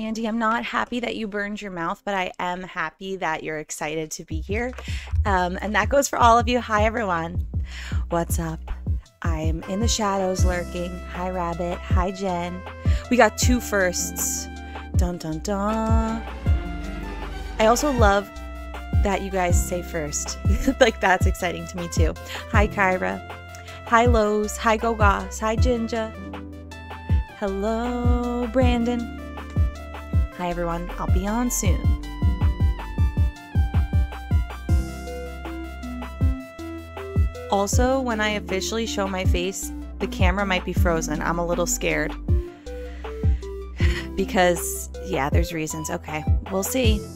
Andy, I'm not happy that you burned your mouth, but I am happy that you're excited to be here. Um, and that goes for all of you. Hi, everyone. What's up? I'm in the shadows lurking. Hi, Rabbit. Hi, Jen. We got two firsts. Dun dun dun. I also love that you guys say first. like, that's exciting to me too. Hi, Kyra. Hi, Lowe's. Hi, Gogas. Hi, Ginger. Hello, Brandon. Hi, everyone. I'll be on soon. Also, when I officially show my face, the camera might be frozen. I'm a little scared. because, yeah, there's reasons. Okay, we'll see.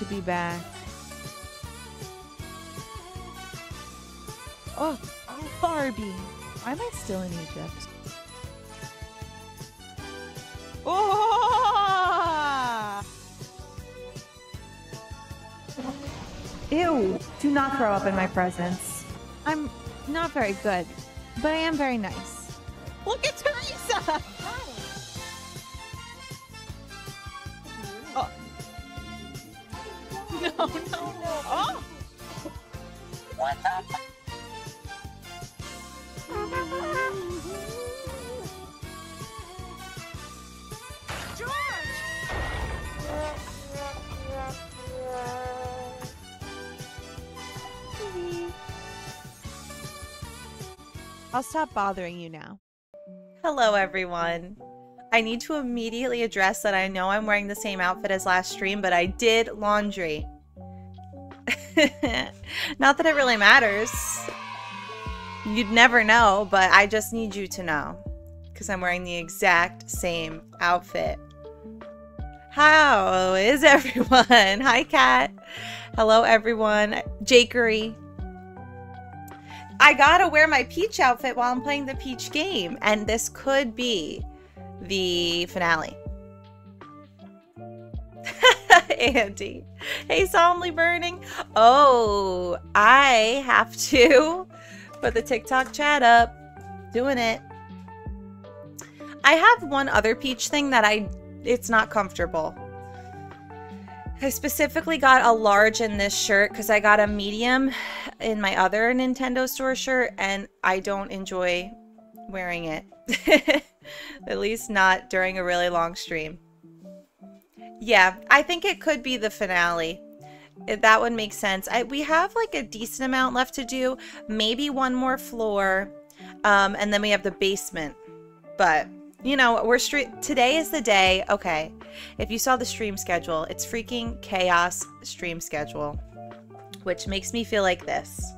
To be back. Oh, oh, Barbie. Why am I still in Egypt? Oh! Ew. Do not throw up in my presence. I'm not very good, but I am very nice. Stop bothering you now. Hello, everyone. I need to immediately address that I know I'm wearing the same outfit as last stream, but I did laundry. Not that it really matters. You'd never know, but I just need you to know. Because I'm wearing the exact same outfit. How is everyone? Hi, Kat. Hello, everyone. Jakery. I gotta wear my Peach outfit while I'm playing the Peach game, and this could be the finale. Andy. Hey, solemnly burning. Oh, I have to put the TikTok chat up. Doing it. I have one other Peach thing that I, it's not comfortable. I specifically got a large in this shirt because I got a medium in my other Nintendo store shirt and I don't enjoy wearing it. At least not during a really long stream. Yeah, I think it could be the finale. That would make sense. I, we have like a decent amount left to do. Maybe one more floor. Um, and then we have the basement. But, you know, we're. Today is the day. Okay. If you saw the stream schedule, it's freaking chaos stream schedule. Which makes me feel like this.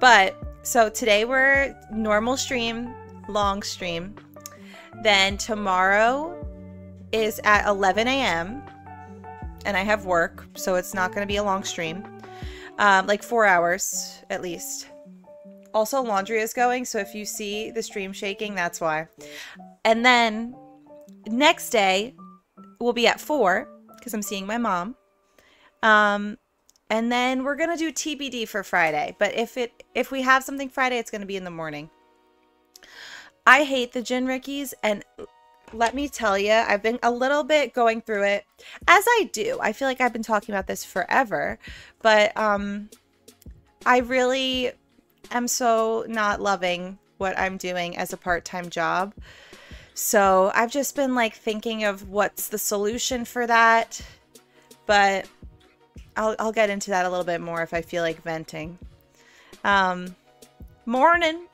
But so today we're normal stream, long stream. Then tomorrow is at 11 a.m. and I have work, so it's not going to be a long stream. Um, like four hours at least. Also, laundry is going, so if you see the stream shaking, that's why. And then next day we'll be at four because I'm seeing my mom. Um, and then we're gonna do TBD for Friday. But if it if we have something Friday, it's gonna be in the morning. I hate the Jinrikis, and let me tell you, I've been a little bit going through it, as I do. I feel like I've been talking about this forever, but um, I really am so not loving what I'm doing as a part-time job. So I've just been like thinking of what's the solution for that, but I'll, I'll get into that a little bit more if I feel like venting. Um, morning.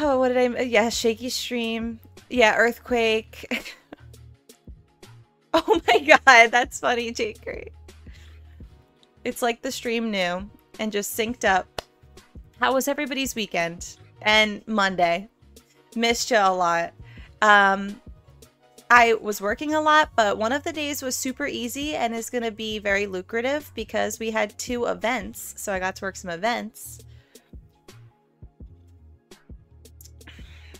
Oh, what did I? Yeah, shaky stream. Yeah, earthquake. oh my god, that's funny, Jake. It's like the stream knew and just synced up. How was everybody's weekend and Monday? Missed you a lot. Um, I was working a lot, but one of the days was super easy and is going to be very lucrative because we had two events. So I got to work some events.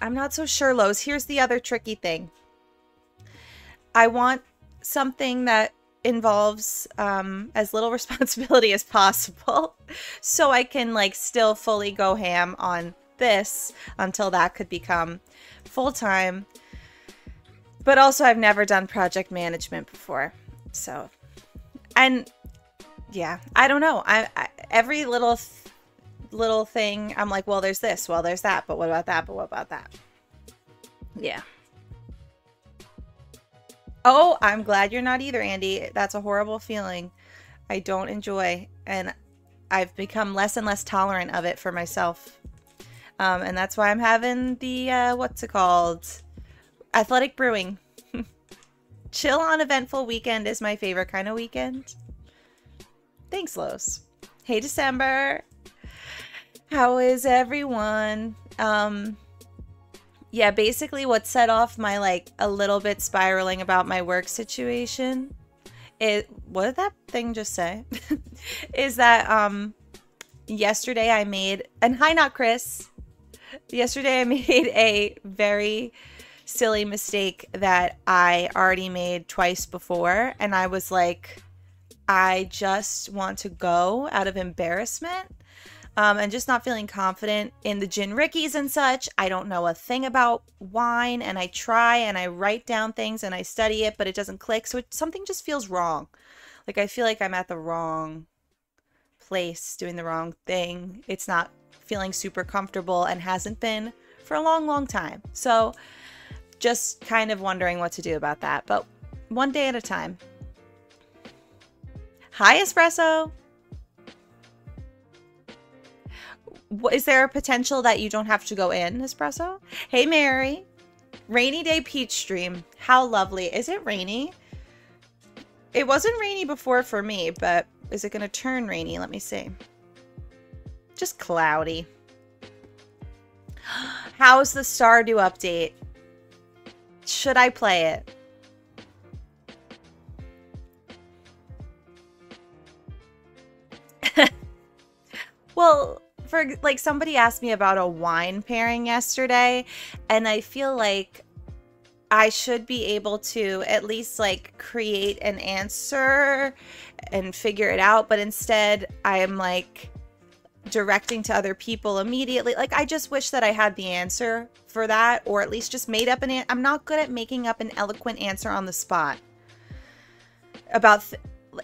I'm not so sure, Lowe's. Here's the other tricky thing. I want something that involves um, as little responsibility as possible so I can like still fully go ham on this until that could become full-time. But also I've never done project management before. So, and yeah, I don't know. I, I every little th little thing, I'm like, well, there's this, well, there's that, but what about that, but what about that? Yeah. Oh, I'm glad you're not either, Andy. That's a horrible feeling. I don't enjoy, and I've become less and less tolerant of it for myself. Um, and that's why I'm having the, uh, what's it called? Athletic brewing. Chill on eventful weekend is my favorite kind of weekend. Thanks, Los. Hey, December. How is everyone? Um, yeah, basically what set off my like a little bit spiraling about my work situation it what did that thing just say? is that um yesterday I made and hi not Chris. Yesterday I made a very silly mistake that I already made twice before and I was like I just want to go out of embarrassment um, and just not feeling confident in the gin rickeys and such. I don't know a thing about wine, and I try and I write down things and I study it, but it doesn't click. So it, something just feels wrong. Like I feel like I'm at the wrong place, doing the wrong thing. It's not feeling super comfortable and hasn't been for a long, long time. So just kind of wondering what to do about that, but one day at a time. Hi, Espresso. Is there a potential that you don't have to go in espresso hey mary. Rainy day peach stream. How lovely. Is it rainy? It wasn't rainy before for me but is it going to turn rainy? Let me see. Just cloudy. How's the stardew update? Should i play it? Well for like somebody asked me about a wine pairing yesterday and I feel like I should be able to at least like create an answer and figure it out but instead I am like directing to other people immediately. Like I just wish that I had the answer for that or at least just made up an I'm not good at making up an eloquent answer on the spot about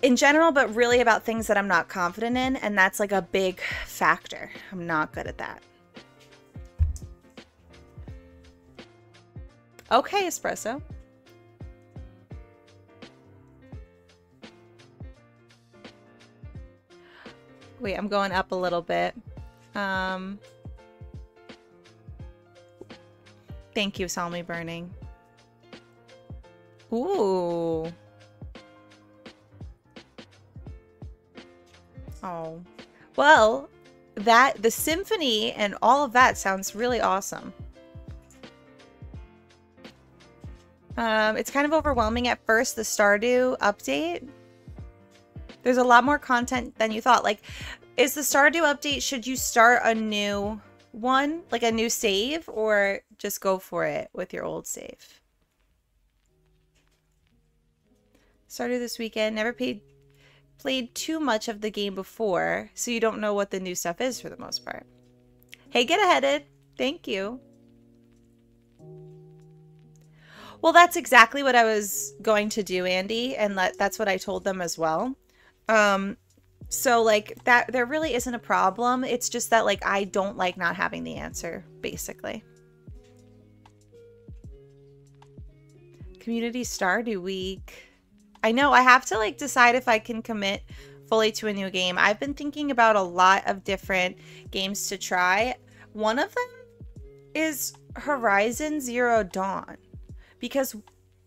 in general, but really about things that I'm not confident in. And that's like a big factor. I'm not good at that. Okay, espresso. Wait, I'm going up a little bit. Um, thank you, Salmi Burning. Ooh. Oh. Well, that the symphony and all of that sounds really awesome. Um, it's kind of overwhelming at first, the Stardew update. There's a lot more content than you thought. Like, is the Stardew update, should you start a new one, like a new save, or just go for it with your old save? Stardew this weekend, never paid played too much of the game before, so you don't know what the new stuff is for the most part. Hey, get aheaded. Thank you. Well, that's exactly what I was going to do, Andy, and that, that's what I told them as well. Um, so like that, there really isn't a problem. It's just that like I don't like not having the answer, basically. Community Stardew Week. I know I have to like decide if I can commit fully to a new game. I've been thinking about a lot of different games to try. One of them is Horizon Zero Dawn because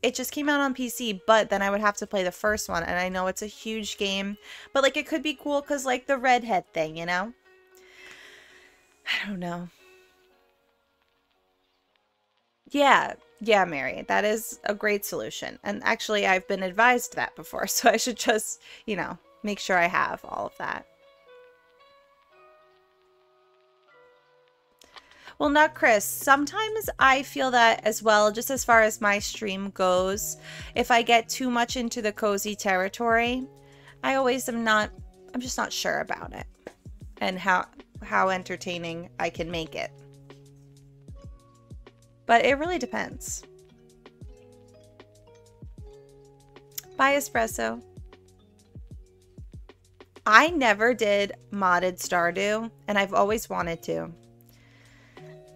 it just came out on PC, but then I would have to play the first one. And I know it's a huge game, but like it could be cool because like the redhead thing, you know? I don't know. Yeah, yeah, Mary, that is a great solution. And actually, I've been advised that before, so I should just, you know, make sure I have all of that. Well, not Chris. Sometimes I feel that as well, just as far as my stream goes. If I get too much into the cozy territory, I always am not, I'm just not sure about it and how, how entertaining I can make it. But it really depends. Bye, Espresso. I never did modded Stardew, and I've always wanted to.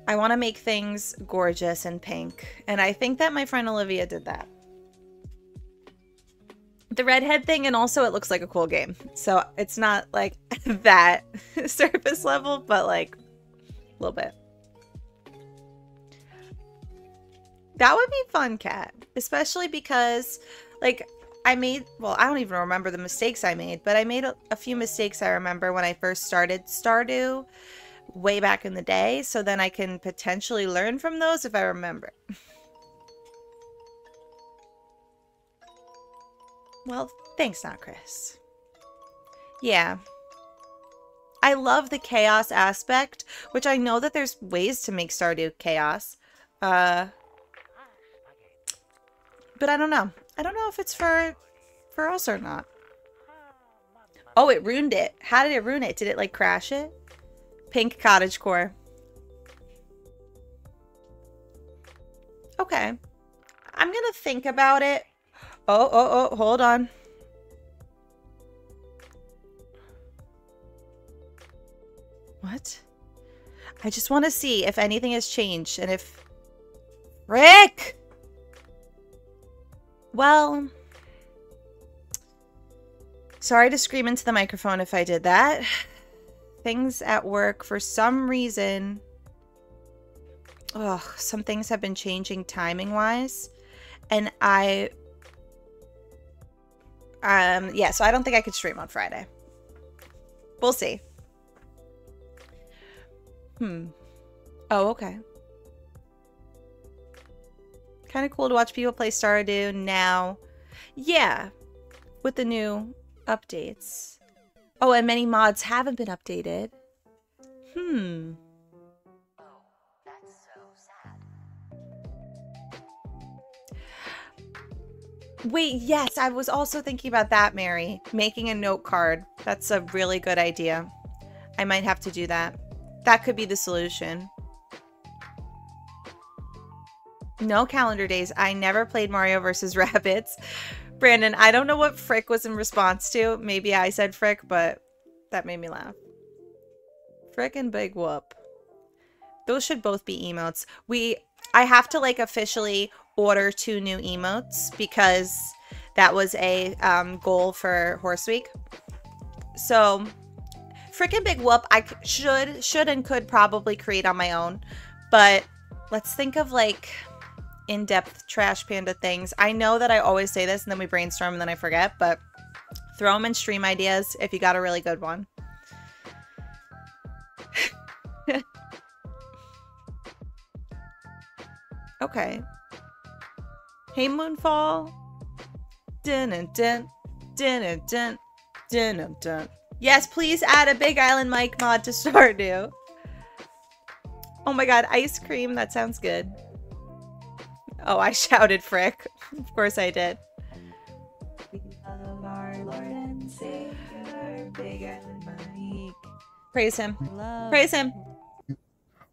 I want to make things gorgeous and pink, and I think that my friend Olivia did that. The redhead thing, and also it looks like a cool game. So it's not like that surface level, but like a little bit. That would be fun, Cat. Especially because, like, I made, well, I don't even remember the mistakes I made, but I made a, a, few mistakes I remember when I first started Stardew way back in the day. So then I can potentially learn from those if I remember. well, thanks, not Chris. Yeah. I love the chaos aspect, which I know that there's ways to make Stardew chaos. Uh, but I don't know. I don't know if it's for for us or not. Oh, it ruined it. How did it ruin it? Did it like crash it? Pink cottage core. Okay. I'm going to think about it. Oh, oh, oh, hold on. What? I just want to see if anything has changed and if... Rick! Well, sorry to scream into the microphone if I did that. Things at work, for some reason, ugh, some things have been changing timing wise. And I, um, yeah, so I don't think I could stream on Friday. We'll see. Hmm. Oh, okay. Kind of cool to watch people play Stardew now. Yeah, with the new updates. Oh, and many mods haven't been updated. Hmm. Wait, yes, I was also thinking about that, Mary. Making a note card. That's a really good idea. I might have to do that. That could be the solution. No calendar days. I never played Mario versus Rabbits. Brandon, I don't know what Frick was in response to. Maybe I said Frick, but that made me laugh. Frick and Big Whoop. Those should both be emotes. We, I have to like officially order two new emotes because that was a um, goal for Horse Week. So, Frick and Big Whoop, I should, should and could probably create on my own. But let's think of like in-depth trash panda things. I know that I always say this and then we brainstorm and then I forget, but throw them in stream ideas if you got a really good one. okay. Hey Moonfall. Dun dun dun dun dun dun dun. Yes, please add a Big Island Mike mod to Stardew. Oh my god, ice cream. That sounds good. Oh, I shouted Frick. of course I did. Praise him. Love. Praise him.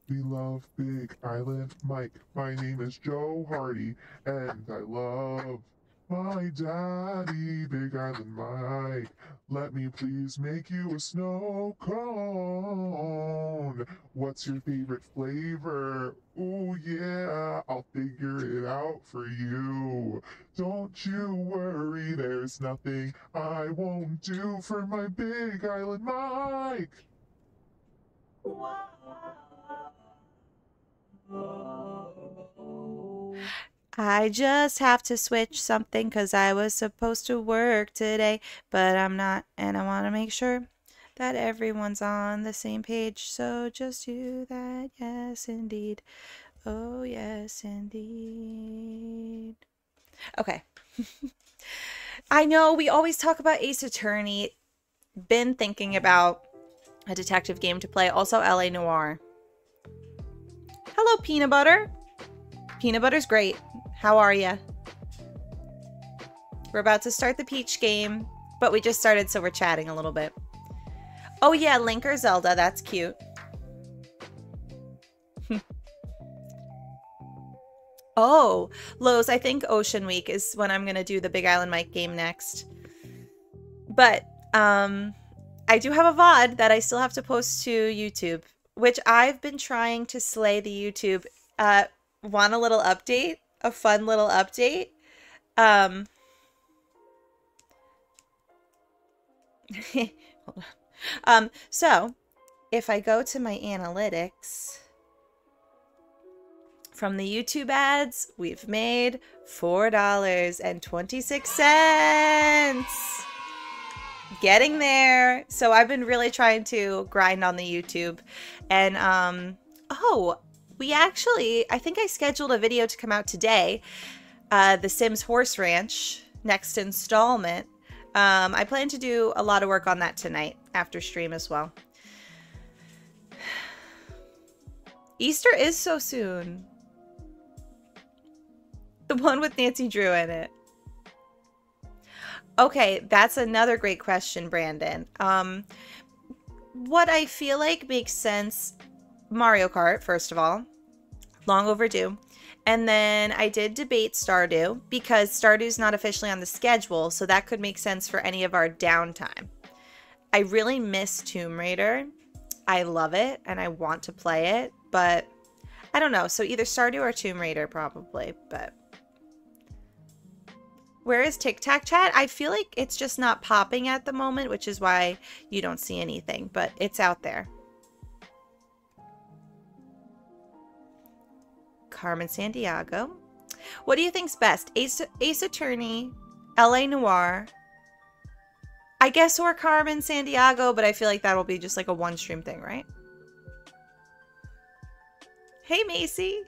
We love Big Island Mike. My name is Joe Hardy, and I love my daddy, Big Island Mike, let me please make you a snow cone. What's your favorite flavor? Oh yeah, I'll figure it out for you. Don't you worry, there's nothing I won't do for my Big Island Mike. I just have to switch something because I was supposed to work today, but I'm not, and I want to make sure that everyone's on the same page. So just do that. Yes, indeed. Oh, yes, indeed. Okay. I know we always talk about Ace Attorney. Been thinking about a detective game to play. Also, LA Noire. Hello, Peanut Butter. Peanut Butter's great. How are you? We're about to start the Peach game, but we just started, so we're chatting a little bit. Oh yeah, Link or Zelda, that's cute. oh, Lowe's, I think Ocean Week is when I'm going to do the Big Island Mike game next. But, um, I do have a VOD that I still have to post to YouTube, which I've been trying to slay the YouTube. Uh, want a little update? A fun little update? Um, um, so if I go to my analytics from the YouTube ads, we've made $4.26. Getting there. So I've been really trying to grind on the YouTube. And, um, oh, we actually, I think I scheduled a video to come out today. Uh, the Sims Horse Ranch, next installment. Um, I plan to do a lot of work on that tonight after stream as well. Easter is so soon. The one with Nancy Drew in it. Okay, that's another great question, Brandon. Um, what I feel like makes sense Mario Kart, first of all, long overdue. And then I did debate Stardew because Stardew's not officially on the schedule, so that could make sense for any of our downtime. I really miss Tomb Raider. I love it and I want to play it, but I don't know. So either Stardew or Tomb Raider probably, but where is TikTok Chat? I feel like it's just not popping at the moment, which is why you don't see anything, but it's out there. Carmen Sandiego. What do you think's best? Ace, Ace Attorney, LA Noire, I guess or Carmen Sandiego, but I feel like that'll be just like a one stream thing, right? Hey, Macy.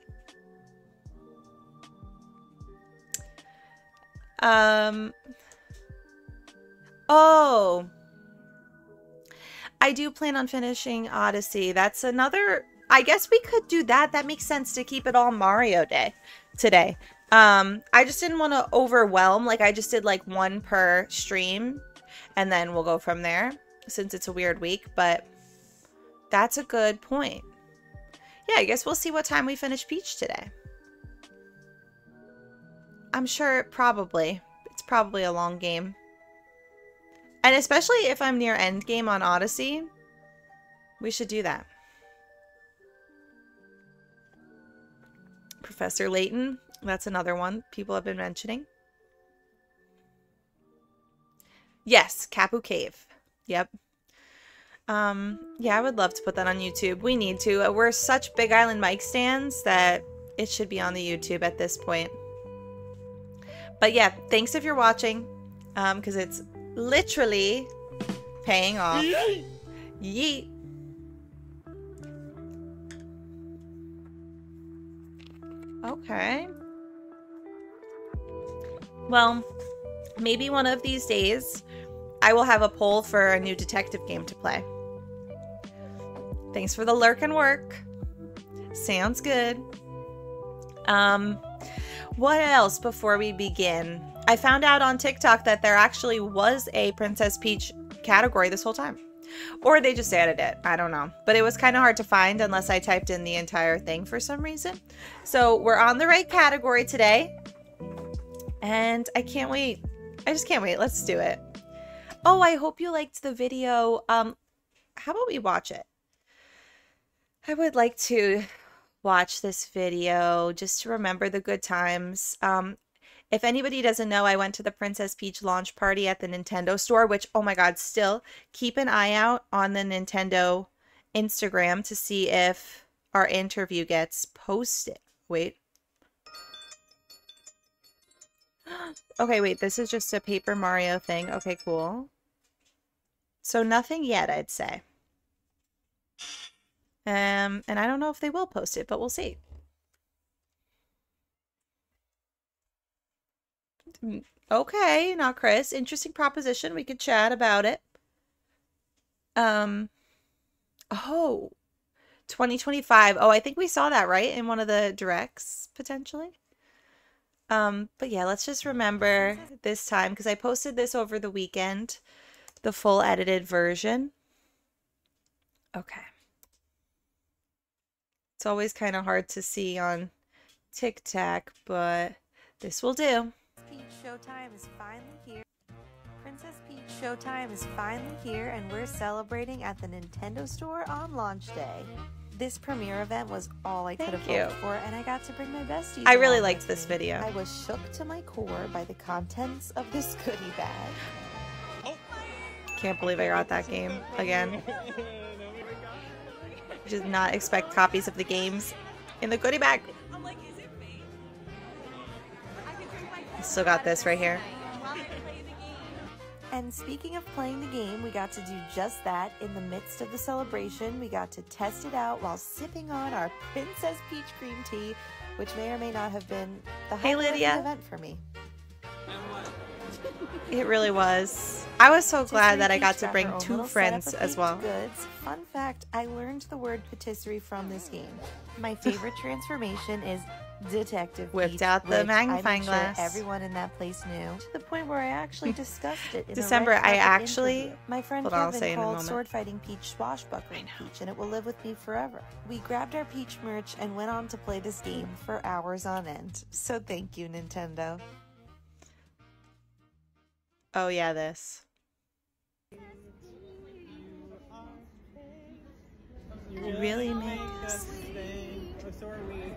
Um. Oh. I do plan on finishing Odyssey. That's another I guess we could do that. That makes sense to keep it all Mario Day today. Um, I just didn't want to overwhelm. Like I just did like one per stream and then we'll go from there since it's a weird week, but that's a good point. Yeah, I guess we'll see what time we finish Peach today. I'm sure probably. It's probably a long game. And especially if I'm near end game on Odyssey, we should do that. Professor Layton. That's another one people have been mentioning. Yes, Kapu Cave. Yep. Um, yeah, I would love to put that on YouTube. We need to. We're such Big Island Mike stands that it should be on the YouTube at this point. But yeah, thanks if you're watching, um, because it's literally paying off. Yeet. Okay. Well, maybe one of these days I will have a poll for a new detective game to play. Thanks for the lurk and work. Sounds good. Um, what else before we begin? I found out on TikTok that there actually was a Princess Peach category this whole time. Or they just added it. I don't know. But it was kind of hard to find unless I typed in the entire thing for some reason. So we're on the right category today. And I can't wait. I just can't wait. Let's do it. Oh, I hope you liked the video. Um, how about we watch it? I would like to watch this video just to remember the good times. Um, if anybody doesn't know, I went to the Princess Peach launch party at the Nintendo store, which, oh my God, still keep an eye out on the Nintendo Instagram to see if our interview gets posted. Wait. okay, wait, this is just a Paper Mario thing. Okay, cool. So nothing yet, I'd say. Um, and I don't know if they will post it, but we'll see. Okay, not Chris. Interesting proposition. We could chat about it. Um, oh, 2025. Oh, I think we saw that, right? In one of the directs, potentially. Um, but yeah, let's just remember this time because I posted this over the weekend, the full edited version. Okay. It's always kind of hard to see on TikTok, but this will do. Peach Showtime is finally here. Princess Peach Showtime is finally here, and we're celebrating at the Nintendo Store on launch day. This premiere event was all I could have Thank you. hoped for, and I got to bring my besties. I really liked this me. video. I was shook to my core by the contents of this goodie bag. Can't believe I got that game again. Did not expect copies of the games in the goodie bag. Still got this right here. And speaking of playing the game, we got to do just that in the midst of the celebration. We got to test it out while sipping on our Princess Peach Cream Tea, which may or may not have been the Hey, highlight of the event for me. It really was. I was so glad that I got to bring two friends as well. Goods. Fun fact: I learned the word patisserie from this game. My favorite transformation is Detective Whipped Peach, out the which magnifying I made sure glass. Everyone in that place knew to the point where I actually discussed it. In December, a I actually- interview. My friend Hold I'll Kevin say in a called sword fighting Peach swashbuckling Peach, and it will live with me forever. We grabbed our Peach merch and went on to play this game for hours on end. So thank you, Nintendo. Oh yeah, this. You really make make us us think. Oh, so are we.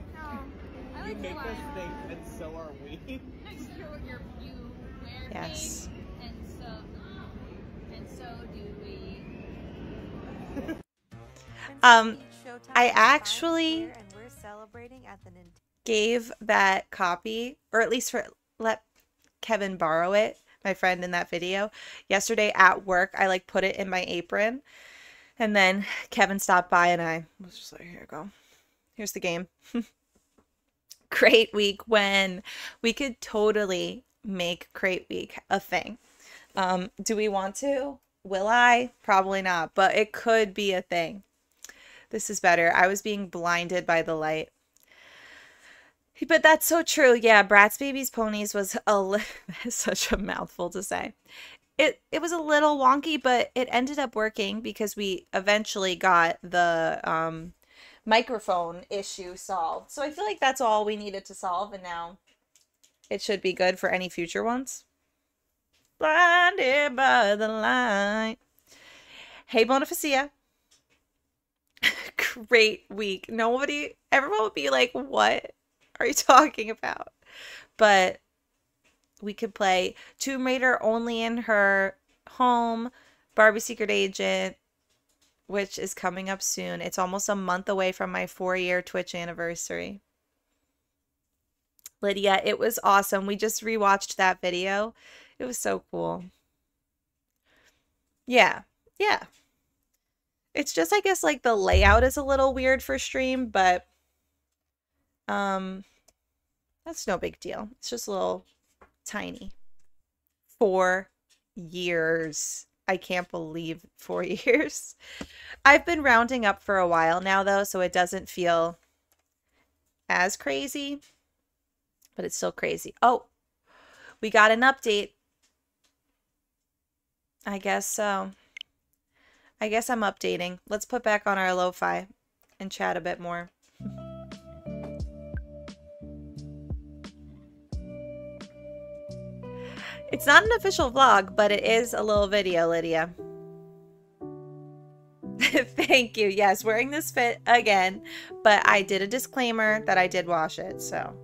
You make us think, and so are we. You're, you're, you wear Yes. pink, and so and so do we. Um, I actually here, and we're celebrating at the Nintendo. Gave that copy, or at least for let Kevin borrow it, my friend in that video. Yesterday at work, I like put it in my apron. And then Kevin stopped by and I was just like, here you go. Here's the game. Crate week when we could totally make crate week a thing. Um, do we want to? Will I? Probably not, but it could be a thing. This is better. I was being blinded by the light. But that's so true. Yeah, Bratz Babyz Ponyz was a such a mouthful to say. It it was a little wonky, but it ended up working because we eventually got the um, microphone issue solved. So I feel like that's all we needed to solve, and now it should be good for any future ones. Blinded by the light. Hey, Bonifacia. Great week. Nobody, everyone would be like, what are you talking about? But we could play Tomb Raider only in her home, Barbie Secret Agent, which is coming up soon. It's almost a month away from my four year Twitch anniversary. Lydia, it was awesome. We just rewatched that video. It was so cool. Yeah, yeah. It's just, I guess, like the layout is a little weird for stream, but um, that's no big deal. It's just a little tiny. Four years. I can't believe four years. I've been rounding up for a while now, though, so it doesn't feel as crazy, but it's still crazy. Oh, we got an update. I guess so. I guess I'm updating. Let's put back on our lo-fi and chat a bit more. It's not an official vlog, but it is a little video, Lydia. Thank you. Yes, wearing this fit again, but I did a disclaimer that I did wash it, so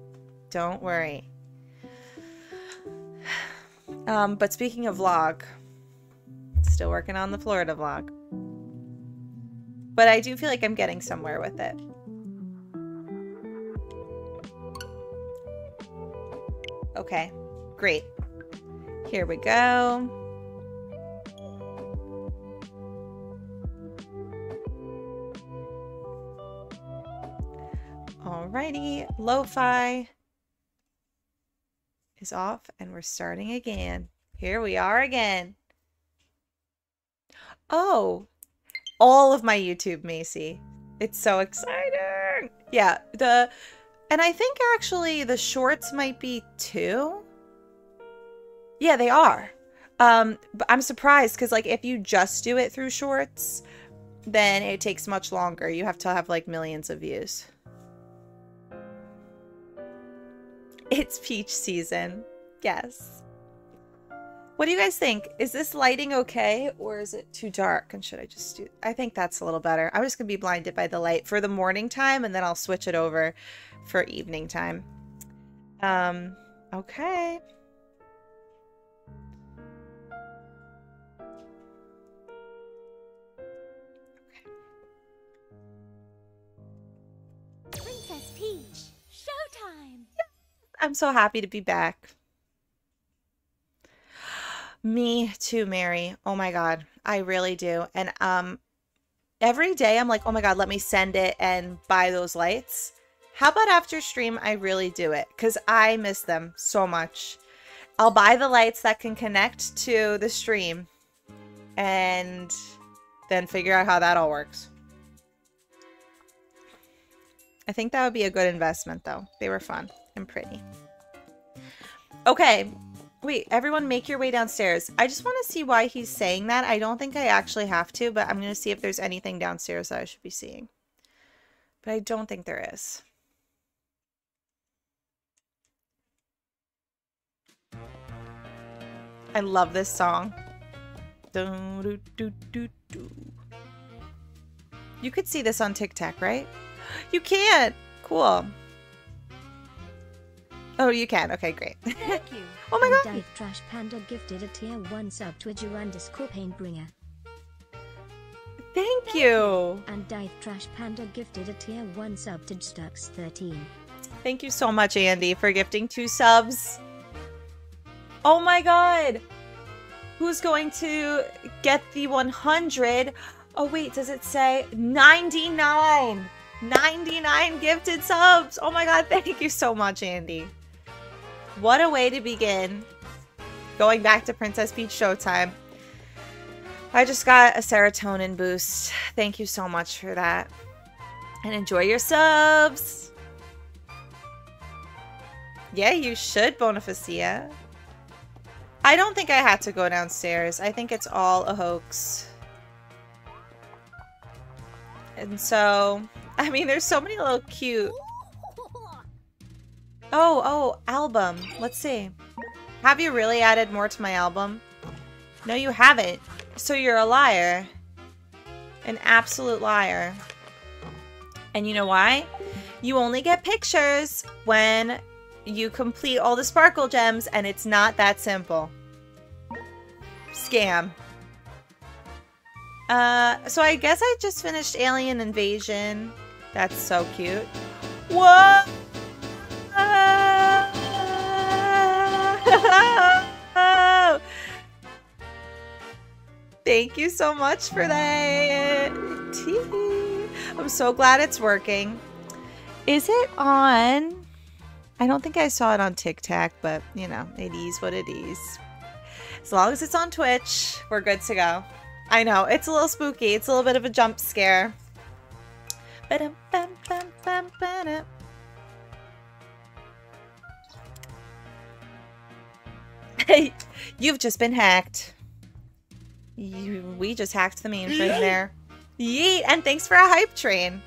don't worry. Um, but speaking of vlog, still working on the Florida vlog. But I do feel like I'm getting somewhere with it. Okay. Great. Here we go. Alrighty, lo-fi is off and we're starting again. Here we are again. Oh, all of my YouTube, Macy. It's so exciting. Yeah, the and I think actually the shorts might be two. Yeah, they are. Um, but I'm surprised because like if you just do it through shorts, then it takes much longer. You have to have like millions of views. It's peach season. Yes. What do you guys think? Is this lighting okay or is it too dark? And should I just do I think that's a little better. I'm just going to be blinded by the light for the morning time and then I'll switch it over for evening time. Um okay. I'm so happy to be back. Me too, Mary. Oh my god, I really do. And um every day I'm like, "Oh my god, let me send it and buy those lights." How about after stream I really do it cuz I miss them so much. I'll buy the lights that can connect to the stream and then figure out how that all works. I think that would be a good investment though. They were fun and pretty. Okay. Wait, everyone make your way downstairs. I just want to see why he's saying that. I don't think I actually have to, but I'm going to see if there's anything downstairs that I should be seeing. But I don't think there is. I love this song. You could see this on TikTok, right? You can't! Cool. Oh, you can. Okay, great. Thank you. oh my god. Dive Trash Panda gifted a tier 1 sub to Adju underscore Painbringer. Thank you. And Dive Trash Panda gifted a tier 1 sub to Stux13. Thank you so much, Andy, for gifting two subs. Oh my god. Who's going to get the 100? Oh, wait, does it say 99? 99 gifted subs. Oh my god, thank you so much, Andy. What a way to begin. Going back to Princess Peach Showtime. I just got a serotonin boost. Thank you so much for that. And enjoy your subs. Yeah, you should, Bonifacia. I don't think I had to go downstairs. I think it's all a hoax. And so, I mean, there's so many little cute Oh, oh, album. Let's see. Have you really added more to my album? No, you haven't. So you're a liar. An absolute liar. And you know why? You only get pictures when you complete all the sparkle gems, and it's not that simple. Scam. Uh, so I guess I just finished Alien Invasion. That's so cute. What? Thank you so much for that. I'm so glad it's working. Is it on? I don't think I saw it on TikTok, but you know, it is what it is. As long as it's on Twitch, we're good to go. I know, it's a little spooky. It's a little bit of a jump scare. Hey, you've just been hacked. You, we just hacked the mainframe there. Yeet! And thanks for a hype train.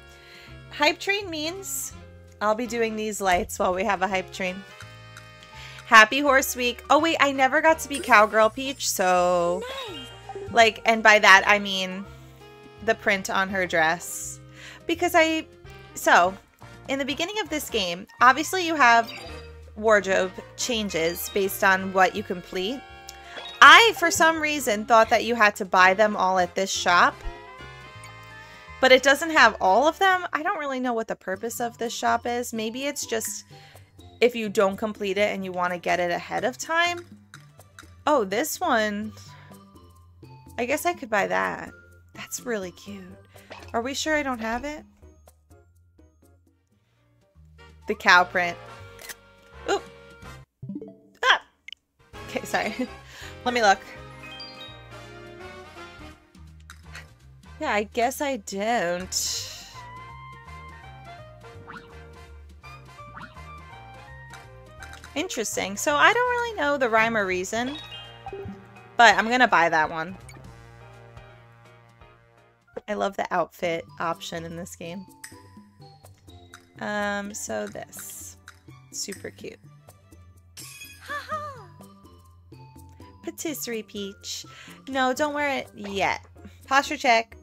Hype train means I'll be doing these lights while we have a hype train. Happy Horse Week. Oh, wait, I never got to be Cowgirl Peach, so... Like, and by that, I mean the print on her dress. Because I... So, in the beginning of this game, obviously you have wardrobe changes based on what you complete. I, for some reason, thought that you had to buy them all at this shop. But it doesn't have all of them. I don't really know what the purpose of this shop is. Maybe it's just if you don't complete it and you want to get it ahead of time. Oh, this one. I guess I could buy that. That's really cute. Are we sure I don't have it? The cow print. Oop. Ah! Okay, sorry. Let me look. Yeah, I guess I don't. Interesting. So I don't really know the rhyme or reason, but I'm gonna buy that one. I love the outfit option in this game. Um, so this. Super cute. Patisserie Peach. No, don't wear it yet. Posture check.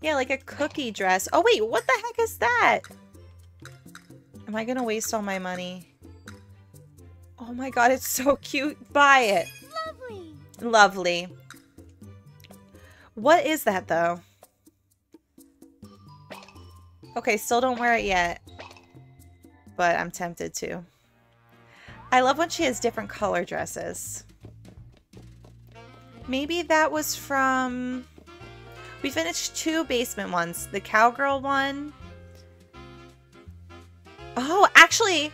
Yeah, like a cookie dress. Oh, wait, what the heck is that? Am I gonna waste all my money? Oh my god, it's so cute. Buy it. Lovely. Lovely. What is that, though? Okay, still don't wear it yet. But I'm tempted to. I love when she has different color dresses. Maybe that was from... We finished two basement ones. The cowgirl one. Oh, actually...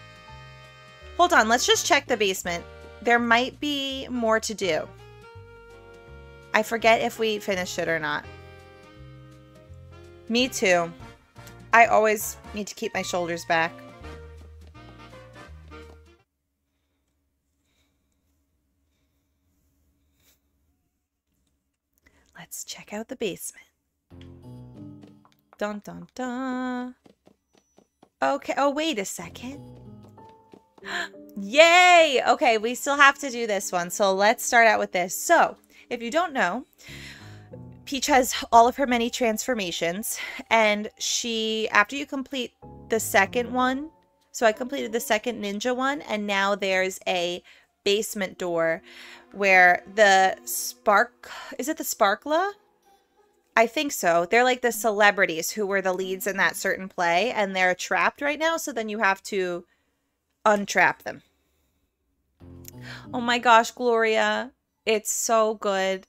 Hold on, let's just check the basement. There might be more to do. I forget if we finished it or not. Me too. I always need to keep my shoulders back. Check out the basement. Dun dun dun. Okay, oh wait a second. Yay! Okay, we still have to do this one. So let's start out with this. So, if you don't know, Peach has all of her many transformations, and she, after you complete the second one, so I completed the second ninja one, and now there's a basement door where the spark, is it the Sparkla? I think so. They're like the mm. celebrities who were the leads in that mm. certain play, and they're trapped right now, so then you have to untrap them. Oh my gosh, Gloria. It's so good.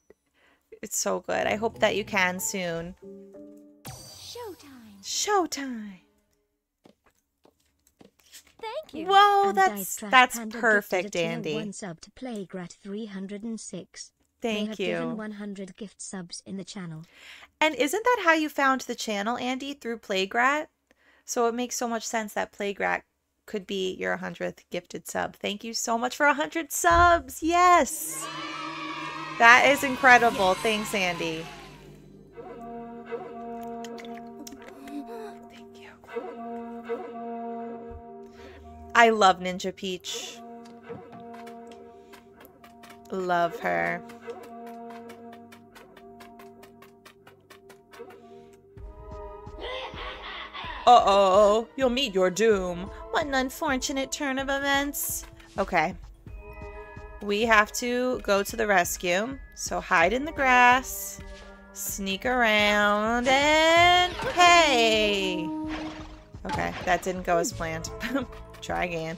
It's so good. I hope that you can soon. Showtime. Showtime. Thank you. Whoa, And that's that's perfect, Andy. One sub to Playgrat 306. Thank you. given 100 gift subs in the channel. And isn't that how you found the channel, Andy, through Playgrat? So it makes so much sense that Playgrat could be your 100th gifted sub. Thank you so much for 100 subs. Yes. That is incredible. Thanks, Andy. Thank you. I love Ninja Peach. Love her. Uh-oh, you'll meet your doom. What an unfortunate turn of events. Okay. We have to go to the rescue. So hide in the grass, sneak around, and hey! Okay, that didn't go as planned. Try again.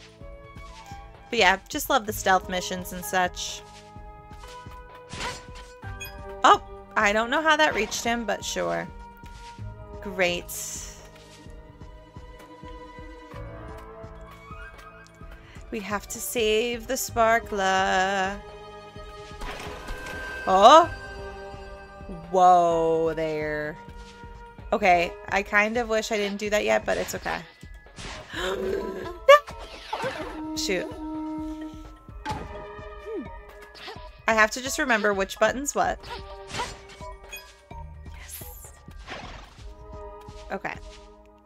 But yeah, just love the stealth missions and such. Oh, I don't know how that reached him, but sure. Great. We have to save the sparkler. Oh! Whoa there. Okay, I kind of wish I didn't do that yet, but it's okay. Shoot. I have to just remember which button's what. Yes. Okay.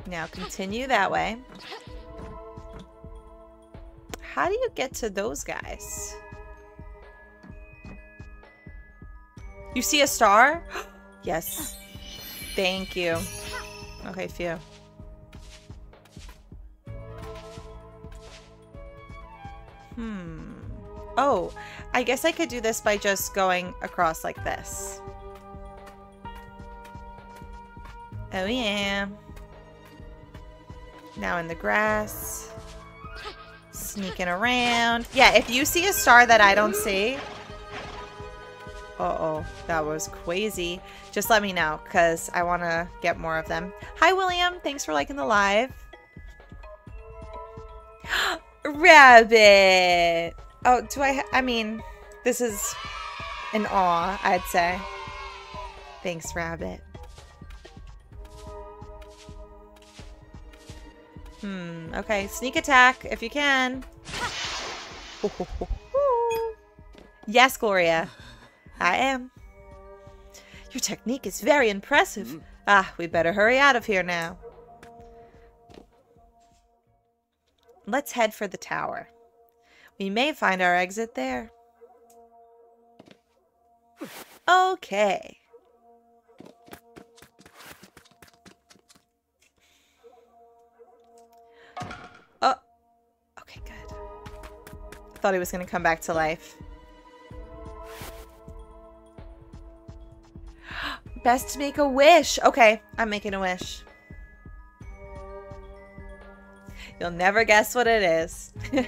Now continue that way. How do you get to those guys? You see a star? yes. Thank you. Okay, phew. Hmm. Oh, I guess I could do this by just going across like this. Oh yeah. Now in the grass. Sneaking around. Yeah, if you see a star that I don't see. Uh-oh, that was crazy. Just let me know, because I want to get more of them. Hi, William. Thanks for liking the live. Rabbit. Oh, do I? I mean, this is an awe, I'd say. Thanks, Rabbit. Hmm, okay. Sneak attack if you can. yes, Gloria. I am. Your technique is very impressive. Ah, we better hurry out of here now. Let's head for the tower. We may find our exit there. Okay. Thought he was going to come back to life. Best to make a wish. Okay, I'm making a wish. You'll never guess what it is.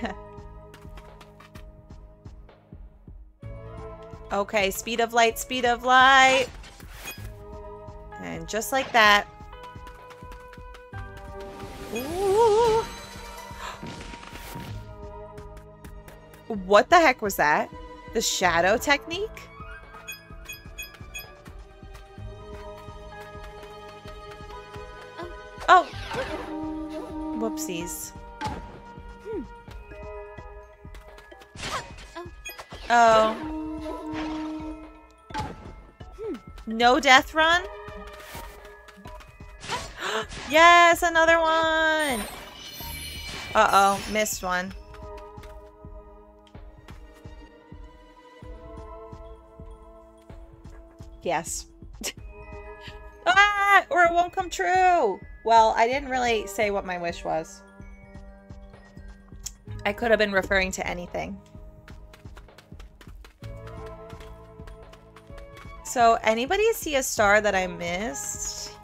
okay, speed of light, speed of light. And just like that. Ooh. What the heck was that? The shadow technique? Oh! Whoopsies. Oh. No death run? yes, another one! Uh-oh, missed one. Yes. ah! Or it won't come true! Well, I didn't really say what my wish was. I could have been referring to anything. So, anybody see a star that I missed?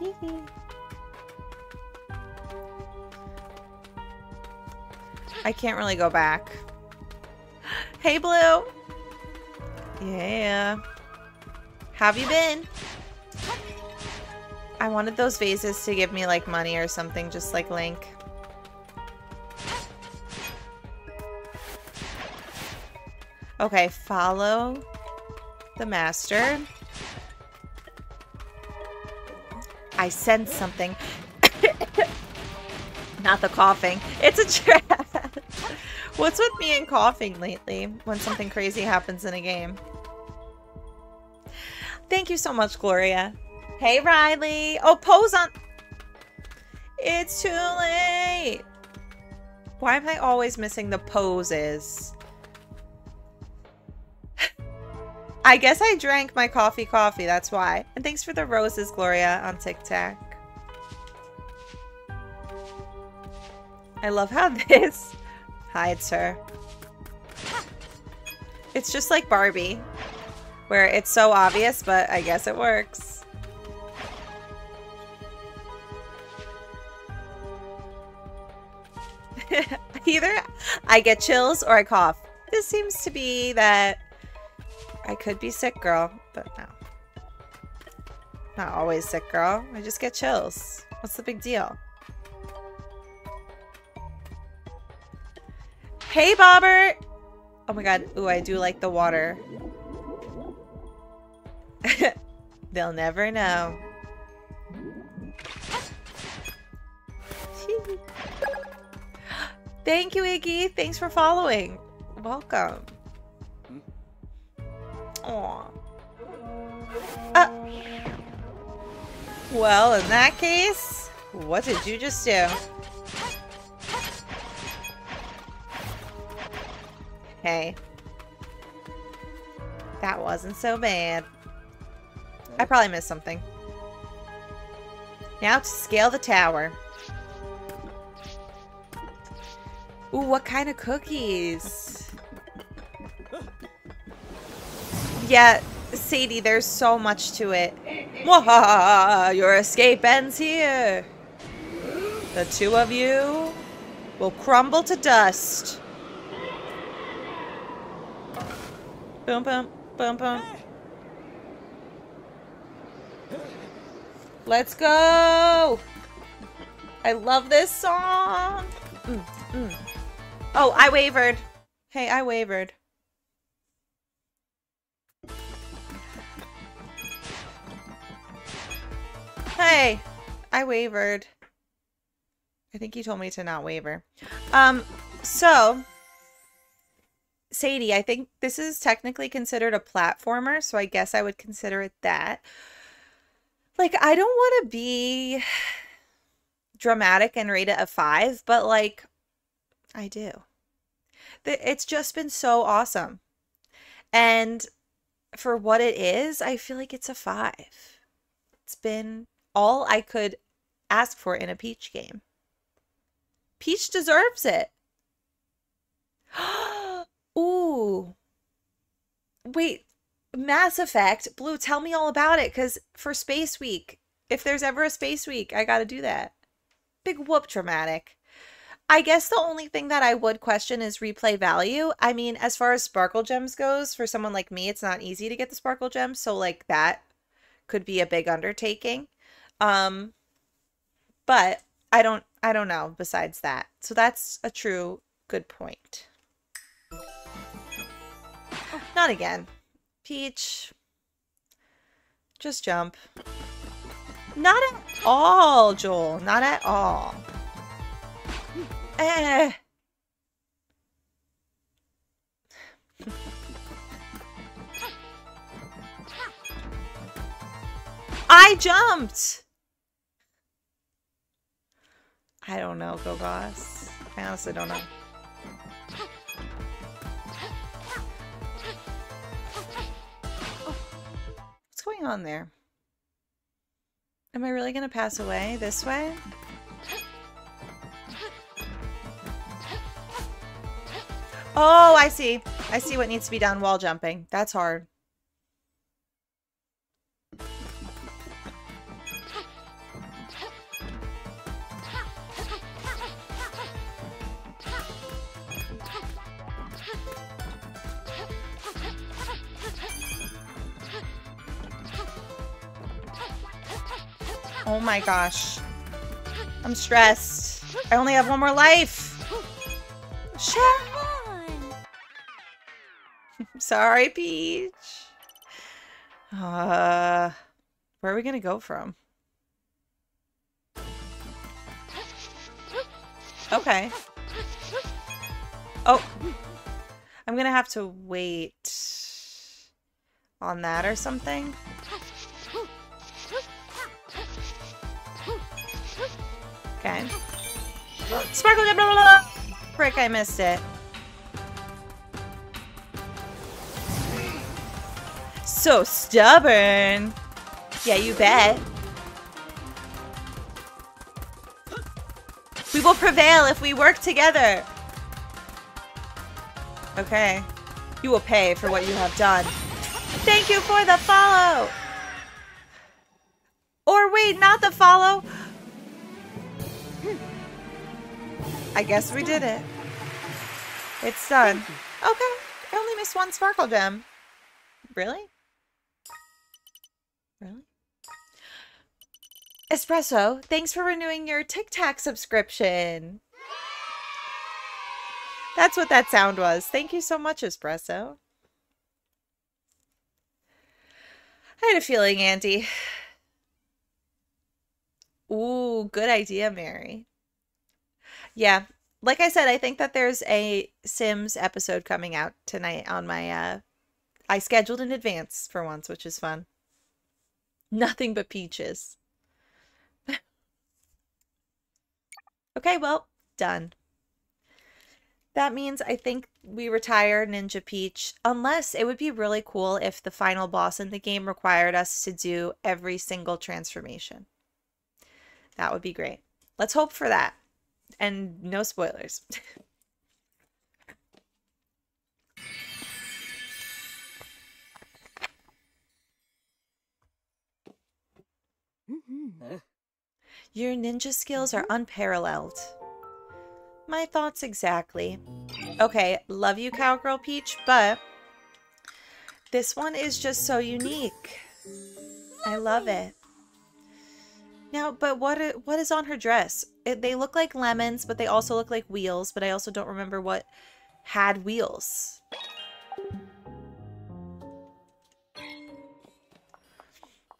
I can't really go back. Hey, Blue! Yeah. Have you been? I wanted those vases to give me like money or something, just like Link. Okay, follow the master. I sense something. Not the coughing. It's a trap. What's with me and coughing lately when something crazy happens in a game? Thank you so much, Gloria. Hey, Riley. Oh, pose on. It's too late. Why am I always missing the poses? I guess I drank my coffee coffee. That's why. And thanks for the roses, Gloria, on TikTok. I love how this hides her. It's just like Barbie, where it's so obvious, but I guess it works. Either I get chills or I cough. This seems to be that I could be sick, girl, but no. Not always sick, girl. I just get chills. What's the big deal? Hey, Bobbert! Oh my god. Ooh, I do like the water. They'll never know. Thank you, Iggy. Thanks for following. Welcome. Aw. Uh, well, in that case, what did you just do? Hey. That wasn't so bad. I probably missed something. Now to scale the tower. Ooh, what kind of cookies? Yeah, Sadie, there's so much to it. Your escape ends here. The two of you will crumble to dust. Boom, boom, boom, boom. Let's go! I love this song! Mm, mm. Oh, I wavered. Hey, I wavered. Hey, I wavered. I think he told me to not waver. Um, so Sadie, I think this is technically considered a platformer, so I guess I would consider it that. Like, I don't want to be dramatic and rate it a five, but like, I do. It's just been so awesome. And for what it is, I feel like it's a five. It's been all I could ask for in a Peach game. Peach deserves it. Ooh. Wait, Mass Effect. Blue, tell me all about it cuz for Space Week, if there's ever a Space Week, I got to do that. Big whoop dramatic. I guess the only thing that I would question is replay value. I mean, as far as sparkle gems goes, for someone like me, it's not easy to get the sparkle gems, so like that could be a big undertaking. Um but I don't I don't know besides that. So that's a true good point. Not again. Peach. Just jump. Not at all, Joel. Not at all. Eh. I jumped! I don't know, Gogos. I honestly don't know. What's going on there? Am I really going to pass away this way? Oh, I see. I see what needs to be done Wall jumping. That's hard. Oh my gosh. I'm stressed. I only have one more life. Sharon! Sorry, Peach. Uh, where are we gonna go from? Okay. Oh. I'm gonna have to wait on that or something. Sparkle, blah, blah, blah. Frick, I missed it. So stubborn. Yeah, you bet. We will prevail if we work together. Okay. You will pay for what you have done. Thank you for the follow. Or wait, not the follow. I guess we did it. It's done. Okay. I only missed one sparkle gem. Really? Really? Espresso, thanks for renewing your TikTok subscription. That's what that sound was. Thank you so much, Espresso. I had a feeling, Auntie. Ooh, good idea, Mary. Yeah. Like I said, I think that there's a Sims episode coming out tonight on my uh I scheduled in advance for once, which is fun. Nothing but peaches. okay, well, done. That means I think we retire Ninja Peach, unless it would be really cool if the final boss in the game required us to do every single transformation. That would be great. Let's hope for that. And no spoilers. Your ninja skills are mm-hmm. unparalleled. My thoughts exactly. Okay, love you, Cowgirl Peach, but This one is just so unique. I love it. Now, but what what is on her dress? It, they look like lemons, but they also look like wheels, but I also don't remember what had wheels.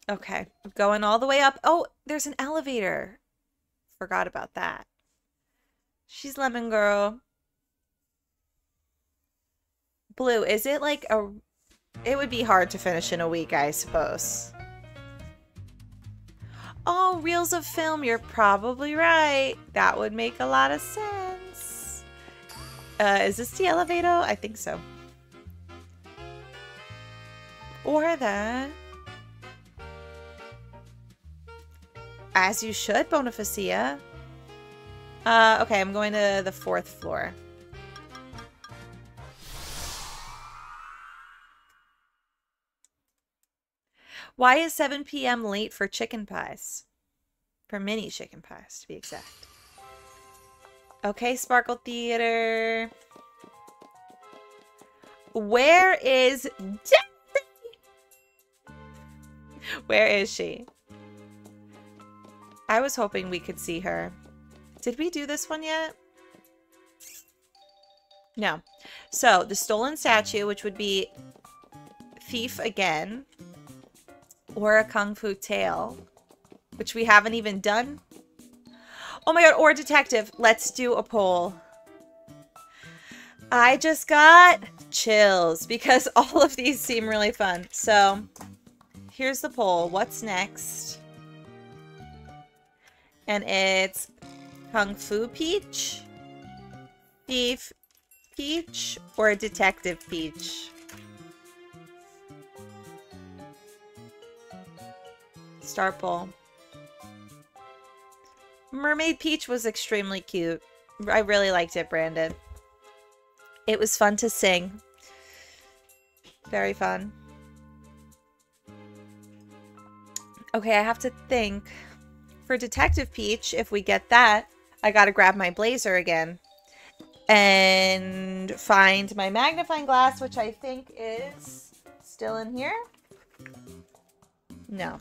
Okay, going all the way up. Oh, there's an elevator. Forgot about that. She's lemon girl. Blue, is it like a it would be hard to finish in a week, I suppose. Oh, reels of film. You're probably right. That would make a lot of sense. Uh, is this the elevator? I think so. Or that. As you should, Bonifacia. Uh, okay, I'm going to the fourth floor. Why is 7 p.m. late for chicken pies? For mini chicken pies, to be exact. Okay, Sparkle Theater. Where is Daisy? Where is she? I was hoping we could see her. Did we do this one yet? No. So, the stolen statue, which would be Thief again, or a Kung Fu Tale, which we haven't even done. Oh my god, or Detective. Let's do a poll. I just got chills because all of these seem really fun. So, here's the poll. What's next? And it's Kung Fu Peach, Thief Peach, or Detective Peach. Start poll. Mermaid Peach was extremely cute. I really liked it, Brandon. It was fun to sing. Very fun. Okay, I have to think. For Detective Peach, if we get that, I gotta grab my blazer again. And find my magnifying glass, which I think is still in here. No.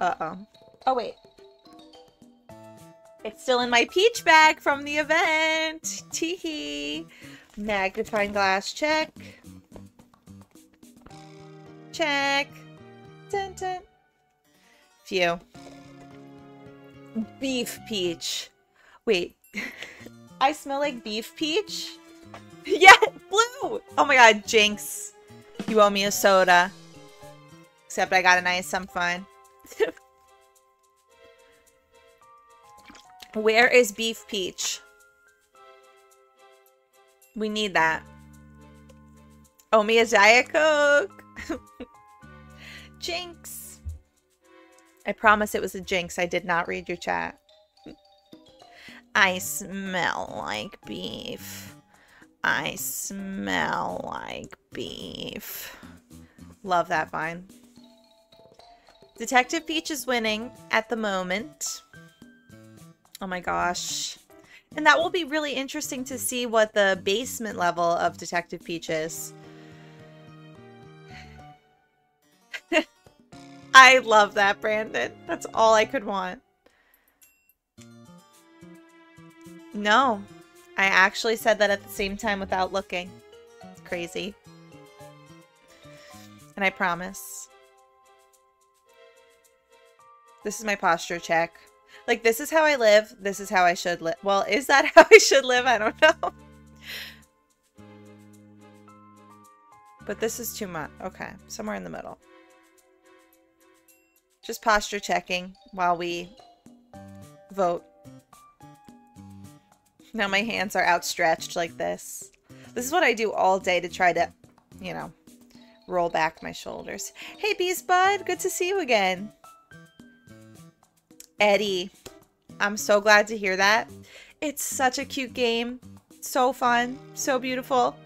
Uh-oh. Oh, wait. It's still in my peach bag from the event. Teehee. Magnifying glass, check. Check. Dun, dun. Phew. Beef peach. Wait. I smell like beef peach? yeah, blue! Oh my god, Jinx. You owe me a soda. Except I got an ice, I'm fine. Where is Beef Peach? We need that. Oh, me a Diet Coke. jinx. I promise it was a jinx. I did not read your chat. I smell like beef. I smell like beef. Love that vine. Detective Peach is winning at the moment. Oh my gosh. And that will be really interesting to see what the basement level of Detective Peach is. I love that, Brandon. That's all I could want. No. I actually said that at the same time without looking. It's crazy. And I promise. This is my posture check. Like, this is how I live. This is how I should live. Well, is that how I should live? I don't know. But this is too much. Okay, somewhere in the middle. Just posture checking while we vote. Now my hands are outstretched like this. This is what I do all day to try to, you know, roll back my shoulders. Hey, Beast Bud, good to see you again. Eddie, I'm so glad to hear that. It's such a cute game. So fun. So beautiful.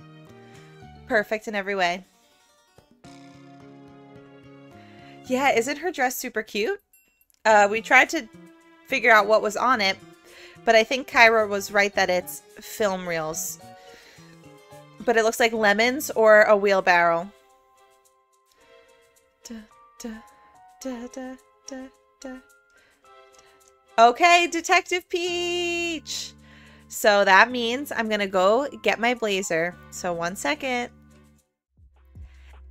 Perfect in every way. Yeah, isn't her dress super cute? Uh, we tried to figure out what was on it, but I think Kyra was right that it's film reels. But it looks like lemons or a wheelbarrow. Da, da, da. Okay, Detective Peach. So that means I'm gonna go get my blazer. So one second.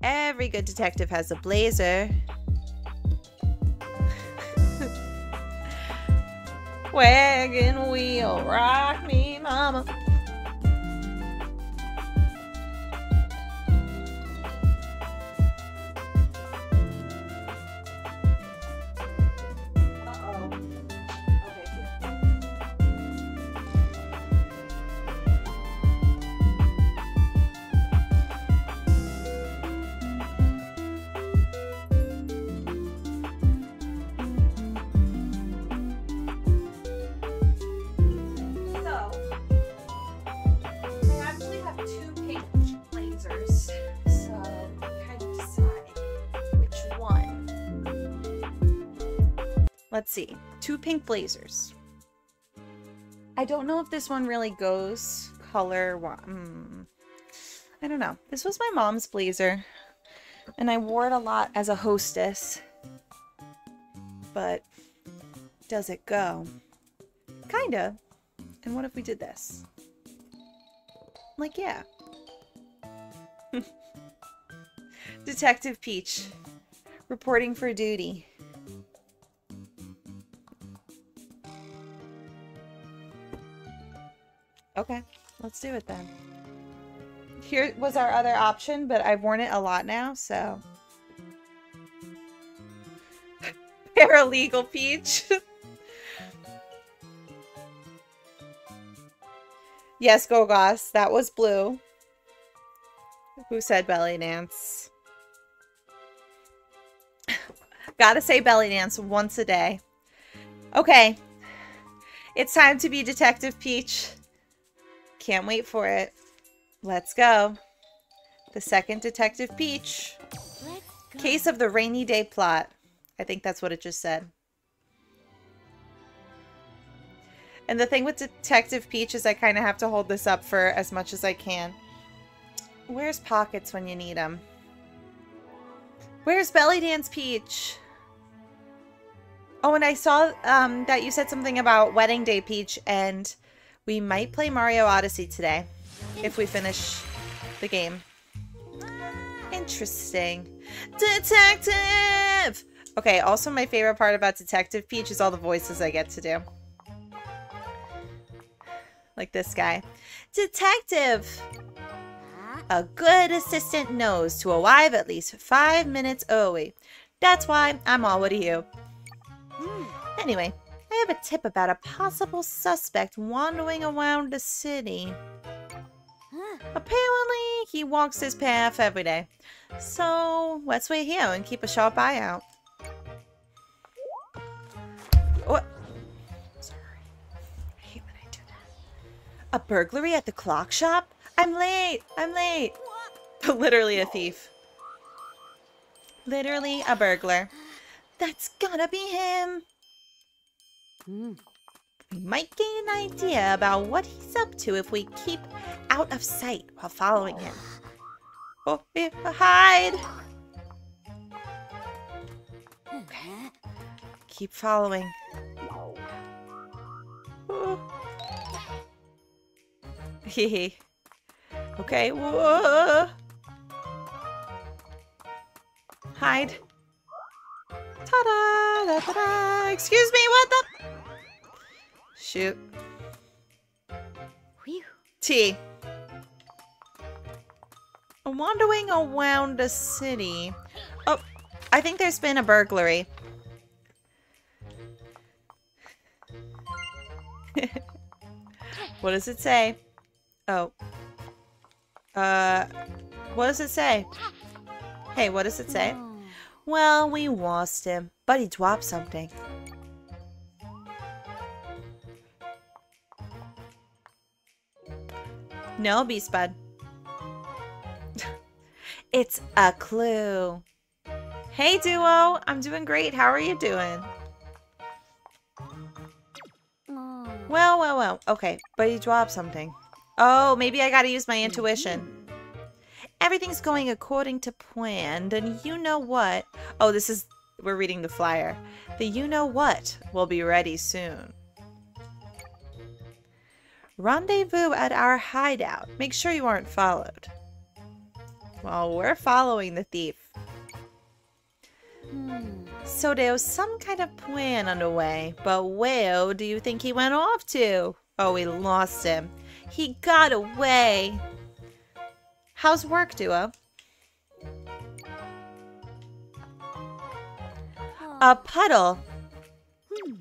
Every good detective has a blazer. Wagon wheel, rock me, mama. Let's see, two pink blazers. I don't know if this one really goes color. Hmm. I don't know. This was my mom's blazer, and I wore it a lot as a hostess. But does it go? Kinda. And what if we did this? Like, yeah. Detective Peach, reporting for duty. Okay, let's do it then. Here was our other option, but I've worn it a lot now, so. Paralegal Peach. Yes, Gogos, that was blue. Who said belly dance? Gotta say belly dance once a day. Okay. It's time to be Detective Peach. Can't wait for it. Let's go. The second Detective Peach. Case of the rainy day plot. I think that's what it just said. And the thing with Detective Peach is I kind of have to hold this up for as much as I can. Where's Pockets when you need them? Where's Belly Dance Peach? Oh, and I saw um, that you said something about Wedding Day Peach, and we might play Mario Odyssey today if we finish the game. Interesting. Detective! Okay, also my favorite part about Detective Peach is all the voices I get to do. Like this guy. Detective! A good assistant knows to arrive at least five minutes early. That's why I'm all with you. Anyway, I have a tip about a possible suspect wandering around the city. Apparently, he walks his path every day. So, let's wait here and keep a sharp eye out. What? Sorry. I hate when I do that. A burglary at the clock shop? I'm late! I'm late! Literally a thief. Literally a burglar. That's gotta be him! We might gain an idea about what he's up to if we keep out of sight while following him. Oh, hide! Okay. Keep following. Hehe. okay, whoa. Hide. Ta-da! Da-da-da! Excuse me, what the? Shoot. Whew. T. Wandering around the city. Oh, I think there's been a burglary. what does it say? Oh. Uh, what does it say? Hey, what does it say? Well, we lost him, but he dropped something. No, Beast Bud. it's a clue. Hey, Duo. I'm doing great. How are you doing? Oh. Well, well, well. Okay, but he dropped something. Oh, maybe I gotta use my mm-hmm. intuition. Everything's going according to plan, and you know what? Oh, this is, we're reading the flyer. The you know what will be ready soon. Rendezvous at our hideout. Make sure you aren't followed. Well, we're following the thief. So there's some kind of plan underway, but where do you think he went off to? Oh, we lost him. He got away. How's work, Duo? A puddle. Hmm.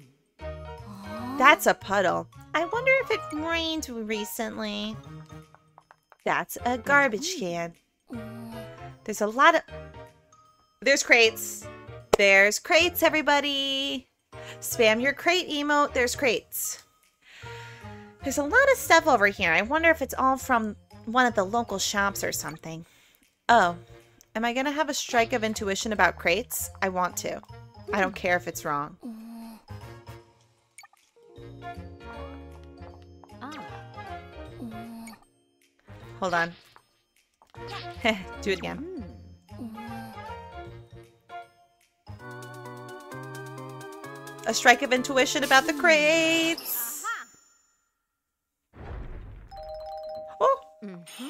That's a puddle. I wonder if it rained recently. That's a garbage can. There's a lot of... There's crates. There's crates, everybody. Spam your crate emote. There's crates. There's a lot of stuff over here. I wonder if it's all from one of the local shops or something. Oh, am I going to have a strike of intuition about crates? I want to. I don't care if it's wrong. Hold on. Do it again. A strike of intuition about the crates. Uh-huh. Oh, mm-hmm.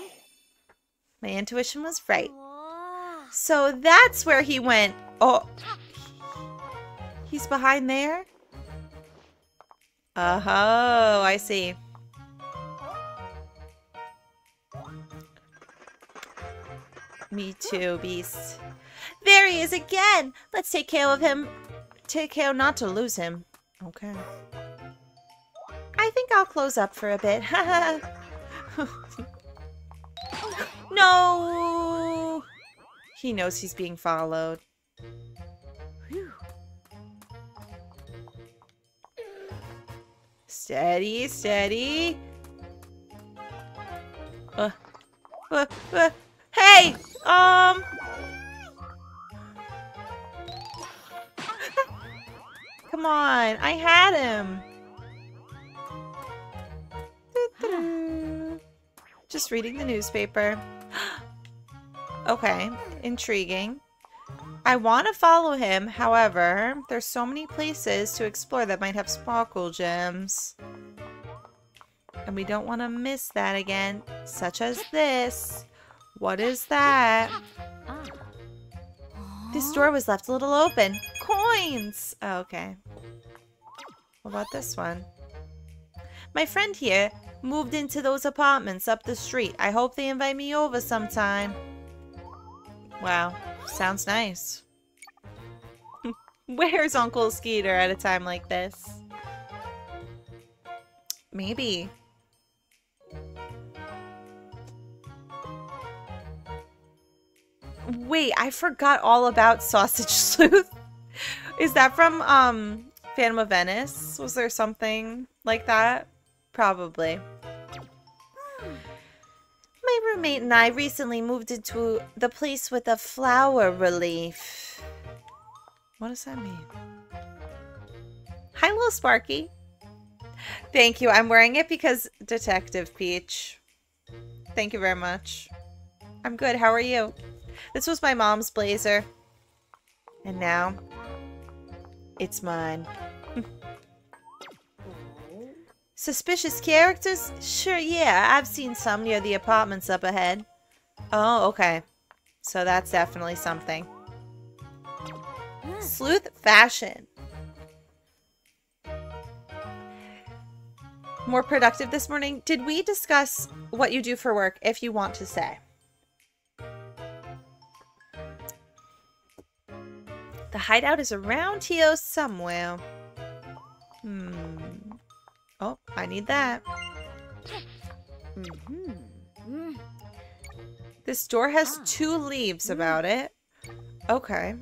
my intuition was right. Oh. So that's where he went. Oh, he's behind there? Oh, I see. Me too, Beast. There he is again! Let's take care of him. Take care not to lose him. Okay. I think I'll close up for a bit. no! He knows he's being followed. Whew. Steady, steady. Uh, uh, uh. Hey! Um... Come on, I had him. Just reading the newspaper. okay, intriguing. I want to follow him, however, there's so many places to explore that might have sparkle gems. And we don't want to miss that again, such as this. What is that? This door was left a little open. Coins! Oh, okay. What about this one? My friend here moved into those apartments up the street. I hope they invite me over sometime. Wow, sounds nice. Where's Uncle Skeeter at a time like this? Maybe. Wait, I forgot all about Sausage Sleuth. Is that from um Phantom of Venice? Was there something like that? Probably. My roommate and I recently moved into the place with a flower relief. What does that mean? Hi, little Sparky. Thank you. I'm wearing it because Detective Peach. Thank you very much. I'm good. How are you? This was my mom's blazer. And now, it's mine. Suspicious characters? Sure, yeah. I've seen some near the apartments up ahead. Oh, okay. So that's definitely something. Hmm. Sleuth fashion. More productive this morning. Did we discuss what you do for work if you want to say? The hideout is around here somewhere. Hmm. Oh, I need that. Mm-hmm. This door has two leaves about it. Okay.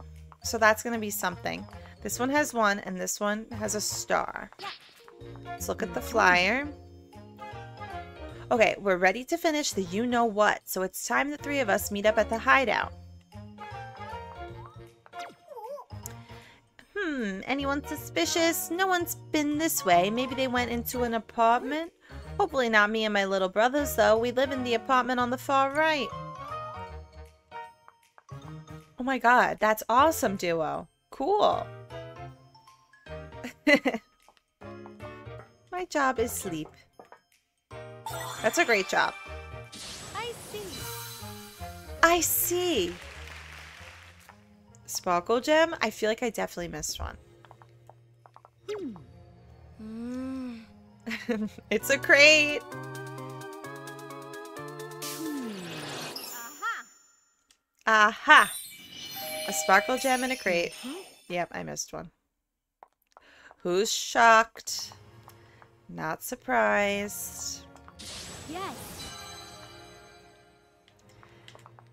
So that's going to be something. This one has one, and this one has a star. Let's look at the flyer. Okay, we're ready to finish the you-know-what, so it's time the three of us meet up at the hideout. Hmm, anyone suspicious? No one's been this way. Maybe they went into an apartment? Hopefully not me and my little brothers, though. We live in the apartment on the far right. Oh my god, that's awesome, Duo. Cool. my job is sleep. That's a great job. I see. I see. Sparkle gem? I feel like I definitely missed one. Hmm. it's a crate. Aha! Aha! A sparkle gem in a crate. Yep, I missed one. Who's shocked? Not surprised. Yes.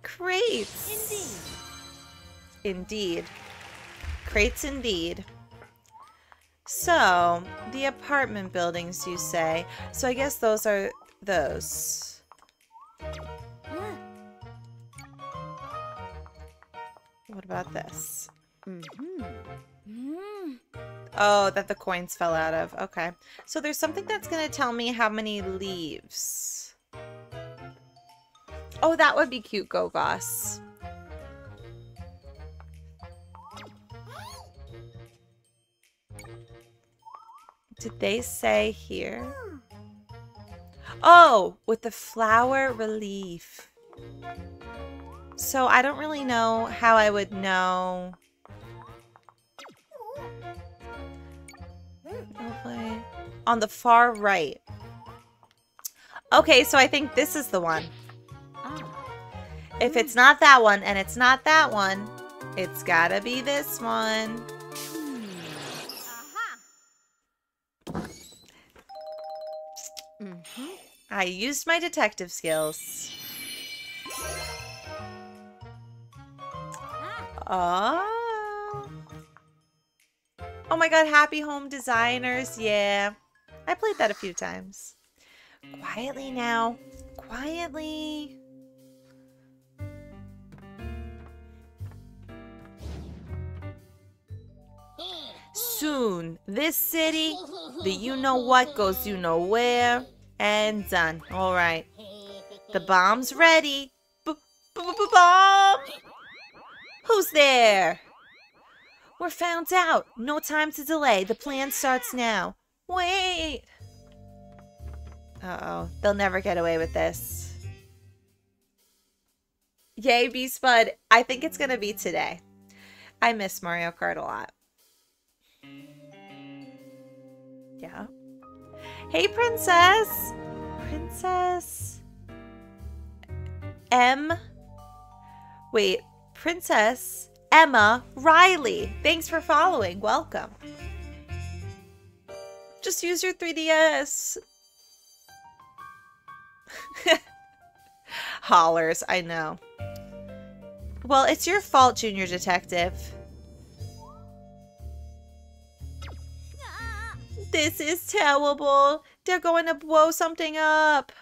Crates! Indeed. Crates indeed. So, the apartment buildings, you say. So I guess those are those. What about this? Oh, that the coins fell out of. Okay. So there's something that's going to tell me how many leaves. Oh, that would be cute, Gogos. Did they say here? Oh, with the flower relief. So I don't really know how I would know. Roleplay. On the far right. Okay, so I think this is the one. If it's not that one and it's not that one, it's gotta be this one. Mm-hmm. I used my detective skills. Oh. Oh my god, Happy Home Designers. Yeah. I played that a few times. Quietly now. Quietly. Soon, this city, the you know what goes you know where, and done. All right. The bomb's ready. B- b- b- bomb! Who's there? We're found out. No time to delay. The plan starts now. Wait. Uh-oh. They'll never get away with this. Yay, B Spud. I think it's going to be today. I miss Mario Kart a lot. Yeah. Hey, Princess. Princess. M. Wait, Princess Emma Riley. Thanks for following. Welcome. Just use your 3DS. Hollers, I know. Well, it's your fault, Junior Detective. This is terrible. They're going to blow something up.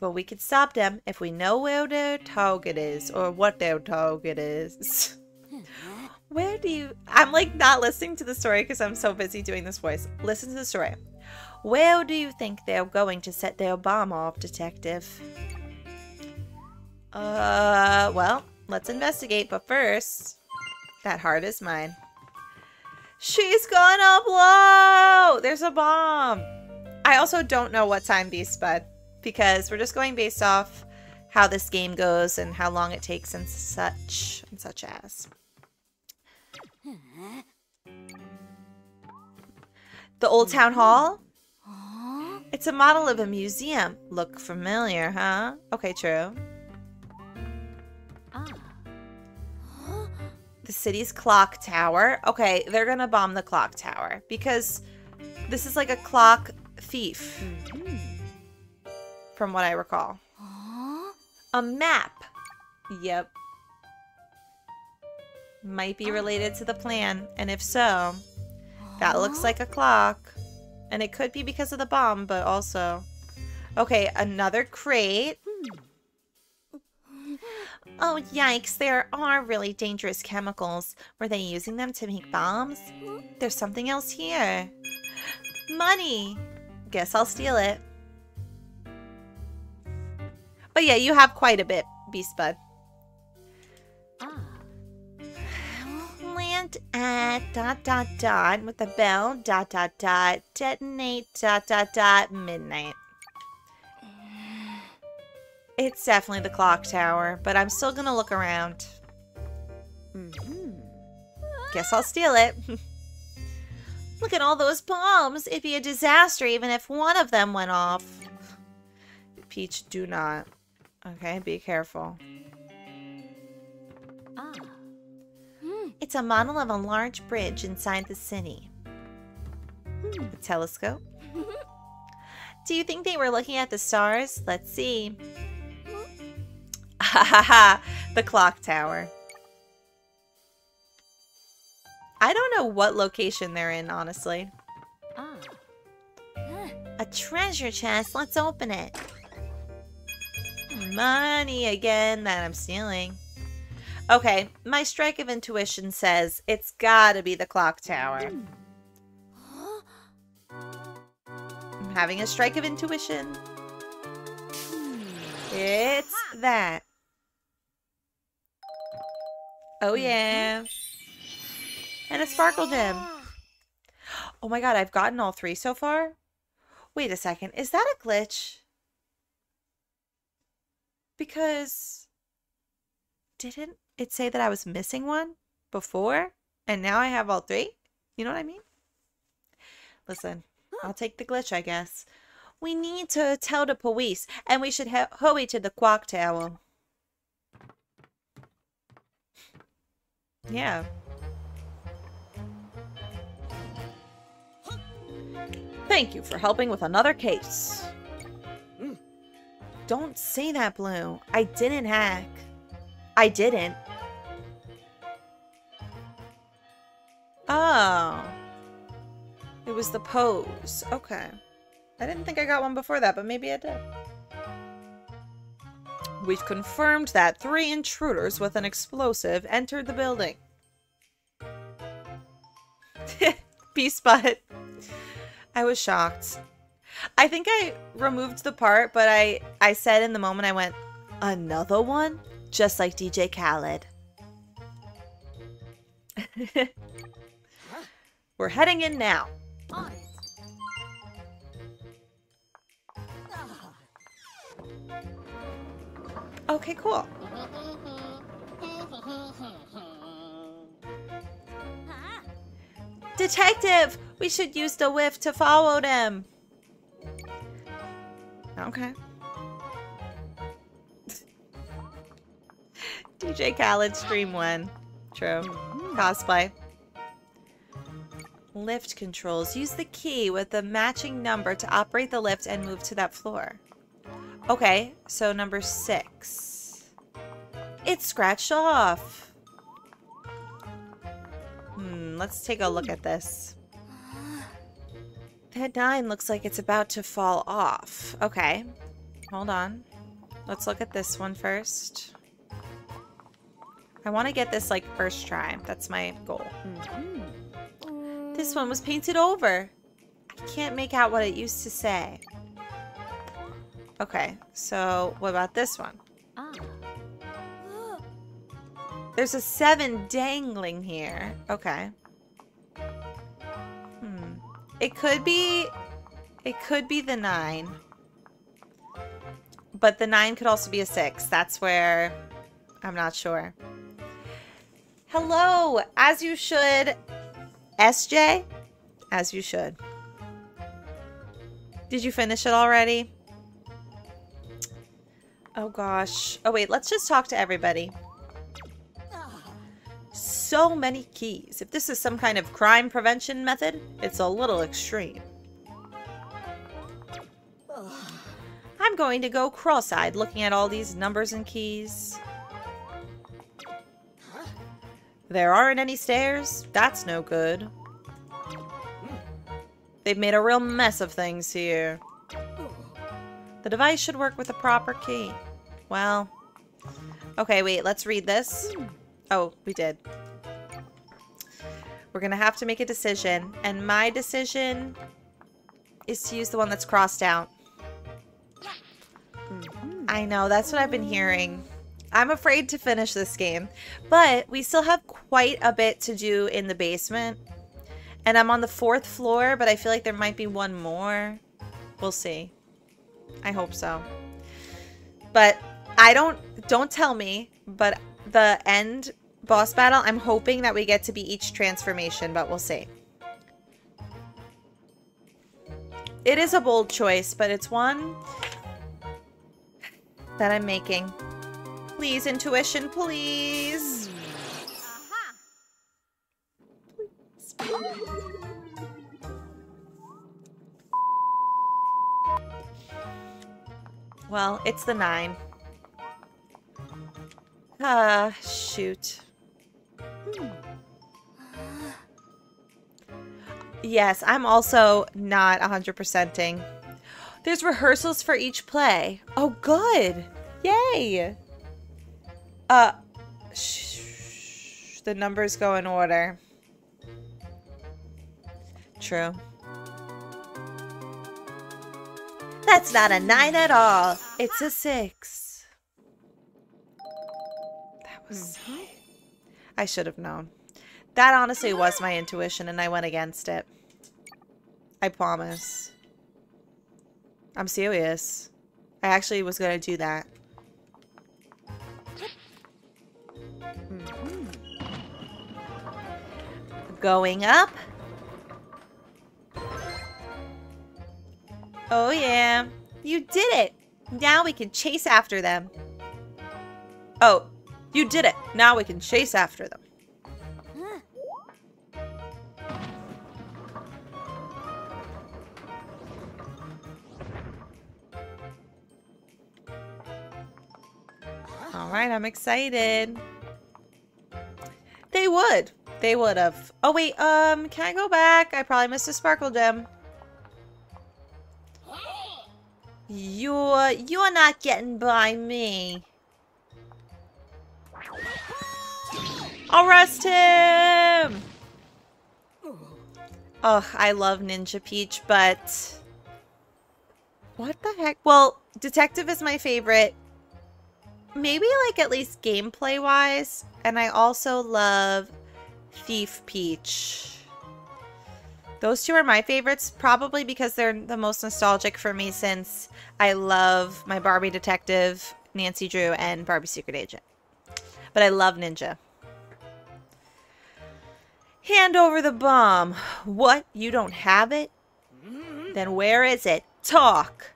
But we could stop them if we know where their target is or what their target is. Where do you. I'm like not listening to the story because I'm so busy doing this voice. Listen to the story. Where do you think they're going to set their bomb off, Detective? Uh, well, let's investigate, but first, that heart is mine. She's gonna blow! There's a bomb! I also don't know what time Beast Bud, because we're just going based off how this game goes and how long it takes and such and such as. The Old Town Hall? It's a model of a museum. Look familiar, huh? Okay, true. Ah. The city's clock tower. Okay, they're gonna bomb the clock tower because this is like a clock thief, mm-hmm. from what I recall. A map. Yep. Might be related to the plan, and if so, that looks like a clock. And it could be because of the bomb, but also. Okay, another crate. Oh, yikes, there are really dangerous chemicals. Were they using them to make bombs? There's something else here. Money! Guess I'll steal it. But yeah, you have quite a bit, Beast Bud. Land at dot dot dot with a bell dot dot dot detonate dot dot dot midnight. It's definitely the clock tower, but I'm still gonna look around. Mm-hmm. Guess I'll steal it. Look at all those bombs. It'd be a disaster even if one of them went off. Peach, do not. Okay, be careful. Ah. It's a model of a large bridge inside the city. A telescope? Do you think they were looking at the stars? Let's see. Ha ha ha! The clock tower. I don't know what location they're in, honestly. Ah. A treasure chest. Let's open it. Money again that I'm stealing. Okay, my strike of intuition says it's gotta be the clock tower. I'm having a strike of intuition. It's that. Oh mm-hmm. yeah. And a sparkle gem. Oh my god, I've gotten all three so far? Wait a second, is that a glitch? Because didn't it say that I was missing one before? And now I have all three? You know what I mean? Listen, I'll take the glitch, I guess. We need to tell the police, and we should he- hurry to the clock tower. Yeah. Thank you for helping with another case. Don't say that, Blue. I didn't hack. I didn't. Oh. It was the pose. Okay. I didn't think I got one before that, but maybe I did. We've confirmed that three intruders with an explosive entered the building. Peace butt. I was shocked. I think I removed the part, but I I said in the moment I went, another one? Just like DJ Khaled. We're heading in now. Okay, cool. Detective, we should use the whiff to follow them. Okay. DJ Khaled stream one. True. Hmm. Cosplay. Lift controls. Use the key with the matching number to operate the lift and move to that floor. Okay, so number six. It's scratched off. Hmm, let's take a look at this. That nine looks like it's about to fall off. Okay, hold on. Let's look at this one first. I want to get this like first try. That's my goal. This one was painted over. I can't make out what it used to say. Okay, so what about this one? Ah. There's a seven dangling here. Okay. Hmm. It could be. It could be the nine. But the nine could also be a six. That's where I'm not sure. Hello, as you should. SJ, as you should. Did you finish it already? Oh gosh. Oh wait, let's just talk to everybody. So many keys. If this is some kind of crime prevention method, it's a little extreme. I'm going to go cross-eyed looking at all these numbers and keys. There aren't any stairs. That's no good. They've made a real mess of things here. The device should work with the proper key. Well, okay, wait, let's read this. Oh, we did. We're gonna have to make a decision, and my decision is to use the one that's crossed out. I know, that's what I've been hearing. I'm afraid to finish this game. But we still have quite a bit to do in the basement. And I'm on the fourth floor, but I feel like there might be one more. We'll see. I hope so. But I don't don't tell me, but the end boss battle, I'm hoping that we get to be each transformation, but we'll see. It is a bold choice, but it's one that I'm making. Please, intuition, please. Well, it's the nine. Ah, shoot. Yes, I'm also not 100%ing. There's rehearsals for each play. Oh, good. Yay. Uh, the numbers go in order. True. That's not a nine at all. It's a six. That was. Mm-hmm. I should have known. That honestly was my intuition, and I went against it. I promise. I'm serious. I actually was going to do that. Mm-hmm. Going up. Oh yeah. You did it! Now we can chase after them. Oh, you did it. Now we can chase after them. All right, I'm excited. They would. They would have. Oh wait, um, can I go back? I probably missed a sparkle gem. You're you're not getting by me. Arrest him! Oh, I love Ninja Peach, but what the heck? Well, Detective is my favorite. Maybe like at least gameplay wise, and I also love Thief Peach. Those two are my favorites, probably because they're the most nostalgic for me since I love my Barbie Detective, Nancy Drew, and Barbie Secret Agent. But I love Ninja. Hand over the bomb. What? You don't have it? Then where is it? Talk.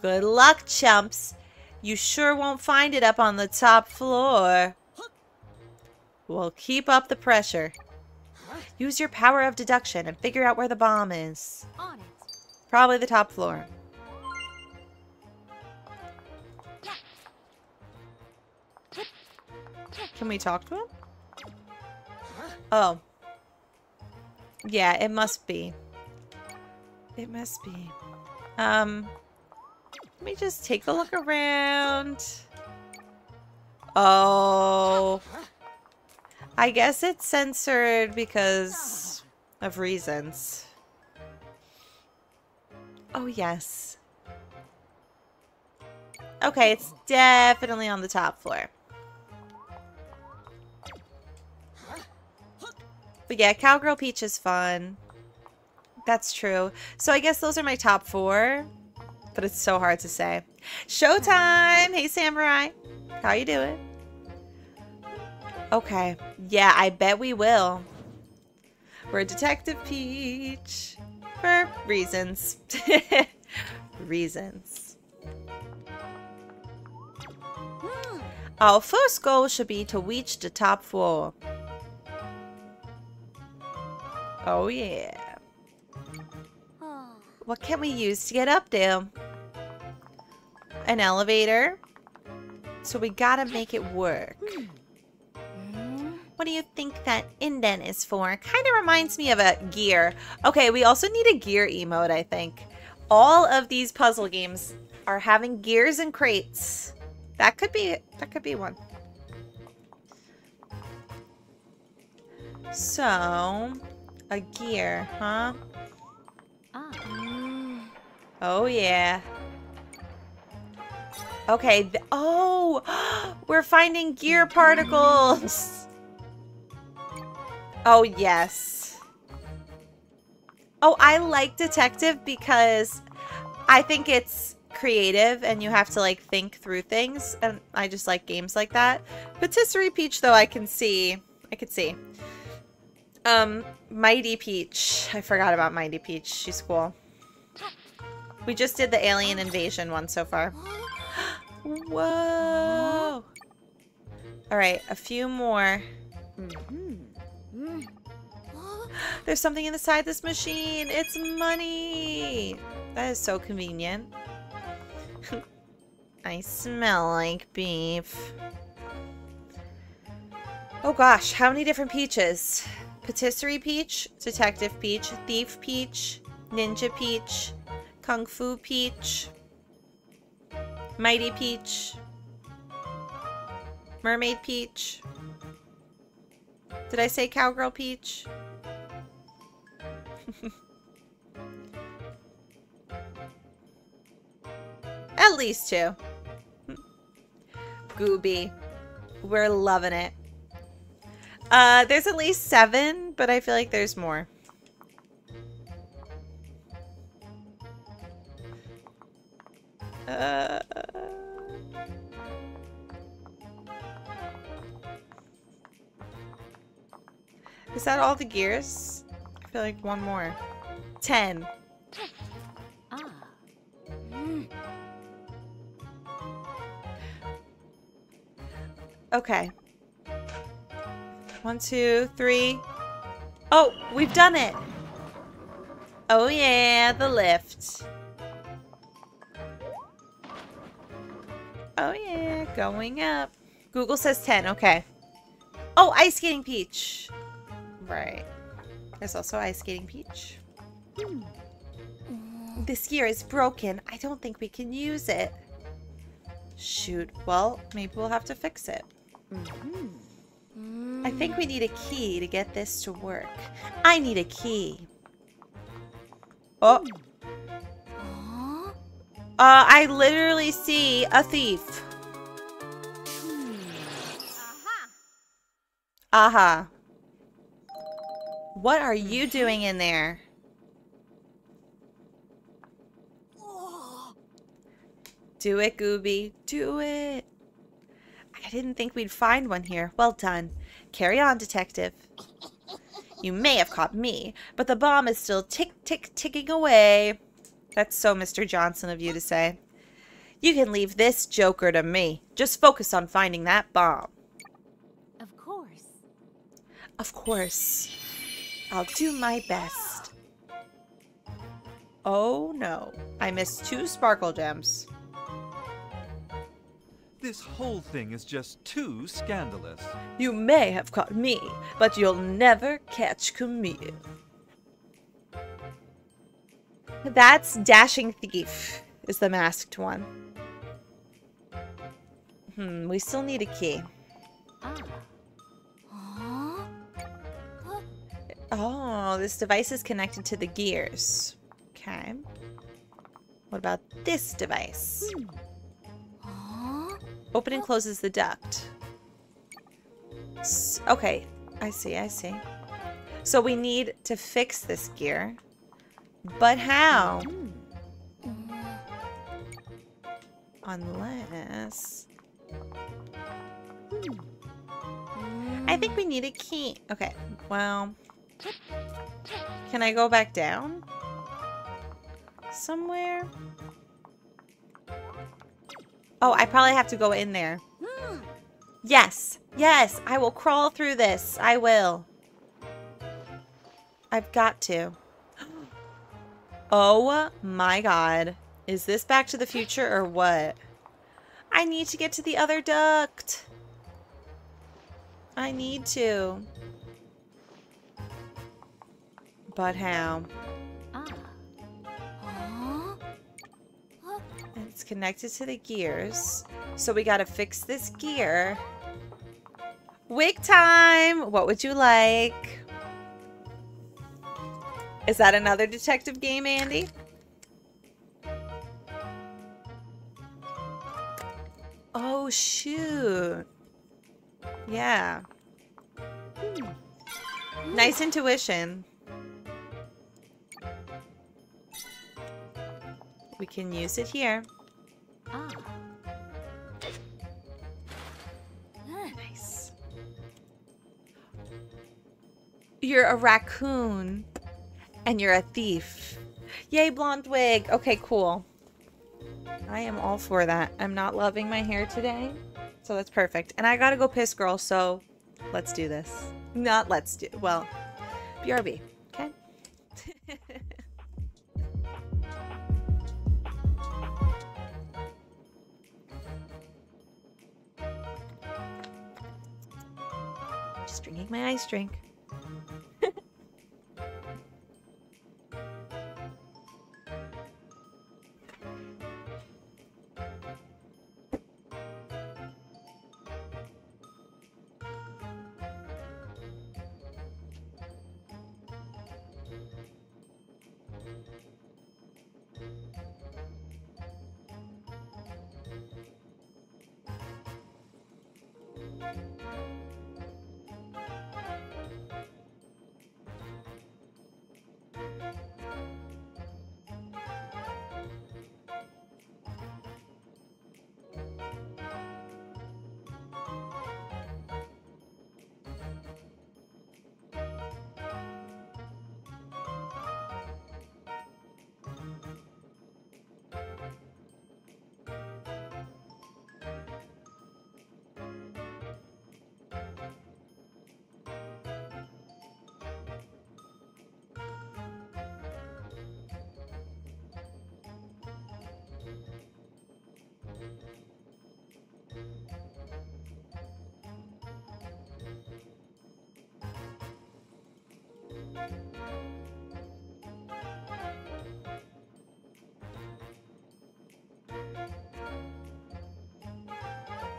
Good luck, chumps. You sure won't find it up on the top floor. Well, keep up the pressure. Use your power of deduction and figure out where the bomb is. On it. Probably the top floor. Can we talk to him? Oh. Yeah, it must be. It must be. Um, let me just take a look around. Oh. I guess it's censored because of reasons. Oh, yes. Okay, it's definitely on the top floor. But yeah, Cowgirl Peach is fun. That's true. So I guess those are my top four. But it's so hard to say. Showtime! Hey, Samurai. How you doing? Okay. Yeah, I bet we will. We're Detective Peach. For reasons. reasons. Hmm. Our first goal should be to reach the top floor. Oh yeah. What can we use to get up there? An elevator. So we gotta make it work. Hmm. What do you think that indent is for? Kind of reminds me of a gear. Okay, we also need a gear emote, I think. All of these puzzle games are having gears and crates. That could be that could be one. So, a gear, huh? Ah. Oh yeah. Okay. oh, we're finding gear particles. Oh, yes. Oh, I like detective because I think it's creative and you have to like think through things and I just like games like that. Patisserie Peach though I can see. I could see. Um Mighty Peach. I forgot about Mighty Peach. She's cool. We just did the alien invasion one so far. Whoa. All right, a few more. Mm. There's something inside this machine. It's money. That is so convenient. I smell like beef. Oh gosh, how many different peaches? Patisserie peach, detective peach, thief peach, ninja peach, kung fu peach, mighty peach, mermaid peach. Did I say cowgirl peach? At least two. Gooby. We're loving it. Uh, there's at least seven, but I feel like there's more. Uh, is that all the gears? I feel like one more. Ten. Ah. Okay. One, two, three. Oh, we've done it. Oh yeah, the lift. Oh yeah, going up. Google says 10, okay. Oh, ice skating peach. Right. There's also ice skating peach. Hmm. This gear is broken. I don't think we can use it. Shoot. Well, maybe we'll have to fix it. Mm-hmm. I think we need a key to get this to work. I need a key. Oh. Uh, I literally see a thief. Hmm. Aha. Aha. What are you doing in there? Do it, Gooby. Do it. I didn't think we'd find one here. Well done. Carry on, detective. You may have caught me, but the bomb is still tick, tick, ticking away. That's so Mr. Johnson of you to say. You can leave this joker to me. Just focus on finding that bomb. Of course. Of course. I'll do my best. Oh no. I missed two sparkle gems. This whole thing is just too scandalous. You may have caught me, but you'll never catch Camille. That's Dashing Thief, is the masked one. Hmm, we still need a key. Ah. Oh, this device is connected to the gears. Okay. What about this device? Aw. Open and closes the duct. S- okay, I see, I see. So we need to fix this gear. But how? Unless... I think we need a key. Okay, well... Can I go back down? Somewhere? Oh, I probably have to go in there. Yes, yes, I will crawl through this. I will. I've got to. Oh my god. Is this Back to the Future or what? I need to get to the other duct. I need to. But how? It's connected to the gears. So we gotta fix this gear. Wig time! What would you like? Is that another detective game, Andy? Oh, shoot. Yeah. Nice intuition. We can use it here. Ah. Nice. You're a raccoon. And you're a thief. Yay, blonde wig. Okay, cool. I am all for that. I'm not loving my hair today. So that's perfect. And I gotta go piss, girl, so let's do this. Not let's do, well, BRB, Drinking my ice drink.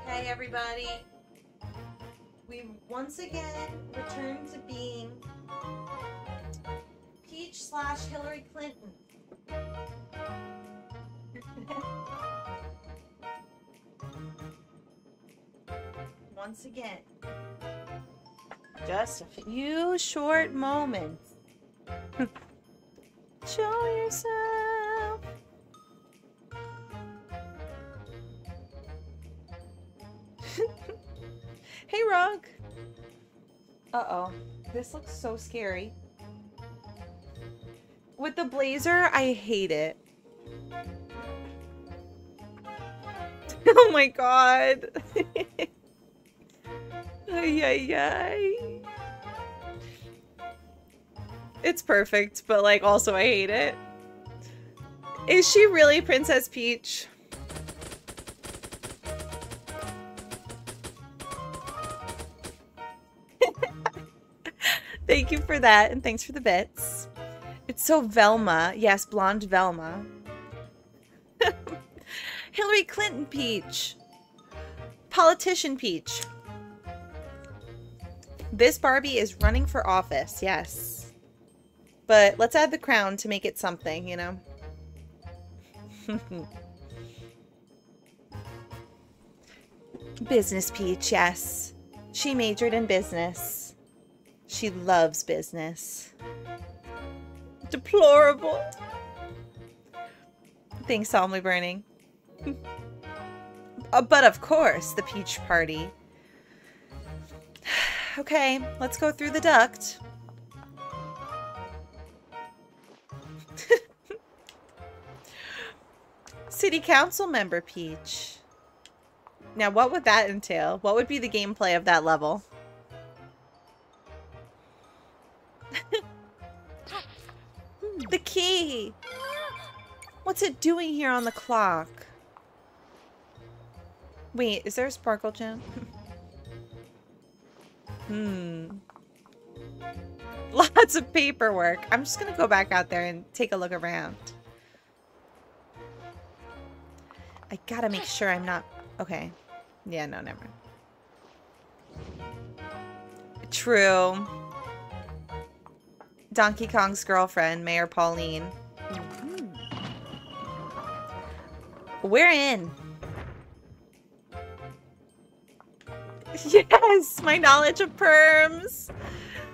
Hey everybody. We once again return to being Peach slash Hillary Clinton. once again. Just a few short moments. Show yourself. hey, Rug. Uh oh. This looks so scary. With the blazer, I hate it. oh my god. ay, ay, ay. It's perfect, but like also I hate it. Is she really Princess Peach? Thank you for that, and thanks for the bits. It's so Velma. Yes, blonde Velma. Hillary Clinton Peach. Politician Peach. This Barbie is running for office, yes. But let's add the crown to make it something, you know? business Peach, yes. She majored in business. She loves business. Deplorable. Thanks, Solemnly Burning. Uh, but of course, the Peach Party. okay, let's go through the duct. City Council member Peach. Now, what would that entail? What would be the gameplay of that level? the key! What's it doing here on the clock? Wait, is there a sparkle gem? hmm. Lots of paperwork. I'm just gonna go back out there and take a look around. I gotta make sure I'm not... Okay. Yeah, no, never. True. Donkey Kong's girlfriend, Mayor Pauline. Mm-hmm. We're in. Yes, my knowledge of perms.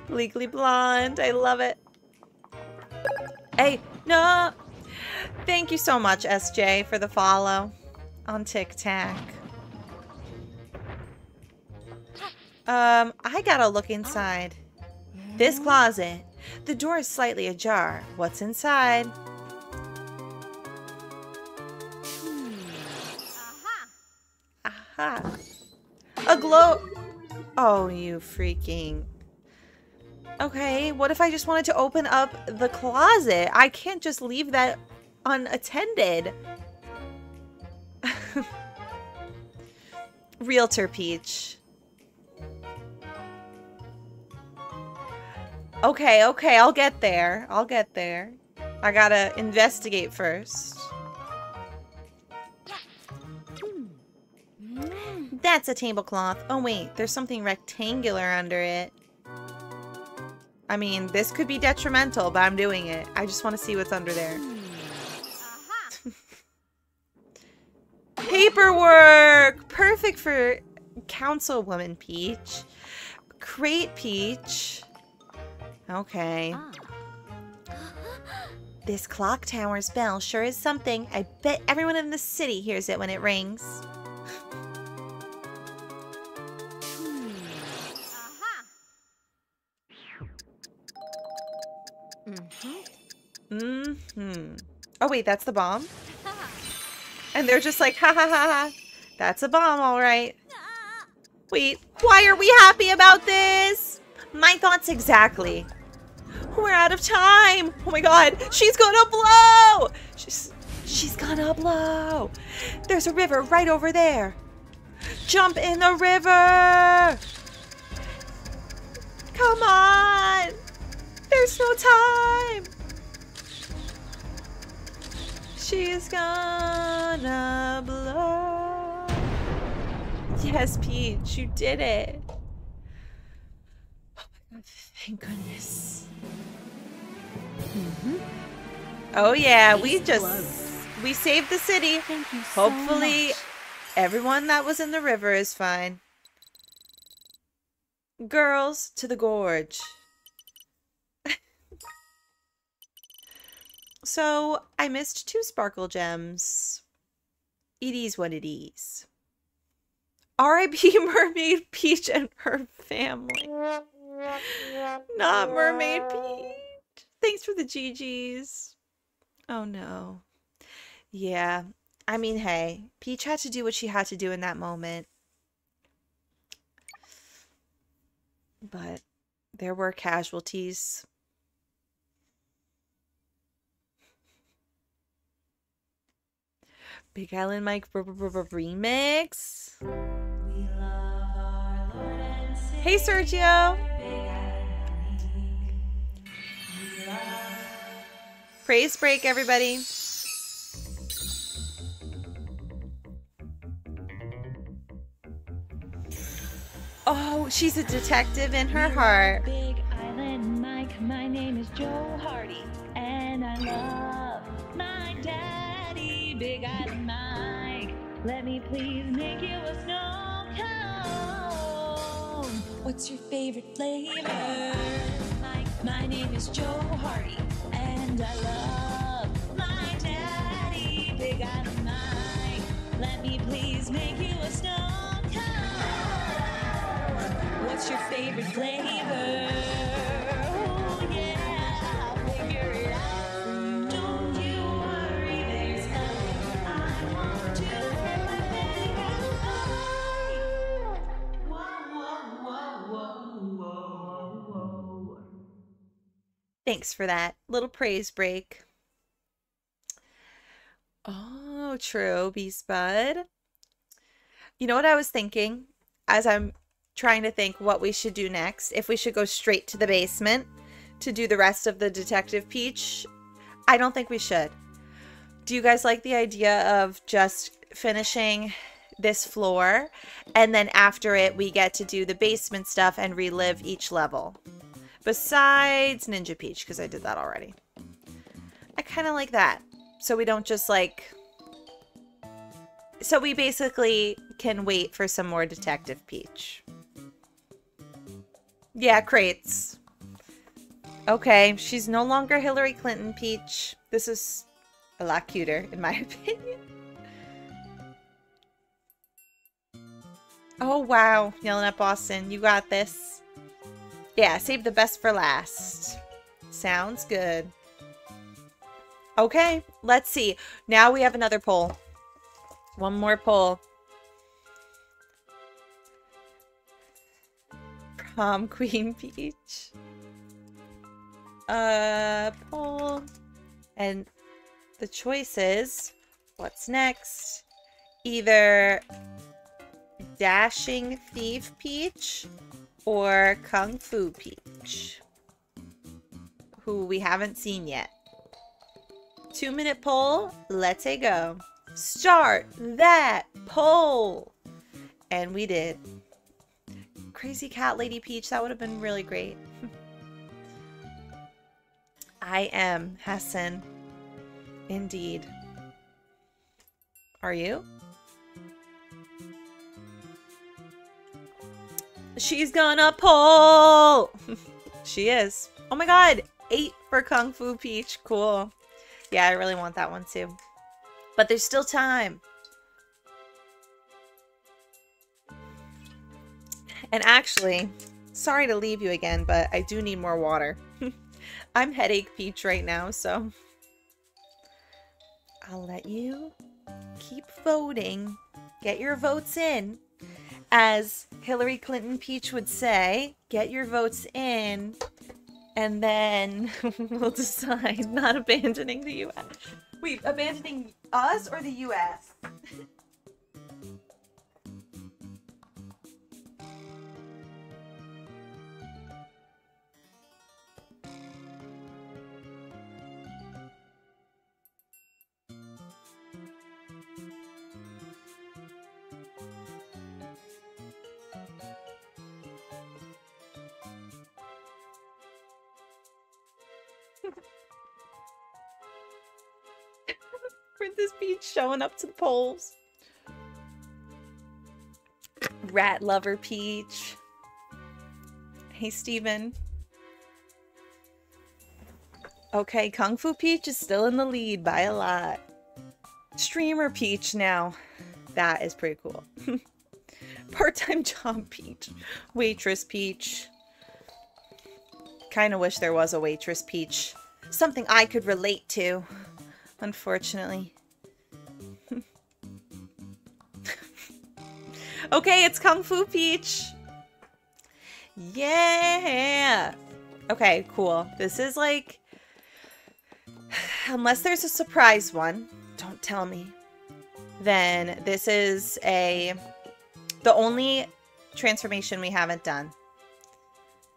Legally blonde. I love it. Hey, no. Thank you so much, SJ, for the follow on TikTok. Um, I gotta look inside. This closet. The door is slightly ajar. What's inside? Aha. A glow. Oh, you freaking. Okay, what if I just wanted to open up the closet? I can't just leave that unattended. Realtor Peach. Okay, okay, I'll get there. I'll get there. I gotta investigate first. Mm. That's a tablecloth. Oh wait, there's something rectangular under it. I mean, this could be detrimental, but I'm doing it. I just want to see what's under there. Paperwork! Perfect for Councilwoman Peach. Crate Peach. Okay. Ah. This clock tower's bell sure is something. I bet everyone in the city hears it when it rings. Mm-hmm. Oh wait, that's the bomb? And they're just like, ha ha ha ha. That's a bomb, all right. Wait, why are we happy about this? My thoughts exactly. We're out of time. Oh my god, she's gonna blow. She's she's gonna blow. There's a river right over there. Jump in the river. Come on. There's no time. She's gonna blow. Yes, Peach, you did it. Oh my god, thank goodness. Mm-hmm. Oh yeah, we just we saved the city. Thank you so Hopefully much. everyone that was in the river is fine. Girls to the gorge. So I missed two sparkle gems. It is what it is. R.I.P. Mermaid Peach and her family. Not Mermaid Peach. Thanks for the GGs. Oh no. Yeah. I mean, hey, Peach had to do what she had to do in that moment. But there were casualties. Big Island Mike remix. Hey Sergio. Praise break, everybody. Oh, she's a detective in her heart. Big Island Mike, my name is Joe Hardy, and I love my Big Island Mike, let me please make you a snow cone. What's your favorite flavor? Mike, my name is Joe Hardy, and I love my daddy. Big Island Mike, let me please make you a snow cone. What's your favorite flavor? Thanks for that little praise break. Oh, true, Beast Bud. You know what I was thinking as I'm trying to think what we should do next? If we should go straight to the basement to do the rest of the Detective Peach? I don't think we should. Do you guys like the idea of just finishing this floor and then after it we get to do the basement stuff and relive each level? Besides Ninja Peach, because I did that already. I kind of like that. So we don't just like so we basically can wait for some more Detective Peach. Yeah, crates. Okay, she's no longer Hillary Clinton Peach. This is a lot cuter, in my opinion. Oh, wow. Yelling at Boston. You got this. Yeah, save the best for last. Sounds good. Okay, let's see. Now we have another poll. One more poll. Prom Queen Peach. Uh, poll. And the choice is, what's next? Either Dashing Thief Peach or Kung Fu Peach, who we haven't seen yet. Two minute poll, let's go. Start that poll. And we did. Crazy Cat Lady Peach, that would have been really great. I am Hessen. Indeed. Are you? She's gonna pull! she is. Oh my god! Eight for Kung Fu Peach. Cool. Yeah, I really want that one too. But there's still time. And actually, sorry to leave you again, but I do need more water. I'm headache peach right now, so I'll let you keep voting. Get your votes in. As Hillary Clinton Peach would say, get your votes in, and then we'll decide not abandoning the U.S. Wait, abandoning us or the U.S.? Peach showing up to the polls. Rat lover Peach. Hey, Steven. Okay, Kung Fu Peach is still in the lead by a lot. Streamer Peach now. That is pretty cool. Part-time job Peach. Waitress Peach. Kind of wish there was a waitress Peach. Something I could relate to. Unfortunately. Okay, it's Kung Fu Peach. Yeah. Okay, cool. This is like... Unless there's a surprise one, don't tell me, then this is a... The only transformation we haven't done.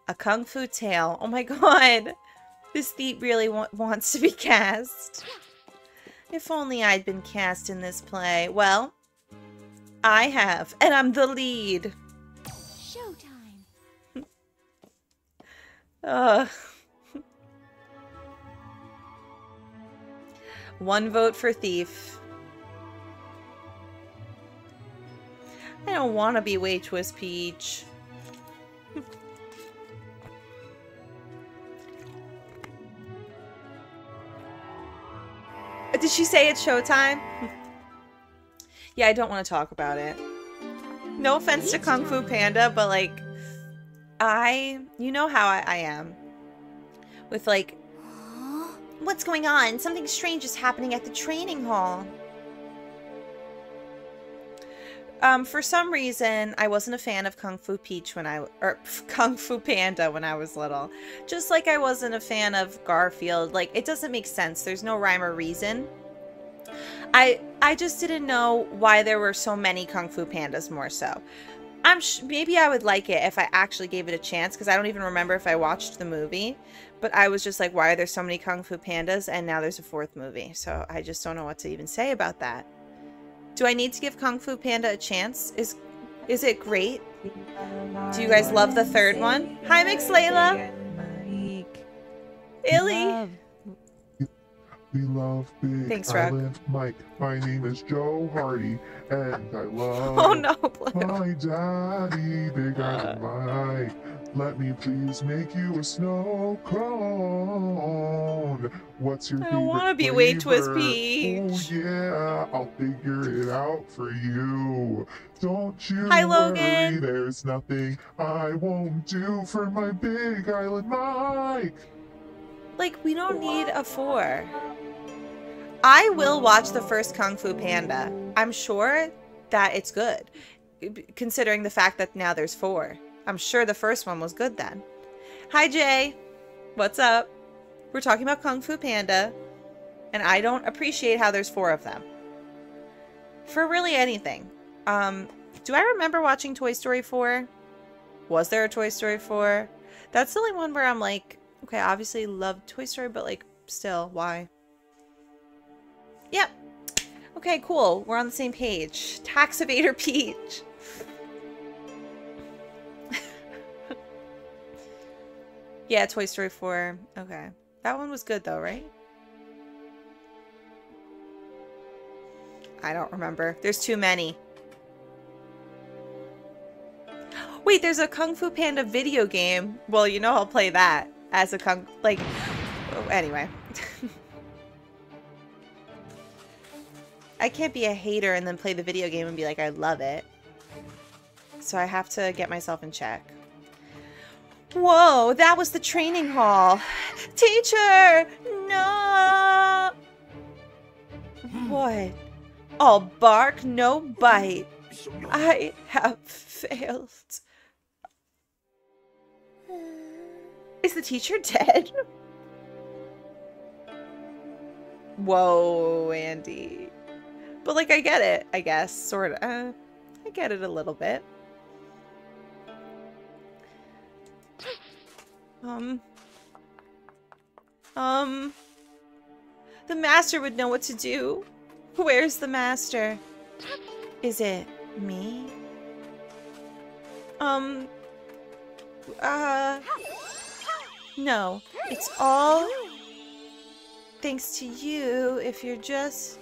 A Kung Fu tail. Oh my god. This thief really wa wants to be cast. If only I'd been cast in this play. Well, I have, and I'm the lead. Showtime. Ugh. One vote for Thief. I don't want to be Waitress Peach. Did she say it's showtime? yeah, I don't want to talk about it. No offense to Kung Fu Panda, but like, I, you know how I, I am. With like, what's going on? Something strange is happening at the training hall. Um, for some reason, I wasn't a fan of Kung Fu Peach when I, or Kung Fu Panda when I was little. Just like I wasn't a fan of Garfield. Like, it doesn't make sense. There's no rhyme or reason. I, I just didn't know why there were so many Kung Fu Pandas more so. I'm maybe I would like it if I actually gave it a chance because I don't even remember if I watched the movie. But I was just like, why are there so many Kung Fu Pandas? And now there's a fourth movie. So I just don't know what to even say about that. Do I need to give Kung Fu Panda a chance? Is is it great? Do you guys love the third one? Hi, Mix Layla. Illy. We love Big Thanks, Rock. Island Mike. My name is Joe Hardy, and I love Oh no, my daddy, Big uh. Island Mike. Let me please make you a snow cone. What's your I don't wanna be way twist flavor? peach. Oh yeah, I'll figure it out for you. Don't you Hi, worry, Logan. there's nothing I won't do for my Big Island Mike. Like, we don't need a four. I will watch the first Kung Fu Panda. I'm sure that it's good, considering the fact that now there's four. I'm sure the first one was good then. Hi, Jay. What's up? We're talking about Kung Fu Panda, and I don't appreciate how there's four of them. For really anything. Um, do I remember watching Toy Story 4? Was there a Toy Story 4? That's the only one where I'm like, okay, obviously love Toy Story, but like, still, why? Yep. Okay, cool. We're on the same page. Tax evader Peach. yeah, Toy Story 4. Okay. That one was good though, right? I don't remember. There's too many. Wait, there's a Kung Fu Panda video game. Well, you know I'll play that as a Kung... Like... oh, Anyway. I can't be a hater and then play the video game and be like, I love it. So I have to get myself in check. Whoa, that was the training hall. Teacher! No! What? All bark, no bite. I have failed. Is the teacher dead? Whoa, Andy. But like, I get it, I guess, sort of. Uh, I get it a little bit. Um. Um. The master would know what to do. Where's the master? Is it me? Um. Uh. No. It's all thanks to you if you're just.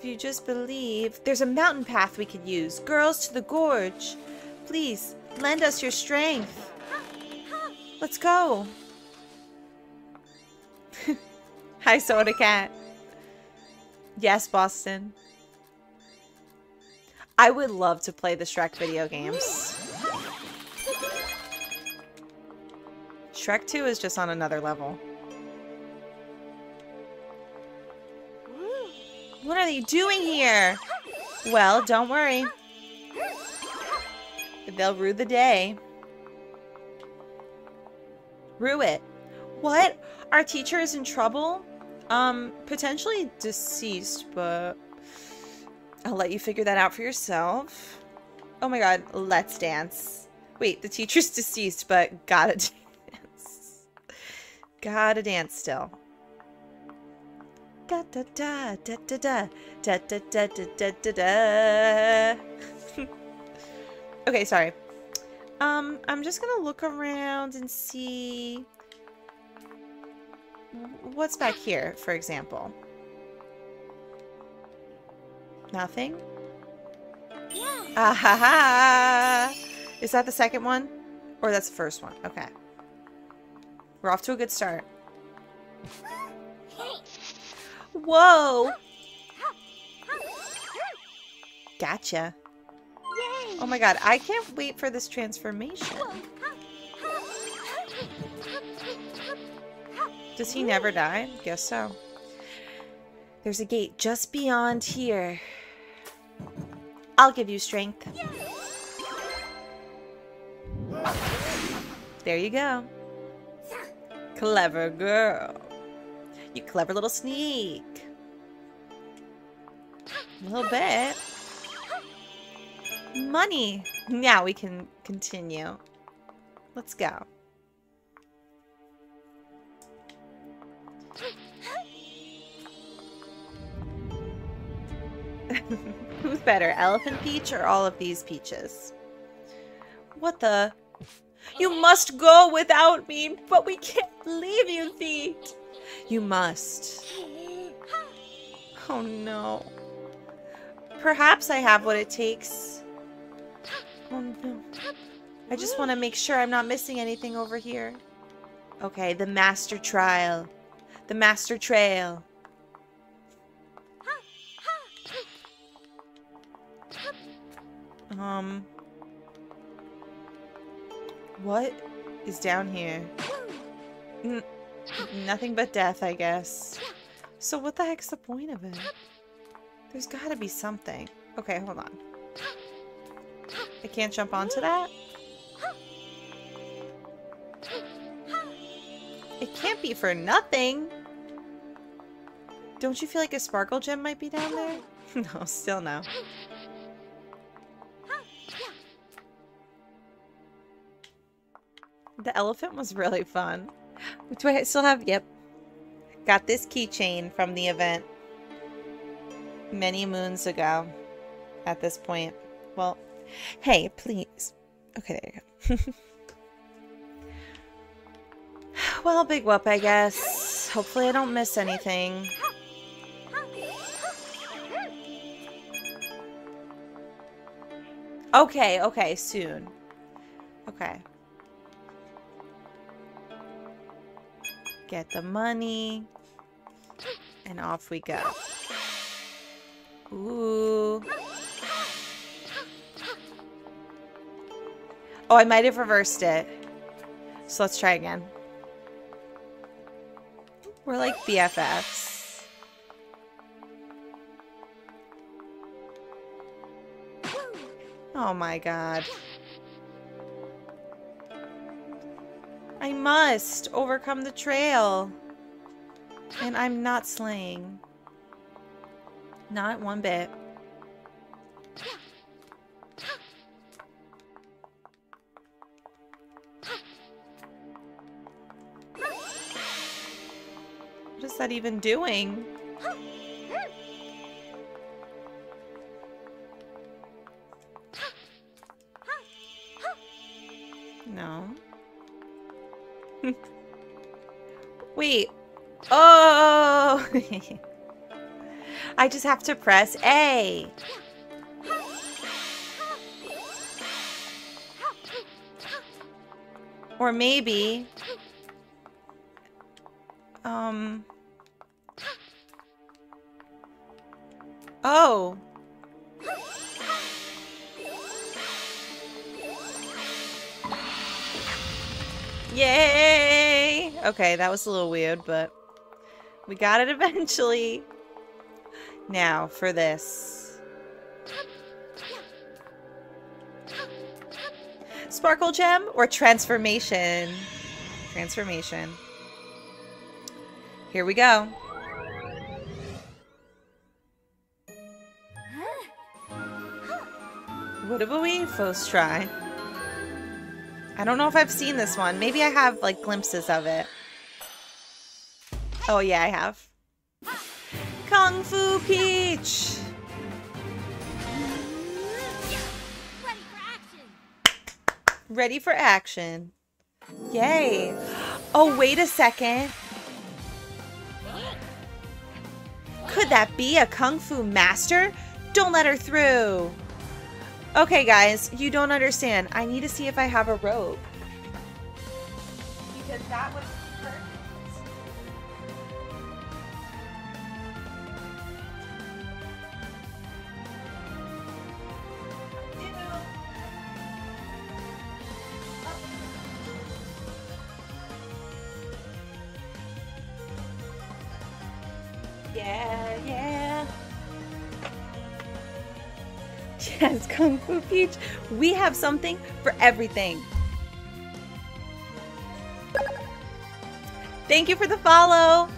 If you just believe. There's a mountain path we could use. Girls to the gorge. Please, lend us your strength. Let's go. Hi, Soda Cat. Yes, Boston. I would love to play the Shrek video games. Shrek 2 is just on another level. What are they doing here? Well, don't worry. They'll rue the day. Rue it. What? Our teacher is in trouble? Um, potentially deceased, but I'll let you figure that out for yourself. Oh my god, let's dance. Wait, the teacher's deceased, but gotta dance. gotta dance still. Da da da da da da da da da da da da da. okay, sorry. Um, I'm just gonna look around and see what's back here, for example. Nothing? Yeah. Ah ha ha! Is that the second one? Or that's the first one? Okay. We're off to a good start. Whoa! Gotcha. Oh my god, I can't wait for this transformation. Does he never die? Guess so. There's a gate just beyond here. I'll give you strength. There you go. Clever girl. You clever little sneak. A little bit. Money. Now we can continue. Let's go. Who's better, Elephant Peach or all of these peaches? What the? You must go without me, but we can't leave you, Feet. You must. Oh no. Perhaps I have what it takes. Oh no. I just want to make sure I'm not missing anything over here. Okay, the master trial. The master trail. Um. What is down here? N nothing but death, I guess. So what the heck's the point of it? There's gotta be something. Okay, hold on. I can't jump onto that? It can't be for nothing. Don't you feel like a sparkle gem might be down there? no, still no. The elephant was really fun. Do I still have? Yep. Got this keychain from the event many moons ago at this point. Well, hey, please. Okay, there you go. well, big whoop, I guess. Hopefully I don't miss anything. Okay, okay, soon. Okay. Get the money. And off we go. Ooh. Oh, I might have reversed it. So let's try again. We're like BFFs. Oh my god. I must overcome the trail. And I'm not slaying. Not one bit. What is that even doing? No. Wait. Oh! I just have to press A. Or maybe... Um... Oh. Yay! Okay, that was a little weird, but we got it eventually. Now, for this. Sparkle gem or transformation? Transformation. Here we go. What we first try? I don't know if I've seen this one. Maybe I have like glimpses of it. Oh yeah, I have. Kung Fu Peach! Ready for action. Yay. Oh, wait a second. Could that be a Kung Fu master? Don't let her through. Okay, guys, you don't understand. I need to see if I have a rope. Because that was Kung Fu Peach. We have something for everything. Thank you for the follow,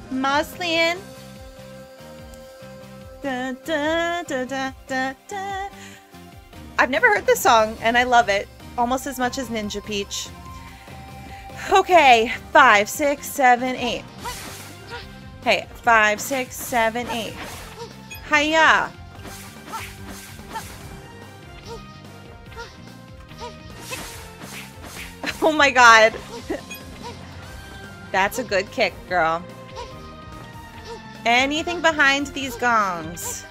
da, da, da, da. I've never heard this song, and I love it almost as much as Ninja Peach. Okay, five, six, seven, eight. Hey, five, six, seven, eight. Hiya. Oh my god. That's a good kick, girl. Anything behind these gongs.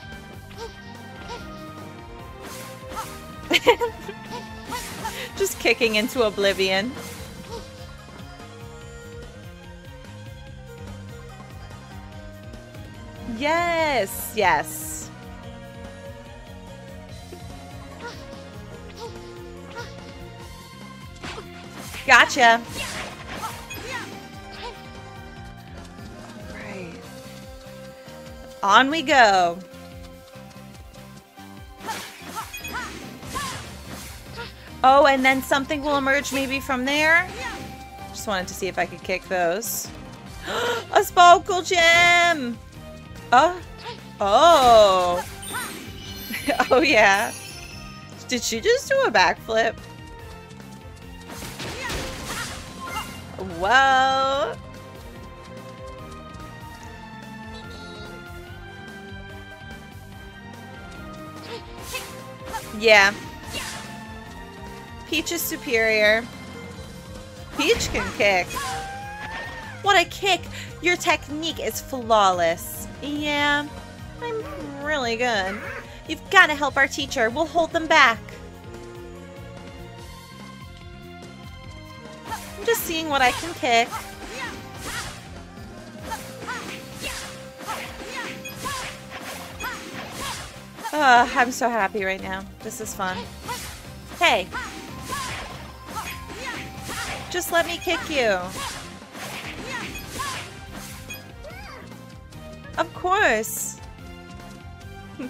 Just kicking into oblivion. Yes, yes. Gotcha. Right. On we go. Oh, and then something will emerge maybe from there. Just wanted to see if I could kick those. A Sparkle Gem! Uh, oh. Oh. oh, yeah. Did she just do a backflip? Whoa. Yeah. Peach is superior. Peach can kick. What a kick! Your technique is flawless. Yeah, I'm really good. You've got to help our teacher. We'll hold them back. I'm just seeing what I can kick. Uh, I'm so happy right now. This is fun. Hey. Just let me kick you. Of course.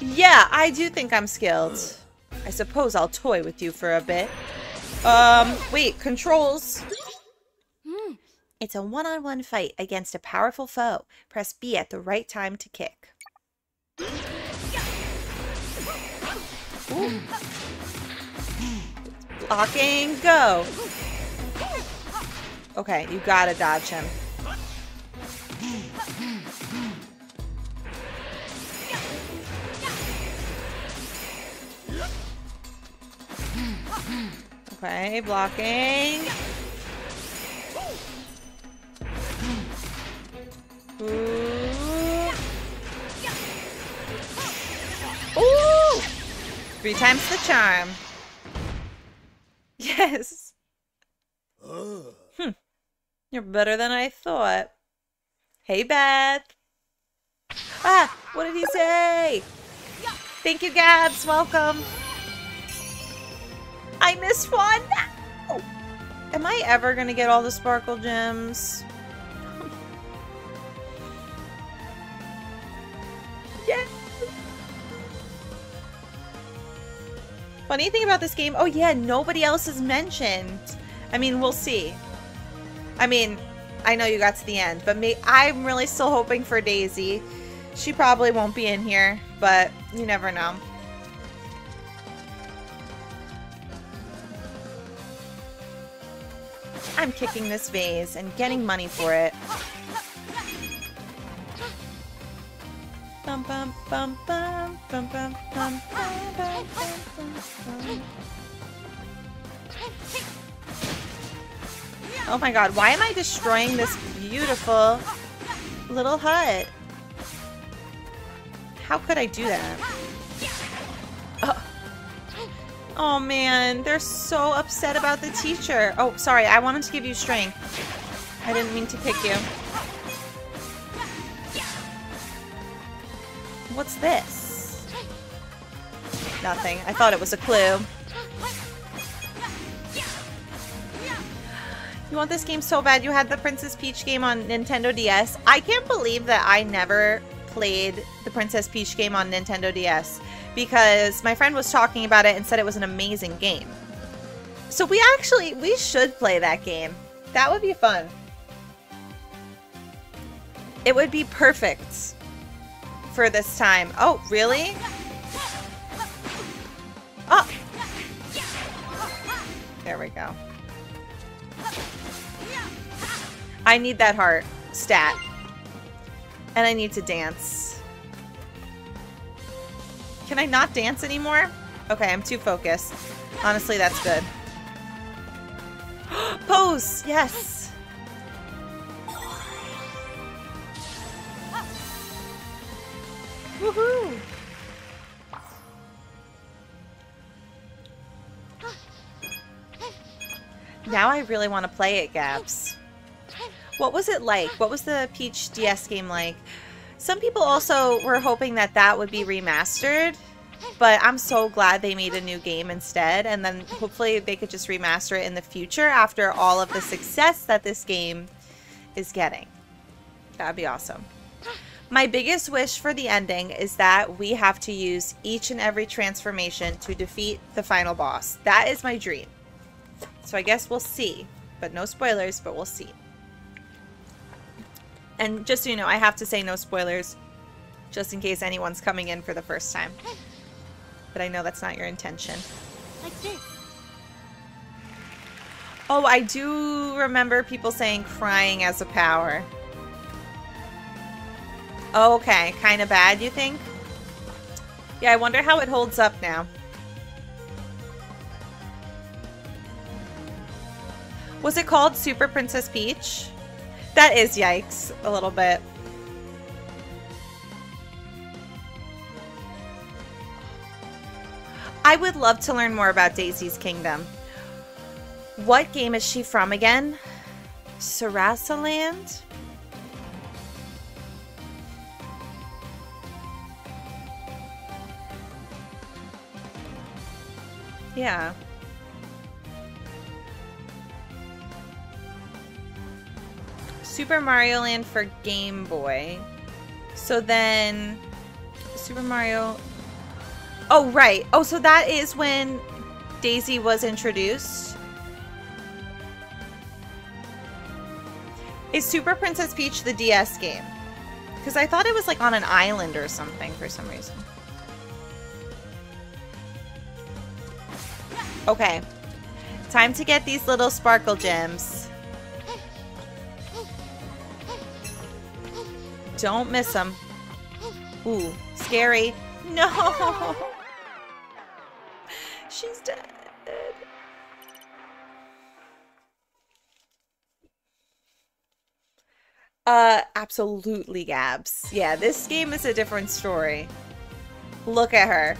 yeah, I do think I'm skilled. I suppose I'll toy with you for a bit. Um, wait, controls. It's a one-on-one fight against a powerful foe. Press B at the right time to kick. Ooh. Blocking, go. Okay, you gotta dodge him. Okay, blocking. Ooh. Ooh! Three times the charm. Yes. Hmm. You're better than I thought. Hey, Beth. Ah, what did he say? Thank you, Gabs. Welcome. I missed one. No! Am I ever to get all the sparkle gems? yes! Funny thing about this game, oh yeah, nobody else is mentioned. I mean, we'll see. I mean, I know you got to the end, but me, I'm really still hoping for Daisy. She probably won't be in here, but you never know. I'm kicking this vase and getting money for it. Bum bum bum bum bum bum bum bum bum bum Oh my god, why am I destroying this beautiful little hut? How could I do that? Oh. man, they're so upset about the teacher. Oh, sorry, I wanted to give you strength. I didn't mean to pick you. What's this? Nothing. I thought it was a clue. You want this game so bad you had the Princess Peach game on Nintendo DS. I can't believe that I never played the Princess Peach game on Nintendo DS because my friend was talking about it and said it was an amazing game. So we actually, we should play that game. That would be fun. It would be perfect for this time. Oh, really? Oh! There we go. I need that heart stat. And I need to dance. Can I not dance anymore? Okay, I'm too focused. Honestly, that's good. Pose! Yes! Woohoo! Now I really want to play it, Gabs. What was it like? What was the Peach DS game like? Some people also were hoping that that would be remastered, but I'm so glad they made a new game instead, and then hopefully they could just remaster it in the future after all of the success that this game is getting. That'd be awesome. My biggest wish for the ending is that we have to use each and every transformation to defeat the final boss. That is my dream. So I guess we'll see. But no spoilers, but we'll see. And just so you know, I have to say no spoilers just in case anyone's coming in for the first time. But I know that's not your intention. Like this. Oh, I do remember people saying crying as a power. Okay, kind of bad, you think? Yeah, I wonder how it holds up now. Was it called Super Princess Peach? That is yikes, a little bit. I would love to learn more about Daisy's Kingdom. What game is she from again? Sarasaland? Yeah. Super Mario Land for Game Boy. So then Super Mario Oh, right. Oh, so that is when Daisy was introduced. Is Super Princess Peach the DS game? Because I thought it was like on an island or something for some reason. Okay. Time to get these little sparkle gems. Don't miss them. Ooh, scary. No! She's dead. Uh, absolutely, Gabs. Yeah, this game is a different story. Look at her.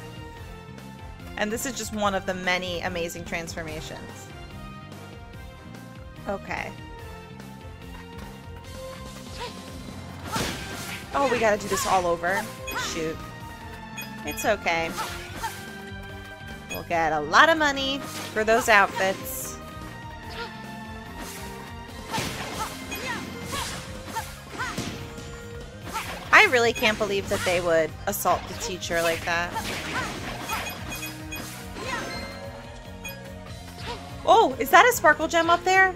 And this is just one of the many amazing transformations. Okay. Oh, we gotta do this all over. Shoot. It's okay. We'll get a lot of money for those outfits. I really can't believe that they would assault the teacher like that. Oh, is that a sparkle gem up there?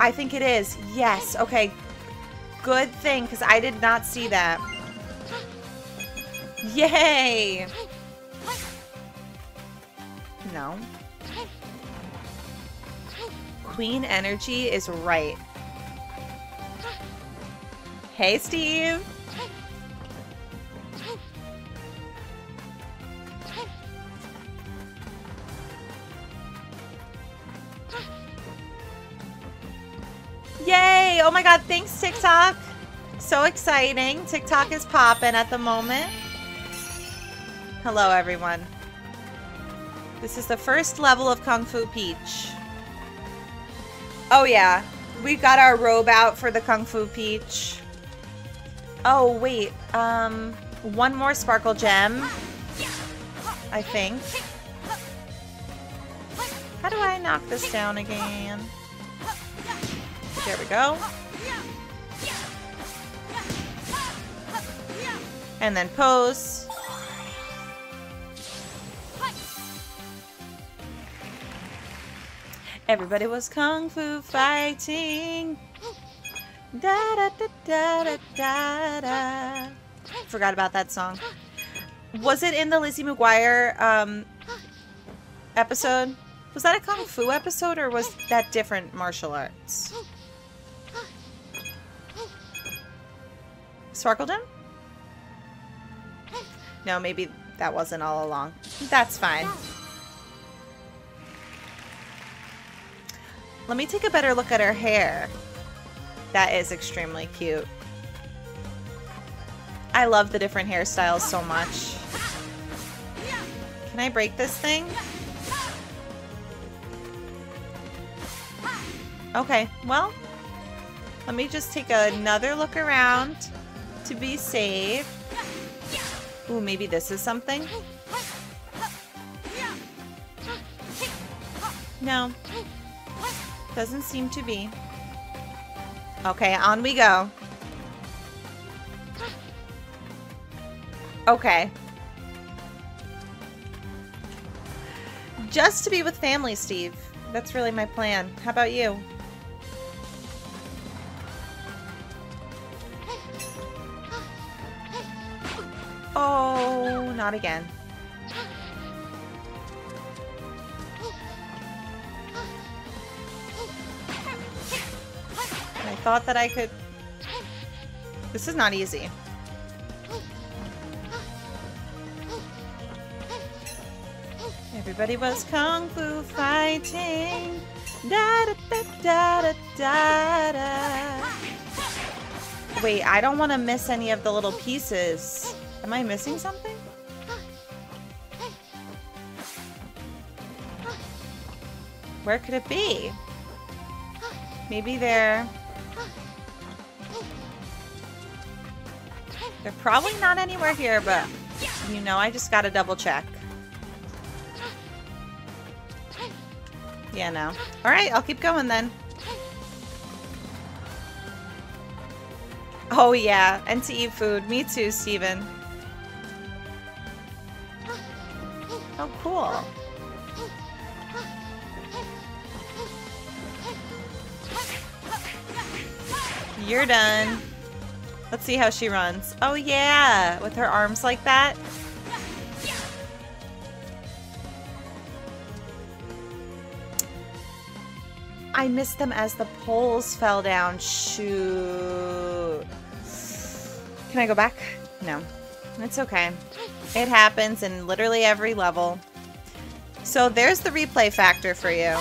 I think it is. Yes. Okay. Good thing, because I did not see that. Yay! No. Queen Energy is right. Hey, Steve! Yay! Oh my god, thanks TikTok! So exciting. TikTok is popping at the moment. Hello, everyone. This is the first level of Kung Fu Peach. Oh, yeah. We got our robe out for the Kung Fu Peach. Oh, wait. Um, one more Sparkle Gem. I think. How do I knock this down again? There we go. And then pose. Everybody was kung fu fighting. Da da da da da da. Forgot about that song. Was it in the Lizzie McGuire um, episode? Was that a kung fu episode or was that different martial arts? Sparkle gem? No, maybe that wasn't all along. That's fine. Let me take a better look at her hair. That is extremely cute. I love the different hairstyles so much. Can I break this thing? Okay, well, let me just take another look around to be safe. Ooh, maybe this is something? No. Doesn't seem to be. Okay, on we go. Okay. Just to be with family, Steve. That's really my plan. How about you? Oh, not again. I thought that I could... This is not easy. Everybody was kung fu fighting. Da da da da da da. Wait, I don't want to miss any of the little pieces. Am I missing something? Where could it be? Maybe they're... They're probably not anywhere here, but you know, I just gotta double check. Yeah, no. Alright, I'll keep going then. Oh yeah, and to eat food. Me too, Steven. Oh, cool. You're done. Let's see how she runs. Oh yeah, with her arms like that. I missed them as the poles fell down. Shoot. Can I go back? No. It's okay. It happens in literally every level. So there's the replay factor for you.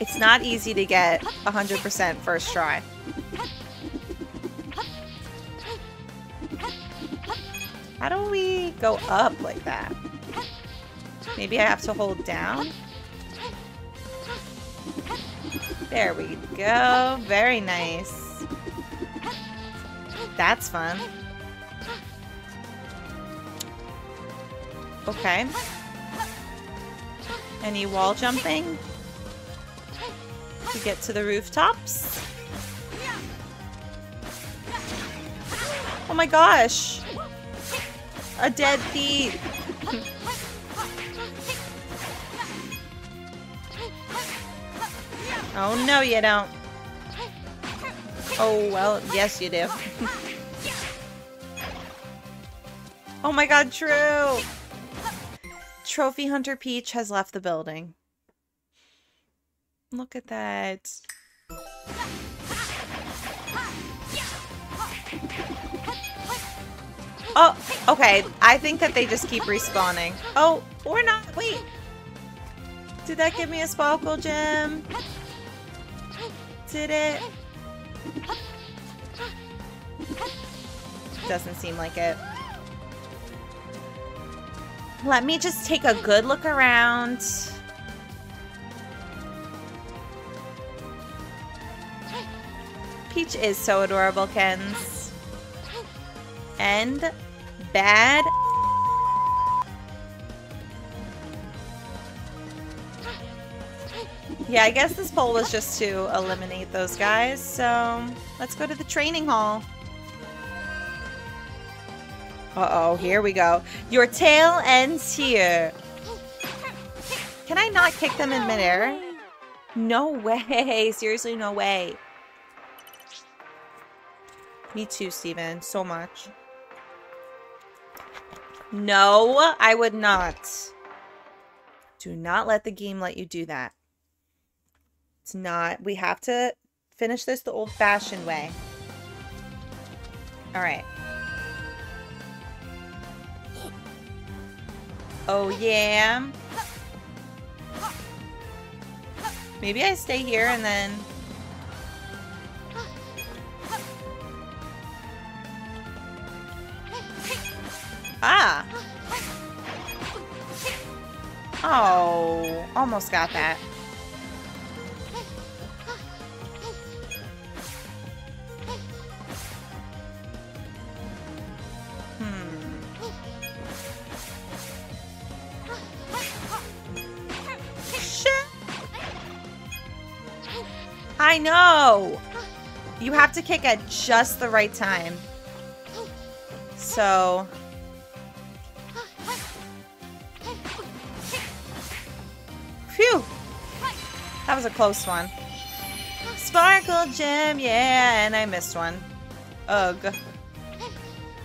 It's not easy to get 100% first try. How do we go up like that? Maybe I have to hold down? There we go. Very nice. That's fun. Okay. Any wall jumping? To get to the rooftops? Oh my gosh! A dead thief! oh no you don't. Oh well, yes you do. oh my god, true! Trophy Hunter Peach has left the building. Look at that. Oh, okay. I think that they just keep respawning. Oh, or not. Wait. Did that give me a sparkle gem? Did it? Doesn't seem like it. Let me just take a good look around. Peach is so adorable, Kens. And bad. Yeah, I guess this poll was just to eliminate those guys, so let's go to the training hall. Uh-oh, here we go. Your tail ends here. Can I not kick them in midair? No way. Seriously, no way. Me too, Steven. So much. No, I would not. Do not let the game let you do that. It's not. We have to finish this the old-fashioned way. All right. Oh, yeah. Maybe I stay here and then... Ah! Oh, almost got that. I know. You have to kick at just the right time. So. Phew. That was a close one. Sparkle gem, yeah, and I missed one. Ugh.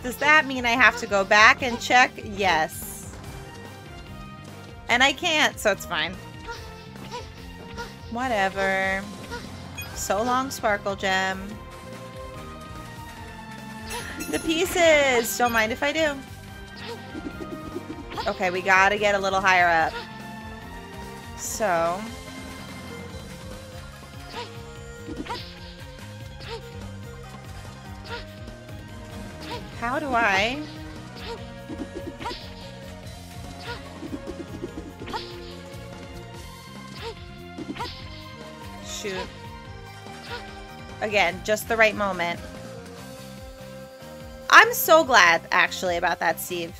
Does that mean I have to go back and check? Yes. And I can't, so it's fine. Whatever. So long, Sparkle Gem. The pieces! Don't mind if I do. Okay, we gotta get a little higher up. So... How do I... Shoot. Again, just the right moment. I'm so glad, actually, about that, Steve.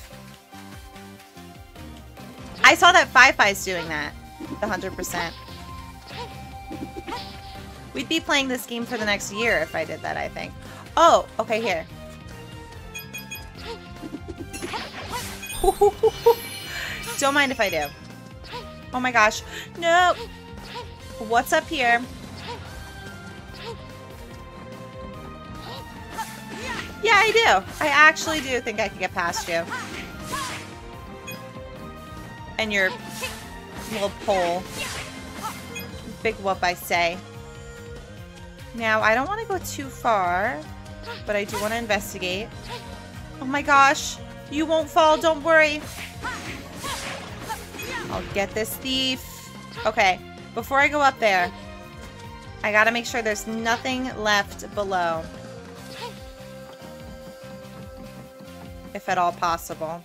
I saw that Fi-Fi's doing that. 100%. We'd be playing this game for the next year if I did that, I think. Oh, okay, here. Don't mind if I do. Oh my gosh. No! What's up here? Yeah, I do. I actually do think I can get past you. And your little pole. Big whoop, I say. Now, I don't want to go too far, but I do want to investigate. Oh my gosh. You won't fall, don't worry. I'll get this thief. Okay, before I go up there, I gotta make sure there's nothing left below. If at all possible.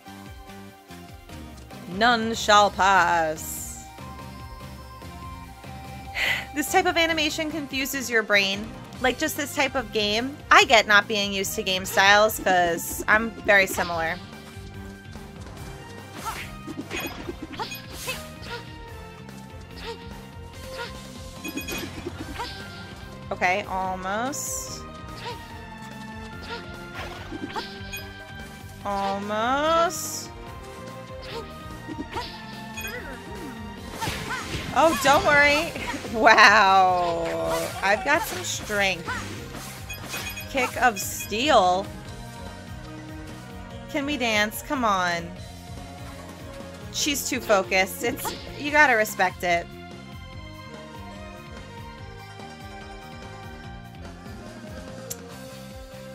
None shall pass. This type of animation confuses your brain. Like just this type of game. I get not being used to game styles because I'm very similar. Okay, almost. Almost. Oh, don't worry. Wow. I've got some strength. Kick of steel. Can we dance? Come on. She's too focused. It's you gotta respect it.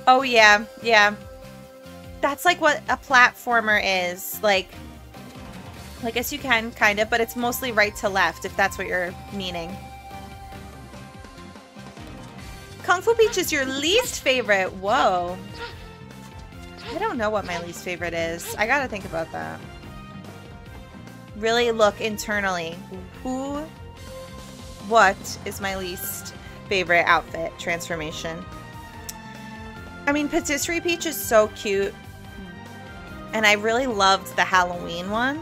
Oh yeah, yeah. That's like what a platformer is. Like I guess you can kind of, but it's mostly right to left if that's what you're meaning. Kung Fu Peach is your least favorite. Whoa. I don't know what my least favorite is. I gotta think about that. Really look internally. Who, what is my least favorite outfit transformation? I mean, Patisserie Peach is so cute. And I really loved the Halloween one.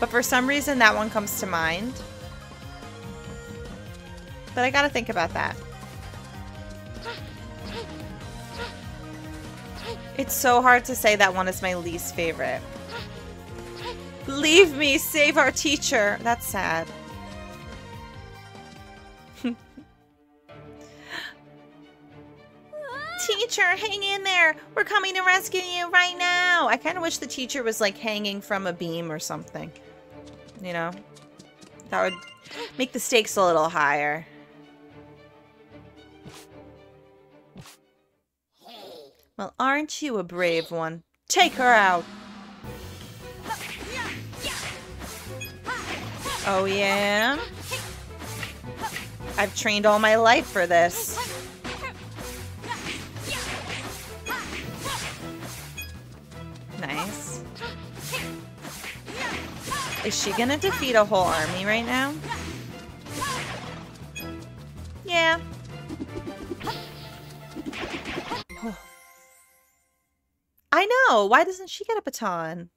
But for some reason, that one comes to mind. But I gotta think about that. It's so hard to say that one is my least favorite. Leave me! Save our teacher! That's sad. Teacher, hang in there! We're coming to rescue you right now! I kind of wish the teacher was like hanging from a beam or something. You know? That would make the stakes a little higher. Well, aren't you a brave one? Take her out! Oh, yeah? I've trained all my life for this. Nice. Is she gonna defeat a whole army right now? Yeah. I know. Why doesn't she get a baton?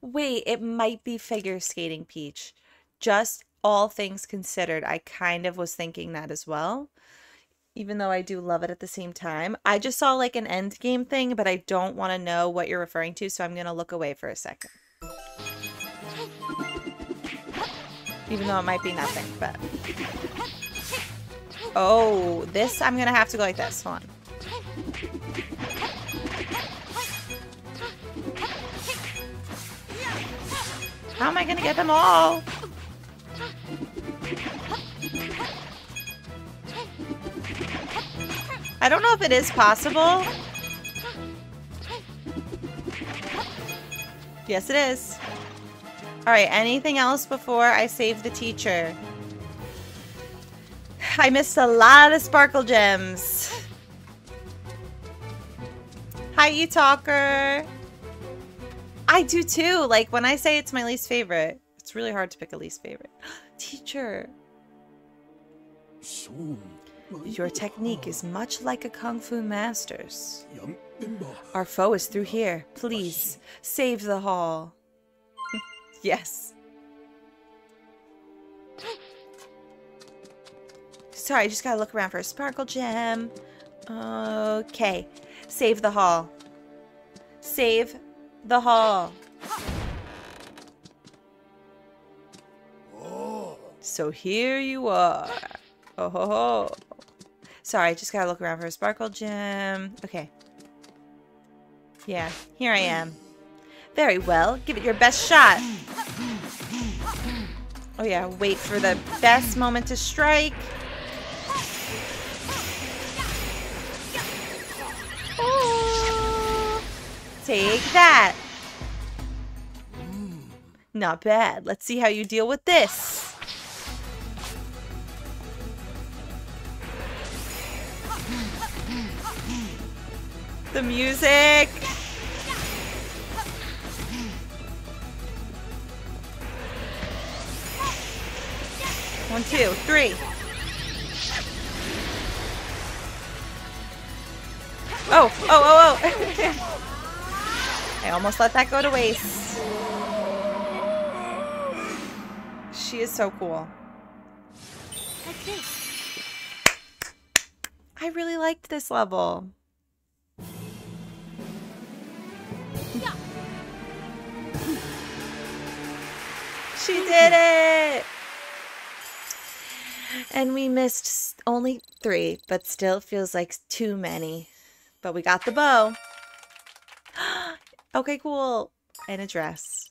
Wait, it might be figure skating Peach. Just all things considered, I kind of was thinking that as well. Even though I do love it at the same time. I just saw like an end game thing, but I don't want to know what you're referring to, so I'm going to look away for a second. Even though it might be nothing, but. Oh, this, I'm going to have to go like this. Hold on. How am I going to get them all? I don't know if it is possible. Yes, it is. All right, anything else before I save the teacher? I missed a lot of sparkle gems. Hi, you talker. I do too. Like when I say it's my least favorite, it's really hard to pick a least favorite. Teacher. Your technique is much like a kung fu master's. Our foe is through here. Please, save the hall. yes. Sorry, I just gotta look around for a sparkle gem. Okay. Save the hall. Save the hall. Oh. So here you are. Oh ho ho. Sorry, just gotta look around for a sparkle gem. Okay. Yeah, here I am. Very well. Give it your best shot. Oh yeah, wait for the best moment to strike. Oh, take that. Not bad. Let's see how you deal with this. The music. One, two, three. Oh, oh, oh, oh. I almost let that go to waste. She is so cool. I really liked this level. She did it! And we missed only three, but still feels like too many. But we got the bow. okay, cool. And a dress.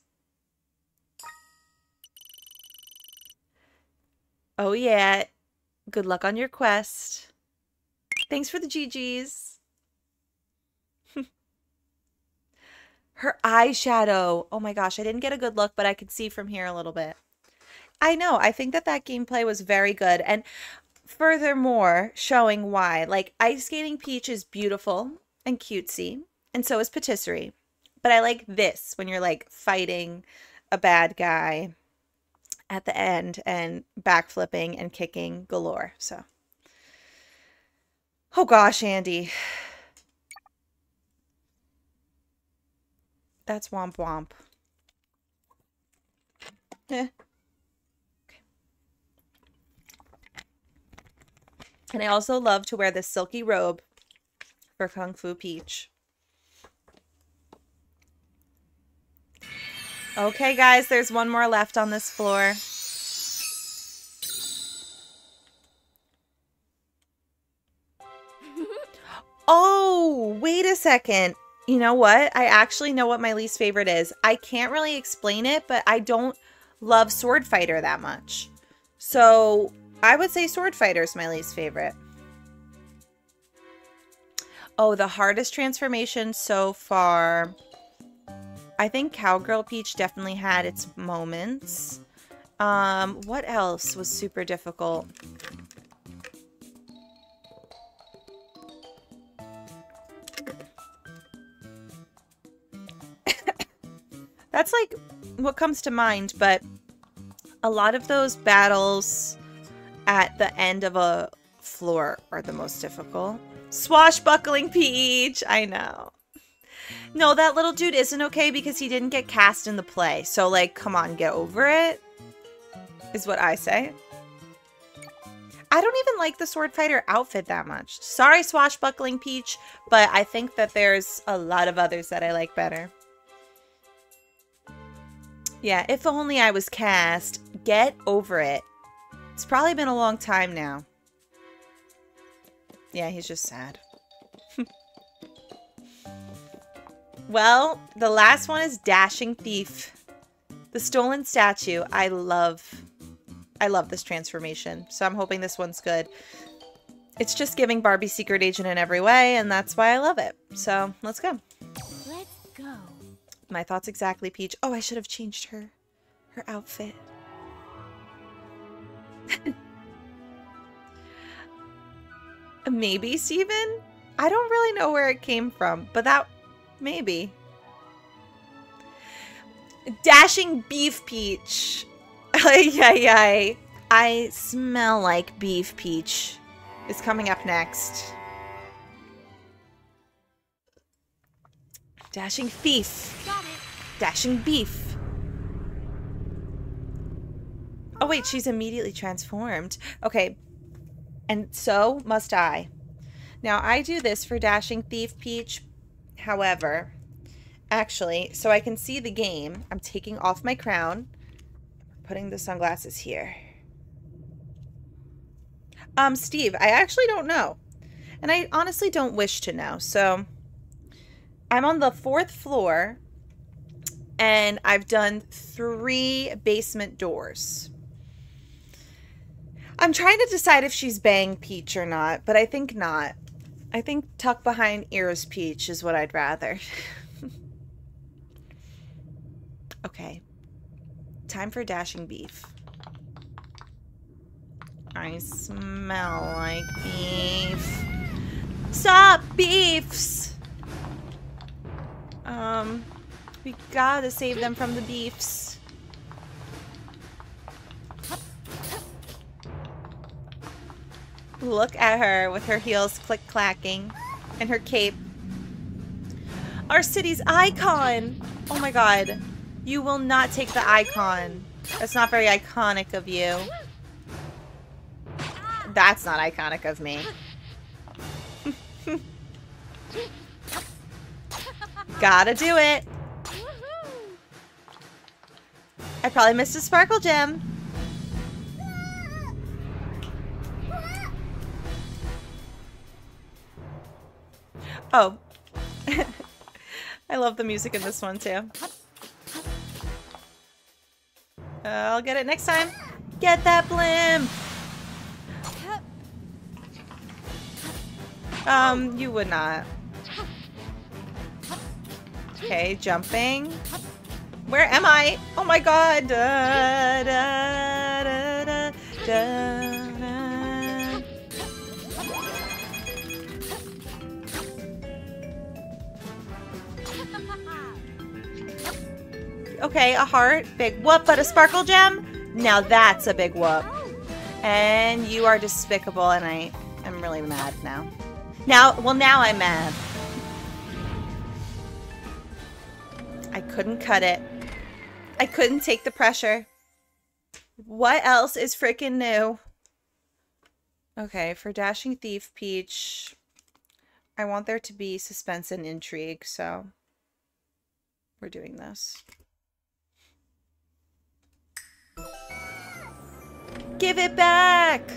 Oh, yeah. Good luck on your quest. Thanks for the GGs. Her eyeshadow. Oh my gosh, I didn't get a good look, but I could see from here a little bit. I know. I think that that gameplay was very good. And furthermore, showing why. Like, Ice Skating Peach is beautiful and cutesy, and so is Patisserie. But I like this when you're like fighting a bad guy at the end and backflipping and kicking galore. So, oh gosh, Andy. That's womp womp. Eh. And I also love to wear this silky robe for Kung Fu Peach. Okay, guys, there's one more left on this floor. Oh, wait a second. You know what? I actually know what my least favorite is. I can't really explain it, but I don't love Sword Fighter that much. So I would say Sword Fighter is my least favorite. Oh, the hardest transformation so far. I think Cowgirl Peach definitely had its moments. Um, what else was super difficult? That's like what comes to mind, but a lot of those battles at the end of a floor are the most difficult. Swashbuckling Peach! I know. No, that little dude isn't okay because he didn't get cast in the play. So, like, come on, get over it, is what I say. I don't even like the sword fighter outfit that much. Sorry, Swashbuckling Peach, but I think that there's a lot of others that I like better. Yeah, if only I was cast. Get over it. It's probably been a long time now. Yeah, he's just sad. well, the last one is Dashing Thief. The stolen statue. I love I love this transformation. So I'm hoping this one's good. It's just giving Barbie Secret Agent in every way, and that's why I love it. So let's go. Let's go. My thoughts exactly, Peach. Oh, I should have changed her her outfit. maybe, Steven? I don't really know where it came from, but that maybe. Dashing Beef Peach. Ay, ay, ay. I smell like Beef Peach. Is coming up next. Dashing Thief. Dashing Beef. Oh, wait, she's immediately transformed. Okay, and so must I. Now, I do this for Dashing Thief Peach. However, actually, so I can see the game, I'm taking off my crown, putting the sunglasses here. Um, Steve, I actually don't know. And I honestly don't wish to know. So, I'm on the fourth floor, and I've done three basement doors. I'm trying to decide if she's Bang Peach or not, but I think not. I think tuck behind ears Peach is what I'd rather. okay. Time for dashing beef. I smell like beef. Stop, beefs! Um, we gotta save them from the beefs. Look at her with her heels click clacking and her cape. Our city's icon! Oh my god. You will not take the icon. That's not very iconic of you. That's not iconic of me. Gotta do it. I probably missed a sparkle gem. Oh. I love the music in this one too. I'll get it next time. Get that blimp! Um, you would not. Okay, jumping. Where am I? Oh my god! Da, da, da. Okay, a heart. Big whoop, but a sparkle gem? Now that's a big whoop. And you are despicable, and I, I am really mad now. Now, well, now I'm mad. I couldn't cut it. I couldn't take the pressure. What else is freaking new? Okay, for Dashing Thief Peach, I want there to be suspense and intrigue, so we're doing this. Give it back!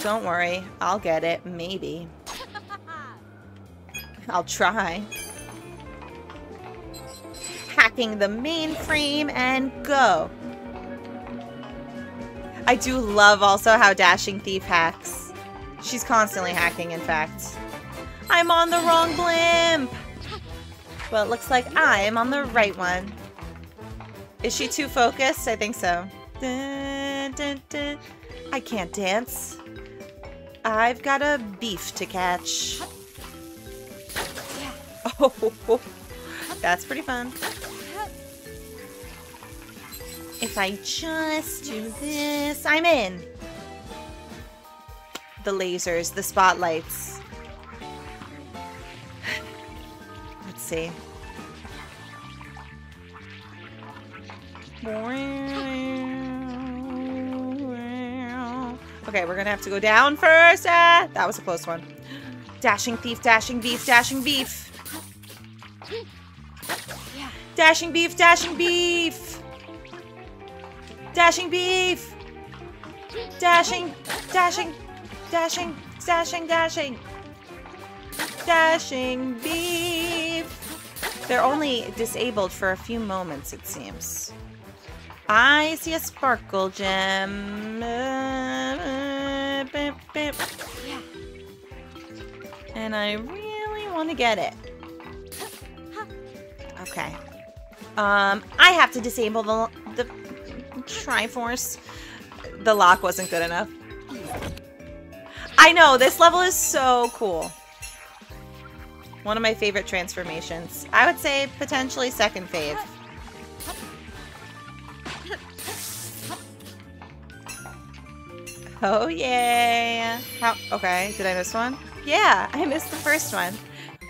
Don't worry, I'll get it, maybe. I'll try. Hacking the mainframe and go. I do love also how Dashing Thief hacks. She's constantly hacking, in fact. I'm on the wrong blimp! Well, it looks like I am on the right one. Is she too focused? I think so. Dun, dun, dun. I can't dance. I've got a beef to catch. That's pretty fun. If I just do this, I'm in. The lasers, the spotlights. Let's see. Okay, we're gonna have to go down first. Ah, that was a close one. Dashing thief, dashing beef, dashing beef. Dashing beef, dashing beef. Dashing beef. Dashing, dashing, dashing, dashing, dashing. Dashing beef. They're only disabled for a few moments, it seems. I see a sparkle gem. Uh. And I really want to get it. Okay. Um, I have to disable the, the Triforce. The lock wasn't good enough. I know, this level is so cool. One of my favorite transformations. I would say potentially second fave. Oh, yeah. How? Okay, did I miss one? Yeah, I missed the first one.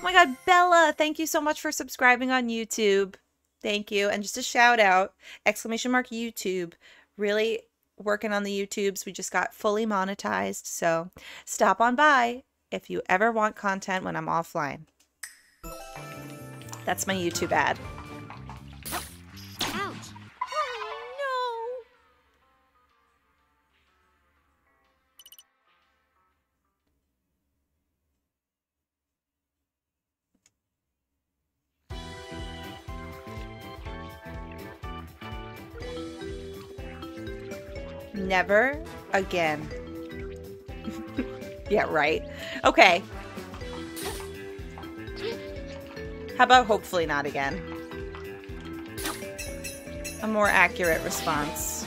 Oh my god, Bella, thank you so much for subscribing on YouTube. Thank you. And just a shout out, exclamation mark YouTube. Really working on the YouTubes. We just got fully monetized. So stop on by if you ever want content when I'm offline. That's my YouTube ad. Never again. yeah, right. Okay. How about hopefully not again? A more accurate response.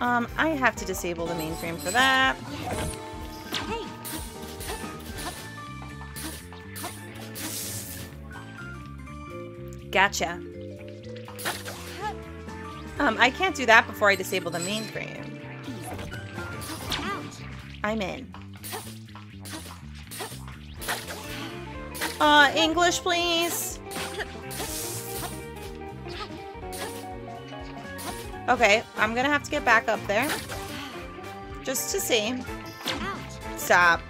Um, I have to disable the mainframe for that. Gotcha. Um, I can't do that before I disable the mainframe. I'm in. Uh, English, please. Okay, I'm gonna have to get back up there. Just to see. Stop.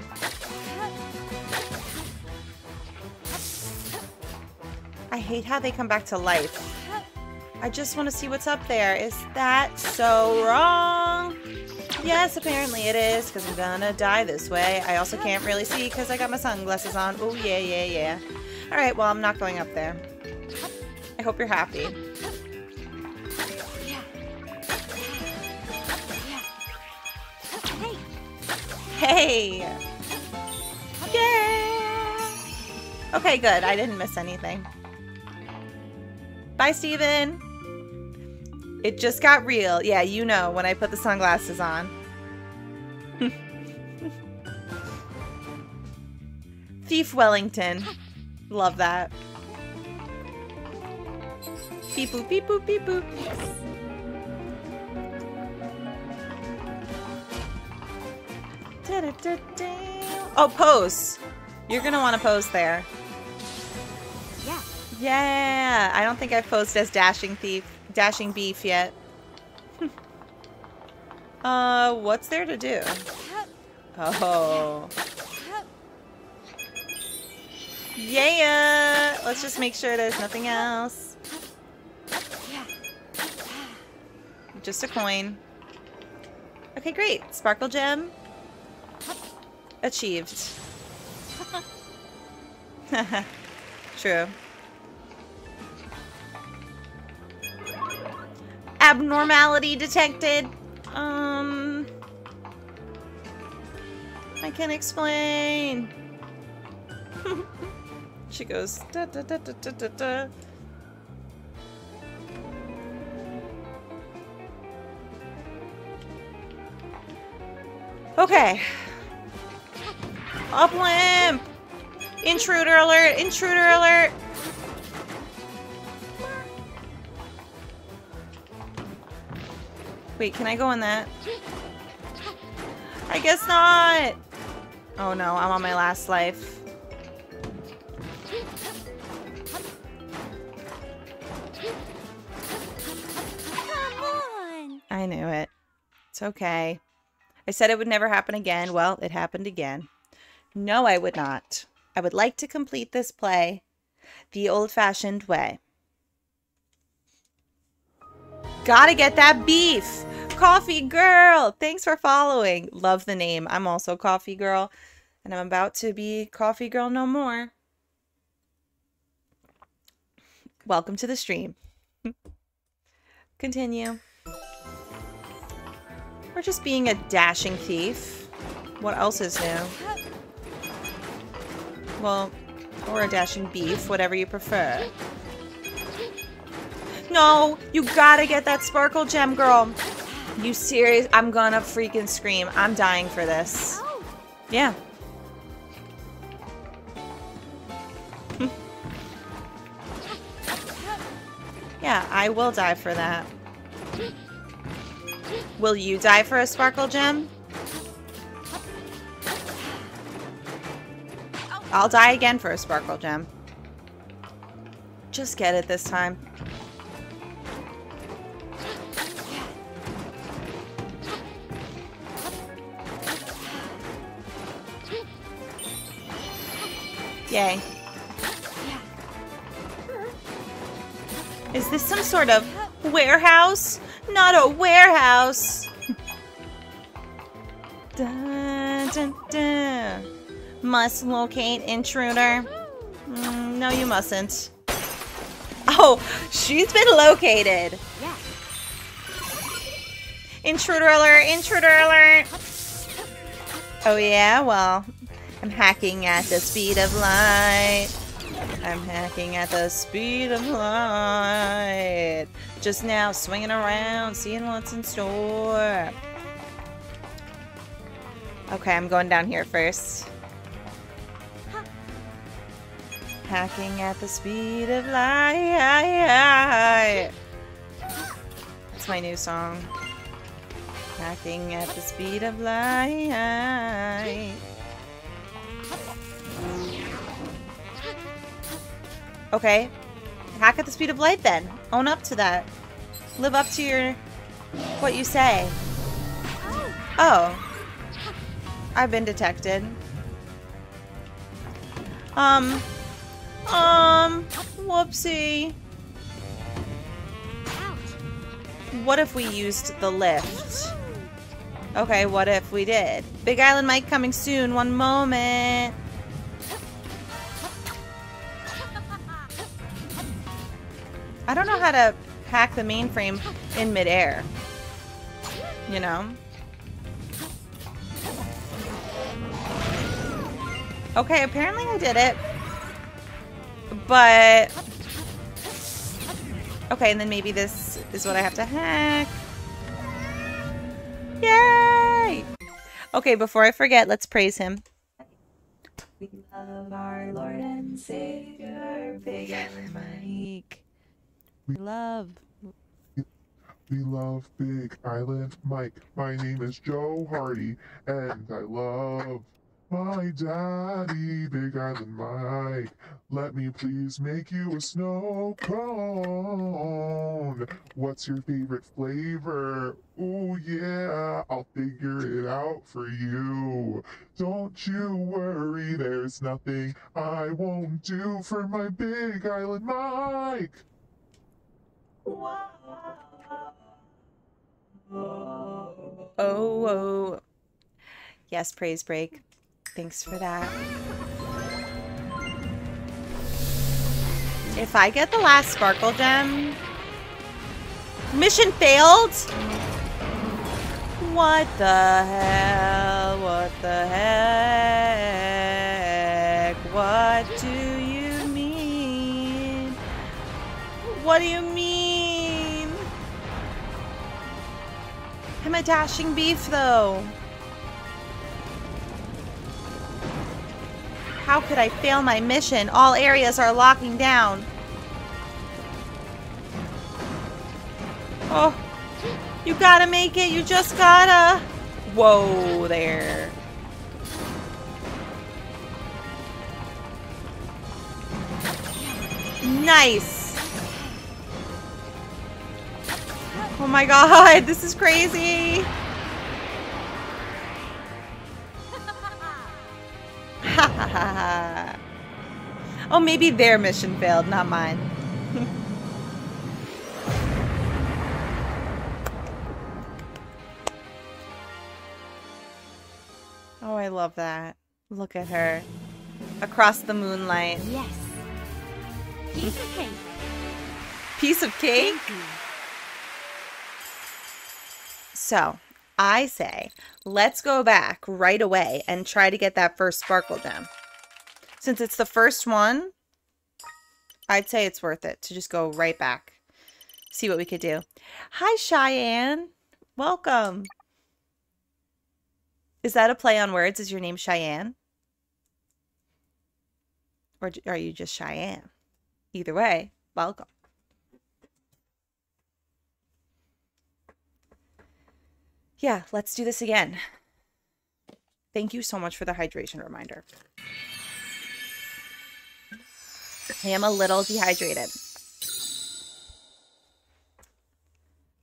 I hate how they come back to life. I just want to see what's up there. Is that so wrong? Yes, apparently it is, because I'm gonna die this way. I also can't really see because I got my sunglasses on. Oh, yeah, yeah, yeah. Alright, well, I'm not going up there. I hope you're happy. Hey! Hey! Yeah! Okay, good. I didn't miss anything. Bye, Steven! It just got real. Yeah, you know when I put the sunglasses on. Thief Wellington. Love that. Beep boop, beep boop, beep boop. Da-da-da-da. Oh, pose. You're gonna want to pose there. Yeah. Yeah, I don't think I've posed as Dashing Thief, Dashing Beef yet. uh, what's there to do? Oh. Yeah! Let's just make sure there's nothing else. Just a coin. Okay, great. Sparkle gem. Achieved. True. Abnormality detected. Um. I can explain. she goes. Da, da, da, da, da, da, da. Okay. Up limp. Intruder alert! Intruder alert! Wait, can I go in that? I guess not! Oh no, I'm on my last life. On. I knew it. It's okay. I said it would never happen again. Well, it happened again. No, I would not. I would like to complete this play the old fashioned way. Gotta get that beef! Coffee Girl! Thanks for following. Love the name. I'm also Coffee Girl, and I'm about to be Coffee Girl no more. Welcome to the stream. Continue. Or just being a dashing thief. What else is new? Well, or a dashing beef, whatever you prefer. No, you gotta get that sparkle gem, girl. You serious? I'm gonna freaking scream. I'm dying for this. Yeah. yeah, I will die for that. Will you die for a sparkle gem? I'll die again for a sparkle gem. Just get it this time. Yay. Is this some sort of warehouse? Not a warehouse. dun, dun, dun. Must locate intruder. Mm, no, you mustn't. Oh, she's been located. Intruder alert! Intruder alert! Oh yeah, well, I'm hacking at the speed of light. I'm hacking at the speed of light. Just now swinging around, seeing what's in store. Okay, I'm going down here first. Hacking at the speed of light. It's my new song. Hacking at the speed of light. Okay. Hack at the speed of light then. Own up to that. Live up to your what you say. Oh. I've been detected. Um. Um. Whoopsie. What if we used the lift? Okay, what if we did? Big Island Mike coming soon. One moment. I don't know how to hack the mainframe in midair. You know? Okay, apparently I did it. But... Okay, and then maybe this is what I have to hack. Yay! Okay, before I forget, let's praise him. We love our Lord and Savior, Big Island Mike. We- Love. We love Big Island Mike. My name is Joe Hardy, and I love my daddy, Big Island Mike. Let me please make you a snow cone. What's your favorite flavor? Oh, yeah, I'll figure it out for you. Don't you worry, there's nothing I won't do for my Big Island Mike. Oh, oh. Yes, praise break. Thanks for that. If I get the last sparkle gem, mission failed. What the hell? What the heck? What do you mean? What do you mean? I'm a dashing beef, though. How could I fail my mission? All areas are locking down. Oh, you gotta make it. You just gotta. Whoa there. Nice. Oh my god, this is crazy. Ha ha ha ha. Oh, maybe their mission failed, not mine. oh, I love that. Look at her. Across the moonlight. Yes. Piece of cake. Piece of cake? So, I say, let's go back right away and try to get that first sparkle gem. Since it's the first one, I'd say it's worth it to just go right back. See what we could do. Hi, Cheyenne. Welcome. Is that a play on words? Is your name Cheyenne? Or are you just Cheyenne? Either way, welcome. Yeah, let's do this again. Thank you so much for the hydration reminder. I am a little dehydrated.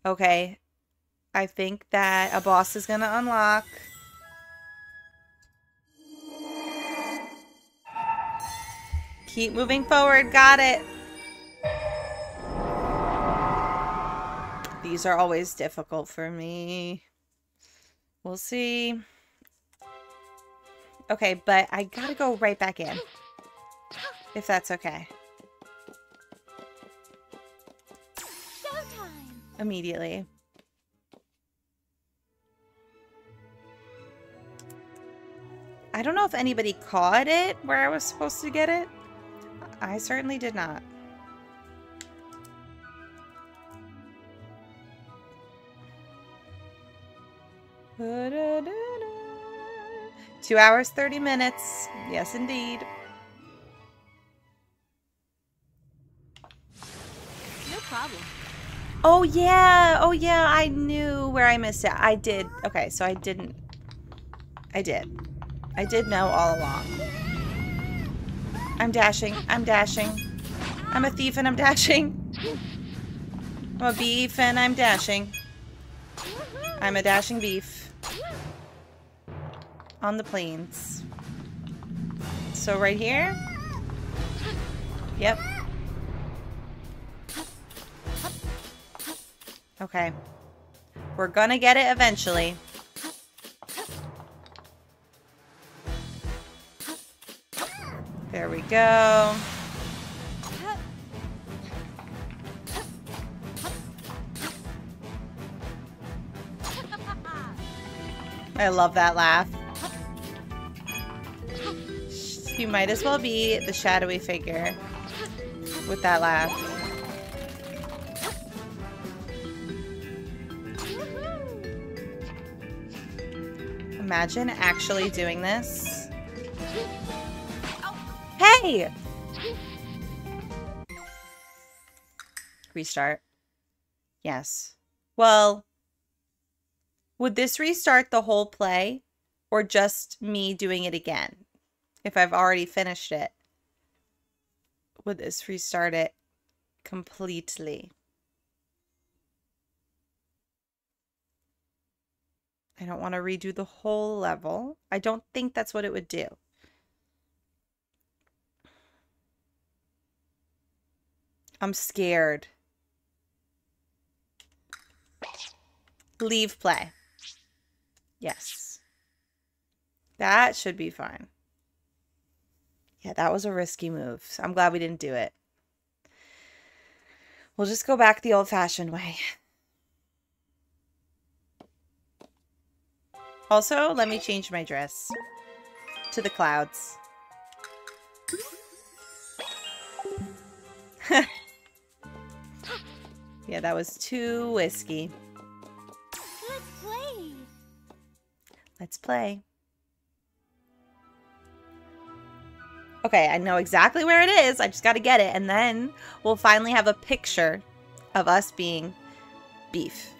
Okay. I think that a boss is going to unlock. Keep moving forward. Got it. These are always difficult for me. We'll see. Okay, but I gotta go right back in. If that's okay. Showtime. Immediately. I don't know if anybody caught it where I was supposed to get it. I certainly did not. Two hours, 30 minutes. Yes, indeed. No problem. Oh, yeah. Oh, yeah. I knew where I missed it. I did. Okay, so I didn't. I did. I did know all along. I'm dashing. I'm dashing. I'm a thief and I'm dashing. I'm a beef and I'm dashing. I'm a dashing beef. On the plains. So right here? Yep. Okay. We're gonna get it eventually. There we go. I love that laugh. You might as well be the shadowy figure with that laugh. Imagine actually doing this. Hey! Restart. Yes. Well, would this restart the whole play or just me doing it again? If I've already finished it, would this restart it completely? I don't want to redo the whole level. I don't think that's what it would do. I'm scared. Leave play. Yes. That should be fine. Yeah, that was a risky move. So I'm glad we didn't do it. We'll just go back the old fashioned way. Also, let me change my dress to the clouds. yeah, that was too whiskey. Let's play. Let's play. Okay, I know exactly where it is. I just got to get it. And then we'll finally have a picture of us being beef.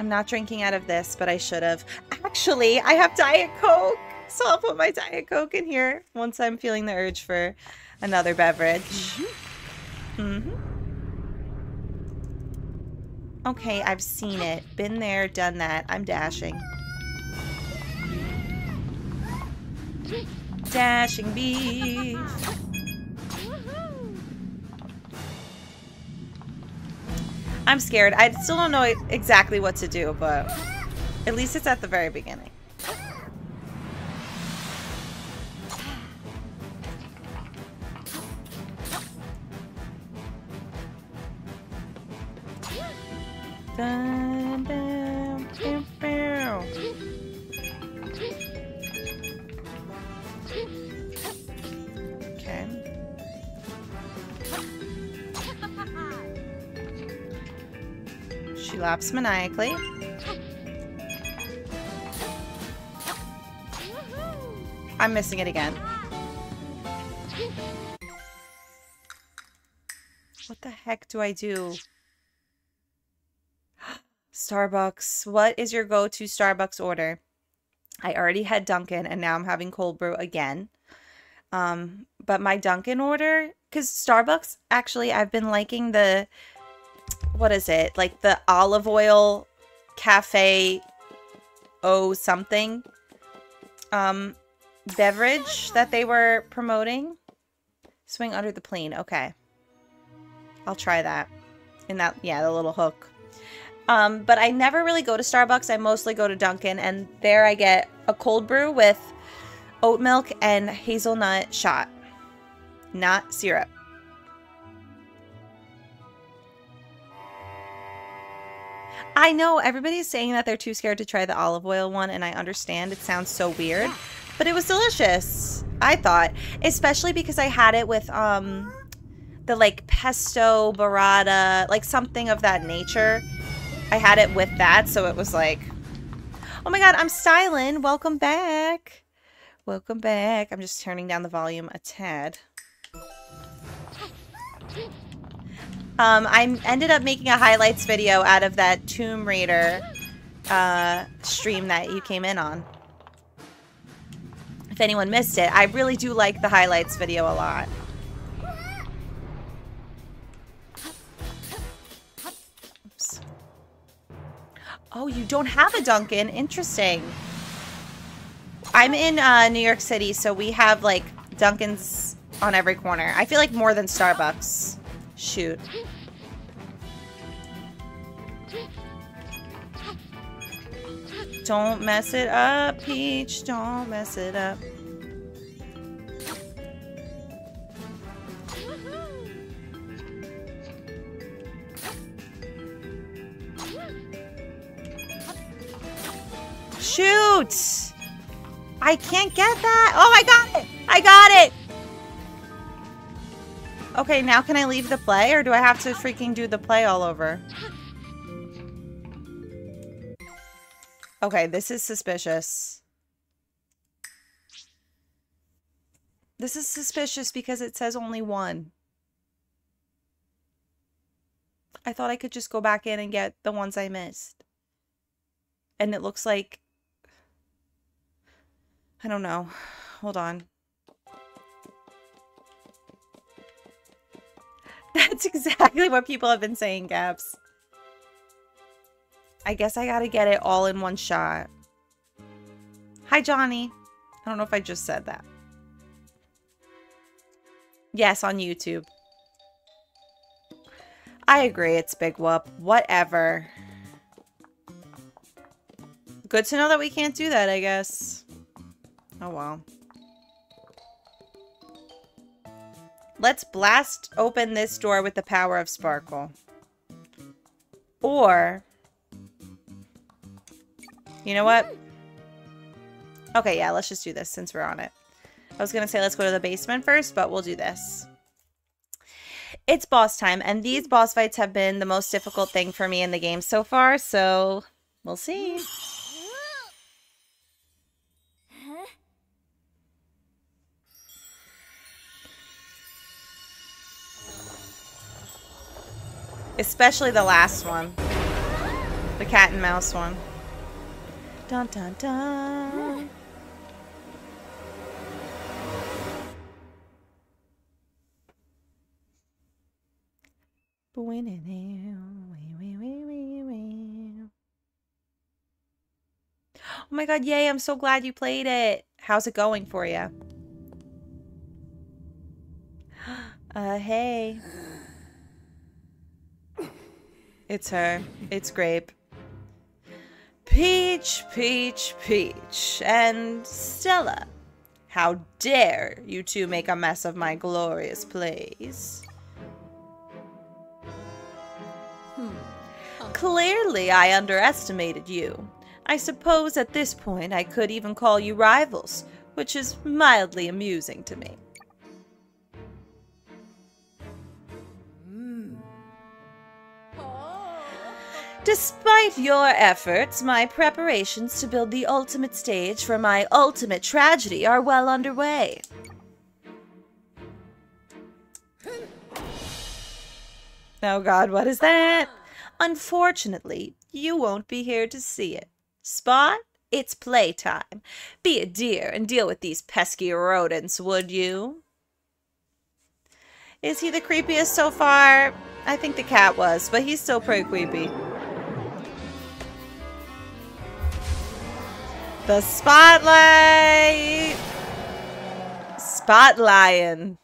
I'm not drinking out of this, but I should have. Actually, I have Diet Coke. So I'll put my Diet Coke in here once I'm feeling the urge for another beverage. Mm-hmm. Okay, I've seen it. Been there, done that. I'm dashing. Dashing beef. I'm scared. I still don't know exactly what to do, but at least it's at the very beginning. She laps maniacally. I'm missing it again. What the heck do I do? Starbucks. What is your go-to Starbucks order? I already had Dunkin' and now I'm having cold brew again. Um, but my Dunkin' order, because Starbucks, actually, I've been liking the, what is it? Like the olive oil cafe oh something um beverage that they were promoting. Swing under the plane. Okay. I'll try that. In that, yeah, the little hook. Um, but I never really go to Starbucks. I mostly go to Dunkin', and there I get a cold brew with oat milk and hazelnut shot, not syrup. I know everybody's saying that they're too scared to try the olive oil one, and I understand it sounds so weird, but it was delicious. I thought, especially because I had it with um the like pesto burrata, like something of that nature. I had it with that, so it was like, oh my god, I'm styling. Welcome back. Welcome back. I'm just turning down the volume a tad. Um, I ended up making a highlights video out of that Tomb Raider uh, stream that you came in on. If anyone missed it, I really do like the highlights video a lot. Oh, you don't have a Dunkin'? Interesting. I'm in uh, New York City, so we have like Dunkin's on every corner. I feel like more than Starbucks. Shoot. Don't mess it up, Peach. Don't mess it up. Shoot! I can't get that. Oh, I got it. I got it. Okay, now can I leave the play or do I have to freaking do the play all over? Okay, this is suspicious. This is suspicious because it says only one. I thought I could just go back in and get the ones I missed. And it looks like... I don't know. Hold on. That's exactly what people have been saying, Gabs. I guess I gotta get it all in one shot. Hi, Johnny. I don't know if I just said that. Yes, on YouTube. I agree, it's Big Whoop. Whatever. Good to know that we can't do that, I guess. Oh, well. Let's blast open this door with the power of Sparkle. Or... You know what? Okay, yeah, let's just do this since we're on it. I was going to say let's go to the basement first, but we'll do this. It's boss time, and these boss fights have been the most difficult thing for me in the game so far, so we'll see. Especially the last one. The cat and mouse one. Dun dun dun. Oh my god, yay, I'm so glad you played it. How's it going for you? Uh, hey. It's her. It's Grape. Peach, Peach, Peach, and Stella. How dare you two make a mess of my glorious plays? Hmm. Clearly, I underestimated you. I suppose at this point I could even call you rivals, which is mildly amusing to me. Despite your efforts, my preparations to build the ultimate stage for my ultimate tragedy are well underway. Oh god, what is that? Unfortunately, you won't be here to see it. Spot, it's playtime. Be a dear and deal with these pesky rodents, would you? Is he the creepiest so far? I think the cat was, but he's still pretty creepy. The spotlight! Spotlion.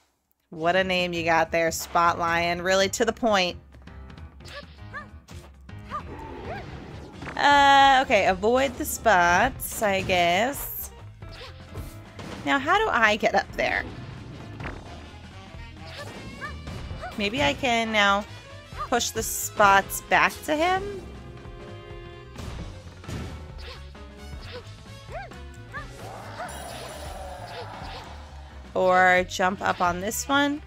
What a name you got there, Spotlion. Really to the point. Uh, okay, avoid the spots, I guess. Now, how do I get up there? Maybe I can now push the spots back to him? Or jump up on this one?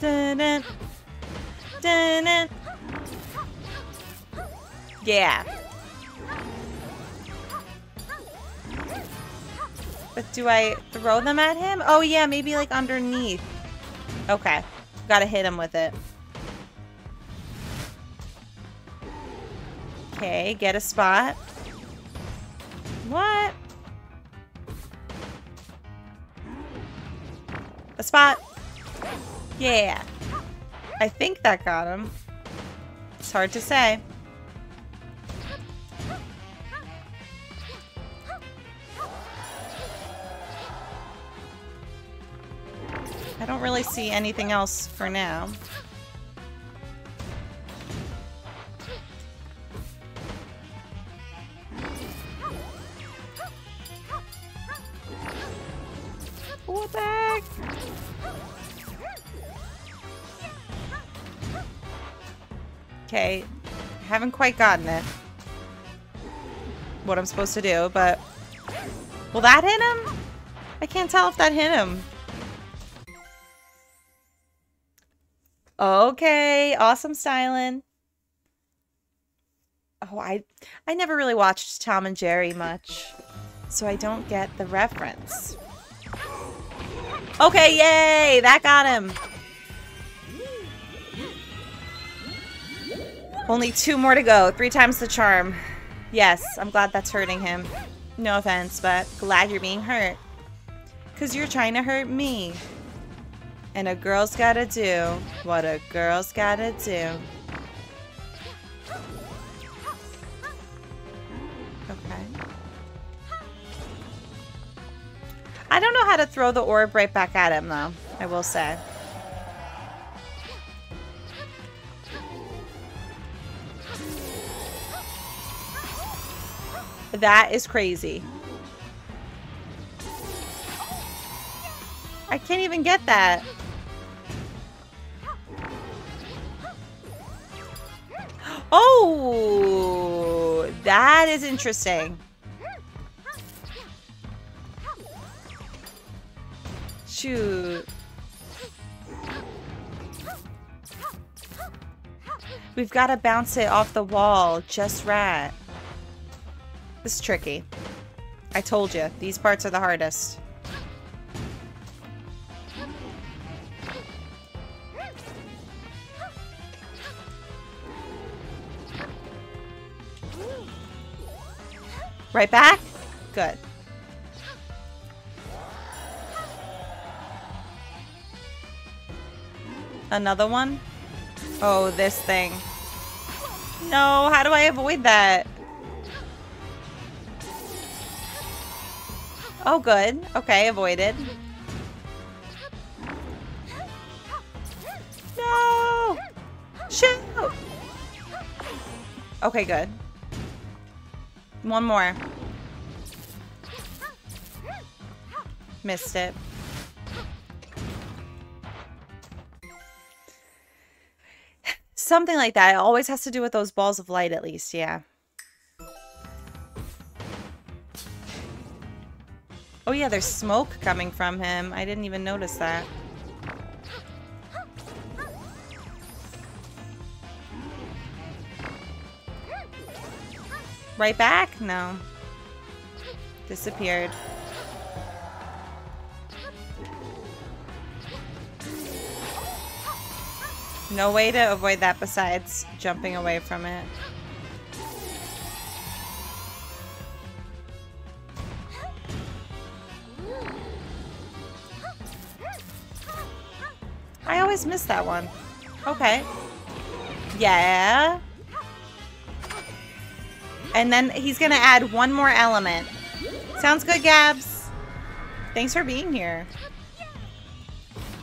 Dun-dun. Dun-dun. Yeah. But do I throw them at him? Oh yeah, maybe like underneath. Okay. Gotta hit him with it. Okay, get a spot. What? A spot. Yeah. I think that got him. It's hard to say. I don't really see anything else for now. Pull it back! Okay, haven't quite gotten it. What I'm supposed to do, but... Will that hit him? I can't tell if that hit him. Okay, awesome styling. Oh, I I never really watched Tom and Jerry much, so I don't get the reference. Okay, yay! That got him. Only two more to go. Three times the charm. Yes, I'm glad that's hurting him. No offense, but glad you're being hurt. Because you're trying to hurt me. And a girl's gotta do what a girl's gotta do. Okay. I don't know how to throw the orb right back at him, though. I will say. That is crazy. I can't even get that. Oh, that is interesting. shoot. We've got to bounce it off the wall just right. This is tricky. I told you, these parts are the hardest. Right back? Good. Another one? Oh, this thing. No, how do I avoid that? Oh, good. Okay, avoided. No! Shoot! Okay, good. One more. Missed it. Something like that. It always has to do with those balls of light, at least, yeah. Oh yeah, there's smoke coming from him. I didn't even notice that. Right back? No. Disappeared. No way to avoid that besides jumping away from it. I always miss that one. Okay. Yeah. And then he's going to add one more element. Sounds good, Gabs. Thanks for being here.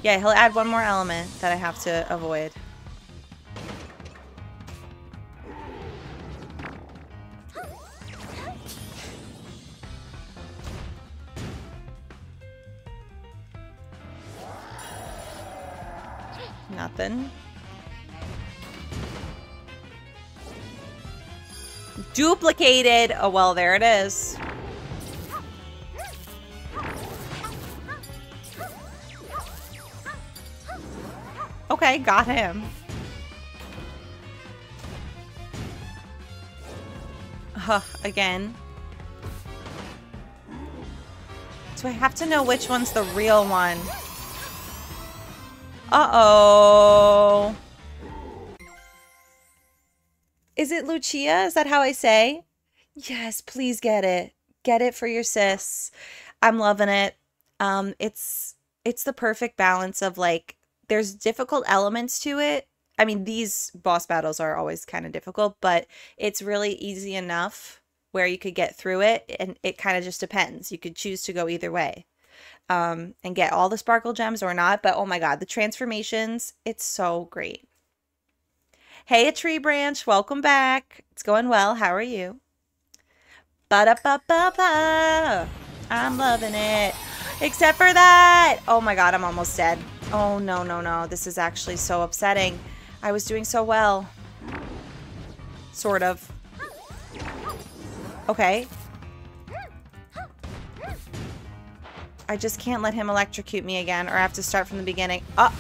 Yeah, he'll add one more element that I have to avoid. Nothing. Duplicated. Oh, well, there it is. Okay, got him. Huh, again. Do I have to know which one's the real one? Uh-oh. Is it Lucia? Is that how I say? Yes, please get it. Get it for your sis. I'm loving it. Um, it's it's the perfect balance of like there's difficult elements to it. I mean, these boss battles are always kind of difficult, but it's really easy enough where you could get through it, and it kind of just depends. You could choose to go either way um, and get all the sparkle gems or not. But oh my god, the transformations, it's so great. Hey, a tree branch, welcome back. It's going well. How are you? Ba da ba ba ba. I'm loving it. Except for that. Oh my god, I'm almost dead. Oh no, no, no. This is actually so upsetting. I was doing so well. Sort of. Okay. I just can't let him electrocute me again, or I have to start from the beginning. Oh!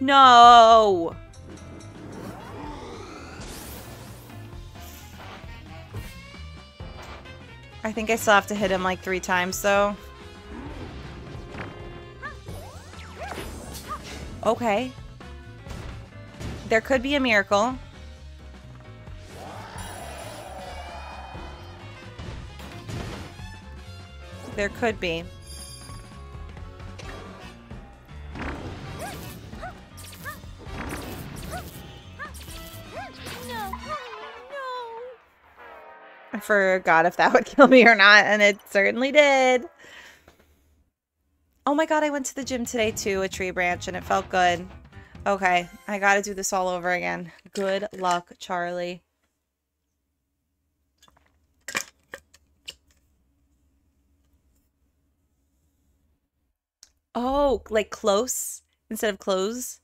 No! I think I still have to hit him like three times, though. Okay. There could be a miracle. There could be. I forgot if that would kill me or not, and it certainly did. Oh my god, I went to the gym today too, a tree branch, and it felt good. Okay, I gotta do this all over again. Good luck, Charlie. Oh, like close instead of close?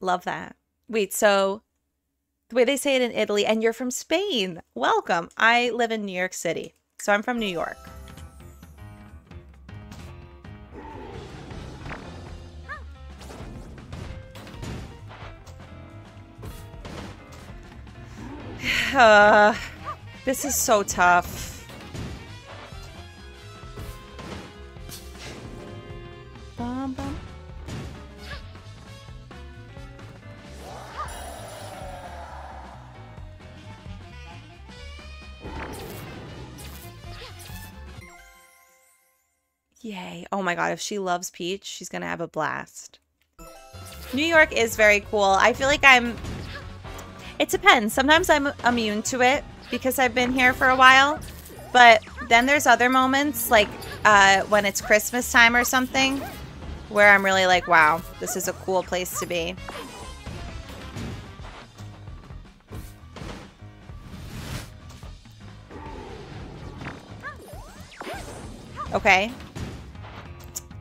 Love that. Wait, so the way they say it in Italy, and you're from Spain. Welcome. I live in New York City, so I'm from New York. Uh, this is so tough. Yay. Oh my god, if she loves Peach, she's gonna have a blast. New York is very cool. I feel like I'm it depends. Sometimes I'm immune to it because I've been here for a while. But then there's other moments, like uh, when it's Christmas time or something, where I'm really like, wow, this is a cool place to be. Okay.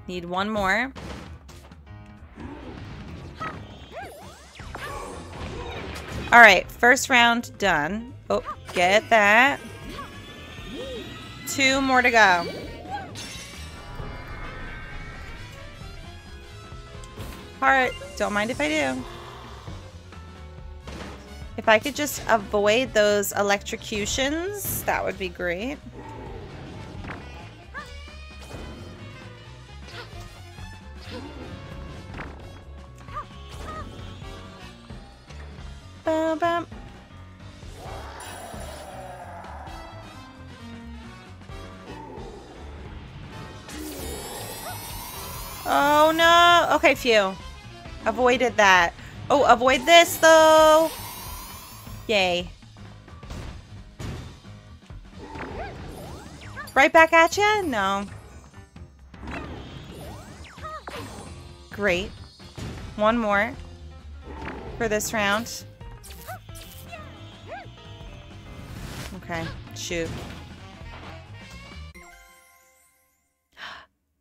Need one more. All right, first round done. Oh, get that. Two more to go. Heart, don't mind if I do. If I could just avoid those electrocutions, that would be great. Bum, bum. Oh no. Okay, phew. Avoided that. Oh, avoid this though. Yay. Right back at you? No. Great. One more for this round. Okay, shoot.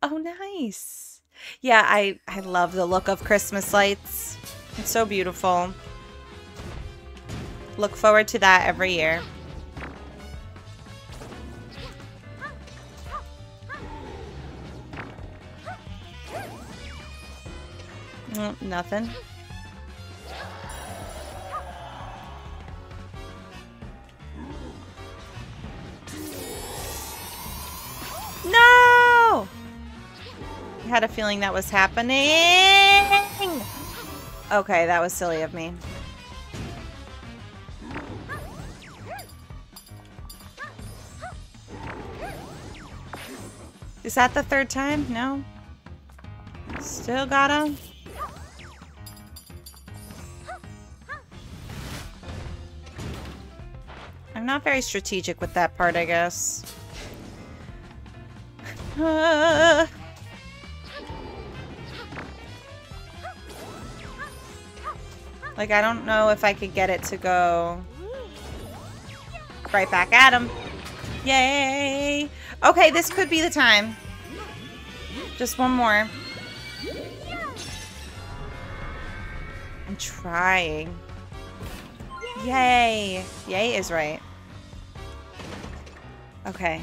Oh, nice. Yeah, I, I love the look of Christmas lights. It's so beautiful. Look forward to that every year. Mm, nothing. No! I had a feeling that was happening. Okay, that was silly of me. Is that the third time? No? Still got him? I'm not very strategic with that part, I guess. Like, I don't know if I could get it to go right back at him. Yay! Okay, this could be the time. Just one more. I'm trying. Yay! Yay is right. Okay.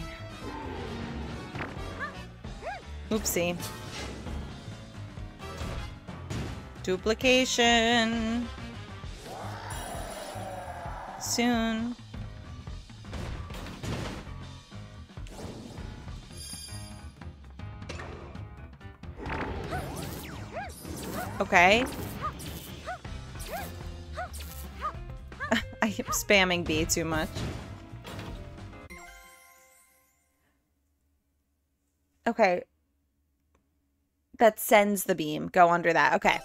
Oopsie. Duplication. Soon. Okay. I am spamming B too much. Okay. That sends the beam. Go under that. Okay.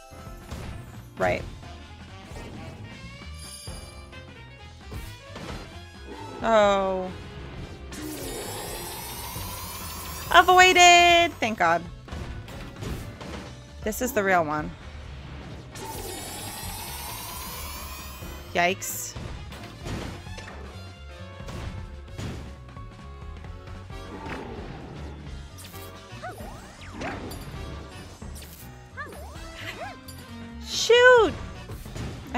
Right. Oh. Avoided! Thank God. This is the real one. Yikes.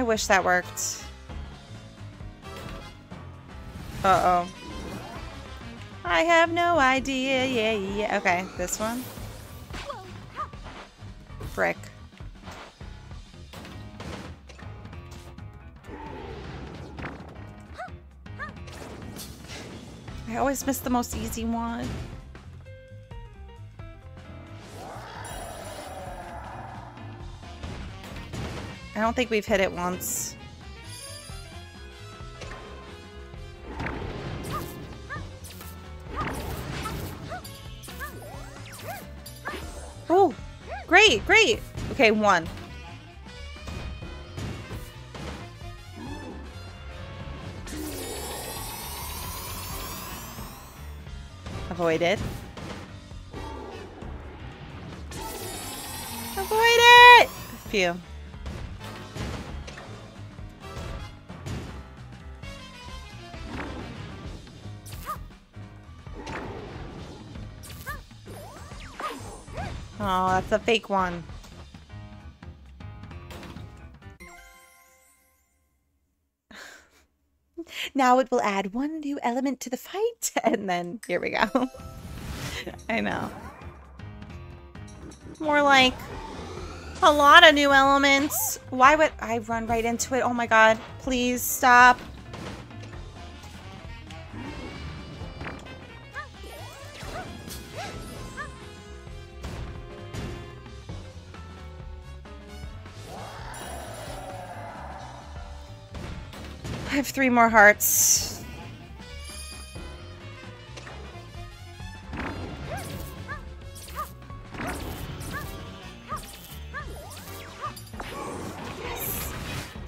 Wish that worked. Uh-oh. I have no idea. Yeah, yeah. Okay, this one. Brick. I always miss the most easy one. I don't think we've hit it once. Oh, great, great. Okay, one. Avoided. Avoid it! Phew. A fake one. now it will add one new element to the fight, and then here we go. I know. More like a lot of new elements. Why would I run right into it? Oh my god. Please stop. Three more hearts.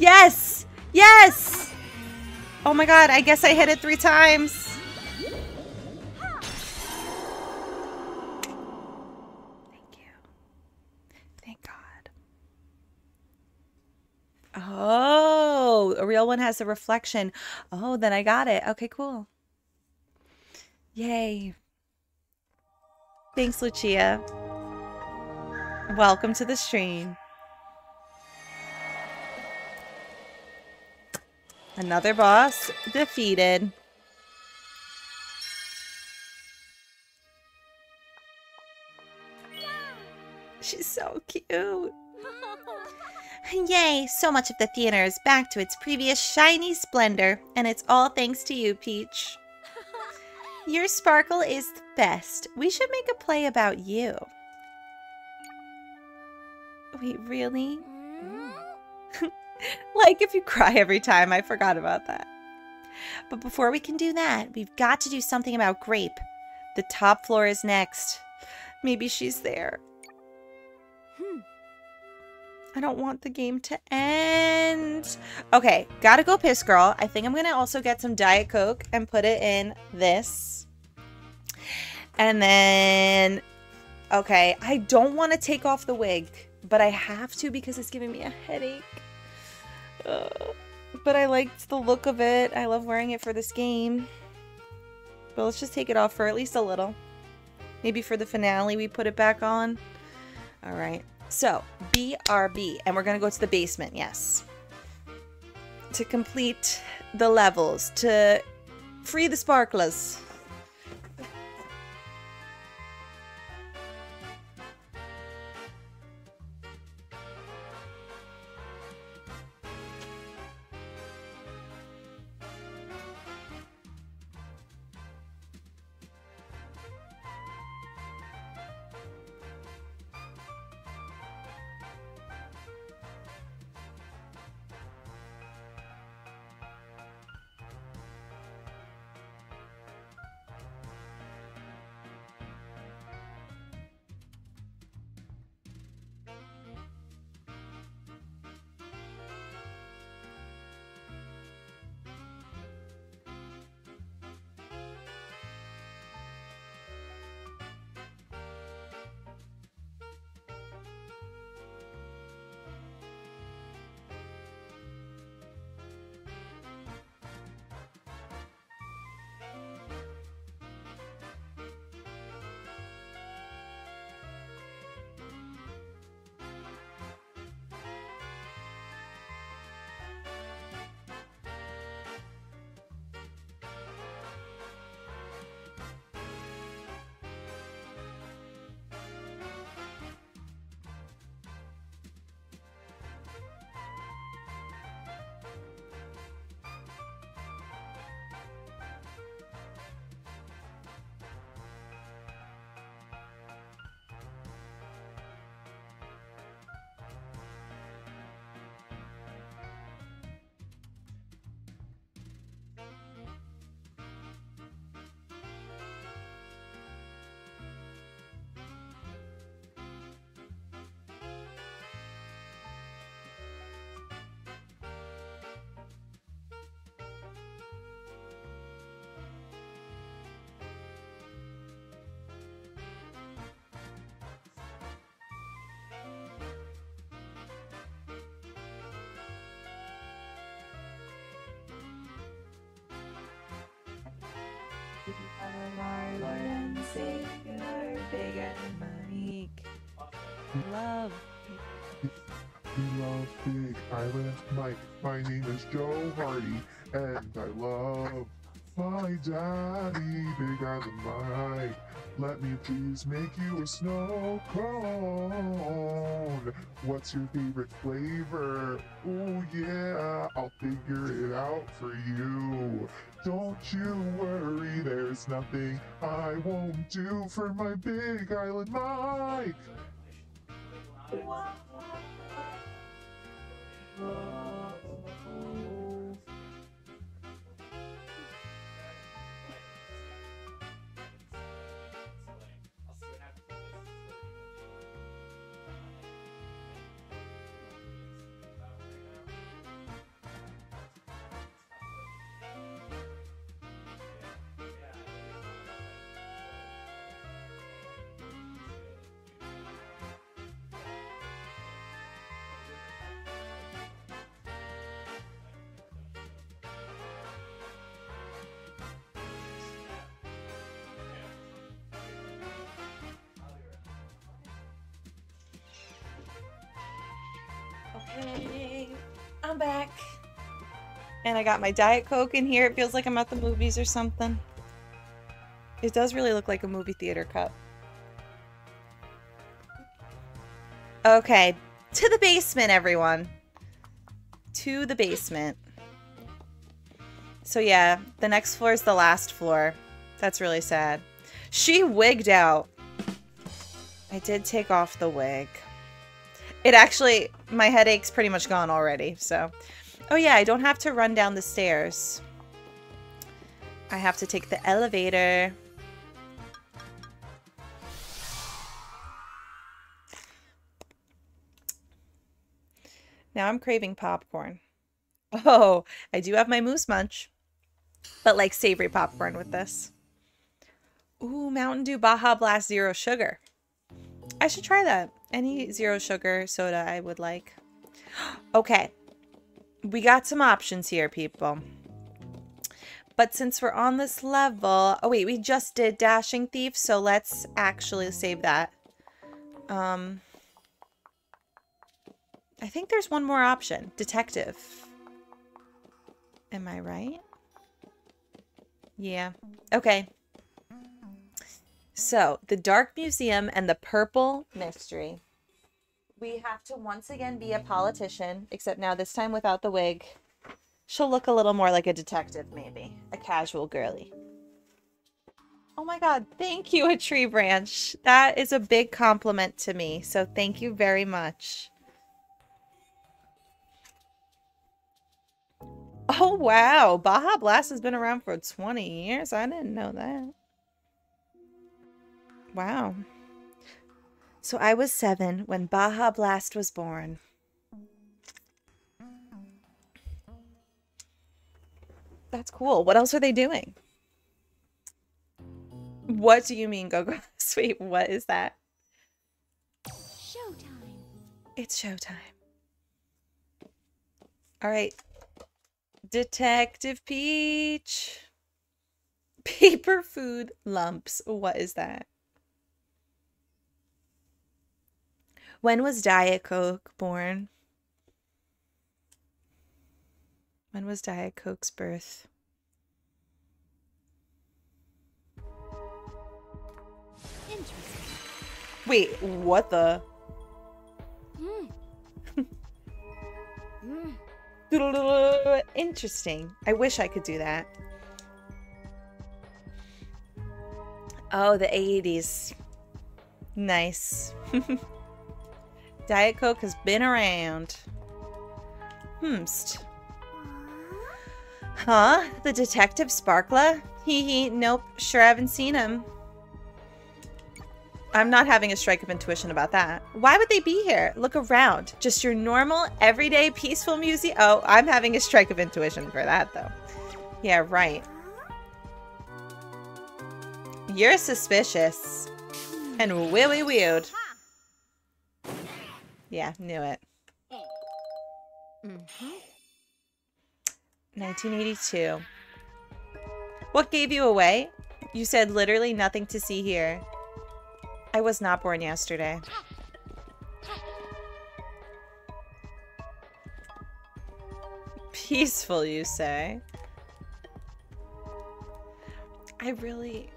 Yes! Yes! Oh my god, I guess I hit it three times. One has a reflection. Oh, then I got it. Okay, cool. Yay. Thanks, Lucia. Welcome to the stream. Another boss defeated. She's so cute. Yay, so much of the theater is back to its previous shiny splendor, and it's all thanks to you, Peach. Your sparkle is the best. We should make a play about you. Wait, really? like if you cry every time, I forgot about that. But before we can do that, we've got to do something about Grape. The top floor is next. Maybe she's there. I don't want the game to end. Okay, gotta go piss, girl. I think I'm gonna also get some Diet Coke and put it in this. And then, okay, I don't want to take off the wig, but I have to because it's giving me a headache. Uh, but I liked the look of it. I love wearing it for this game. But let's just take it off for at least a little. Maybe for the finale we put it back on. All right. So, BRB. And we're to go to the basement, yes. To complete the levels. To free the sparklers. And I love my daddy, Big Island Mike. Let me please make you a snow cone. What's your favorite flavor? Oh yeah, I'll figure it out for you. Don't you worry, there's nothing I won't do for my Big Island Mike. Back. And I got my Diet Coke in here. It feels like I'm at the movies or something. It does really look like a movie theater cup. Okay, to the basement, everyone. To the basement. So yeah, the next floor is the last floor. That's really sad. She wigged out. I did take off the wig. It actually, my headache's pretty much gone already, so. Oh yeah, I don't have to run down the stairs. I have to take the elevator. Now I'm craving popcorn. Oh, I do have my moose munch. But like savory popcorn with this. Ooh, Mountain Dew Baja Blast Zero Sugar. I should try that. Any zero sugar soda I would like. Okay. We got some options here, people. But since we're on this level... Oh, wait. We just did Dashing Thief, so let's actually save that. Um, I think there's one more option. Detective. Am I right? Yeah. Okay. So, the Dark Museum and the Purple Mystery. We have to once again be a politician, except now this time without the wig. She'll look a little more like a detective, maybe. A casual girly. Oh my god, thank you, a tree branch. That is a big compliment to me, so thank you very much. Oh wow, Baja Blast has been around for 20 years. I didn't know that. Wow. So I was seven when Baja Blast was born. That's cool. What else are they doing? What do you mean, Gogo? Sweet, what is that? Showtime. It's showtime. All right. Detective Peach. Paper food lumps. What is that? When was Diet Coke born? When was Diet Coke's birth? Interesting. Wait, what the? Hmm. Hmm. Interesting. I wish I could do that. Oh, the 80s. Nice. Diet Coke has been around. Hmst. Huh? The detective Sparkla? Hee hee, nope, sure haven't seen him. I'm not having a strike of intuition about that. Why would they be here? Look around. Just your normal, everyday, peaceful music. Oh, I'm having a strike of intuition for that, though. Yeah, right. You're suspicious. And willy weird. Yeah, knew it. Mhm. 1982. What gave you away? You said literally nothing to see here. I was not born yesterday. Peaceful, you say? I really...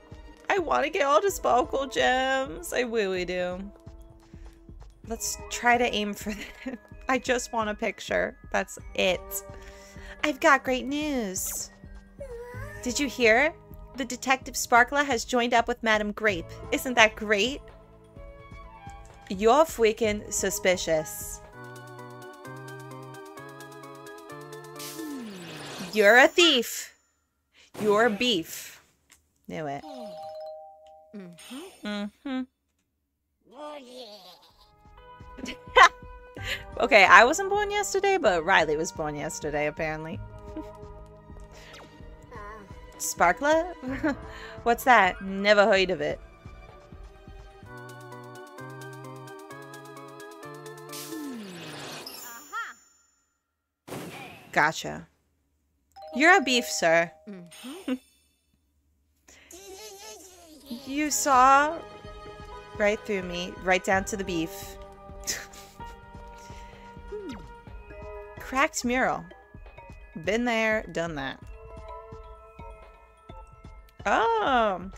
I want to get all the sparkle gems. I really do. Let's try to aim for. I just want a picture. That's it. I've got great news. Did you hear? The detective Sparkla has joined up with Madame Grape. Isn't that great? You're freaking suspicious. You're a thief. You're beef. Knew it. Mm-hmm. okay, I wasn't born yesterday, but Riley was born yesterday, apparently. Ah. Sparkler? What's that? Never heard of it. Uh-huh. Gotcha. You're a beef, sir. Mm-hmm. you saw right through me, right down to the beef. Cracked mural. Been there, done that. Oh.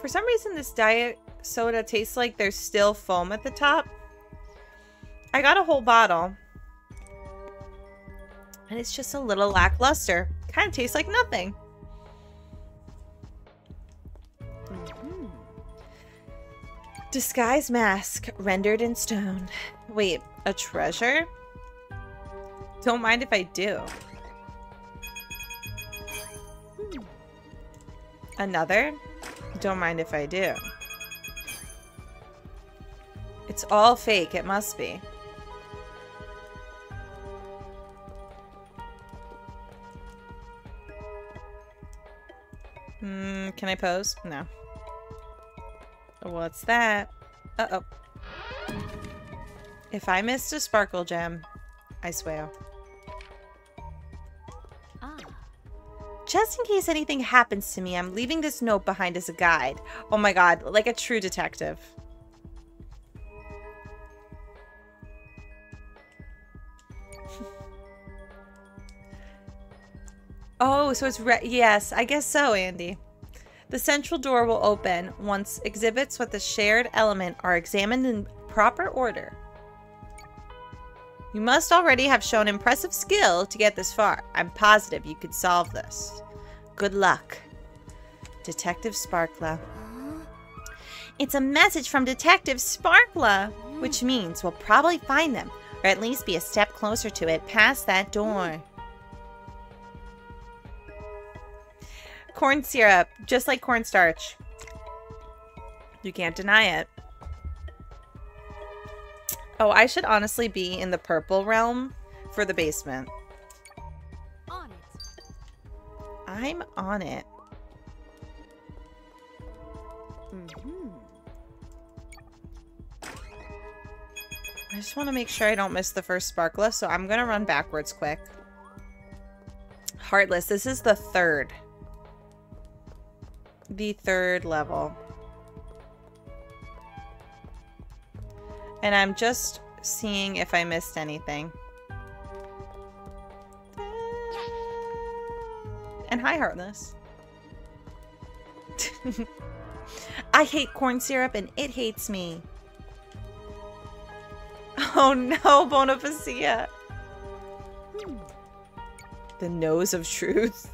For some reason, this diet soda tastes like there's still foam at the top. I got a whole bottle. And it's just a little lackluster. Kind of tastes like nothing. Disguise mask rendered in stone. Wait, a treasure? Don't mind if I do. Another? Don't mind if I do. It's all fake, it must be. Hmm, can I pose? No. What's that? Uh-oh. If I missed a sparkle gem, I swear. Ah. Just in case anything happens to me, I'm leaving this note behind as a guide. Oh my god, like a true detective. Oh, so it's re- yes, I guess so, Andy. The central door will open once exhibits with a shared element are examined in proper order. You must already have shown impressive skill to get this far. I'm positive you could solve this. Good luck. Detective Sparkla. It's a message from Detective Sparkla, which means we'll probably find them, or at least be a step closer to it past that door. Corn syrup, just like cornstarch. You can't deny it. Oh, I should honestly be in the purple realm for the basement. On it. I'm on it. Mm-hmm. I just want to make sure I don't miss the first sparkler, so I'm going to run backwards quick. Heartless, this is the third. The third level. And I'm just seeing if I missed anything. And hi, Heartless. I hate corn syrup and it hates me. Oh no, Bonifacia. The nose of truth.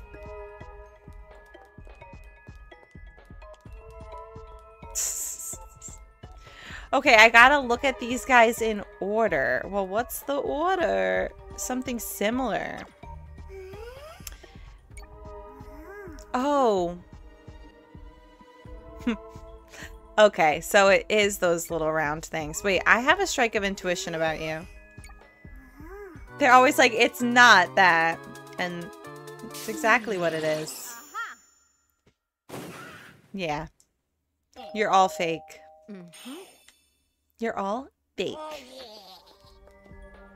Okay, I gotta look at these guys in order. Well, what's the order? Something similar. Oh. okay, so it is those little round things. Wait, I have a strike of intuition about you. They're always like, it's not that. And it's exactly what it is. Yeah. You're all fake. Mm-hmm. You're all fake.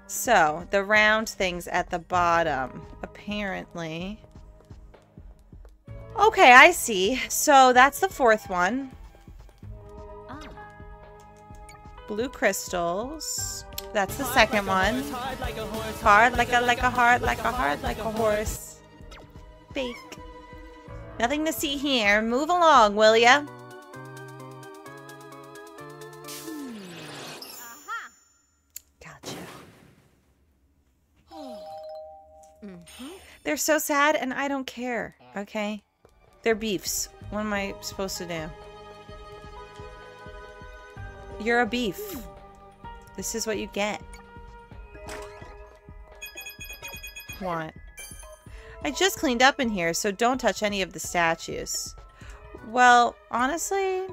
So, the round things at the bottom, apparently. Okay, I see. So, that's the fourth one. Ah. Blue crystals. That's the second one. Hard like a like a heart, like a heart, like a horse. Fake. Nothing to see here. Move along, will ya? They're so sad and I don't care, okay? They're beefs. What am I supposed to do? You're a beef. This is what you get. What? I just cleaned up in here, so don't touch any of the statues. Well, honestly...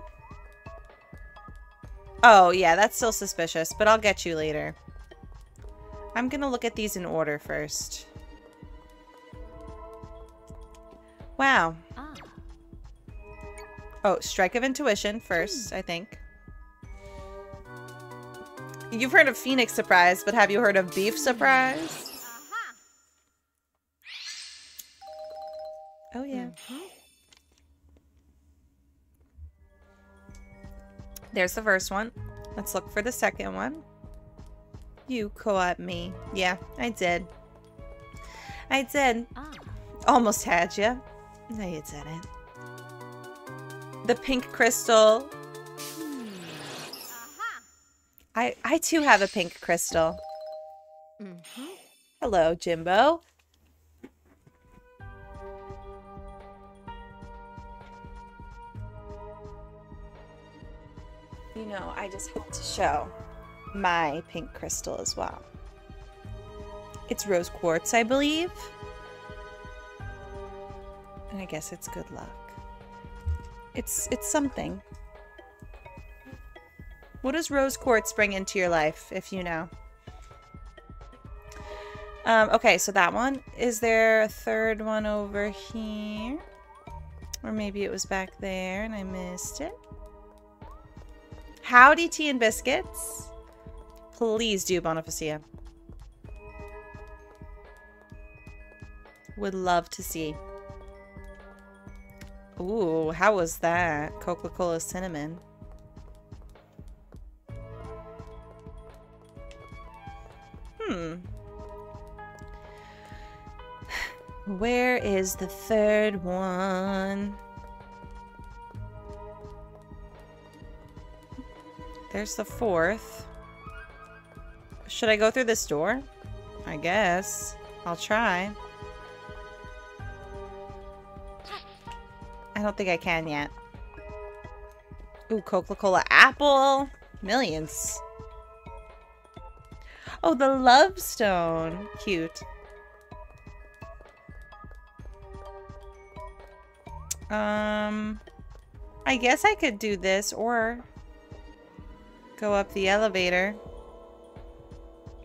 Oh, yeah, that's still suspicious, but I'll get you later. I'm gonna look at these in order first. Wow. Ah. Oh, Strike of Intuition first, I think. You've heard of Phoenix Surprise, but have you heard of Beef Surprise? Oh, yeah. There's the first one. Let's look for the second one. You caught me. Yeah, I did. I did. Ah. Almost had you. No, you didn't. The pink crystal. I I too have a pink crystal. Mm-hmm. Hello, Jimbo. You know, I just had to show my pink crystal as well. It's rose quartz, I believe. And I guess it's good luck. It's it's something. What does rose quartz bring into your life, if you know? Um, okay, so that one. Is there a third one over here? Or maybe it was back there and I missed it. Howdy, tea and biscuits. Please do, Bonifacia. Would love to see. Ooh, how was that? Coca-Cola cinnamon. Hmm. Where is the third one? There's the fourth. Should I go through this door? I guess. I'll try. I don't think I can yet. Ooh, Coca-Cola apple. Millions. Oh, the love stone. Cute. Um, I guess I could do this or go up the elevator.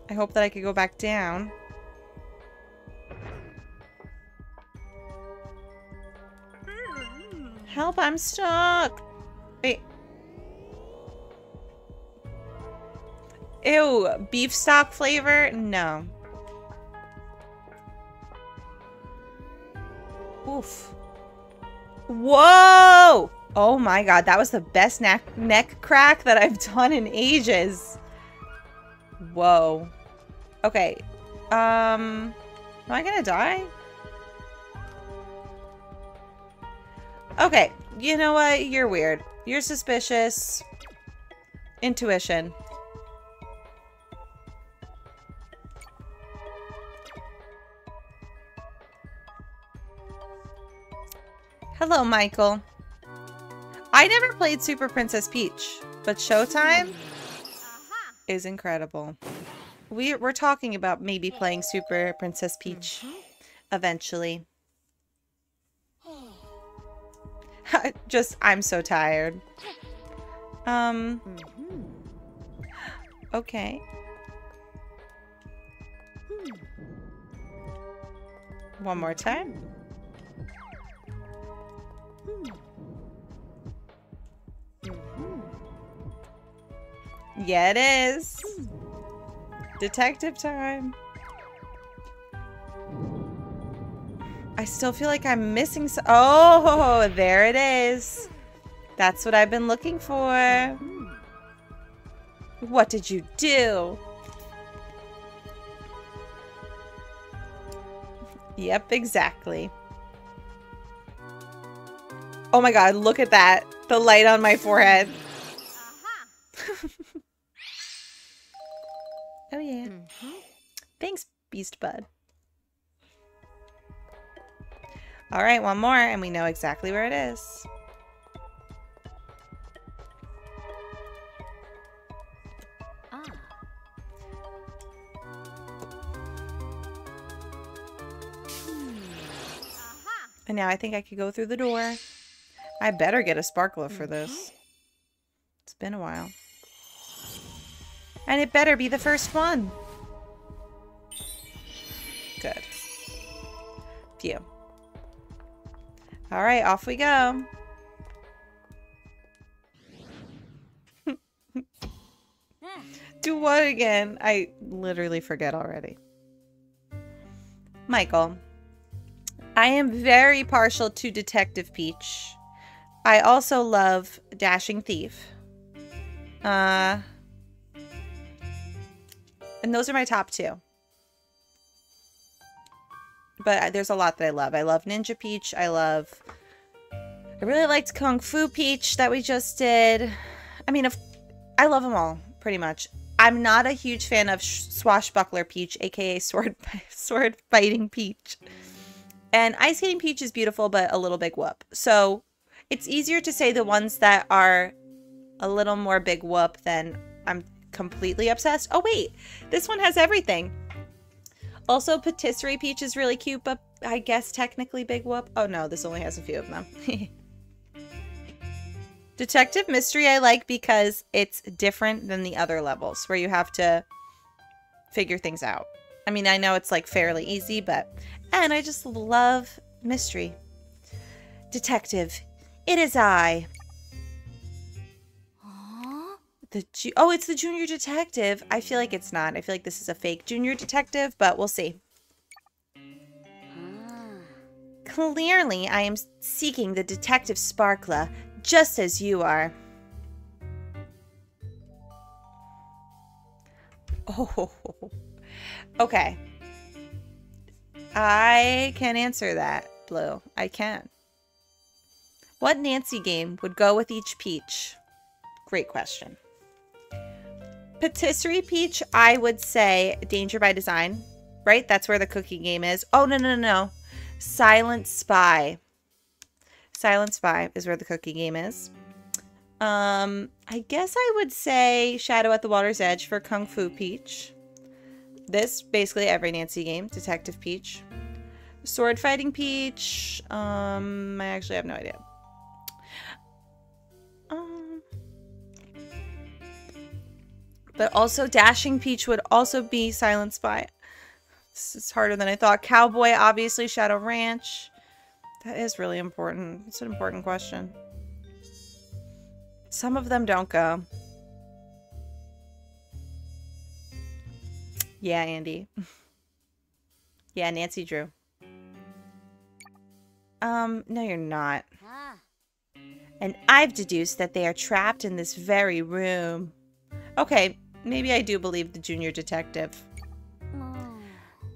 I hope that I could go back down. Help, I'm stuck. Wait. Ew, beef stock flavor? No. Oof. Whoa! Oh my god, that was the best neck neck crack that I've done in ages. Whoa. Okay. Um, am I gonna die? Okay, you know what? You're weird. You're suspicious. Intuition. Hello, Michael. I never played Super Princess Peach, but Showtime uh-huh. is incredible. We, we're talking about maybe playing Super Princess Peach mm-hmm. eventually. Just, I'm so tired. Um, okay. One more time. Yeah, it is. Detective time. I still feel like I'm missing so- Oh, there it is. That's what I've been looking for. What did you do? Yep, exactly. Oh my god, look at that. The light on my forehead. Uh-huh. oh yeah. Mm-hmm. Thanks, Beast Bud. All right, one more, and we know exactly where it is. Ah. And now I think I could go through the door. I better get a sparkler for this. It's been a while. And it better be the first one. Good. Phew. All right, off we go. Do what again? I literally forget already. Michael. I am very partial to Detective Peach. I also love Dashing Thief. Uh, and those are my top two. But there's a lot that I love. I love Ninja Peach. I love. I really liked Kung Fu Peach that we just did. I mean, if I love them all pretty much. I'm not a huge fan of Swashbuckler Peach, aka Sword Sword Fighting Peach. And Ice Skating Peach is beautiful, but a little big whoop. So it's easier to say the ones that are a little more big whoop than I'm completely obsessed. Oh, wait. This one has everything. Also, Patisserie Peach is really cute, but I guess technically big whoop. Oh, no. This only has a few of them. Detective Mystery I like because it's different than the other levels where you have to figure things out. I mean, I know it's like fairly easy, but and I just love mystery. Detective, it is I. The ju- oh, it's the junior detective. I feel like it's not. I feel like this is a fake junior detective, but we'll see. Ah. Clearly, I am seeking the detective Sparkla, just as you are. Oh, okay. I can answer that, Blue. I can. What Nancy game would go with each peach? Great question. Patisserie peach, I would say Danger by Design, right? That's where the cookie game is. Oh, no, no, no, no. Silent Spy. Silent Spy is where the cookie game is. Um, I guess I would say Shadow at the Water's Edge for Kung Fu Peach. This, basically every Nancy game. Detective Peach. Sword Fighting Peach. Um, I actually have no idea. But also Dashing Peach would also be Silent Spy. This is harder than I thought. Cowboy, obviously Shadow Ranch. That is really important. It's an important question. Some of them don't go. Yeah, Andy. yeah, Nancy Drew. Um, no, you're not. And I've deduced that they are trapped in this very room. Okay, maybe I do believe the junior detective. Oh.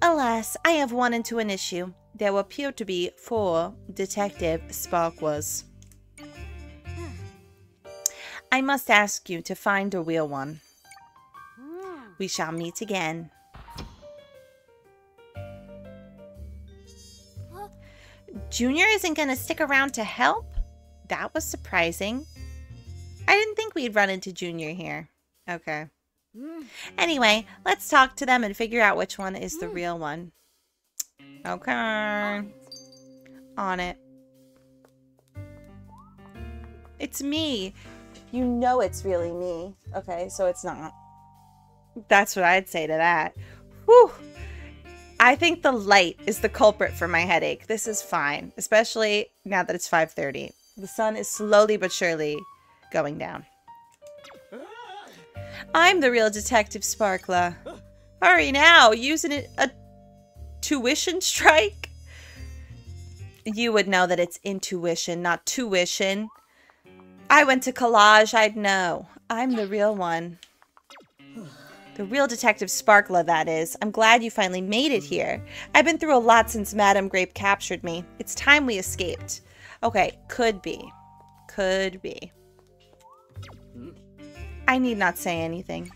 Alas, I have run into an issue. There appear to be four Detective Sparklers. Hmm. I must ask you to find a real one. Hmm. We shall meet again. Junior isn't going to stick around to help? That was surprising. I didn't think we'd run into Junior here. Okay. Anyway, let's talk to them and figure out which one is the hmm. real one. Okay. On it. It's me. You know it's really me. Okay, so it's not. That's what I'd say to that. Whew. I think the light is the culprit for my headache. This is fine, especially now that it's 5:30. The sun is slowly but surely going down. I'm the real Detective Sparkla. Hurry now, using it a tuition strike? You would know that it's intuition, not tuition. I went to collage, I'd know. I'm the real one. The real Detective Sparkla, that is. I'm glad you finally made it here. I've been through a lot since Madame Grape captured me. It's time we escaped. Okay, could be. Could be. I need not say anything.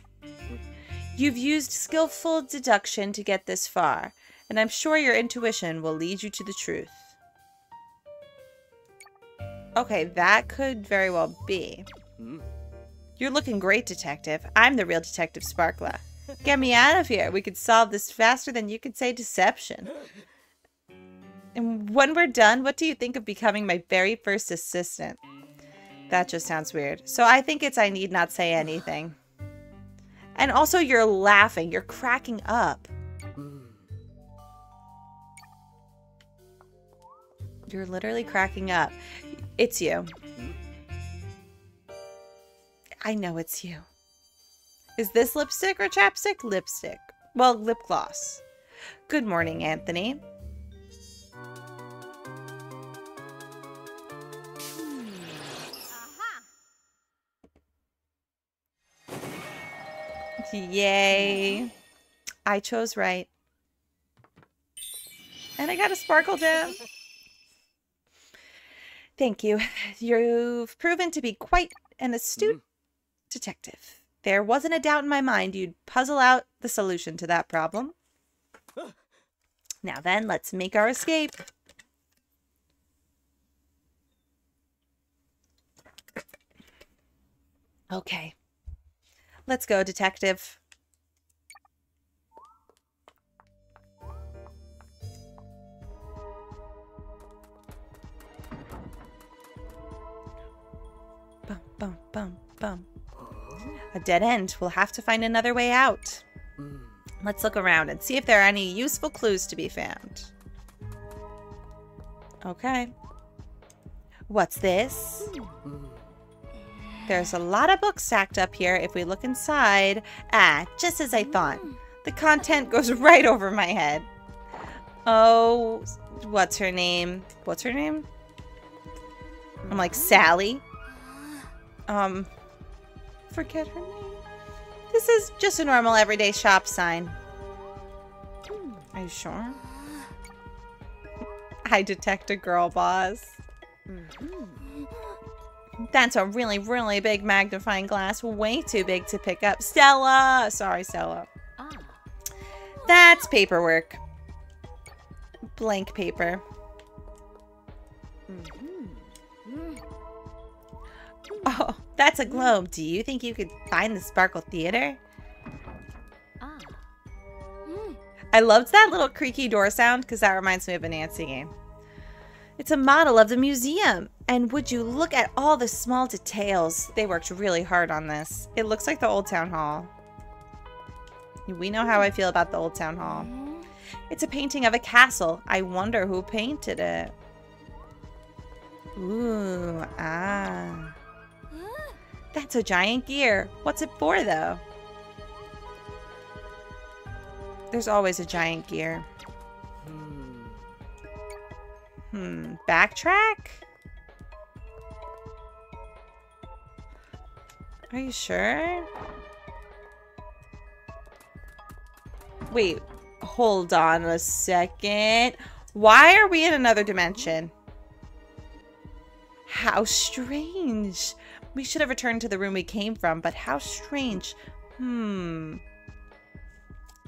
You've used skillful deduction to get this far, and I'm sure your intuition will lead you to the truth. Okay, that could very well be. You're looking great, Detective. I'm the real Detective Sparkla. Get me out of here. We could solve this faster than you could say deception. And when we're done, what do you think of becoming my very first assistant? That just sounds weird. So I think it's I need not say anything. And also you're laughing. You're cracking up. You're literally cracking up. It's you. I know it's you. Is this lipstick or chapstick? Lipstick. Well, lip gloss. Good morning, Anthony. Yay. I chose right. And I got a sparkle gem. Thank you. You've proven to be quite an astute mm-hmm. detective. There wasn't a doubt in my mind you'd puzzle out the solution to that problem. Now then, let's make our escape. Okay. Let's go, detective. Bum, bum, bum, bum. A dead end. We'll have to find another way out. Let's look around and see if there are any useful clues to be found. Okay. What's this? There's a lot of books stacked up here. If we look inside... Ah, just as I thought. The content goes right over my head. Oh, what's her name? What's her name? I'm like, Sally? Um, forget her name. This is just a normal everyday shop sign. Are you sure? I detect a girl boss. That's a really, really big magnifying glass. Way too big to pick up. Stella! Sorry, Stella. Ah. That's paperwork. Blank paper. Mm-hmm. Mm-hmm. Oh, that's a globe. Do you think you could find the Sparkle Theater? Ah. I loved that little creaky door sound because that reminds me of a Nancy game. It's a model of the museum. And would you look at all the small details? They worked really hard on this. It looks like the Old Town Hall. We know how I feel about the Old Town Hall. It's a painting of a castle. I wonder who painted it. Ooh, ah. That's a giant gear. What's it for, though? There's always a giant gear. Hmm, backtrack? Are you sure? Wait, hold on a second. Why are we in another dimension? How strange. We should have returned to the room we came from, but how strange. Hmm.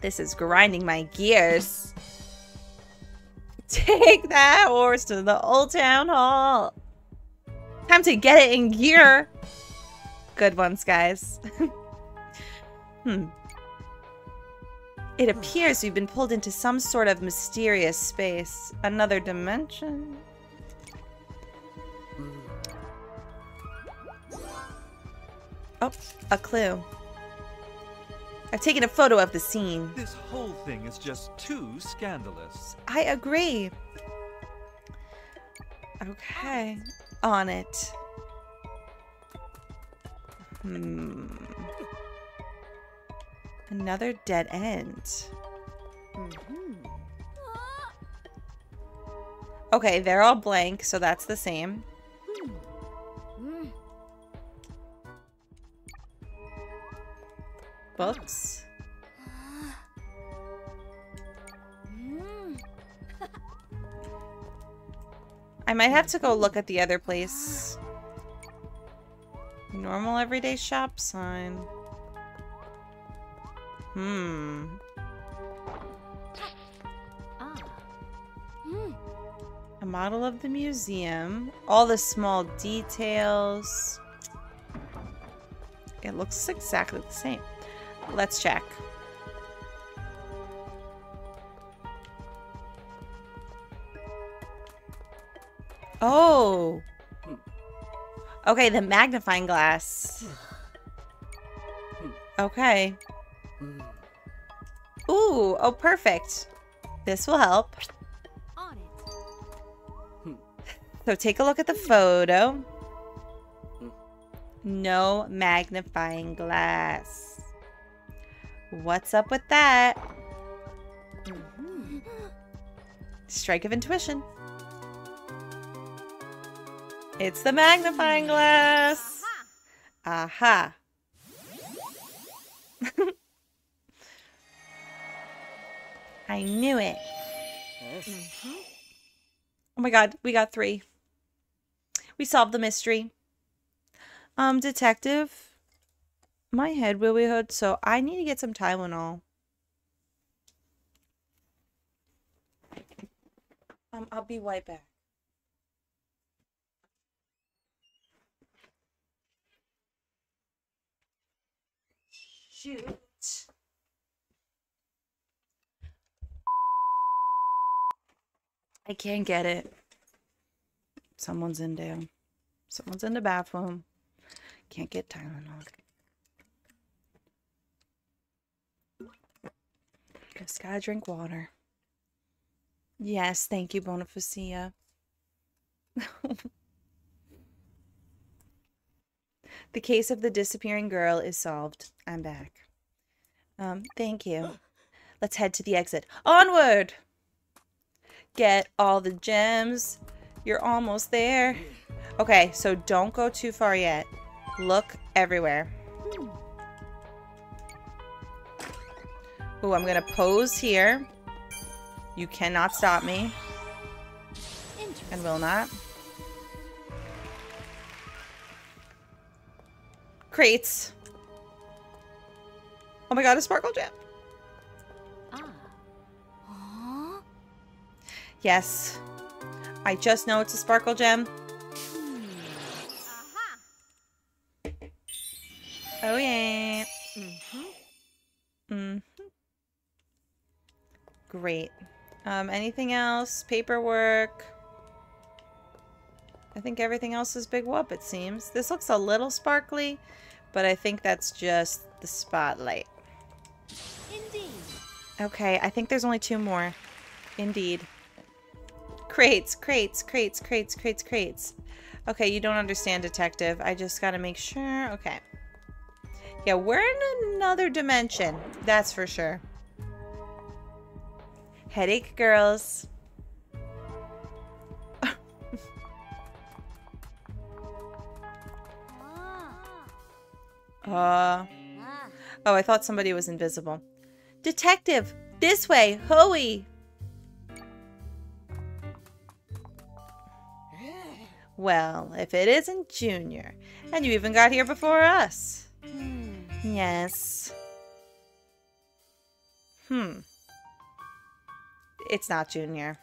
This is grinding my gears. Take that horse to the old town hall. Time to get it in gear. Good ones, guys. hmm. It appears we've been pulled into some sort of mysterious space. Another dimension? Oh, a clue. I've taken a photo of the scene. This whole thing is just too scandalous. I agree. Okay. On it. Hmm. Another dead end. Okay, they're all blank, so that's the same. Books. I might have to go look at the other place. Normal everyday shop sign. Hmm. A model of the museum. All the small details. It looks exactly the same. Let's check. Oh. Okay, the magnifying glass. Okay. Ooh, oh perfect. This will help. So take a look at the photo. No magnifying glass. What's up with that? Mm-hmm. Strike of intuition. It's the magnifying glass. Aha. I knew it. Oh my god, we got three. We solved the mystery. Um, detective. My head really hurt, so I need to get some Tylenol. Um, I'll be right back. Shoot. I can't get it. Someone's in there. Someone's in the bathroom. Can't get Tylenol. Just gotta drink water. Yes, thank you, Bonifacia. the case of the disappearing girl is solved. I'm back. Um, thank you. Let's head to the exit. Onward! Get all the gems. You're almost there. Okay, so don't go too far yet. Look everywhere. Ooh, I'm gonna pose here. You cannot stop me. And will not. Crates. Oh my god, a sparkle gem. Yes. I just know it's a sparkle gem. Oh yeah. Mm-hmm. Great. Um, anything else? Paperwork. I think everything else is big whoop, it seems. This looks a little sparkly, but I think that's just the spotlight. Indeed. Okay, I think there's only two more. Indeed. Crates, crates, crates, crates, crates, crates. Okay, you don't understand, detective. I just gotta make sure. Okay. Yeah, we're in another dimension. That's for sure. Headache girls. Uh. Oh, I thought somebody was invisible. Detective, this way, Hoey! Well, if it isn't Junior, and you even got here before us. Yes. Hmm. It's not Junior.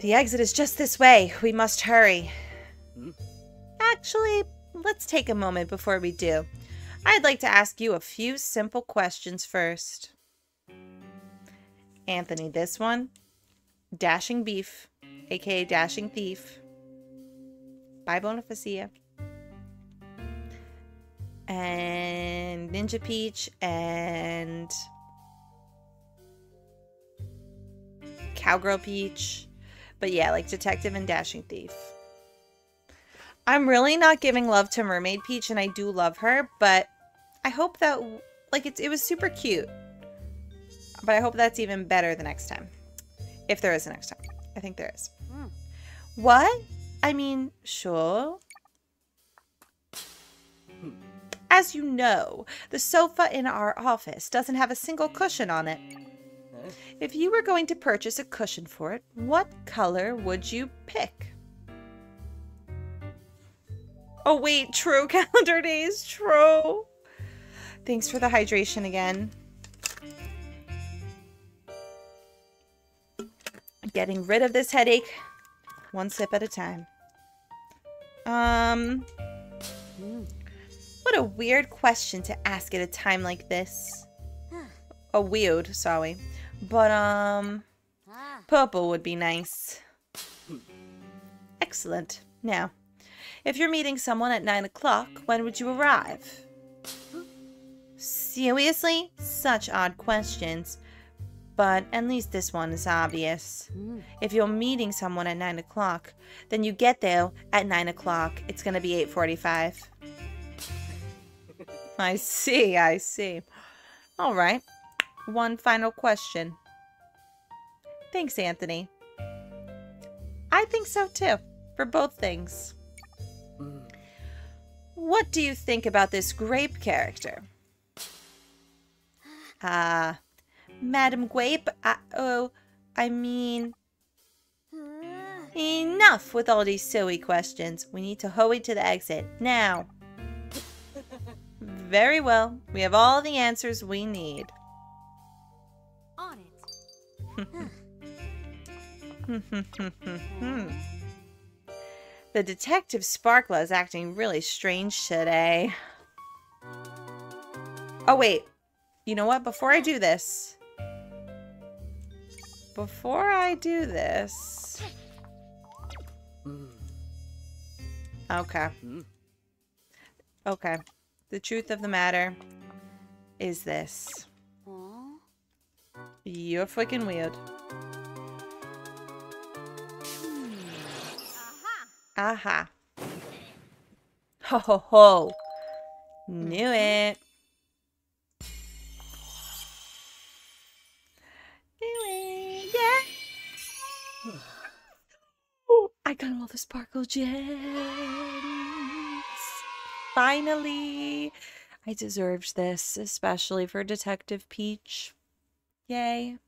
The exit is just this way. We must hurry. Actually, let's take a moment before we do. I'd like to ask you a few simple questions first. Anthony, this one. Dashing Beef, aka Dashing Thief. By Bonifacia. And Ninja Peach and Cowgirl Peach. But yeah, like Detective and Dashing Thief. I'm really not giving love to Mermaid Peach, and I do love her, but I hope that, like, it's, it was super cute. But I hope that's even better the next time. If there is a next time. I think there is. Hmm. What? I mean, sure. As you know, the sofa in our office doesn't have a single cushion on it. If you were going to purchase a cushion for it, what color would you pick? Oh, wait, true. Calendar days, true. Thanks for the hydration again. Getting rid of this headache one sip at a time. Um, what a weird question to ask at a time like this. A weird, sorry. But, um, purple would be nice. Excellent. Now, if you're meeting someone at 9 o'clock, when would you arrive? Seriously? Such odd questions. But at least this one is obvious. If you're meeting someone at 9 o'clock, then you get there at 9 o'clock. It's to be 8.45. I see, I see. All right. One final question. Thanks, Anthony. I think so too, for both things. What do you think about this grape character? Ah, uh, Madam Grape, I, oh, I mean... Enough with all these silly questions. We need to hurry to the exit, now. Very well. We have all the answers we need. On it. the detective Sparkla is acting really strange today. Oh, wait. You know what? Before I do this... Before I do this... Okay. Okay. The truth of the matter is this. You're freaking weird. Aha. Ho ho ho. Knew it. Knew it. Yeah. Oh, I got all the sparkle gems. Finally. I deserved this, especially for Detective Peach. Yay.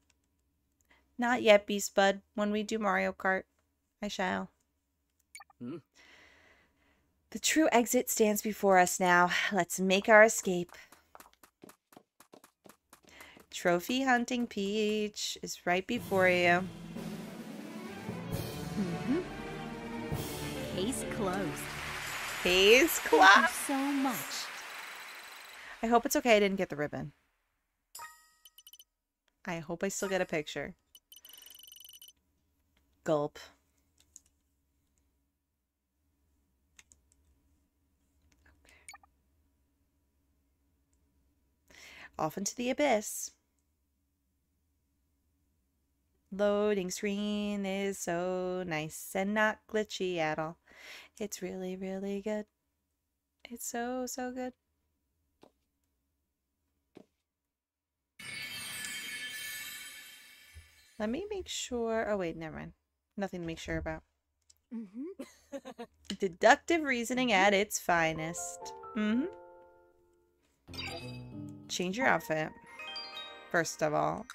Not yet, Beast Bud. When we do Mario Kart, I shall. Hmm. The true exit stands before us now. Let's make our escape. Trophy hunting Peach is right before you. Mm-hmm. Case closed. Case Thank you closed. so much. I hope it's okay I didn't get the ribbon. I hope I still get a picture. Gulp. Off into the abyss. Loading screen is so nice and not glitchy at all. It's really, really good. It's so, so good. Let me make sure. Oh, wait, never mind. Nothing to make sure about. Mm-hmm. Deductive reasoning at its finest. Mm hmm. Change your outfit. First of all.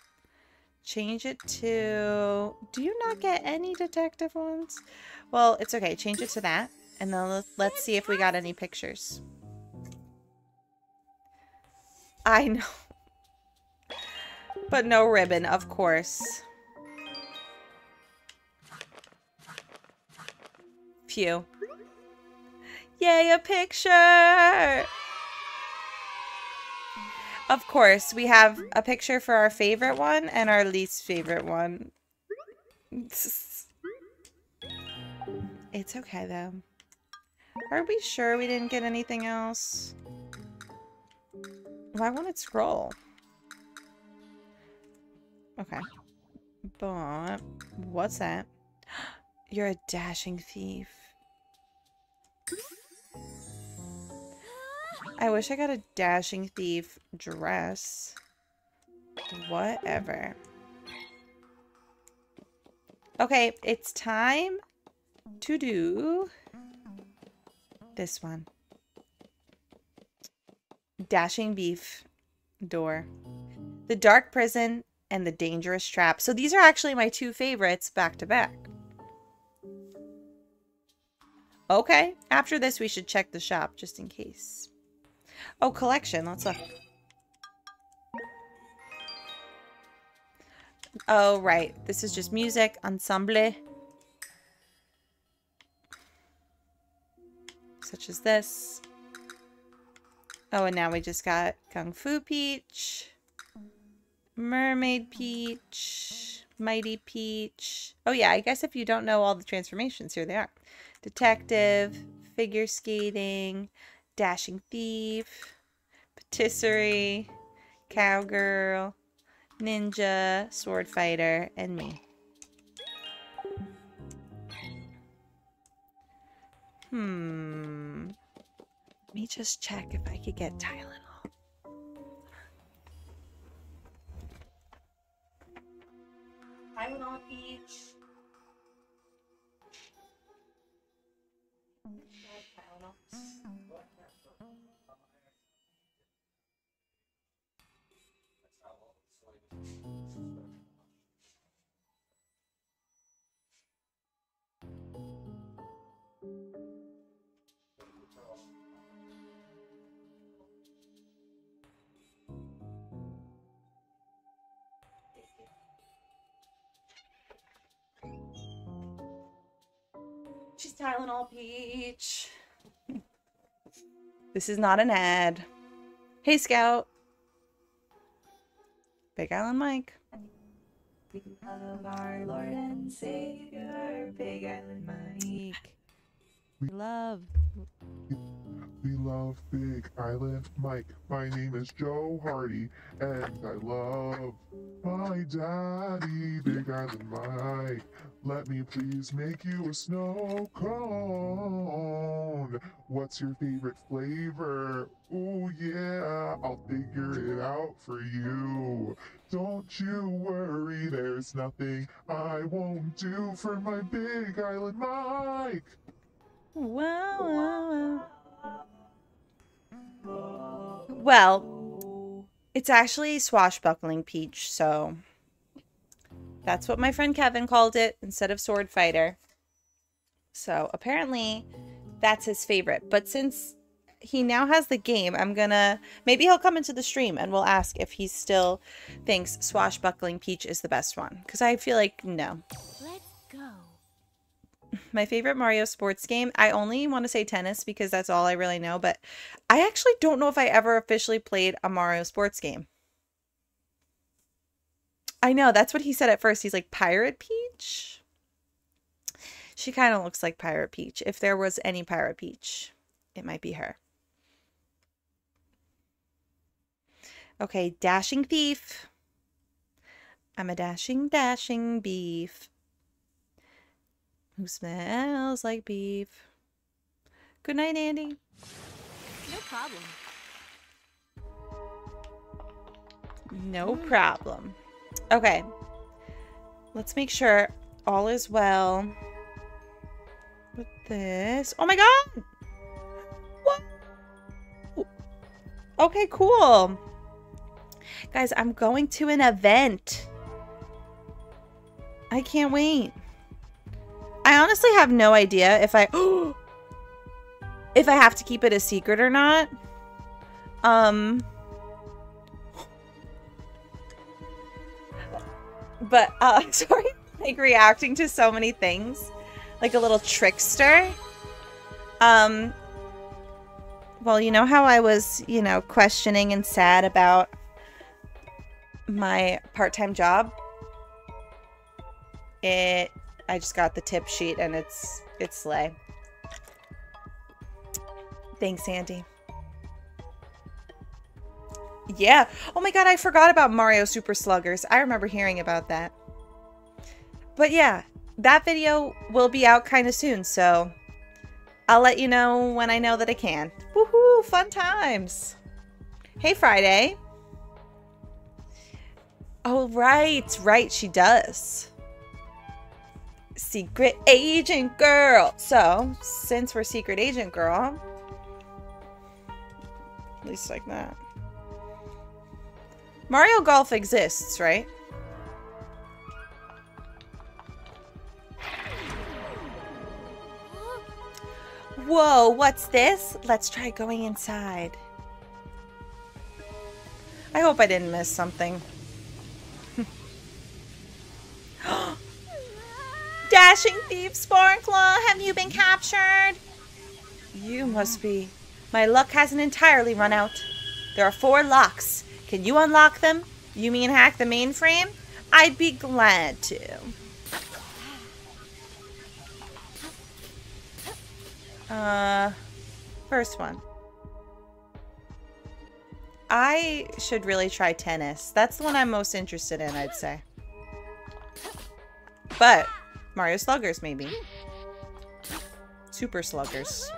Change it to... Do you not get any detective ones? Well, it's okay. Change it to that. And then let's, see if we got any pictures. I know. But no ribbon, of course. Phew. Yay, a picture! Of course, we have a picture for our favorite one and our least favorite one. It's okay, though. Are we sure we didn't get anything else? Why won't it scroll? Okay. But, what's that? You're a dashing thief. I wish I got a dashing thief dress. Whatever. Okay, it's time to do this one. Dashing beef door. The dark prison and the dangerous trap. So these are actually my two favorites back to back. Okay, after this we should check the shop just in case. Oh, collection. Let's look. Oh, right. This is just music. Ensemble. Such as this. Oh, and now we just got Kung Fu Peach. Mermaid Peach. Mighty Peach. Oh, yeah. I guess if you don't know all the transformations, here they are. Detective. Figure Skating. Dashing Thief. Patisserie. Cowgirl ninja, sword fighter, and me. Hmm. Let me just check if I could get Tylenol. Tylenol peach. Tylenol Peach. this is not an ad. Hey, Scout. Big Island Mike. We love our Lord and Savior, Big Island Mike. We- Love. We love Big Island Mike. My name is Joe Hardy, and I love my daddy, Big Island Mike. Let me please make you a snow cone. What's your favorite flavor? Oh, yeah, I'll figure it out for you. Don't you worry, there's nothing I won't do for my Big Island Mike. Wow, wow, wow. Well, it's actually swashbuckling peach, so that's what my friend Kevin called it instead of sword fighter. So apparently that's his favorite. But since he now has the game, I'm gonna maybe he'll come into the stream and we'll ask if he still thinks swashbuckling peach is the best one. Because I feel like no. My favorite Mario sports game, I only want to say tennis because that's all I really know, but I actually don't know if I ever officially played a Mario sports game. I know, that's what he said at first. He's like, Pirate Peach? She kind of looks like Pirate Peach. If there was any Pirate Peach, it might be her. Okay, Dashing Thief. I'm a dashing, dashing beef who smells like beef. Good night, Andy. No problem. No problem. Okay. Let's make sure all is well with this. Oh my god! What? Okay, cool. Guys, I'm going to an event. I can't wait. I honestly have no idea if I if I have to keep it a secret or not. Um but uh sorry like reacting to so many things like a little trickster um well you know how i was you know questioning and sad about my part-time job it i just got the tip sheet and it's it's slay thanks andy yeah. Oh my god, I forgot about Mario Super Sluggers. I remember hearing about that. But yeah, that video will be out kind of soon, so I'll let you know when I know that I can. Woohoo! Woo! Fun times. Hey, Friday. Oh, right. Right, she does. Secret agent girl. So, since we're secret agent girl, at least like that. Mario Golf exists, right? Whoa, what's this? Let's try going inside. I hope I didn't miss something. Dashing thief Sparkler, have you been captured? You must be. My luck hasn't entirely run out. There are four locks. Can you unlock them? You mean hack the mainframe? I'd be glad to. Uh, first one. I should really try tennis. That's the one I'm most interested in, I'd say. But Mario Sluggers, maybe. Super Sluggers.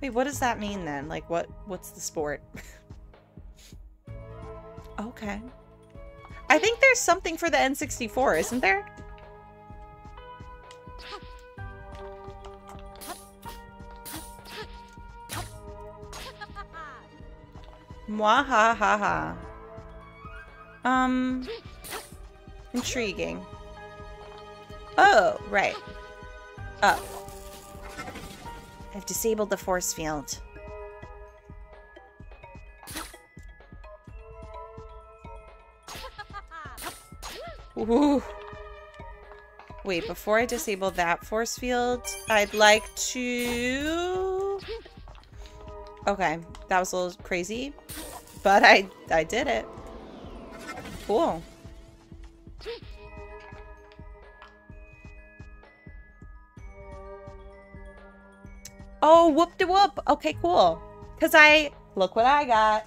Wait, what does that mean then? Like, what? what's the sport? okay. I think there's something for the N64, isn't there? Mwahaha. Um, intriguing. Oh, right. Oh. I've disabled the force field. Ooh. Wait, before I disable that force field, I'd like to... Okay, that was a little crazy, but I, I did it. Cool. Oh, whoop de whoop. Okay, cool. Because I, look what I got.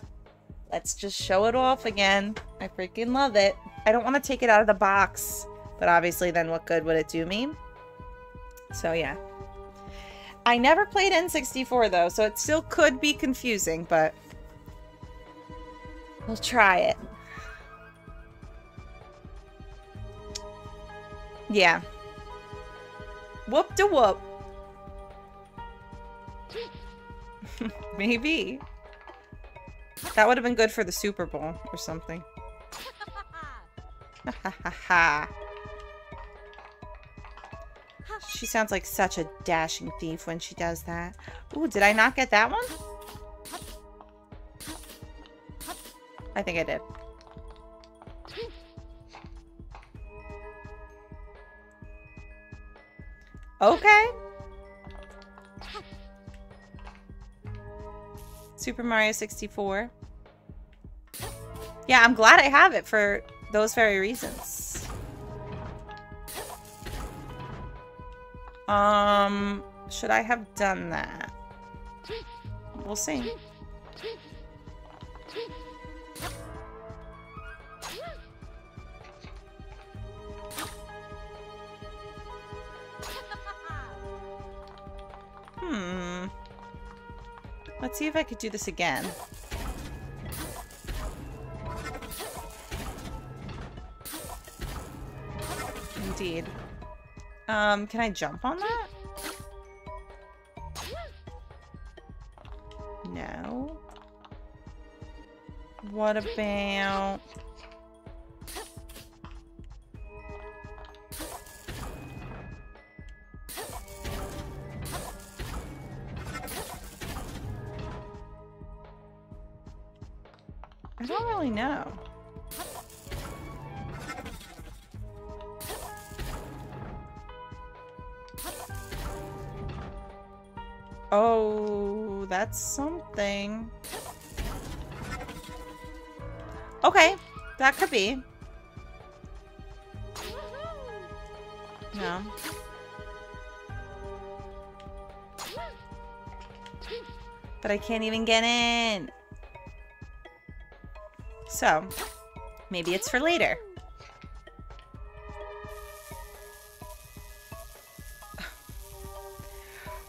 Let's just show it off again. I freaking love it. I don't want to take it out of the box, but obviously then what good would it do me? So yeah. I never played N64 though, so it still could be confusing, but we'll try it. Yeah. Whoop de whoop. Maybe. That would have been good for the Super Bowl or something. Ha ha ha. She sounds like such a dashing thief when she does that. Ooh, did I not get that one? I think I did. Okay. Super Mario 64. Yeah, I'm glad I have it for those very reasons. Um, should I have done that? We'll see. Hmm. Let's see if I could do this again. Indeed. Um, can I jump on that? No. What about... really know. Oh, that's something. Okay, that could be. No. But I can't even get in. So, maybe it's for later.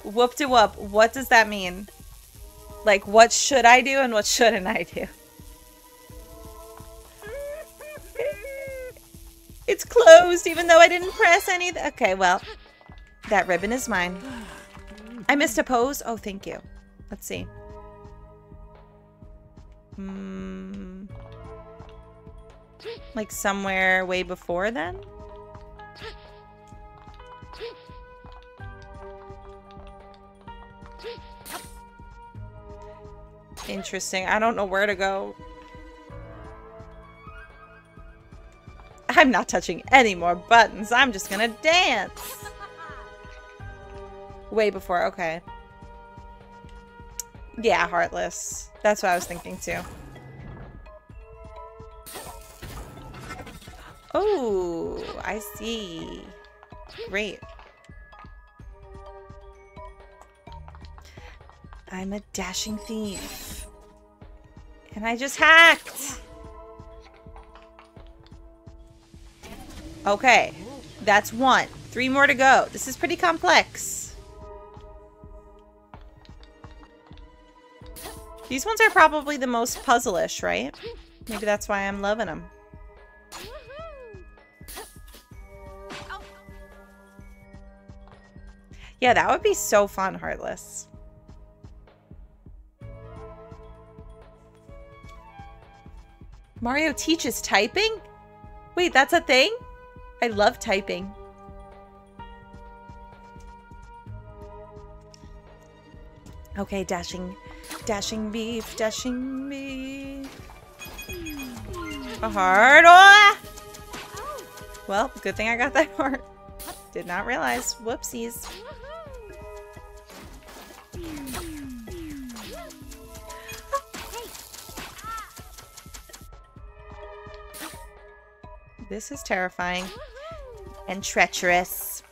Whoop de whoop. What does that mean? Like, what should I do and what shouldn't I do? It's closed even though I didn't press any. Okay, well, that ribbon is mine. I missed a pose. Oh, thank you. Let's see. Like somewhere way before then? Interesting. I don't know where to go. I'm not touching any more buttons. I'm just gonna dance. Way before, okay. Yeah, Heartless. That's what I was thinking too. Oh, I see. Great. I'm a dashing thief. And I just hacked. Okay. That's one. Three more to go. This is pretty complex. These ones are probably the most puzzle-ish, right? Maybe that's why I'm loving them. Yeah, that would be so fun, Heartless. Mario teaches typing? Wait, that's a thing? I love typing. Okay, dashing, dashing beef, dashing beef. A heart. Oh! Well, good thing I got that heart. Did not realize. Whoopsies. This is terrifying. And treacherous.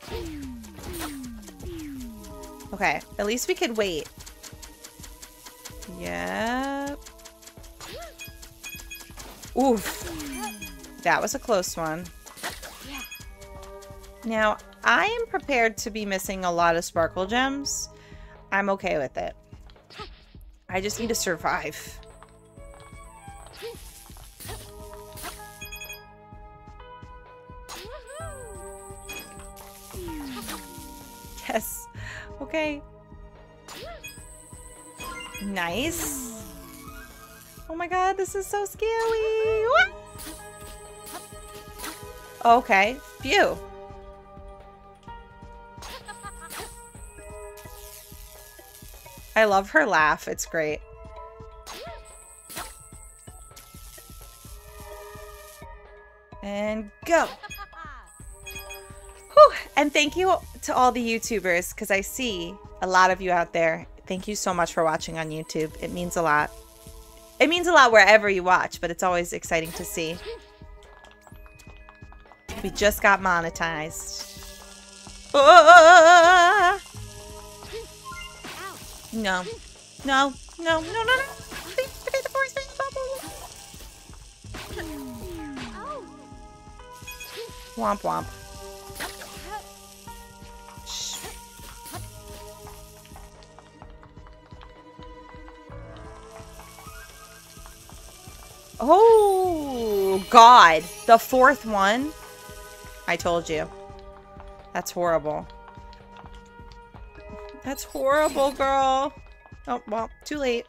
Okay, at least we could wait. Yep. Oof. That was a close one. Now, I am prepared to be missing a lot of sparkle gems. I'm okay with it. I just need to survive. Okay. Nice. Oh my god, this is so scary. What? Okay. Phew. I love her laugh. It's great. And go. Whew. And thank you to all the YouTubers because I see a lot of you out there. Thank you so much for watching on YouTube. It means a lot. It means a lot wherever you watch, but it's always exciting to see. We just got monetized. Ah! No. No. No. No, no, no. Womp womp. Oh, God. The fourth one? I told you. That's horrible. That's horrible, girl. Oh, well, too late.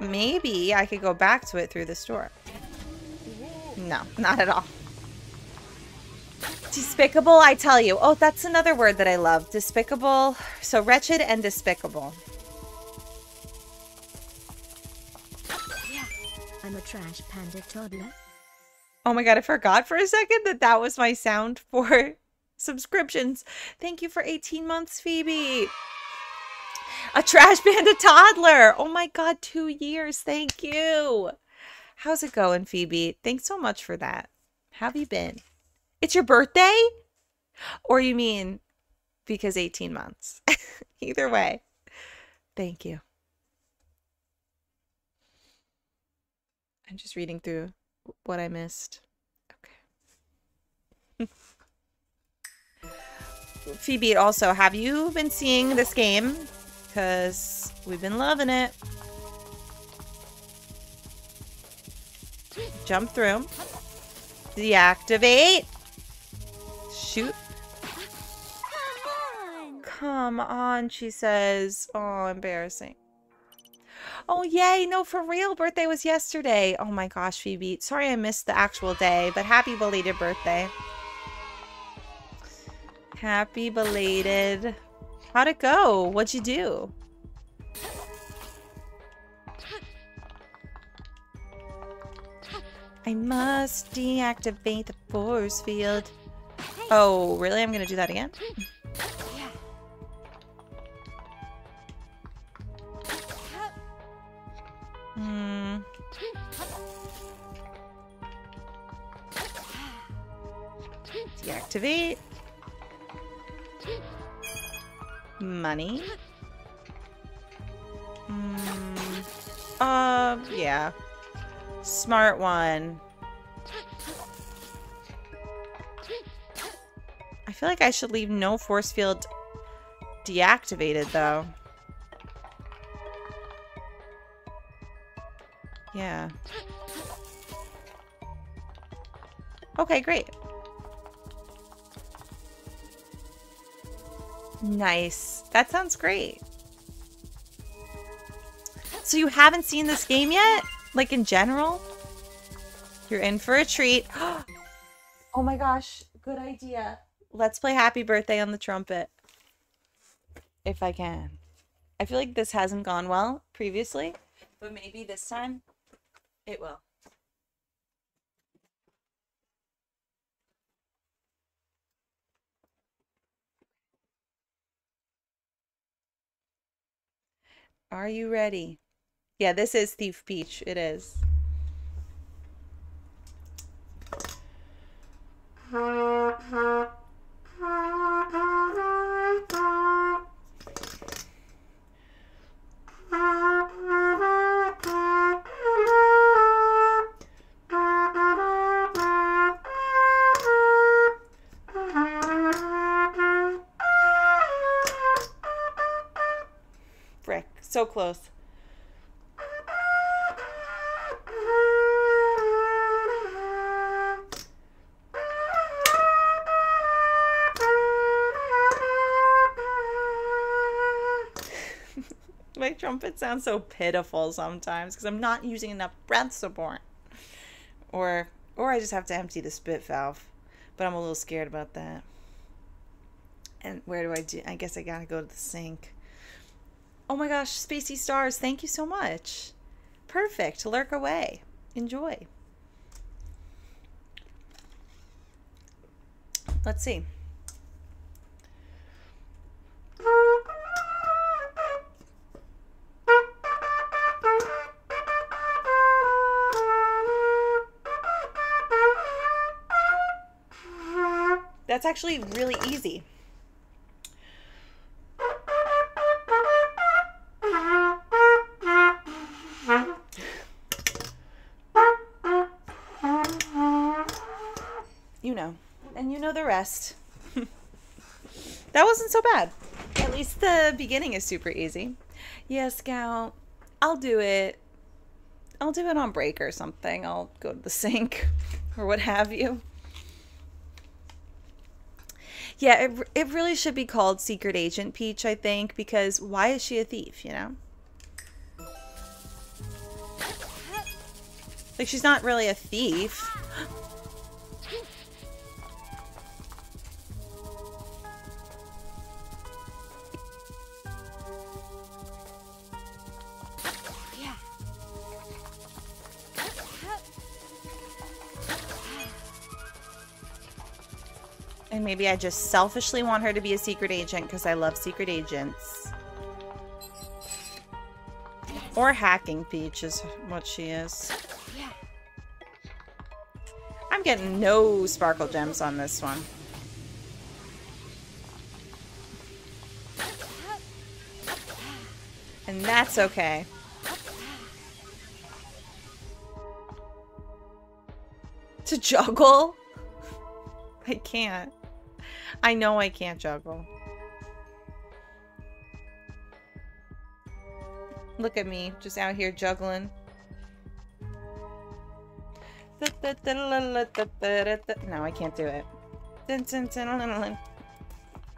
Maybe I could go back to it through this door. No, not at all. Despicable, I tell you. Oh, that's another word that I love. Despicable. So wretched and despicable. I'm a trash panda toddler. Oh my god, I forgot for a second that that was my sound for subscriptions. Thank you for 18 months, Phoebe. A trash panda toddler. Oh my god, two years. Thank you. How's it going, Phoebe? Thanks so much for that. How have you been? It's your birthday? Or you mean because 18 months? Either way. Thank you. I'm just reading through what I missed. Okay. Phoebe, also, have you been seeing this game? Because we've been loving it. Jump through. Deactivate. Shoot. Come on, she says. Oh, embarrassing. Oh, yay. No, for real. Birthday was yesterday. Oh my gosh, Phoebe. Sorry I missed the actual day, but happy belated birthday. Happy belated. How'd it go? What'd you do? I must deactivate the force field. Oh, really? I'm gonna do that again? Hmm. Deactivate. Money. Hmm. Uh, yeah. Smart one. I feel like I should leave no force field deactivated, though. Yeah. Okay, great. Nice. That sounds great. So you haven't seen this game yet? Like in general? You're in for a treat. oh my gosh. Good idea. Let's play Happy Birthday on the trumpet. If I can. I feel like this hasn't gone well previously, but maybe this time it will. Are you ready? Yeah, this is Thief Peach. It is. so close. My trumpet sounds so pitiful sometimes because I'm not using enough breath support. Or or I just have to empty the spit valve. But I'm a little scared about that. And where do I do? I guess I gotta go to the sink. Oh my gosh, Spacey Stars, thank you so much. Perfect. Lurk away. Enjoy. Let's see. That's actually really easy. That wasn't so bad. At least the beginning is super easy. Yeah, Scout. I'll do it. I'll do it on break or something. I'll go to the sink or what have you. Yeah, it, it really should be called Secret Agent Peach, I think, because why is she a thief, you know? Like, she's not really a thief. And maybe I just selfishly want her to be a secret agent because I love secret agents. Or hacking Peach is what she is. I'm getting no sparkle gems on this one. And that's okay. To juggle? I can't. I know I can't juggle. Look at me, just out here juggling. No, I can't do it.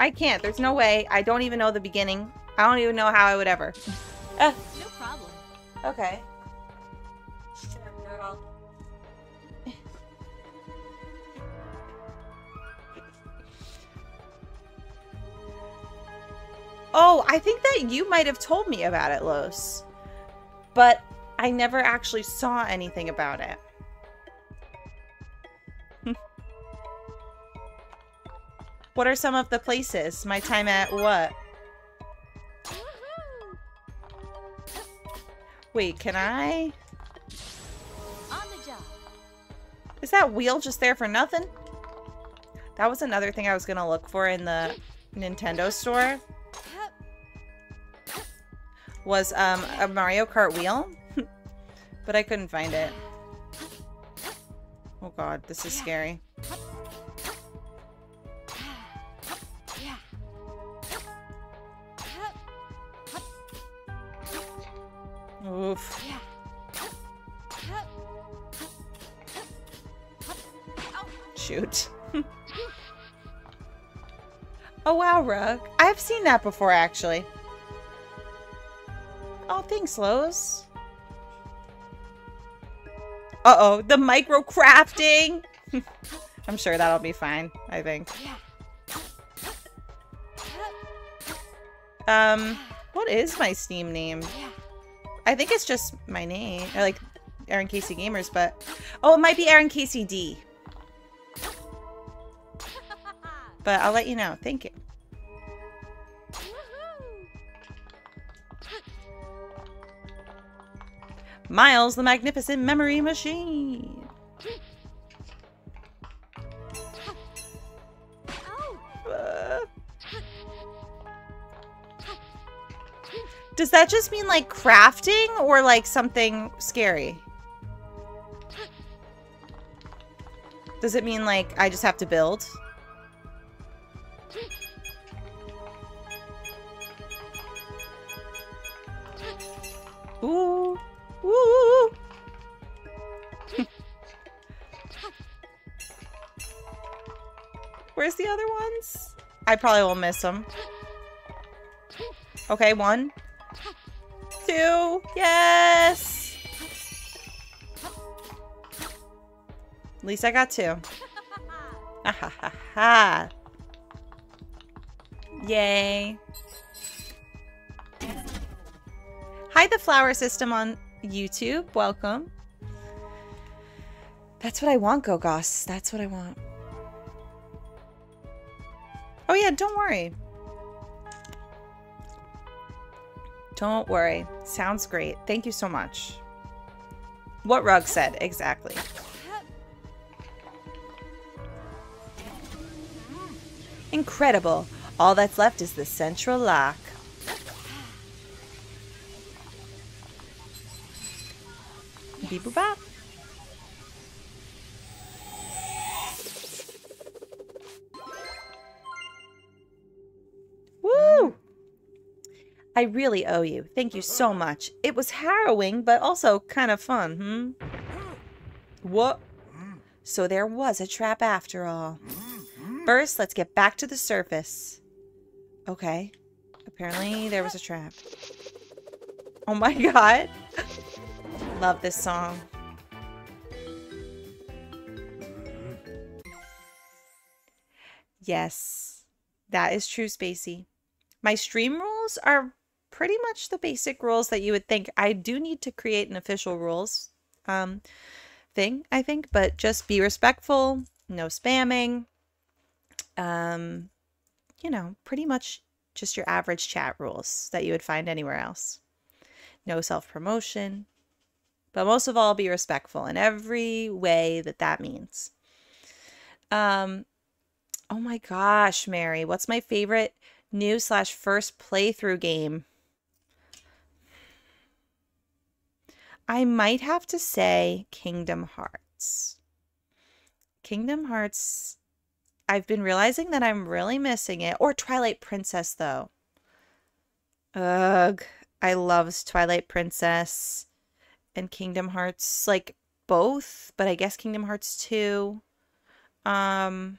I can't. There's no way. I don't even know the beginning. I don't even know how I would ever. Uh, No problem. okay. Oh, I think that you might have told me about it, Los. But I never actually saw anything about it. what are some of the places? My time at what? Wait, can I? Is that wheel just there for nothing? That was another thing I was gonna look for in the Nintendo store. Was um a Mario Kart wheel, but I couldn't find it. Oh god, this is scary. Oof. Shoot. oh wow, Rug. I've seen that before actually. Oh, thanks, Lowe's. Uh-oh, the micro crafting. I'm sure that'll be fine, I think. Um, what is my Steam name? I think it's just my name, or like Erin Casey Gamers, but oh, it might be Erin Casey D. But I'll let you know. Thank you. Miles, the magnificent memory machine. Uh. Does that just mean like crafting or like something scary? Does it mean like I just have to build? Ooh. Ooh. Where's the other ones? I probably will miss them. Okay, one. Two. Yes! At least I got two. Ah ha ha ha. Yay. Hide the flower system on YouTube. Welcome. That's what I want, Gogos. That's what I want. Oh, yeah, don't worry. Don't worry. Sounds great. Thank you so much. What Rug said, exactly. Incredible. All that's left is the central lock. Beep boop bop. Woo! I really owe you. Thank you so much. It was harrowing, but also kind of fun, hmm? What? So there was a trap after all. First, let's get back to the surface. Okay. Apparently, there was a trap. Oh my god. Love this song. Yes, that is true, Spacey. My stream rules are pretty much the basic rules that you would think. I do need to create an official rules um, thing, I think, but just be respectful, no spamming. Um, you know, pretty much just your average chat rules that you would find anywhere else. No self promotion, but most of all, be respectful in every way that that means. Um, oh my gosh, Mary, what's my favorite new slash first playthrough game? I might have to say Kingdom Hearts. Kingdom Hearts I've been realizing that I'm really missing it. Or Twilight Princess, though. Ugh. I love Twilight Princess and Kingdom Hearts, like both, but I guess Kingdom Hearts 2. Um,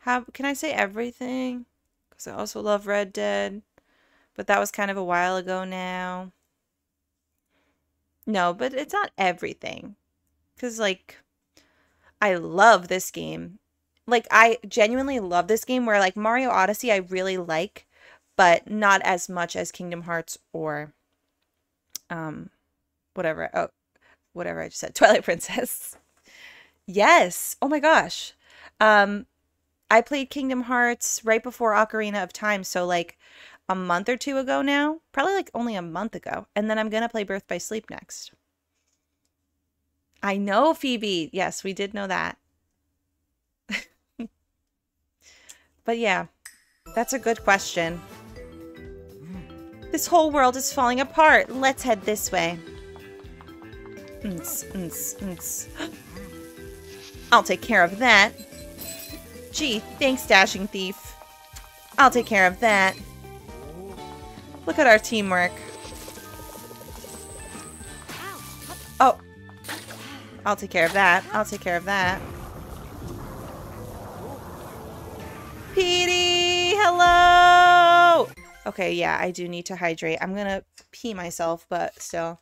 how can I say everything? Because I also love Red Dead, but that was kind of a while ago now. No, but it's not everything. Because, like, I love this game. Like, I genuinely love this game where, like, Mario Odyssey, I really like, but not as much as Kingdom Hearts or, um, whatever. Oh, whatever I just said. Twilight Princess. yes. Oh my gosh. Um, I played Kingdom Hearts right before Ocarina of Time. So, like, a month or two ago now. Probably like only a month ago. And then I'm going to play Birth by Sleep next. I know, Phoebe. Yes, we did know that. but yeah, that's a good question. This whole world is falling apart. Let's head this way. I'll take care of that. Gee, thanks, Dashing Thief. I'll take care of that. Look at our teamwork. Oh. I'll take care of that. I'll take care of that. Petey! Hello! Okay, yeah, I do need to hydrate. I'm gonna pee myself, but still.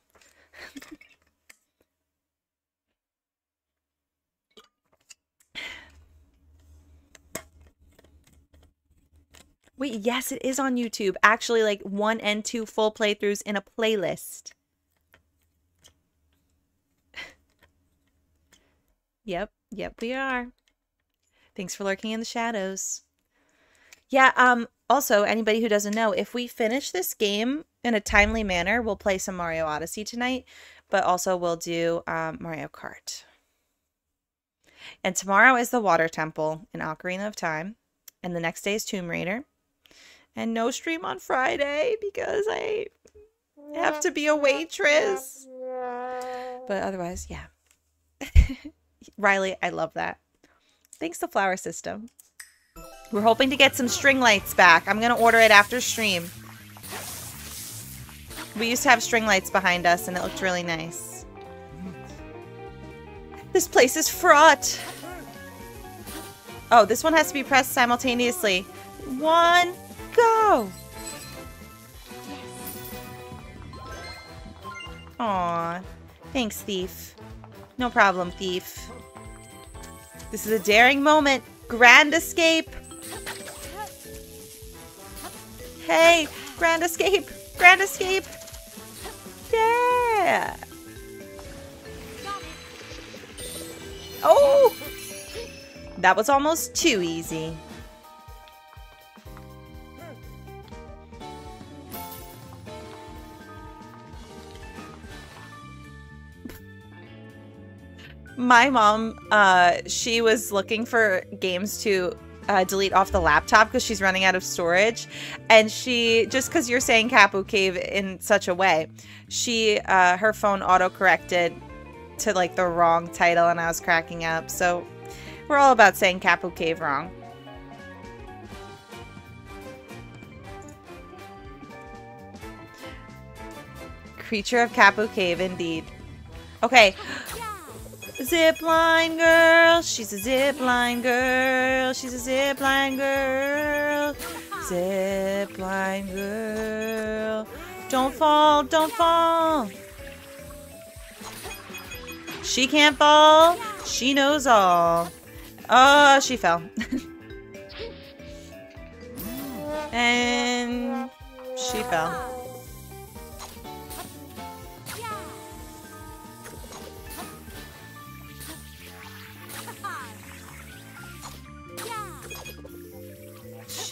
Wait, yes, it is on YouTube. Actually, like one and two full playthroughs in a playlist. yep, yep, we are. Thanks for lurking in the shadows. Yeah, um, also, anybody who doesn't know, if we finish this game in a timely manner, we'll play some Mario Odyssey tonight, but also we'll do um, Mario Kart. And tomorrow is the Water Temple in Ocarina of Time, and the next day is Tomb Raider and no stream on Friday because I have to be a waitress. But otherwise, yeah. Riley, I love that. Thanks to Flower System. We're hoping to get some string lights back. I'm going to order it after stream. We used to have string lights behind us and it looked really nice. This place is fraught. Oh, this one has to be pressed simultaneously. One, go! Aw. Thanks, Thief. No problem, Thief. This is a daring moment. Grand escape! Hey! Grand escape! Grand escape! Yeah! Oh! That was almost too easy. my mom, uh, she was looking for games to uh, delete off the laptop because she's running out of storage. And she, just because you're saying Capu Cave in such a way, she, uh, her phone auto corrected to like the wrong title and I was cracking up. So we're all about saying Capu Cave wrong. Creature of Capu Cave, indeed. Okay. Zipline girl, she's a zipline girl, she's a zipline girl, zipline girl. Don't fall, don't fall. She can't fall, she knows all. Oh, she fell. and she fell.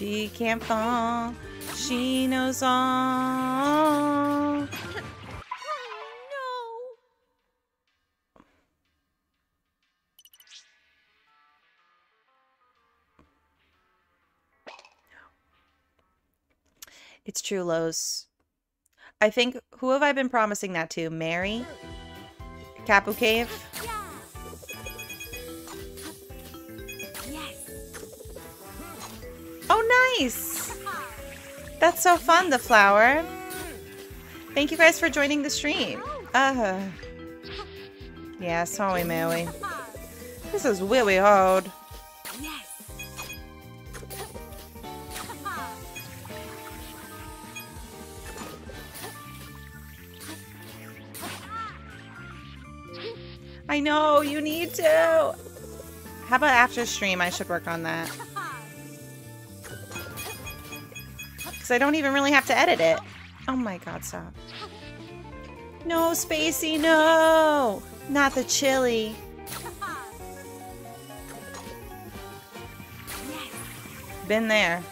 She can't fall. She knows all. no. It's true, Lowe's. I think, who have I been promising that to? Mary? Kapu Cave? Oh, nice. That's so fun, the flower. Thank you guys for joining the stream. Uh, yeah, sorry, Mary. This is really hard. I know, you need to. How about after stream? I should work on that. Because I don't even really have to edit it. Oh my god, stop. No, Spacey, no! Not the chili. Been there.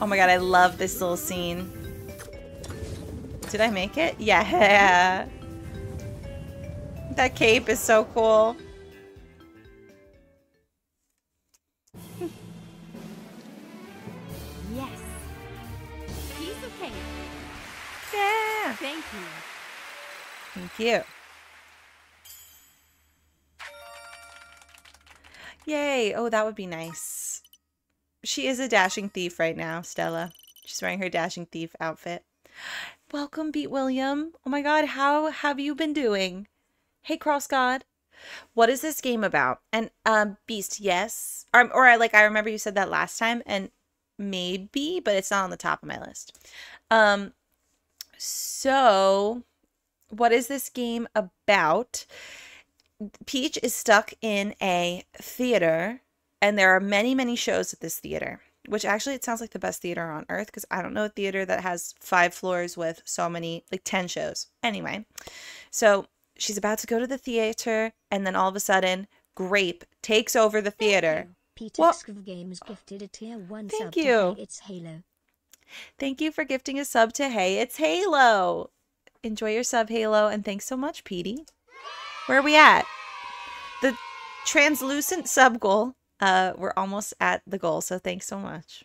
Oh my god, I love this little scene. Did I make it? Yeah. That cape is so cool. Yes. Piece of cake. Yeah. Thank you. Thank you. Yay. Oh, that would be nice. She is a dashing thief right now, Stella. She's wearing her dashing thief outfit. Welcome, Beat William. Oh my god, how have you been doing? Hey, Cross God. What is this game about? And um, Beast, yes. Or, or I like I remember you said that last time, and maybe, but it's not on the top of my list. Um, so what is this game about? Peach is stuck in a theater, and there are many, many shows at this theater. Which actually, it sounds like the best theater on earth because I don't know a theater that has five floors with so many, like 10 shows. Anyway, so she's about to go to the theater, and then all of a sudden, Grape takes over the theater. Peter What? Games gifted a tier 1 Thank you. Hey It's Halo. Thank you for gifting a sub to Hey, it's Halo. Enjoy your sub, Halo, and thanks so much, Petey. Where are we at? The translucent sub goal. Uh, we're almost at the goal, so thanks so much.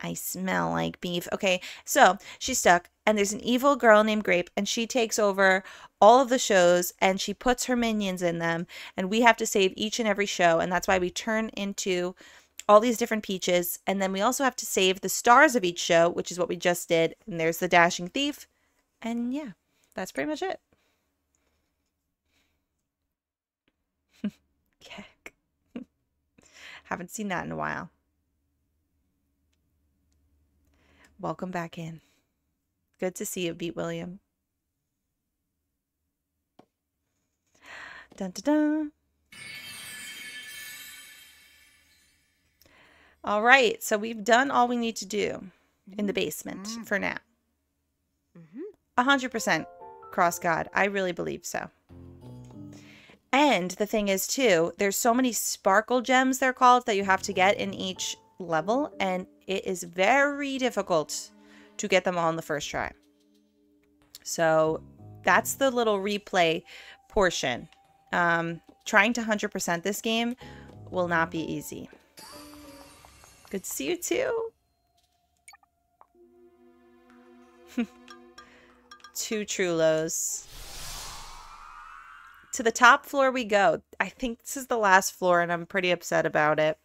I smell like beef. Okay, so she's stuck, and there's an evil girl named Grape, and she takes over all of the shows and she puts her minions in them, and we have to save each and every show, and that's why we turn into all these different peaches, and then we also have to save the stars of each show, which is what we just did. And there's the dashing thief, and yeah, that's pretty much it. Haven't seen that in a while. Welcome back in. Good to see you, Beat William. Dun dun dun. All right, so we've done all we need to do in the mm-hmm. basement mm-hmm. for now. Mm-hmm. A hundred percent, cross God. I really believe so. And the thing is, too, there's so many sparkle gems, they're called, that you have to get in each level, and it is very difficult to get them all in the first try. So that's the little replay portion. Um, trying to 100% this game will not be easy. Good to see you too. Two Trulos. To the top floor we go. I think this is the last floor and I'm pretty upset about it.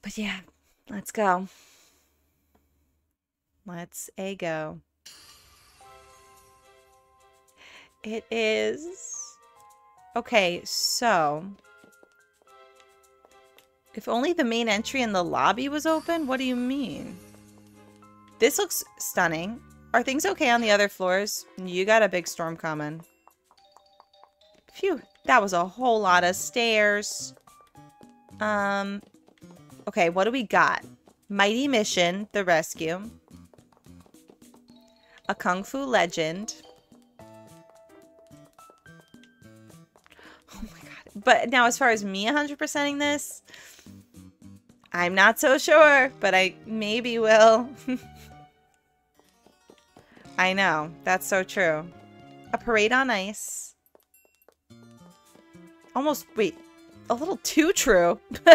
But yeah, let's go. Let's a go. It is. Okay, so. If only the main entry in the lobby was open? What do you mean? This looks stunning. Are things okay on the other floors? You got a big storm coming. Phew, that was a whole lot of stairs. Um, okay, what do we got? Mighty Mission, The Rescue. A Kung Fu Legend. Oh my god. But now as far as me 100%ing this, I'm not so sure, but I maybe will. I know, that's so true. A Parade on Ice. Almost, wait, a little too true.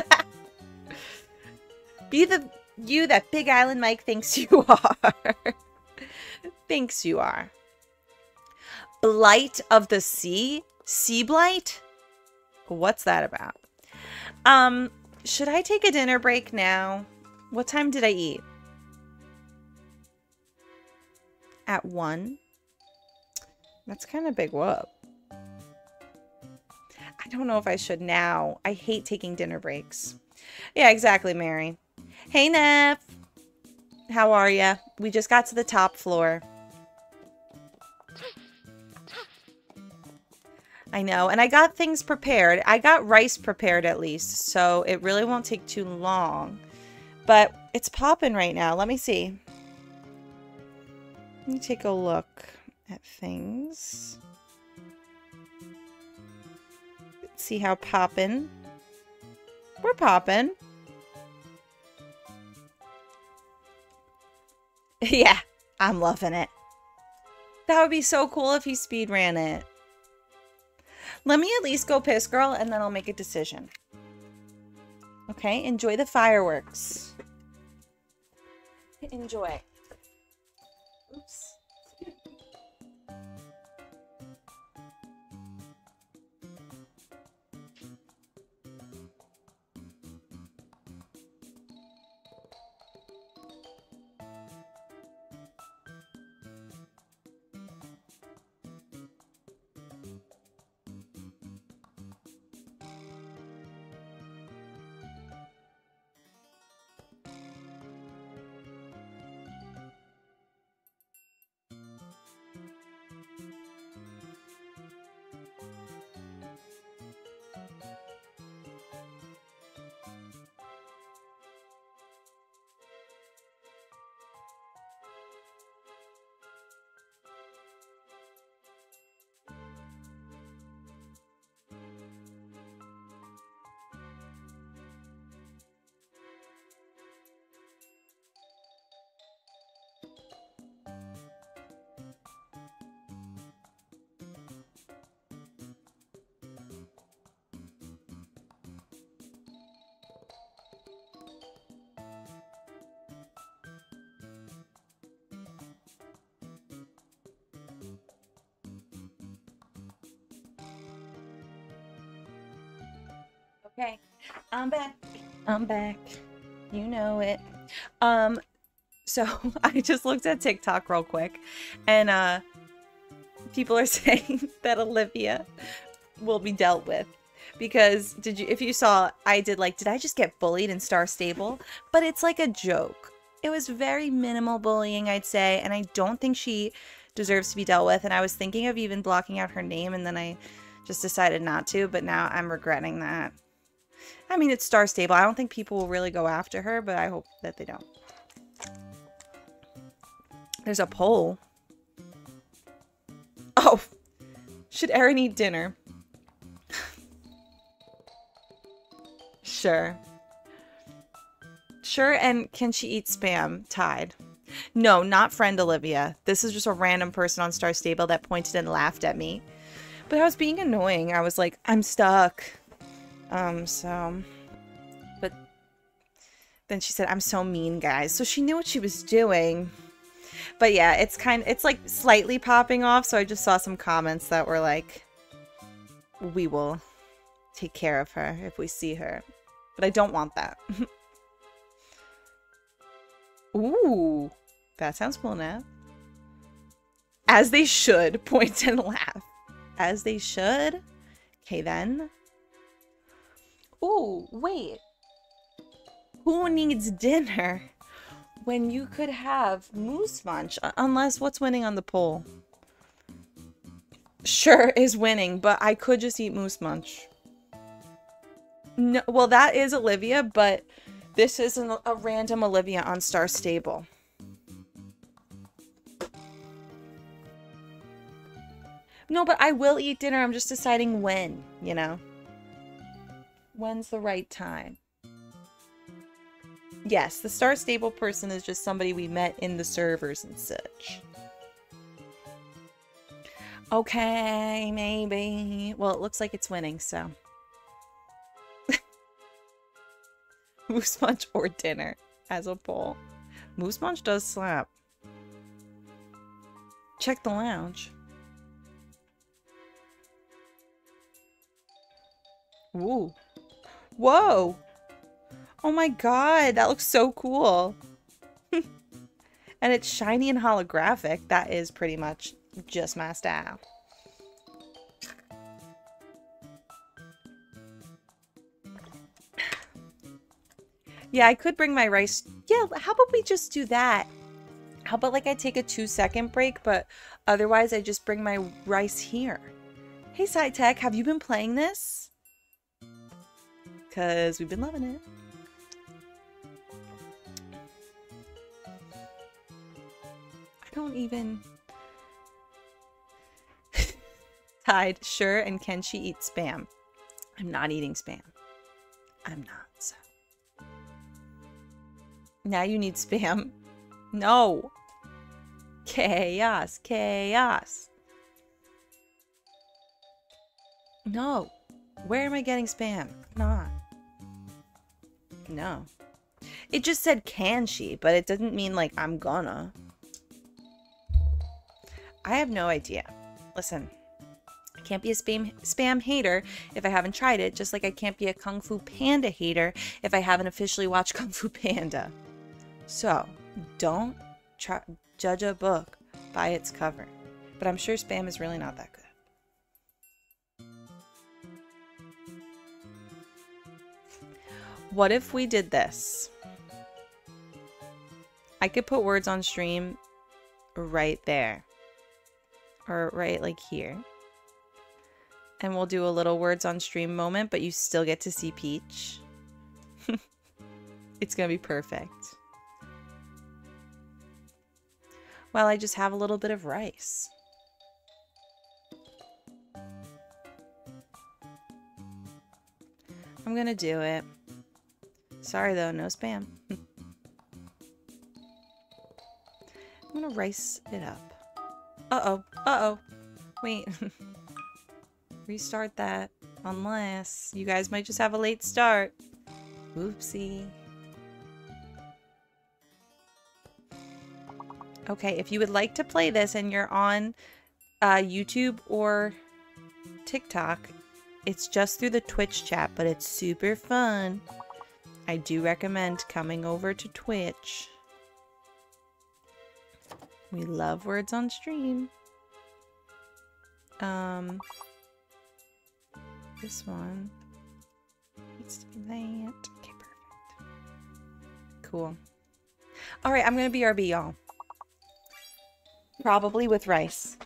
Be the you that Big Island Mike thinks you are. thinks you are. Blight of the sea? Sea blight? What's that about? Um, should I take a dinner break now? What time did I eat? At one? That's kind of big whoop. I don't know if I should now. I hate taking dinner breaks. Yeah, exactly, Mary. Hey, Neff. How are ya? We just got to the top floor. I know, and I got things prepared. I got rice prepared at least, so it really won't take too long. But it's popping right now. Let me see. Let me take a look at things. See how poppin'. We're poppin'. yeah, I'm loving it. That would be so cool if he speed ran it. Let me at least go piss, girl, and then I'll make a decision. Okay, enjoy the fireworks. Enjoy. Okay, I'm back. I'm back. You know it. Um, so I just looked at TikTok real quick, and uh, people are saying that Olivia will be dealt with because did you if you saw I did like did I just get bullied in Star Stable? But it's like a joke. It was very minimal bullying, I'd say, and I don't think she deserves to be dealt with. And I was thinking of even blocking out her name, and then I just decided not to. But now I'm regretting that. I mean, it's Star Stable. I don't think people will really go after her, but I hope that they don't. There's a poll. Oh, should Erin eat dinner? sure. Sure, and can she eat spam? Tied. No, not friend Olivia. This is just a random person on Star Stable that pointed and laughed at me. But I was being annoying. I was like, I'm stuck. Um, so... But then she said, I'm so mean, guys. So she knew what she was doing. But yeah, it's kind of, it's like slightly popping off. So I just saw some comments that were like, we will take care of her if we see her. But I don't want that. Ooh, that sounds cool now. As they should, point and laugh. As they should. Okay, then. Ooh, wait. Who needs dinner when you could have Moose Munch? Unless what's winning on the poll? Sure is winning, but I could just eat Moose Munch. No, well, that is Olivia, but this is an, a random Olivia on Star Stable. No, but I will eat dinner. I'm just deciding when, you know? When's the right time? Yes, the Star Stable person is just somebody we met in the servers and such. Okay, maybe. Well, it looks like it's winning, so. Moose Munch or dinner as a poll. Moose Munch does slap. check the lounge. Ooh. Whoa. Oh my god, that looks so cool. and it's shiny and holographic. That is pretty much just my style. Yeah, I could bring my rice. Yeah, how about we just do that? How about like I take a two second break, but otherwise I just bring my rice here. Hey, SciTech, have you been playing this? Because we've been loving it. I don't even... Tide, sure, and can she eat spam? I'm not eating spam. I'm not, so. Now you need spam. No. Chaos, chaos. No. Where am I getting spam? Not. No. It just said can she, but it doesn't mean like I'm gonna. I have no idea. Listen, I can't be a spam spam hater if I haven't tried it, just like I can't be a Kung Fu Panda hater if I haven't officially watched Kung Fu Panda. So, don't judge a book by its cover. But I'm sure spam is really not that good. What if we did this? I could put words on stream right there. Or right like here. And we'll do a little words on stream moment, but you still get to see Peach. it's going to be perfect. While I just have a little bit of rice. I'm going to do it. Sorry though, no spam. I'm to rice it up. Uh-oh. Uh-oh. Wait. Restart that. Unless you guys might just have a late start. Oopsie. Okay, if you would like to play this and you're on uh, YouTube or TikTok, it's just through the Twitch chat, but it's super fun. I do recommend coming over to Twitch. We love words on stream. Um, this one needs to be that. Okay, perfect. Cool. All right, I'm gonna BRB, y'all. Probably with rice.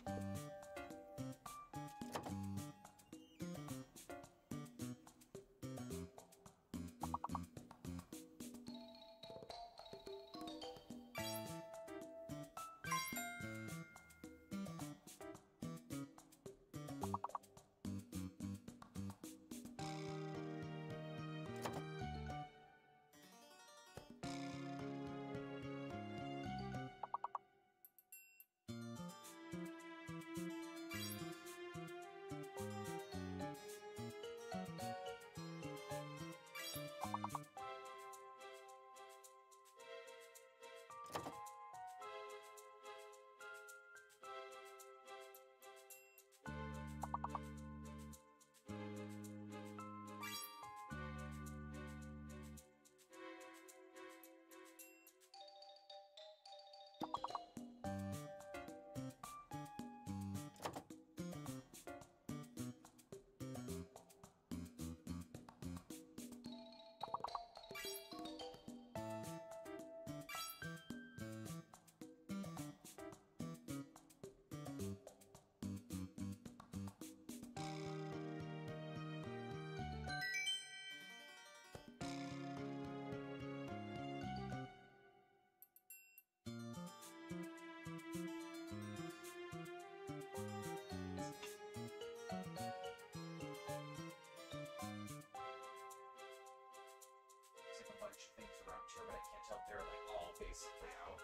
stuff they're like all basically out.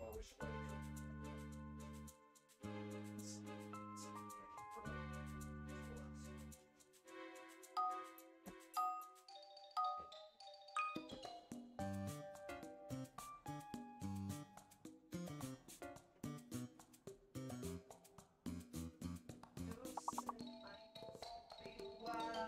Well, we should Wow.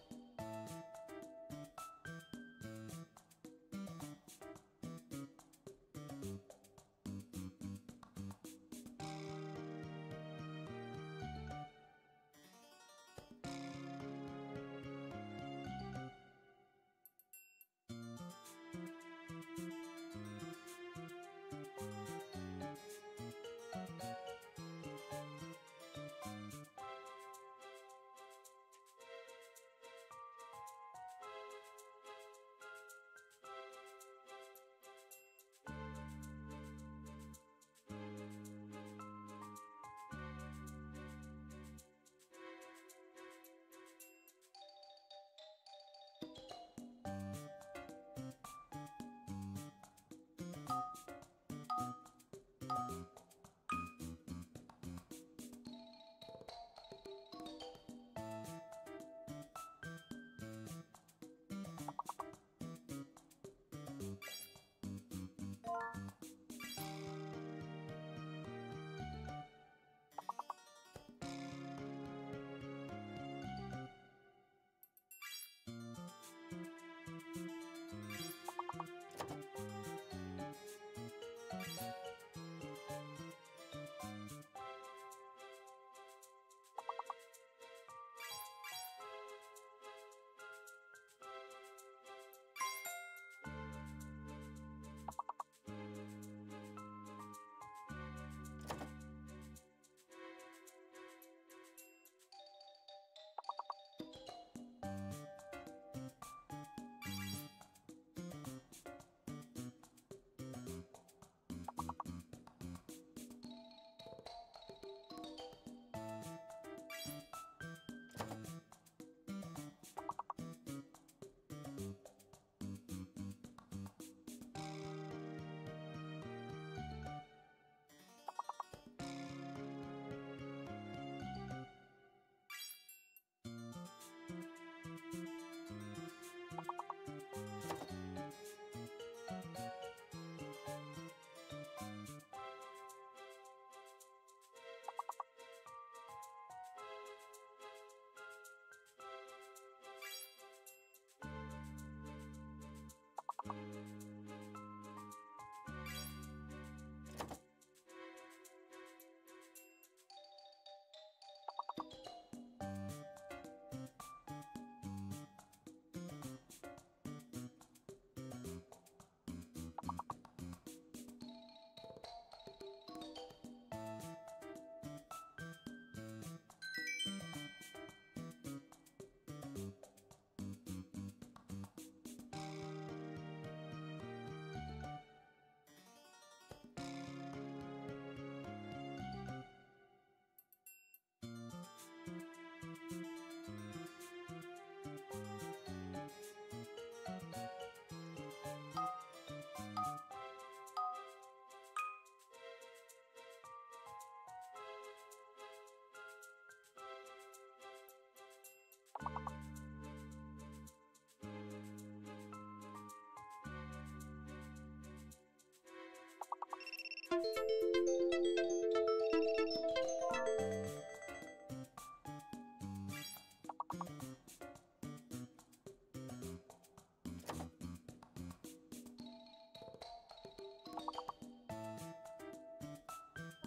you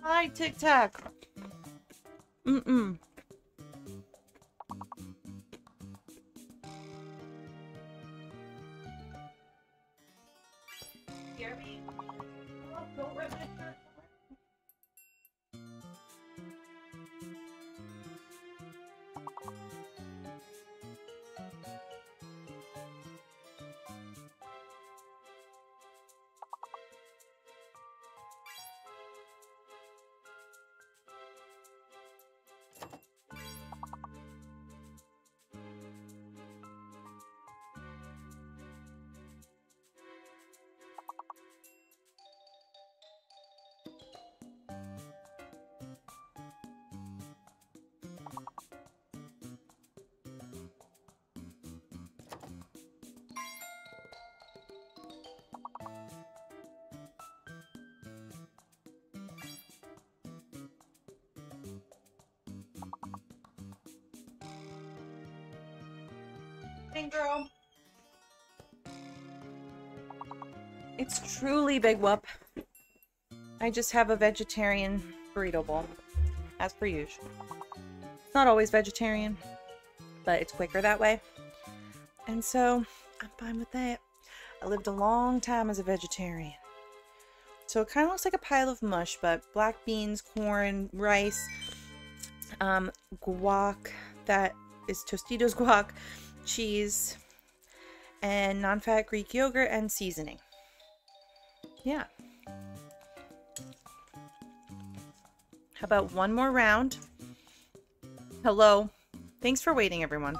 Hi, Tic Tac. Mm-mm. Truly Big Whoop. I just have a vegetarian burrito bowl, as per usual. It's not always vegetarian, but it's quicker that way. And so, I'm fine with that. I lived a long time as a vegetarian. So it kind of looks like a pile of mush, but black beans, corn, rice, um, guac, that is Tostitos guac, cheese, and non-fat Greek yogurt and seasoning. Yeah. How about one more round? Hello. Thanks for waiting, everyone.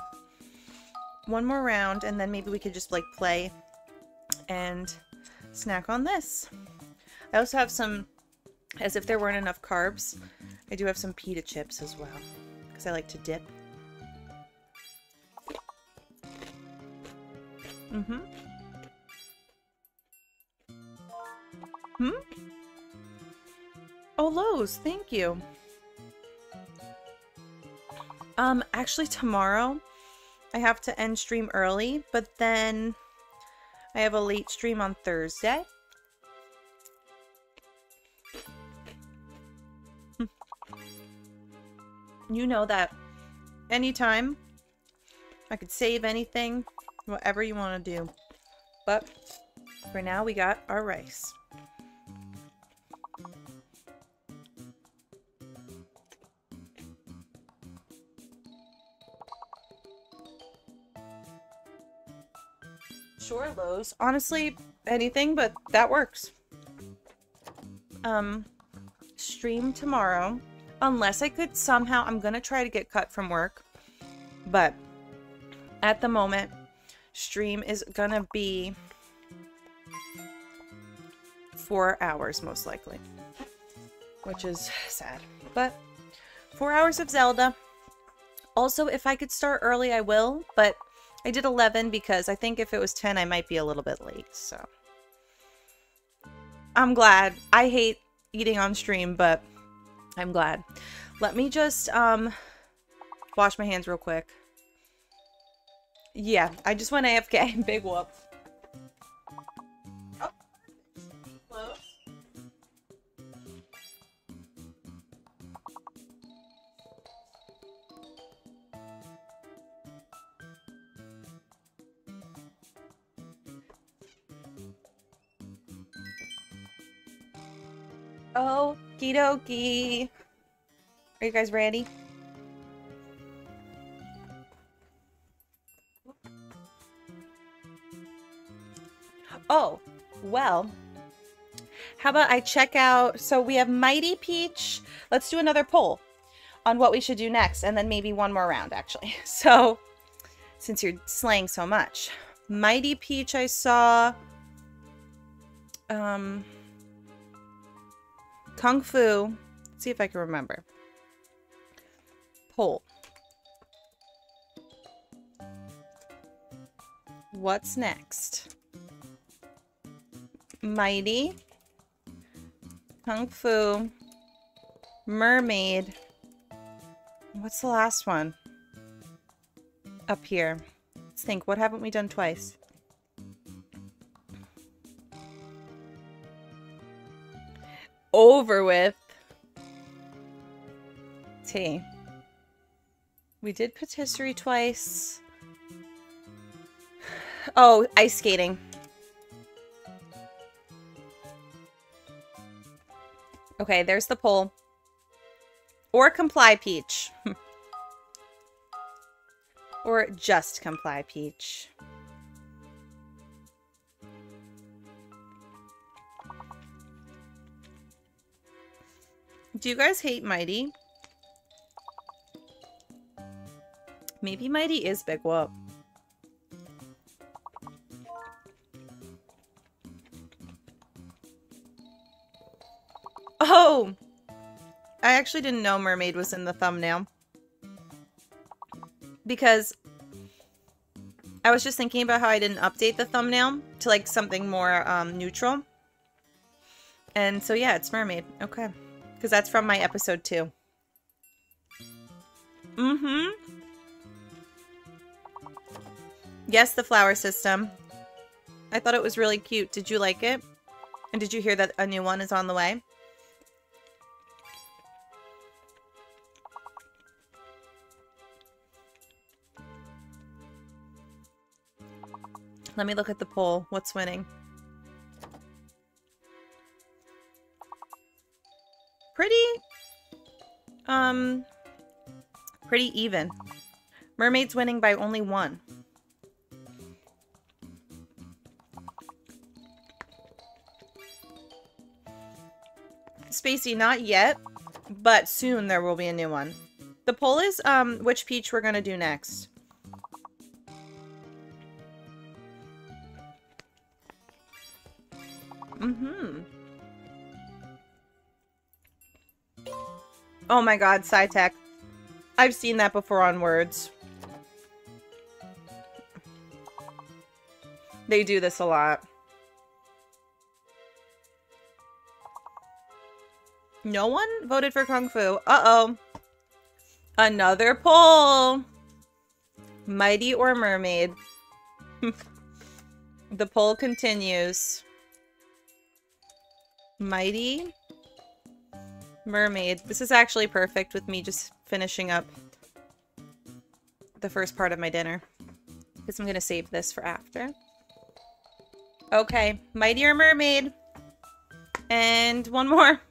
One more round, and then maybe we could just, like, play and snack on this. I also have some, as if there weren't enough carbs, I do have some pita chips as well, because I like to dip. Mm-hmm. Hmm? Oh, Lowe's, thank you. Um, actually tomorrow I have to end stream early, but then I have a late stream on Thursday. Hmm. you know that anytime I could save anything, whatever you want to do. But for now, we got our rice. Sure, Lowe's. Honestly, anything, but that works. Um, stream tomorrow. Unless I could somehow, I'm gonna try to get cut from work. But at the moment, stream is gonna be four hours most likely. Which is sad. But four hours of Zelda. Also, if I could start early, I will. But I did 11 because I think if it was 10, I might be a little bit late. So I'm glad. I hate eating on stream, but I'm glad. Let me just um wash my hands real quick. Yeah, I just went AFK. Big whoop. Okie dokie. Are you guys ready? Oh, well. How about I check out... So we have Mighty Peach. Let's do another poll on what we should do next. And then maybe one more round, actually. So, since you're slaying so much. Mighty Peach I saw... Um... Kung Fu. Let's see if I can remember. Poll. What's next? Mighty. Kung Fu. Mermaid. What's the last one? Up here. Let's think. What haven't we done twice? Over with. T. We did patisserie twice. Oh, ice skating. Okay, there's the poll. Or comply peach. or just comply peach. Do you guys hate Mighty? Maybe Mighty is Big Whoop. Oh! I actually didn't know Mermaid was in the thumbnail. Because I was just thinking about how I didn't update the thumbnail to like something more um, neutral. And so yeah, it's Mermaid. Okay. Because that's from my episode two. Mm-hmm. Yes, the flower system. I thought it was really cute. Did you like it? And did you hear that a new one is on the way? Let me look at the poll. What's winning? Pretty, um, pretty even. Mermaid's winning by only one. Spacey, not yet, but soon there will be a new one. The poll is um, which peach we're going to do next. Mm-hmm. Oh my god, SciTech. I've seen that before on words. They do this a lot. No one voted for Kung Fu. Uh-oh. Another poll. Mighty or Mermaid? the poll continues. Mighty Mermaid. This is actually perfect with me just finishing up the first part of my dinner. Because I'm going to save this for after. Okay, Mightier Mermaid. And one more.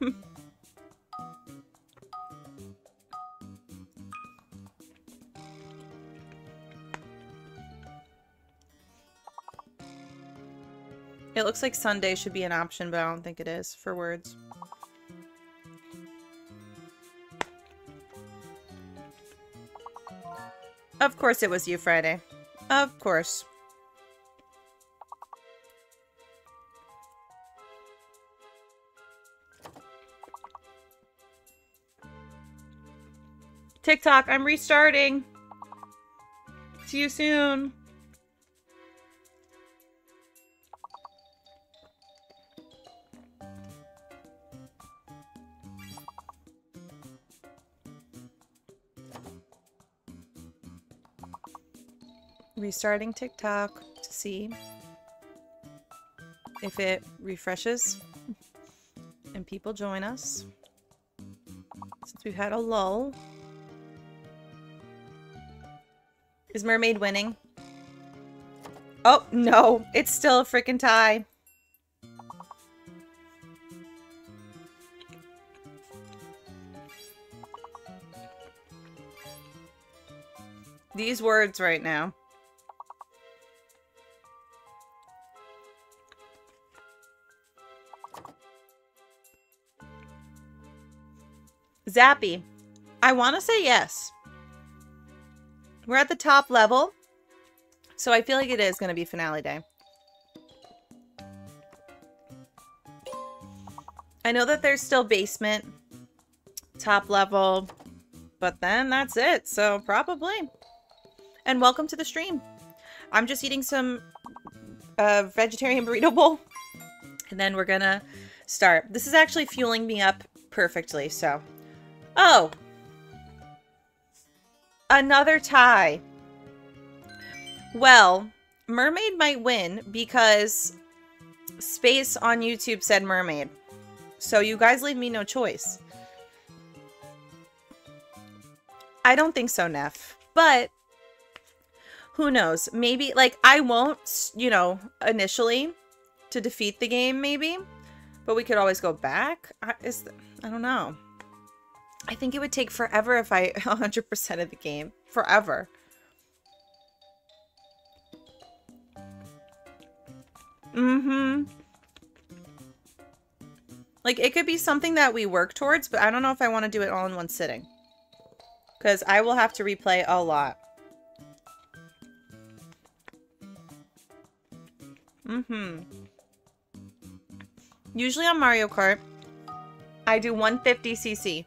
It looks like Sunday should be an option, but I don't think it is for words. Of course it was you, Friday. Of course. TikTok, I'm restarting. See you soon. Restarting TikTok to see if it refreshes and people join us. Since we've had a lull. Is Mermaid winning? Oh, no. It's still a freaking tie. These words right now. Zappy. I want to say yes. We're at the top level. So I feel like it is going to be finale day. I know that there's still basement, top level, but then that's it. So probably. And welcome to the stream. I'm just eating some uh, vegetarian burrito bowl. And then we're going to start. This is actually fueling me up perfectly. So, oh, Another tie. Well, Mermaid might win because Space on YouTube said Mermaid. So you guys leave me no choice. I don't think so, Neff. But who knows? Maybe, like, I won't, you know, initially to defeat the game, maybe. But we could always go back. I, is, I don't know. I think it would take forever if I 100% of the game. Forever. Mm-hmm. Like, it could be something that we work towards, but I don't know if I want to do it all in one sitting. Because I will have to replay a lot. Mm-hmm. Usually on Mario Kart, I do 150cc.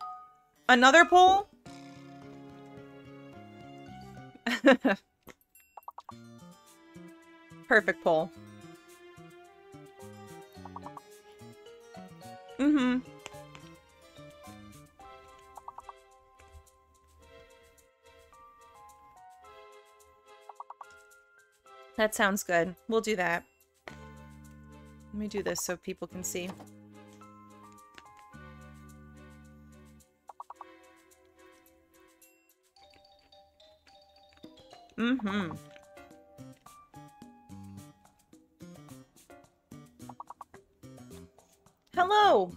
Another poll? Perfect poll. Mm-hmm. That sounds good. We'll do that. Let me do this so people can see. Mm-hmm. Hello!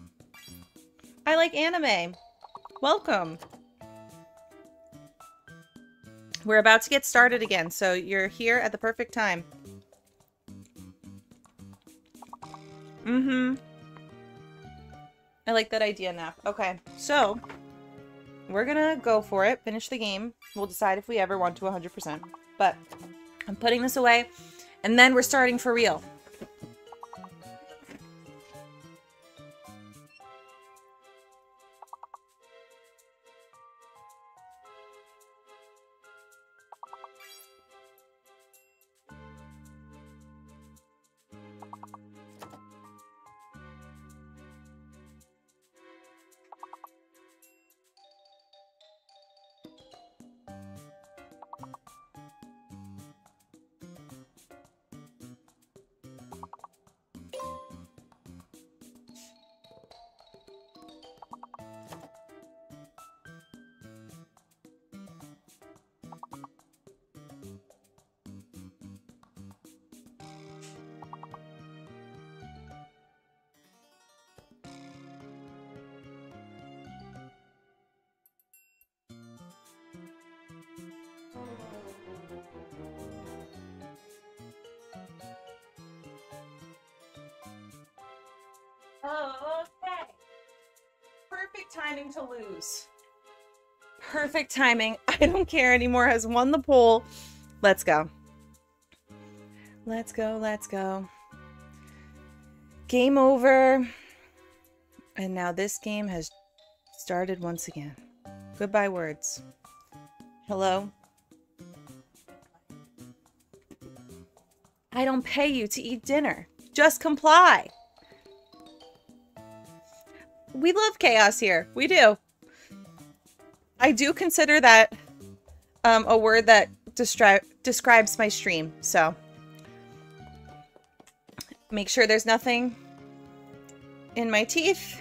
I like anime. Welcome. We're about to get started again, so you're here at the perfect time. Mm-hmm. I like that idea, Nap. Okay, so we're gonna go for it, finish the game. We'll decide if we ever want to 100%. But I'm putting this away, and then we're starting for real. Perfect timing. I don't care anymore. Has won the poll. Let's go. Let's go. Let's go. Game over. And now this game has started once again. Goodbye words. Hello? I don't pay you to eat dinner. Just comply. We love chaos here. We do. I do consider that um, a word that describes my stream, so make sure there's nothing in my teeth.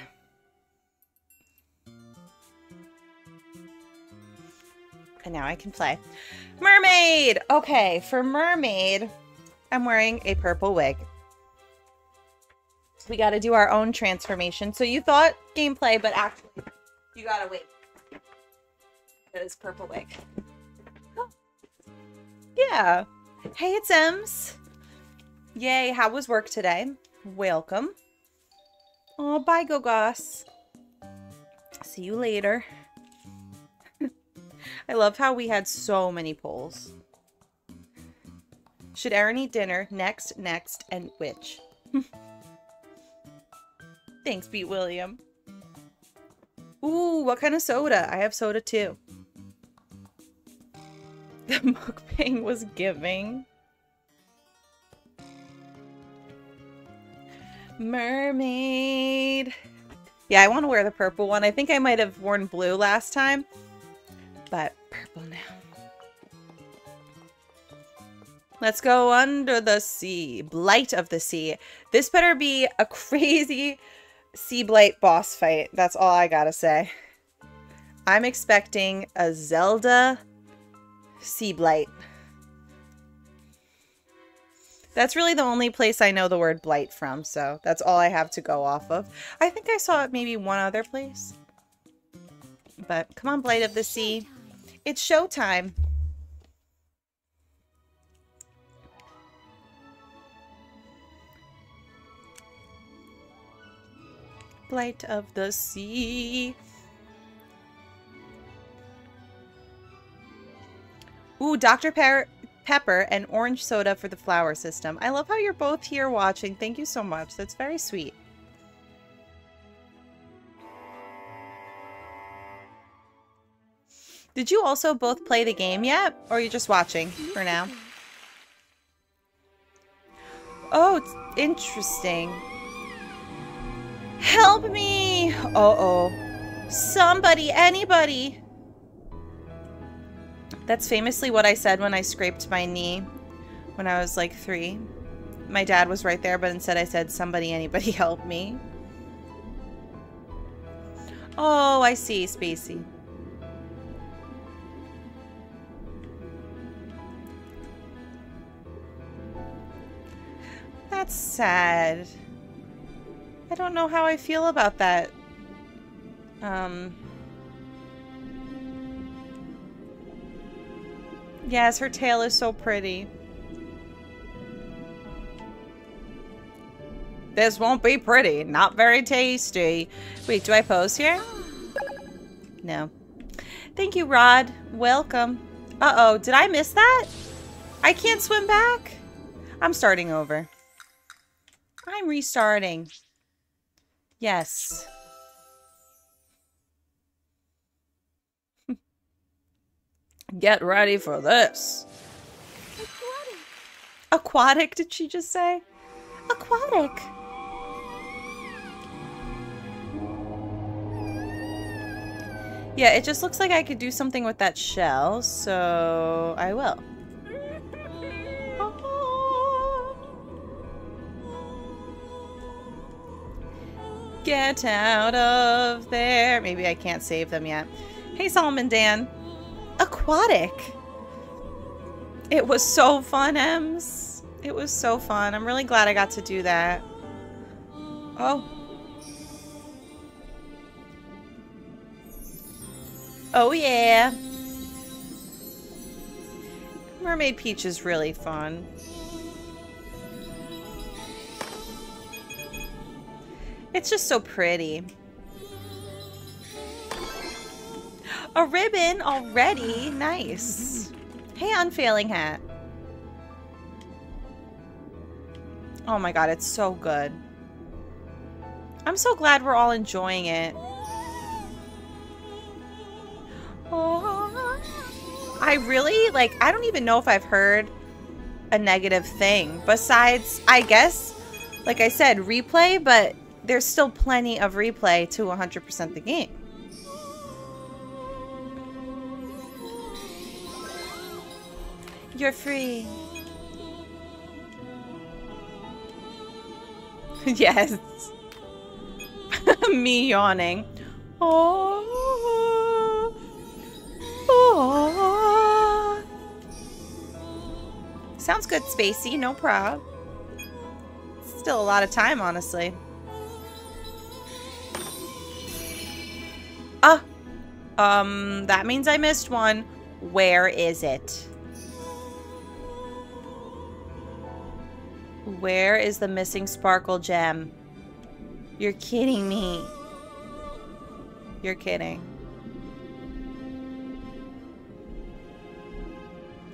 And now I can play. Mermaid! Okay, for Mermaid, I'm wearing a purple wig. We got to do our own transformation. So you thought gameplay, but actually, you got to wait. It is purple wig. Yeah. Hey, it's Ems. Yay, how was work today? Welcome. Oh, bye, Gogos. See you later. I love how we had so many polls. Should Erin eat dinner? Next, next, and which? Thanks, Beat William. Ooh, what kind of soda? I have soda too. The mukbang was giving. Mermaid. Yeah, I want to wear the purple one. I think I might have worn blue last time, but purple now. Let's go under the sea. Blight of the sea. This better be a crazy sea blight boss fight. That's all I gotta say. I'm expecting a Zelda sea blight. That's really the only place I know the word blight from, so that's all I have to go off of. I think I saw it maybe one other place. But come on, Blight of the Sea. It's showtime. Blight of the Sea. Ooh, Dr. Pe Pepper and orange soda for the flower system. I love how you're both here watching. Thank you so much. That's very sweet. Did you also both play the game yet? Or are you just watching for now? Oh, it's interesting. Help me! Uh-oh. Somebody, anybody! That's famously what I said when I scraped my knee when I was like three. My dad was right there, but instead I said, somebody, anybody help me. Oh, I see, Spacey. That's sad. I don't know how I feel about that. Um... Yes, her tail is so pretty. This won't be pretty. Not very tasty. Wait, do I pose here? No. Thank you, Rod. Welcome. Uh-oh, did I miss that? I can't swim back? I'm starting over. I'm restarting. Yes. Get ready for this. Aquatic. Aquatic, did she just say? Aquatic. Yeah, it just looks like I could do something with that shell, so I will. Get out of there. Maybe I can't save them yet. Hey, Solomon Dan aquatic. It was so fun, Ems. It was so fun. I'm really glad I got to do that. Oh. Oh, yeah. Mermaid Peach is really fun. It's just so pretty. A ribbon already. Nice. Hey, unfailing hat. Oh my god, it's so good. I'm so glad we're all enjoying it. Oh, I really, like, I don't even know if I've heard a negative thing. Besides, I guess, like I said, replay, but there's still plenty of replay to 100% the game. You're free. yes. Me yawning. Oh. Oh. Sounds good, Spacey. No prob. Still a lot of time, honestly. Ah. Um, that means I missed one. Where is it? Where is the missing sparkle gem? You're kidding me. You're kidding.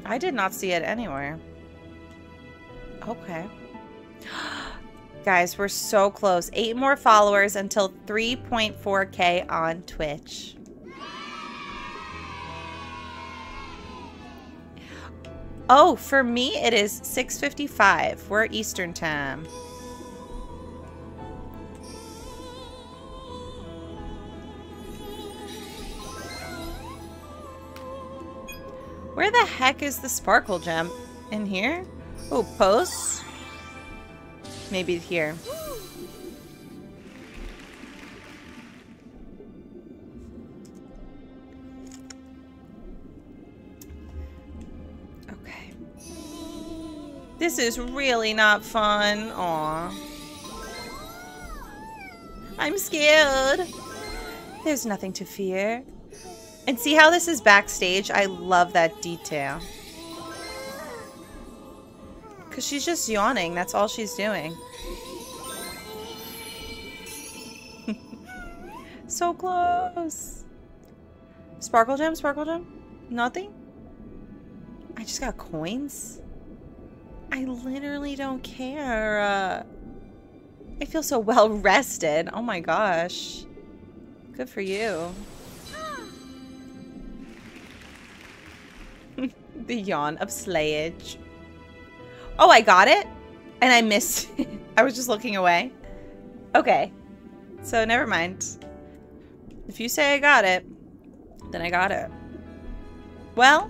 I did not see it anywhere. Okay. Guys, we're so close. Eight more followers until 3.4k on Twitch. Oh, for me, it is 6.55. We're Eastern time. Where the heck is the sparkle gem? In here? Oh, posts? Maybe here. This is really not fun. Aw. I'm scared. There's nothing to fear. And see how this is backstage? I love that detail. Because she's just yawning. That's all she's doing. so close. Sparkle gem? Sparkle gem? Nothing? I just got coins? I literally don't care. Uh, I feel so well rested. Oh my gosh. Good for you. the yawn of slayage. Oh, I got it? And I missed. I was just looking away. Okay. So never mind. If you say I got it, then I got it. Well,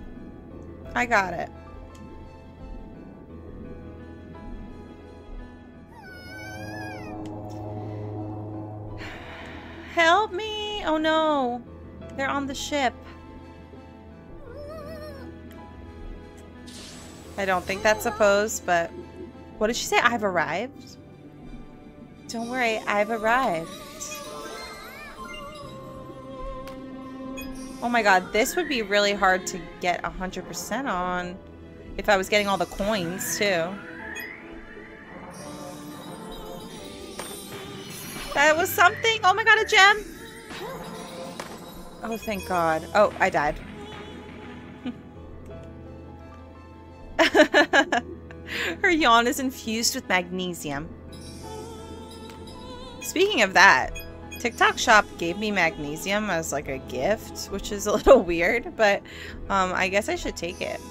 I got it. Help me! Oh no! They're on the ship. I don't think that's supposed, but... What did she say? I've arrived? Don't worry, I've arrived. Oh my god, this would be really hard to get 100% on if I was getting all the coins, too. That was something! Oh my god, a gem! Oh, thank god. Oh, I died. Her yawn is infused with magnesium. Speaking of that, TikTok Shop gave me magnesium as like a gift, which is a little weird, but um, I guess I should take it.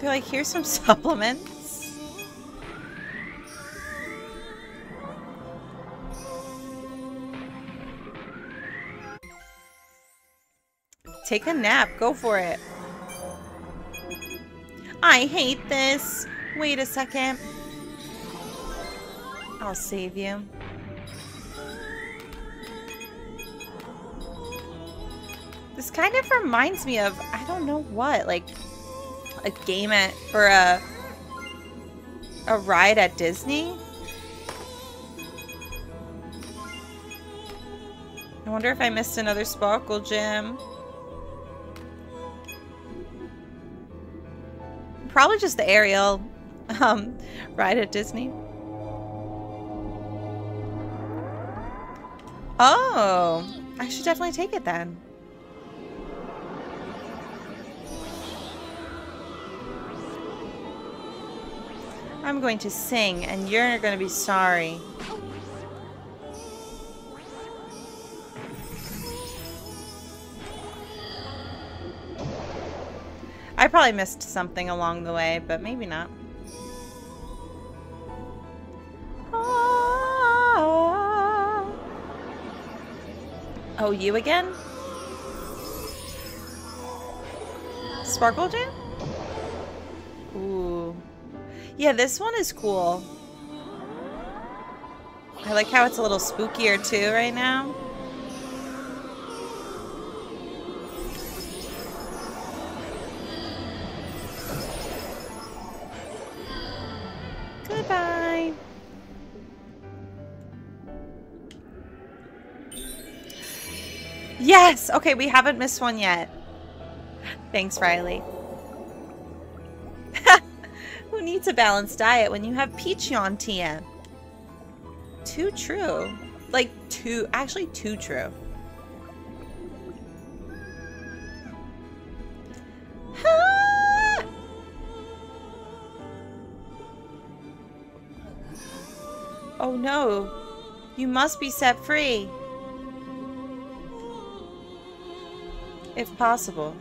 They're like, here's some supplements. Take a nap. Go for it. I hate this. Wait a second. I'll save you. This kind of reminds me of, I don't know what, like a game at, or a, a ride at Disney. I wonder if I missed another sparkle gem. probably just the Ariel um, ride at Disney. Oh, I should definitely take it then. I'm going to sing and you're going to be sorry. I probably missed something along the way, but maybe not. Ah. Oh, you again? Sparkle gem? Ooh. Yeah, this one is cool. I like how it's a little spookier too right now. Yes! Okay, we haven't missed one yet. Thanks, Riley. Who needs a balanced diet when you have peach on TM? Too true. Like, too, actually too true. Oh no, you must be set free. If possible.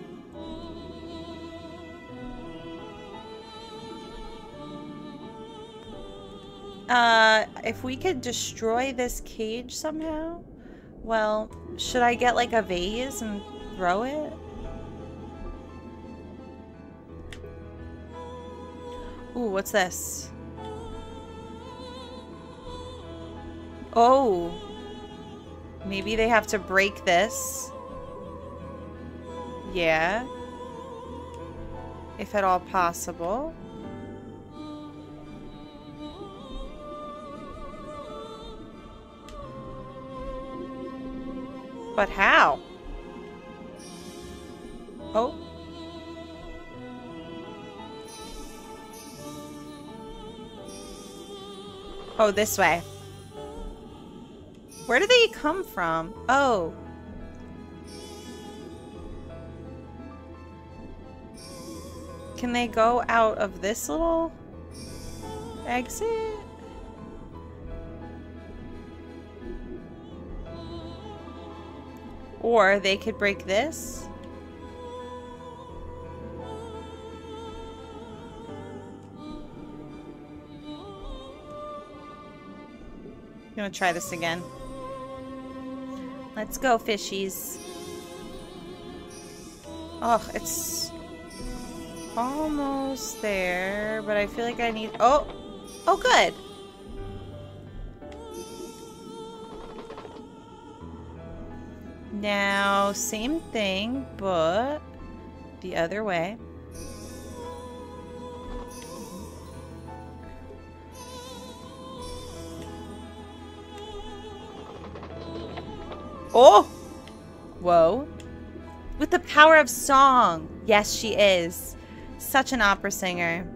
Uh, if we could destroy this cage somehow, well, should I get like a vase and throw it? Ooh, what's this? Oh. Maybe they have to break this. Yeah. If at all possible. But how? Oh. Oh, this way. Where do they come from? Oh. Can they go out of this little exit? Or they could break this. I'm gonna try this again. Let's go, fishies. Oh, it's almost there, but I feel like I need... Oh! Oh, good! Now, same thing, but the other way. Oh! Whoa. With the power of song. Yes, she is. Such an opera singer.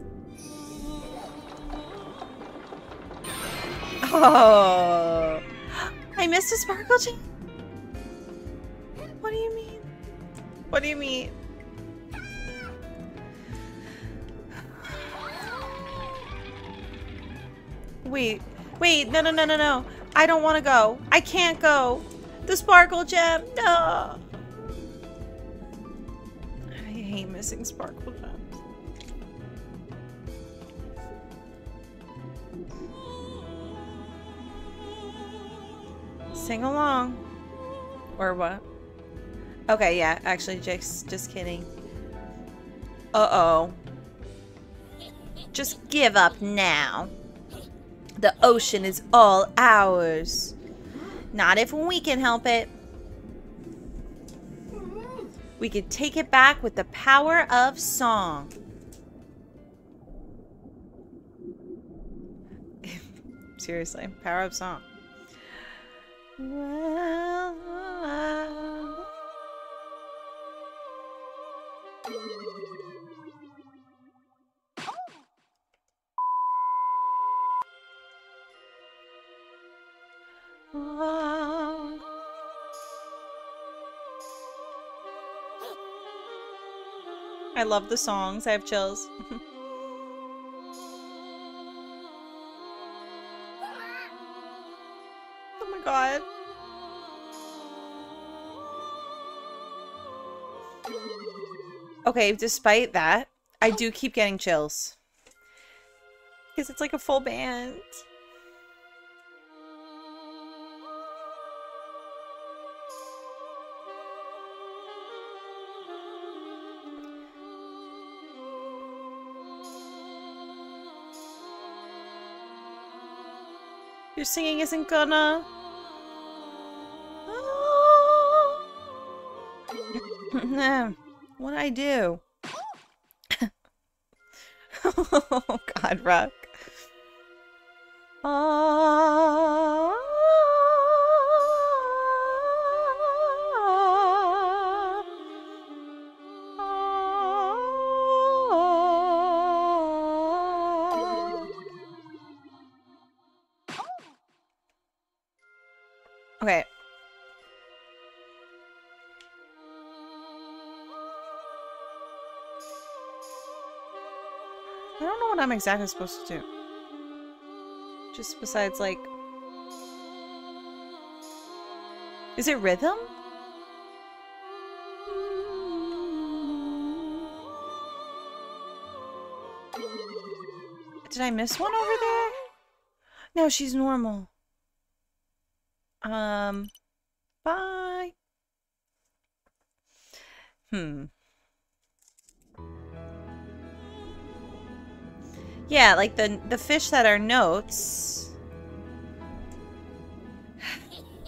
Oh. I missed a sparkle gem. What do you mean? What do you mean? Wait, wait, no, no, no, no, no. I don't want to go. I can't go. The sparkle gem, no. I hate missing sparkle gems. Sing along. Or what? Okay, yeah, actually, Jake's just kidding. Uh-oh. Just give up now. The ocean is all ours. Not if we can help it. We could take it back with the power of song. Seriously, power of song. I love the songs. I have chills. Okay, despite that, I do keep getting chills. Because it's like a full band. Your singing isn't gonna. what I do? oh God, Rock. Ah. I'm exactly supposed to do. Just besides, like... Is it rhythm? Did I miss one over there? No, she's normal. Um, bye. Hmm. Yeah, like the the fish that are notes.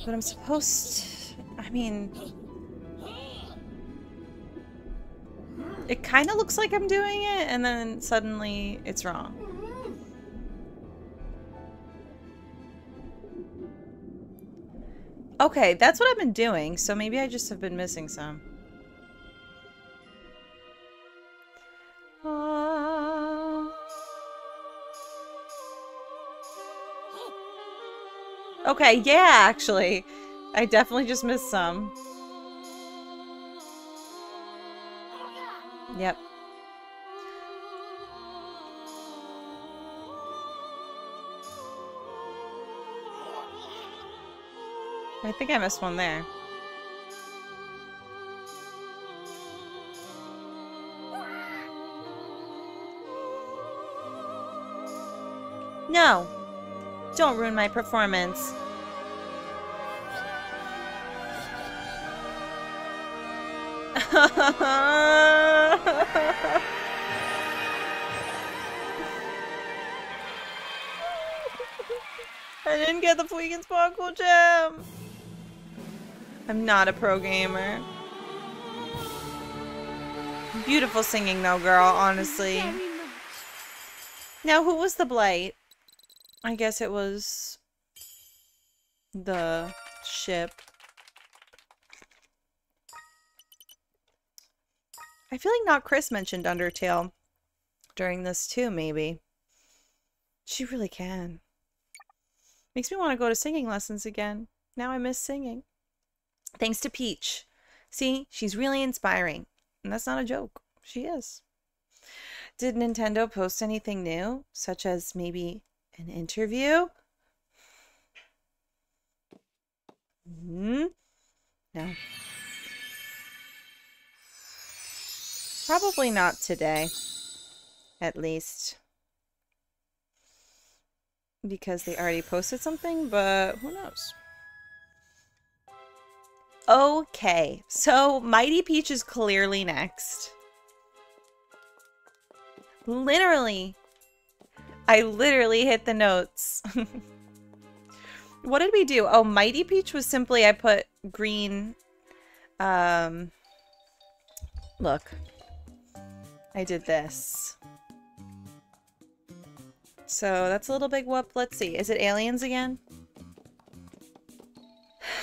But I'm supposed to, I mean It kind of looks like I'm doing it and then suddenly it's wrong. Okay, that's what I've been doing, so maybe I just have been missing some. Okay, yeah, actually. I definitely just missed some. Yep. I think I missed one there. No! Don't ruin my performance. I didn't get the Fuegan Sparkle gem! I'm not a pro gamer. Beautiful singing though, girl, honestly. Now, who was the Blight? I guess it was the ship. I feel like not Chris mentioned Undertale during this too, maybe. She really can. Makes me want to go to singing lessons again. Now I miss singing. Thanks to Peach. See, she's really inspiring. And that's not a joke. She is. Did Nintendo post anything new, such as maybe an interview? Hmm? No. Probably not today. At least. Because they already posted something, but who knows? Okay, so Mighty Peach is clearly next. Literally. I literally hit the notes. what did we do? Oh, Mighty Peach was simply I put green. Um, look. I did this. So that's a little big whoop. Let's see. Is it aliens again?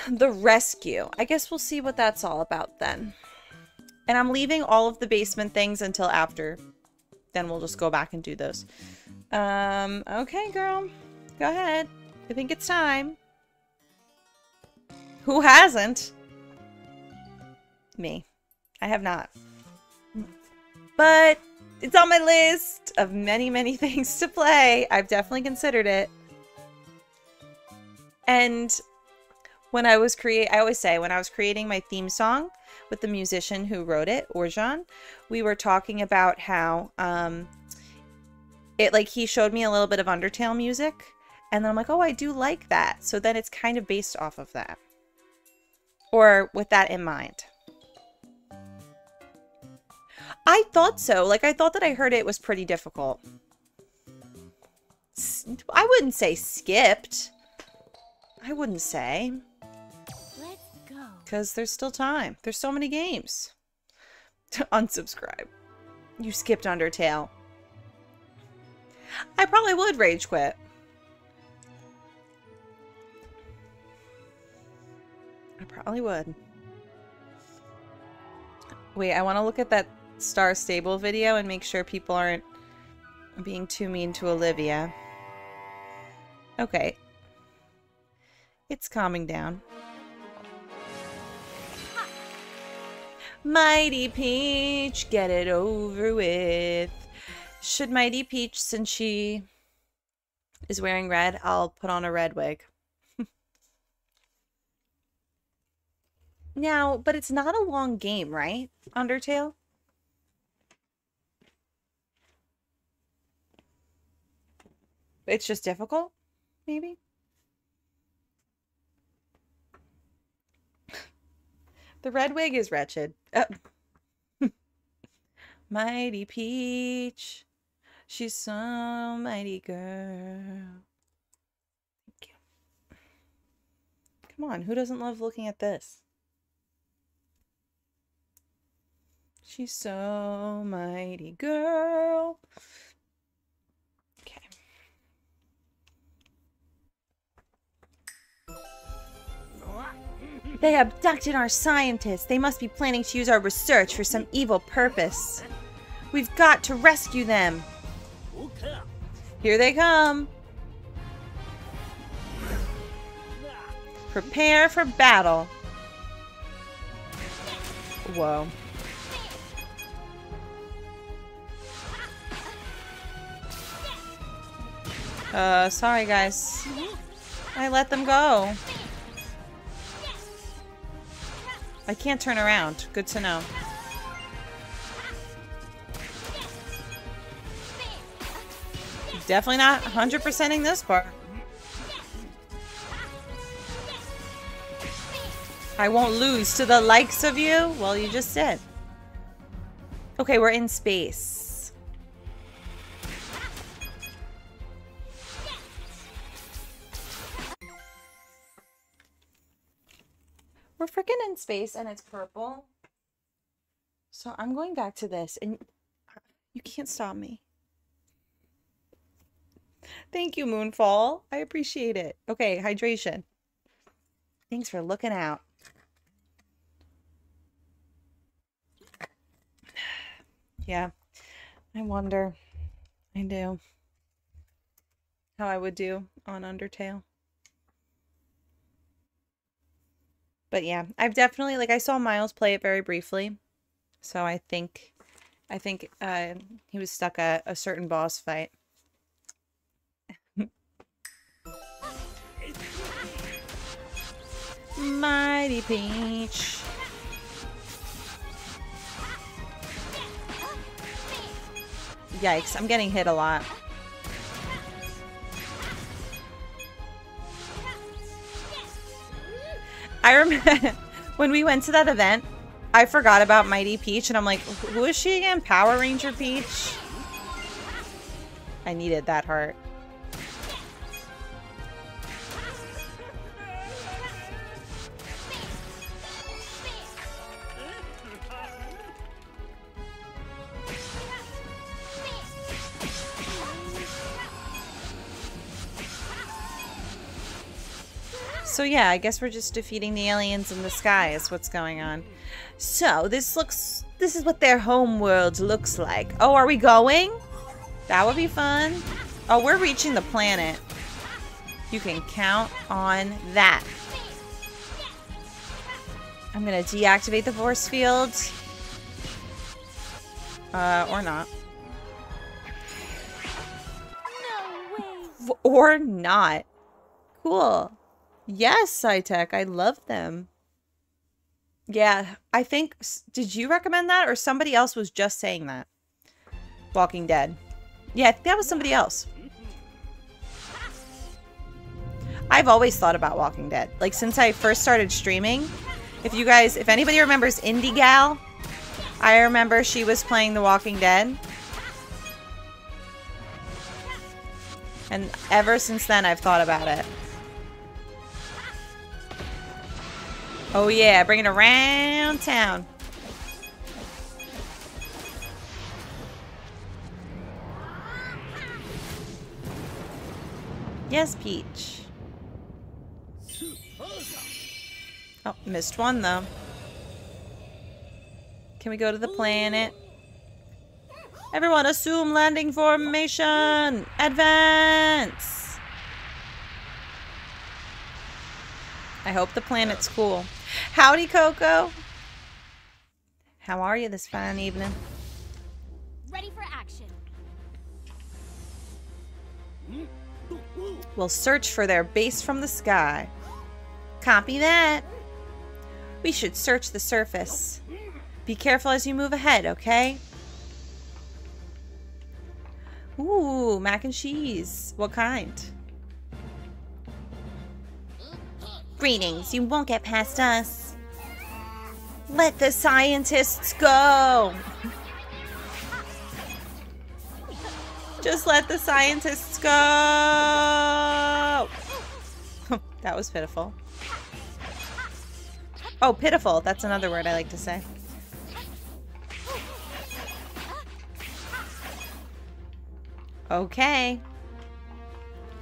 The rescue. I guess we'll see what that's all about then. And I'm leaving all of the basement things until after. Then we'll just go back and do those. Um, okay, girl. Go ahead. I think it's time. Who hasn't? Me. I have not. But it's on my list of many, many things to play. I've definitely considered it. And when I was create I always say when I was creating my theme song with the musician who wrote it, Orjan, we were talking about how um it like he showed me a little bit of Undertale music and then I'm like, "Oh, I do like that." So then it's kind of based off of that. Or with that in mind. I thought so. Like I thought that I heard it was pretty difficult. I wouldn't say skipped. I wouldn't say. Let's go. Because there's still time. There's so many games. To unsubscribe. You skipped Undertale. I probably would rage quit. I probably would. Wait, I want to look at that Star Stable video and make sure people aren't being too mean to Olivia. Okay. It's calming down. Mighty Peach, get it over with. Should Mighty Peach, since she is wearing red, I'll put on a red wig. now, but it's not a long game, right? Undertale? It's just difficult, maybe? the red wig is wretched. Uh, mighty Peach. She's so mighty girl. Thank you. Come on, who doesn't love looking at this? She's so mighty girl. They abducted our scientists. They must be planning to use our research for some evil purpose. We've got to rescue them. Here they come. Prepare for battle. Whoa. Uh, sorry guys. I let them go. I can't turn around. Good to know. Definitely not 100%ing this part. I won't lose to the likes of you? Well, you just did. Okay, we're in space. We're freaking in space and it's purple. So I'm going back to this and you can't stop me. Thank you, Moonfall. I appreciate it. Okay, hydration. Thanks for looking out. Yeah, I wonder. I do. How I would do on Undertale. But yeah, I've definitely like I saw Miles play it very briefly. So I think I think uh he was stuck at a certain boss fight. Mighty Peach. Yikes, I'm getting hit a lot. I remember when we went to that event, I forgot about Mighty Peach and I'm like, who is she again? Power Ranger Peach? I needed that heart. So yeah, I guess we're just defeating the aliens in the sky is what's going on. So this looks, this is what their home world looks like. Oh, are we going? That would be fun. Oh, we're reaching the planet. You can count on that. I'm gonna deactivate the force field. Uh, or not. No way. Or not. Cool. Yes, SciTech. I love them. Yeah, I think. Did you recommend that, or somebody else was just saying that? Walking Dead. Yeah, that was somebody else. I've always thought about Walking Dead. Like since I first started streaming. If you guys, if anybody remembers Indie Gal, I remember she was playing The Walking Dead. And ever since then, I've thought about it. Oh yeah, bring it around town. Yes, Peach. Oh, missed one though. Can we go to the planet? Everyone, assume landing formation! Advance! I hope the planet's cool. Howdy, Coco! How are you this fine evening? Ready for action. We'll search for their base from the sky. Copy that. We should search the surface. Be careful as you move ahead, okay? Ooh, mac and cheese. What kind? Greetings, you won't get past us. Let the scientists go. Just let the scientists go. that was pitiful. Oh, pitiful. That's another word I like to say. Okay.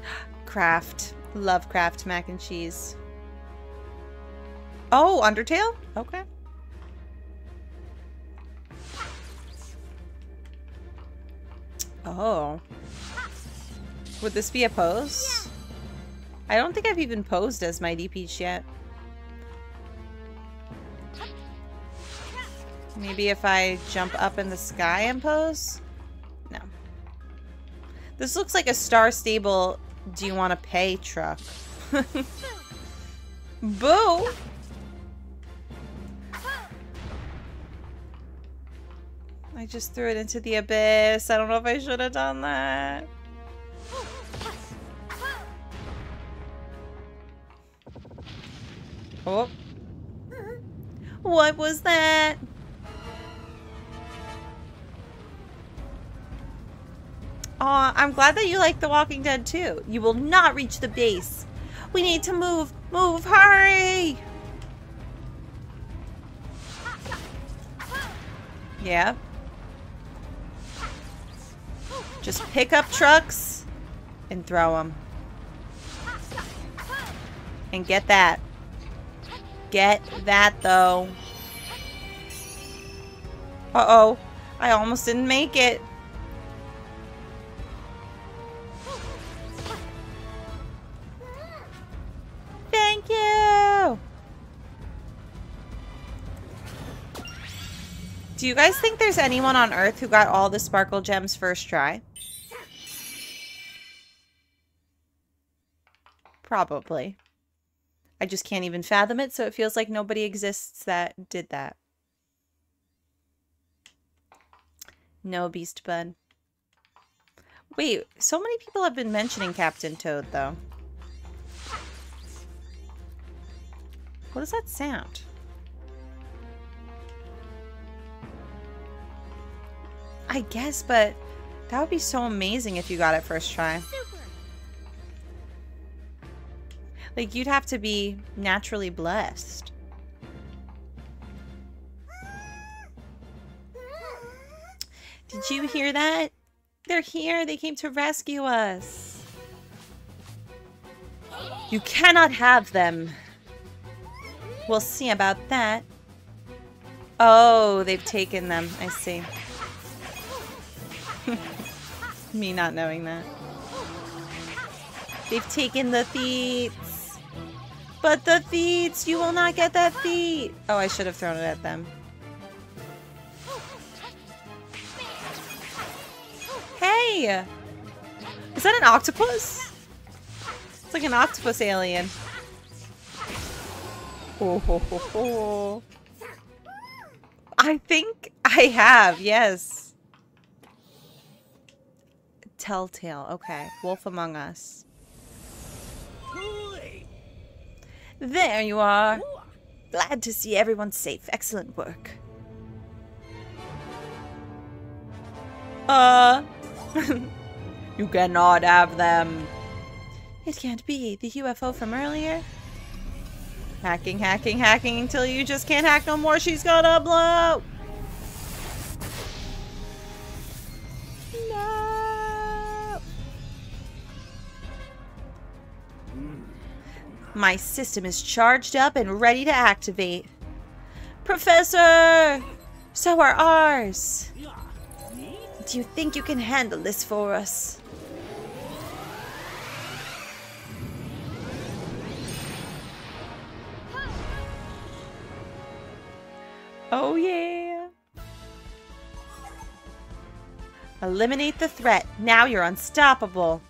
Kraft. Love Kraft mac and cheese. Oh, Undertale? Okay. Oh. Would this be a pose? I don't think I've even posed as my Peach yet. Maybe if I jump up in the sky and pose? No. This looks like a Star Stable do you want to pay truck. Boo! I just threw it into the abyss. I don't know if I should have done that. Oh. What was that? Aw, I'm glad that you like The Walking Dead too. You will not reach the base. We need to move. Move, hurry! Yeah. Just pick up trucks and throw them. And get that. Get that, though. Uh-oh. I almost didn't make it. Thank you! Do you guys think there's anyone on Earth who got all the sparkle gems first try? Probably. I just can't even fathom it, so it feels like nobody exists that did that. No, Beast Bud. Wait, so many people have been mentioning Captain Toad, though. What does that sound? I guess, but that would be so amazing if you got it first try. Like, you'd have to be naturally blessed. Did you hear that? They're here. They came to rescue us. You cannot have them. We'll see about that. Oh, they've taken them. I see. Me not knowing that. They've taken the feats. But the feats! You will not get that feat! Oh, I should have thrown it at them. Hey! Is that an octopus? It's like an octopus alien. Oh, ho, ho, ho. I think I have, yes. Telltale, okay. Wolf Among Us. There you are. Glad to see everyone safe. Excellent work. Uh. you cannot have them. It can't be. The UFO from earlier? Hacking, hacking, hacking until you just can't hack no more. She's gonna blow. My system is charged up and ready to activate. Professor! So are ours. Do you think you can handle this for us? Oh yeah. Eliminate the threat. Now you're unstoppable.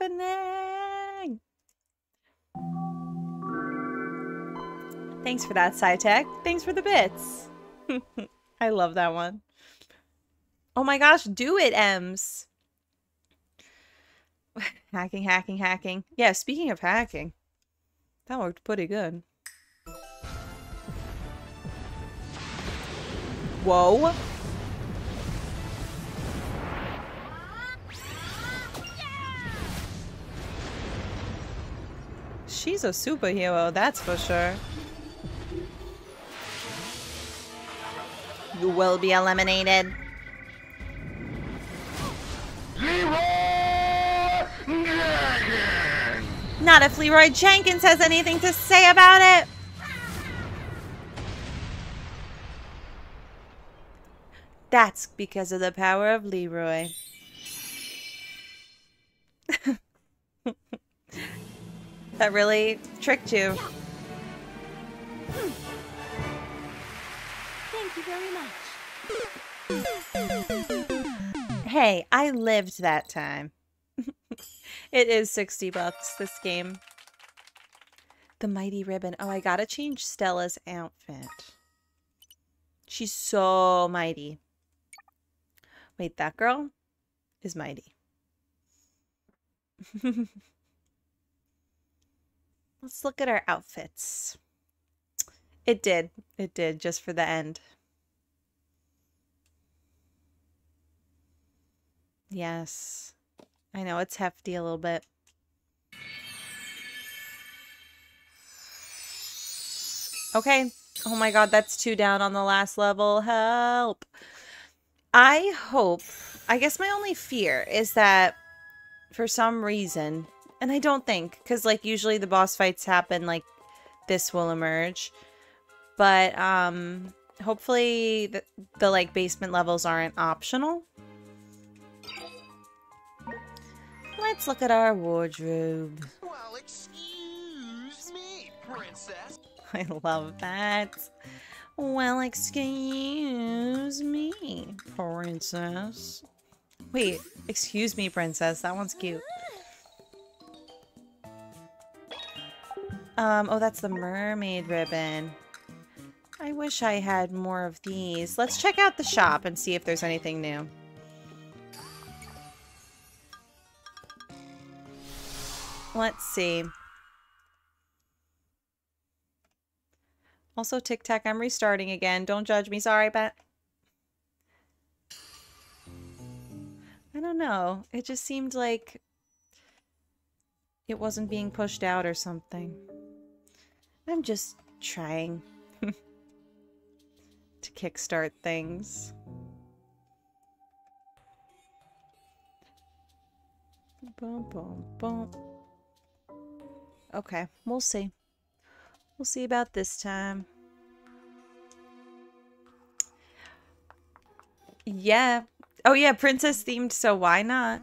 Happening? Thanks for that, SciTech. Thanks for the bits. I love that one. Oh my gosh, do it, Ems. hacking, hacking, hacking. Yeah, speaking of hacking, that worked pretty good. Whoa. She's a superhero, that's for sure. You will be eliminated. Not if Leroy Jenkins has anything to say about it. That's because of the power of Leroy. that really tricked you. Hmm. Thank you very much. Hey, I lived that time. it is 60 bucks, this game. The Mighty Ribbon. Oh, I gotta change Stella's outfit. She's so mighty. Wait, that girl is mighty. Let's look at our outfits. It did. It did, just for the end. Yes. I know, it's hefty a little bit. Okay. Oh my god, that's two down on the last level. Help. I hope, I guess my only fear is that for some reason, and I don't think, because like usually the boss fights happen like this will emerge, but um, hopefully the, the like basement levels aren't optional. Let's look at our wardrobe. Well, excuse me, princess. I love that. Well, excuse me, princess. Wait, excuse me, princess. That one's cute. Um, oh, that's the mermaid ribbon. I wish I had more of these. Let's check out the shop and see if there's anything new. Let's see. Also, TikTok, I'm restarting again. Don't judge me. Sorry, but... I don't know. It just seemed like it wasn't being pushed out or something. I'm just trying to kickstart things. Boom, boom, boom. Okay, we'll see. We'll see about this time. Yeah. Oh yeah, princess themed, so why not?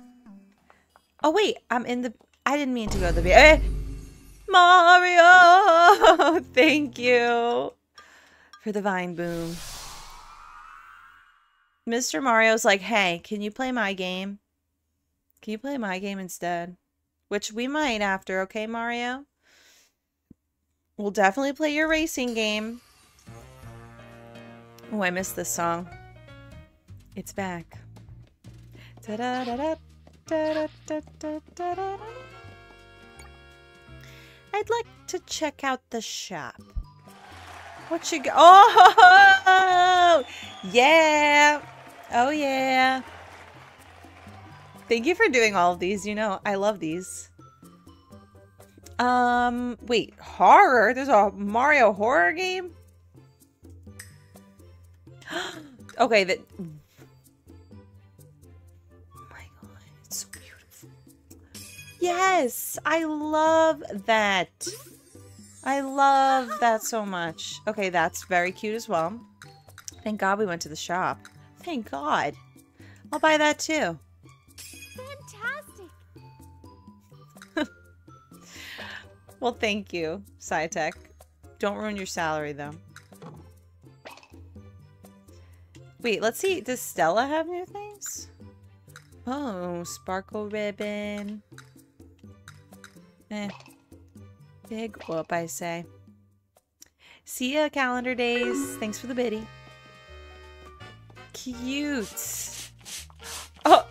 Oh wait, I'm in the... I didn't mean to go to the... Eh, Mario! Thank you for the vine boom. Mr. Mario's like, hey, can you play my game? Can you play my game instead? Which we might after, okay, Mario? We'll definitely play your racing game. Oh, I missed this song. It's back. Da-da-da-da, da-da-da-da-da-da. I'd like to check out the shop. What you got? Oh, yeah. Oh, yeah. Thank you for doing all of these. You know, I love these. Um, wait, horror? There's a Mario horror game? okay, that... Yes, I love that. I love that so much. Okay, that's very cute as well. Thank God we went to the shop. Thank God. I'll buy that too. Fantastic. Well, thank you, SciTech. Don't ruin your salary, though. Wait, let's see. Does Stella have new things? Oh, sparkle ribbon. Eh. Big whoop, I say. See ya, calendar days. Thanks for the biddy. Cute. Oh,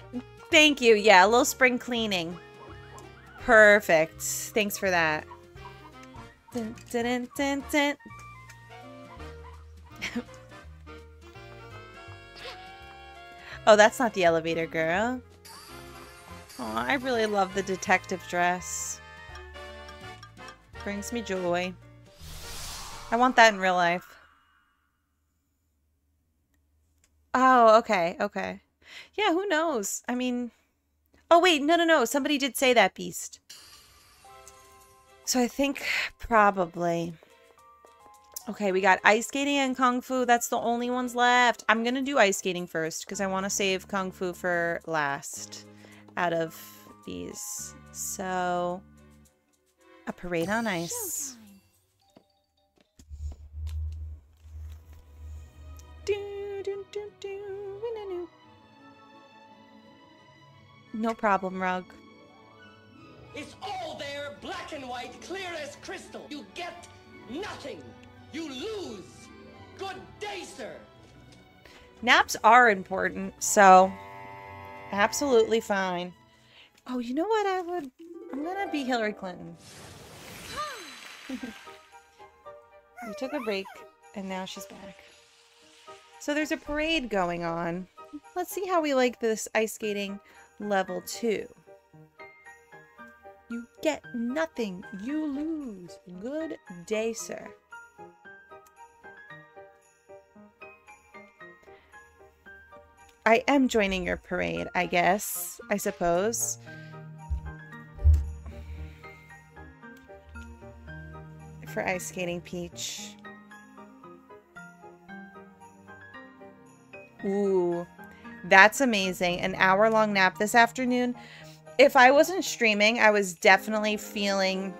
thank you. Yeah, a little spring cleaning. Perfect. Thanks for that. Dun, dun, dun, dun, oh, that's not the elevator girl. Oh, I really love the detective dress. Brings me joy. I want that in real life. Oh, okay, okay. Yeah, who knows? I mean... Oh, wait, no, no, no. Somebody did say that, Beast. So I think probably... Okay, we got ice skating and kung fu. That's the only ones left. I'm going to do ice skating first because I want to save kung fu for last out of these. So, a parade on ice. Do, do, do, do. No problem, Rug. It's all there, black and white, clear as crystal. You get nothing. You lose. Good day, sir. Naps are important, so absolutely fine. Oh, you know what I would... I'm gonna be Hillary Clinton. We took a break, and now she's back. So there's a parade going on. Let's see how we like this ice skating level 2. You get nothing. You lose. Good day, sir. I am joining your parade, I guess. I suppose. For ice skating, Peach. Ooh, that's amazing. An hour long nap this afternoon. If I wasn't streaming, I was definitely feeling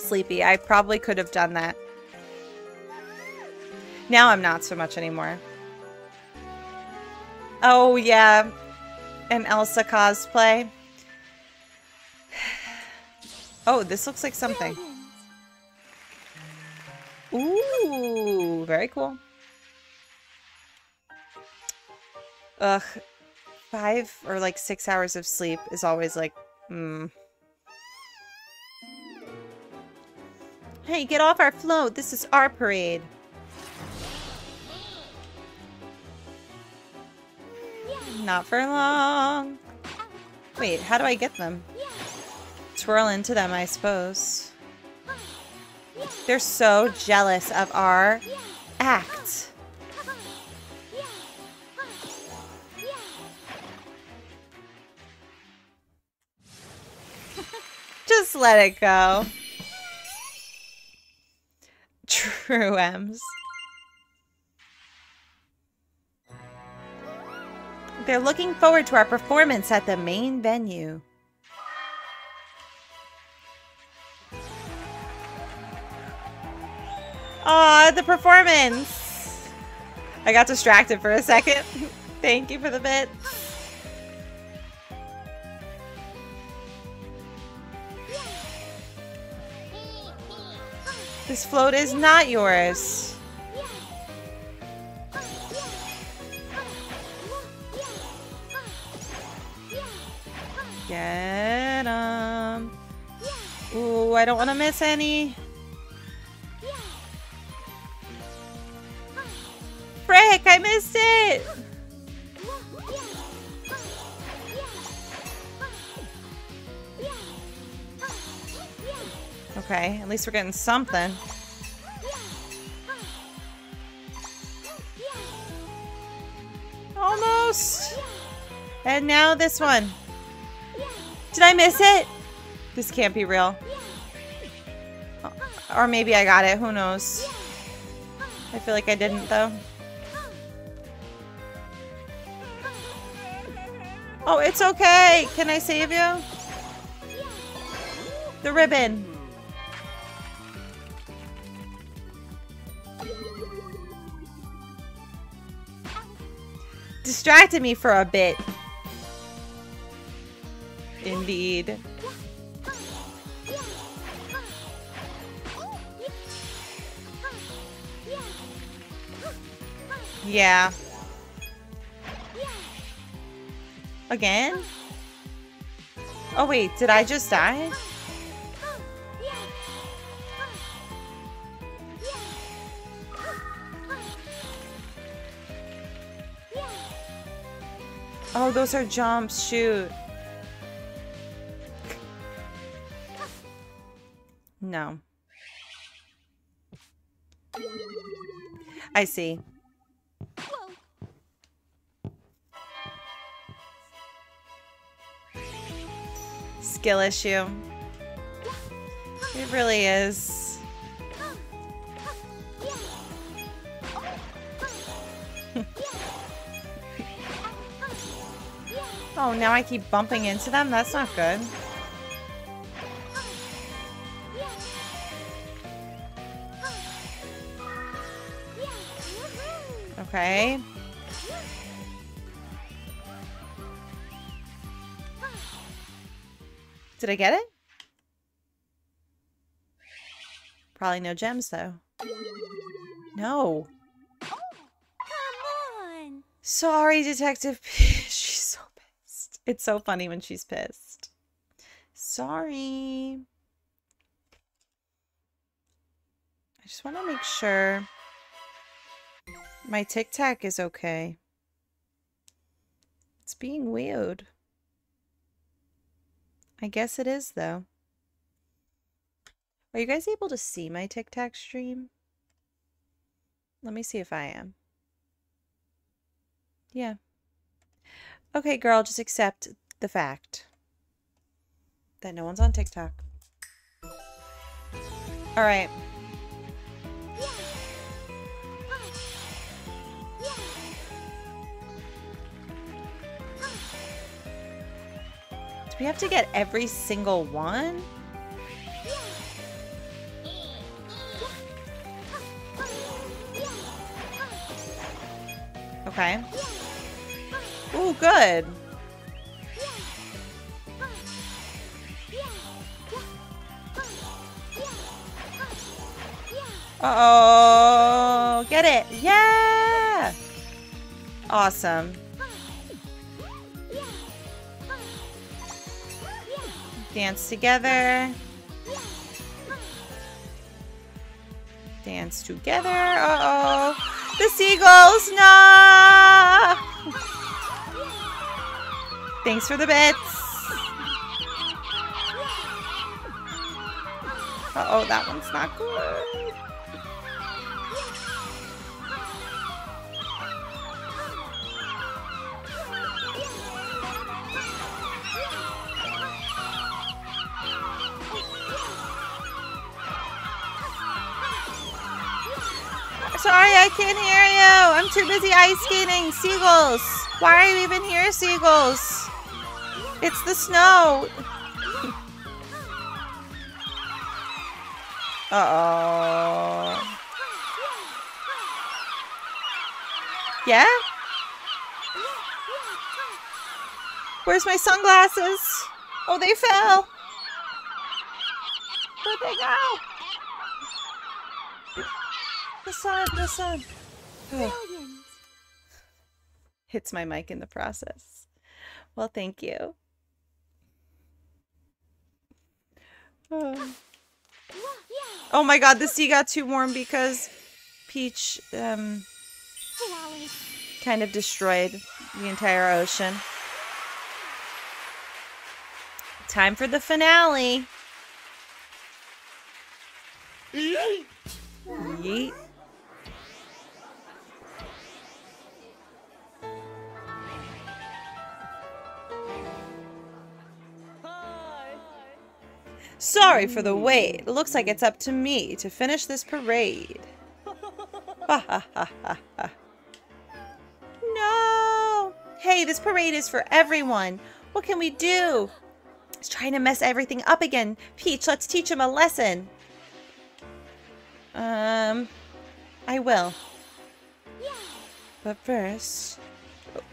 sleepy. I probably could have done that. Now I'm not so much anymore. Oh, yeah. An Elsa cosplay. Oh, this looks like something. Ooh, very cool. Ugh. Five or like six hours of sleep is always like, hmm. Hey, get off our float. This is our parade. Not for long. Wait, how do I get them? Twirl into them, I suppose. They're so jealous of our act. Just let it go. True M's. They're looking forward to our performance at the main venue. Aw, the performance. I got distracted for a second. Thank you for the bit. This float is not yours. Get him. Ooh, I don't want to miss any. Frick, I missed it! Okay, at least we're getting something. Almost! And now this one. Did I miss it? This can't be real. Or maybe I got it, who knows. I feel like I didn't though. Oh, it's okay. Can I save you? The ribbon. Distracted me for a bit. Indeed. Yeah. Again? Oh wait, did I just die? Oh, those are jumps. Shoot. No. I see. Skill issue. It really is. oh, now I keep bumping into them? That's not good. Okay. Did I get it? Probably no gems, though. No. Come on. Sorry, Detective She's so pissed. It's so funny when she's pissed. Sorry. I just want to make sure my TikTok is okay. It's being weird. I guess it is, though. Are you guys able to see my TikTok stream? Let me see if I am. Yeah. Okay, girl, just accept the fact that no one's on TikTok. All right. We have to get every single one? Okay. Ooh, good. Uh oh, get it. Yeah. Awesome. Dance together. Dance together. Uh oh. The seagulls. No. Thanks for the bits. Uh oh, that one's not good. sorry, I can't hear you. I'm too busy ice skating. Seagulls. Why are you even here, seagulls? It's the snow. Uh-oh. Yeah? Where's my sunglasses? Oh, they fell. Where'd they go? The sun, the sun. Hits my mic in the process. Well, thank you. Oh. Oh my god, the sea got too warm because Peach um kind of destroyed the entire ocean. Time for the finale. Yeet. Sorry for the wait. It looks like it's up to me to finish this parade. Ha ha ha ha. No! Hey, this parade is for everyone. What can we do? He's trying to mess everything up again. Peach, let's teach him a lesson. Um, I will. But first,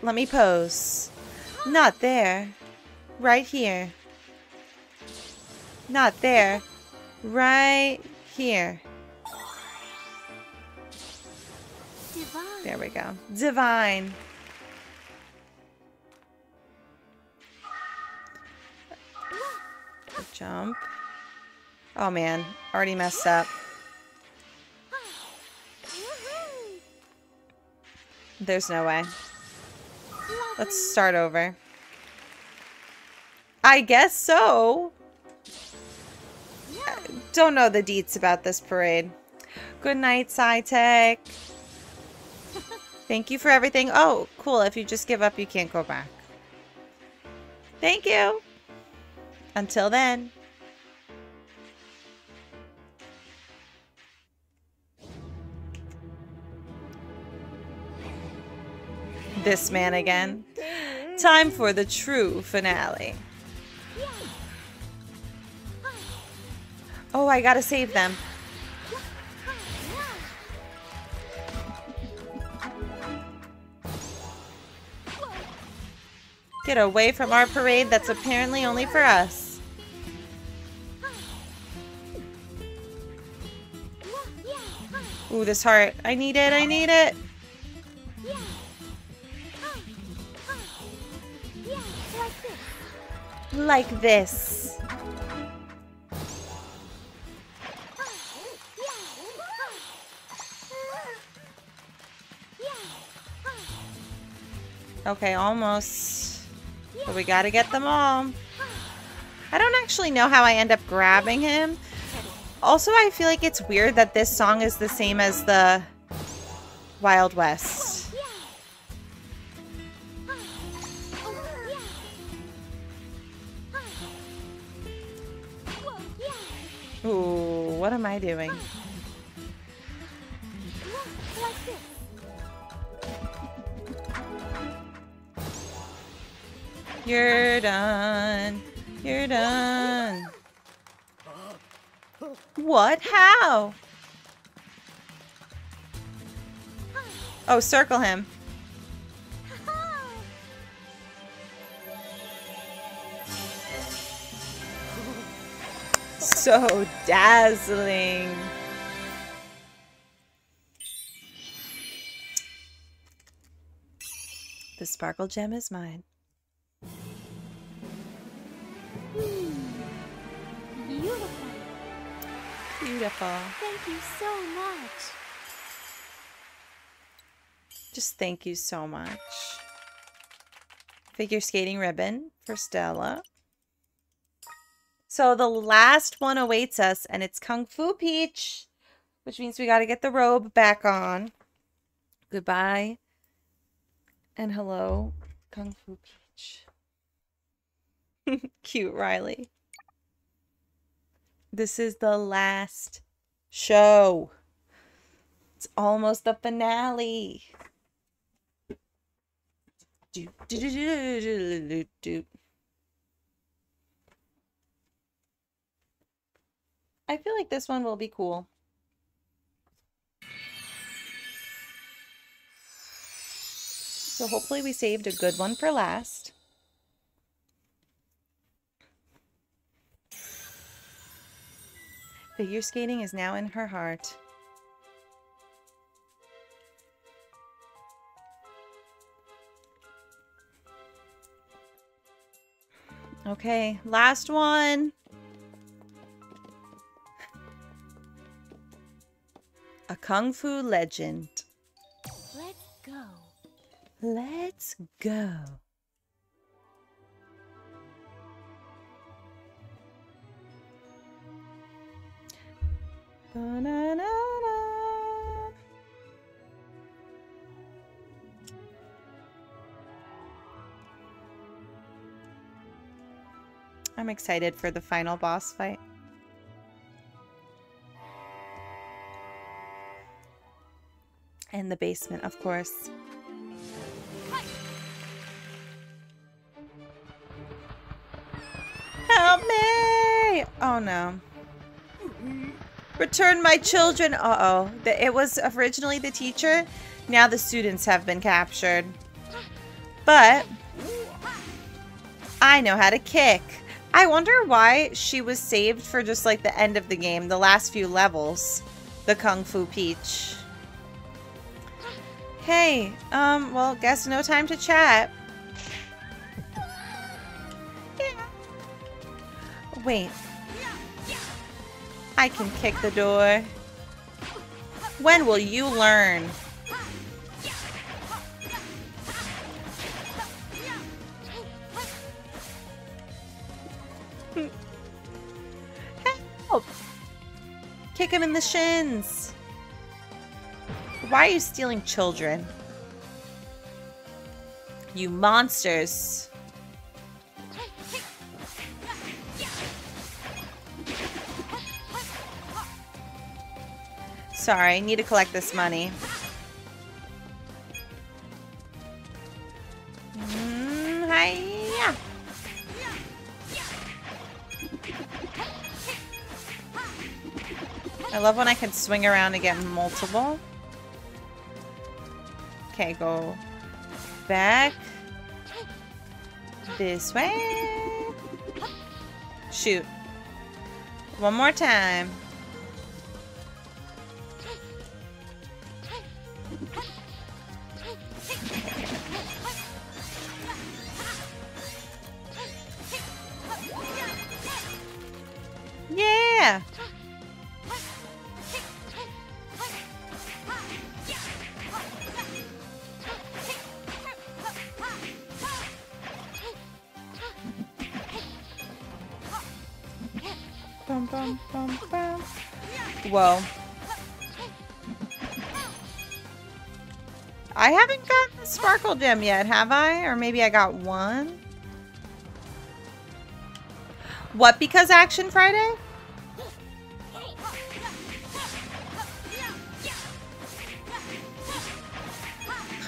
let me pose. Not there. Right here. Not there. Right here. Divine. There we go. Divine. Jump. Oh man, already messed up. There's no way. Let's start over. I guess so. Don't know the deets about this parade. Good night, SciTech. Thank you for everything. Oh, cool. If you just give up, you can't go back. Thank you. Until then. This man again. Time for the true finale. Oh, I gotta save them. Get away from our parade that's apparently only for us. Ooh, this heart. I need it, I need it. Like this. Okay, almost. But we gotta get them all. I don't actually know how I end up grabbing him. Also, I feel like it's weird that this song is the same as the Wild West. Ooh, what am I doing? You're done. You're done. What? How? Oh, circle him. So dazzling. The sparkle gem is mine. Beautiful. Beautiful. Thank you so much. Just thank you so much. Figure skating ribbon for Stella. So the last one awaits us, and it's Kung Fu Peach, which means we got to get the robe back on. Goodbye. And hello, Kung Fu Peach. Cute Riley. This is the last show. It's almost the finale. Do, do, do, do, do, do, do. I feel like this one will be cool. So hopefully we saved a good one for last. Figure skating is now in her heart. Okay, last one. A kung fu legend. Let's go. Let's go. I'm excited for the final boss fight. And the basement, of course. Help me! Oh no. Return my children. Uh-oh. It was originally the teacher. Now the students have been captured. But I know how to kick. I wonder why she was saved for just like the end of the game, the last few levels. The Kung Fu Peach. Hey, um, well, guess no time to chat. Wait. I can kick the door. When will you learn? Help! Kick him in the shins. Why are you stealing children? You monsters. Sorry, need to collect this money. Mm. I love when I can swing around and get multiple. Okay, go back this way. Shoot. One more time. Yeah. Whoa. I haven't gotten the sparkle gem yet, have I? Or maybe I got one? What because Action Friday?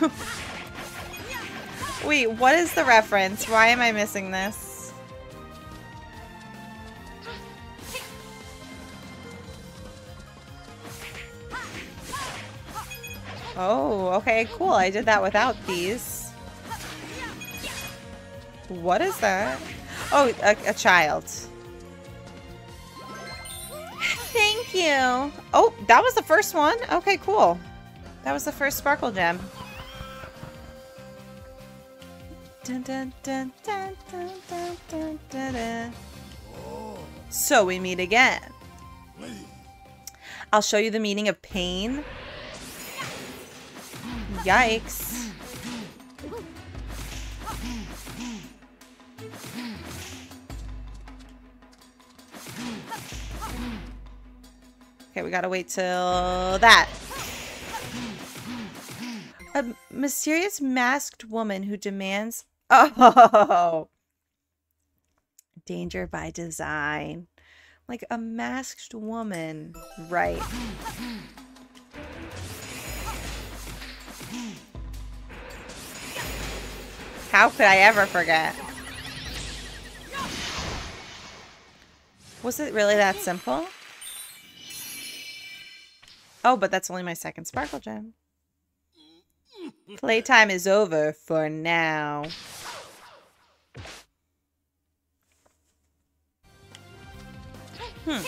Wait, what is the reference? Why am I missing this? Oh, okay, cool. I did that without these. What is that? Oh, a, a child. Thank you. Oh, that was the first one? Okay, cool. That was the first sparkle gem. Dun, dun, dun, so we meet again. I'll show you the meaning of pain Yikes. Okay, we gotta wait till that. A mysterious masked woman who demands. Oh! Danger by design. Like a masked woman. Right. How could I ever forget? Was it really that simple? Oh, but that's only my second sparkle gem. Playtime is over for now. Hmm.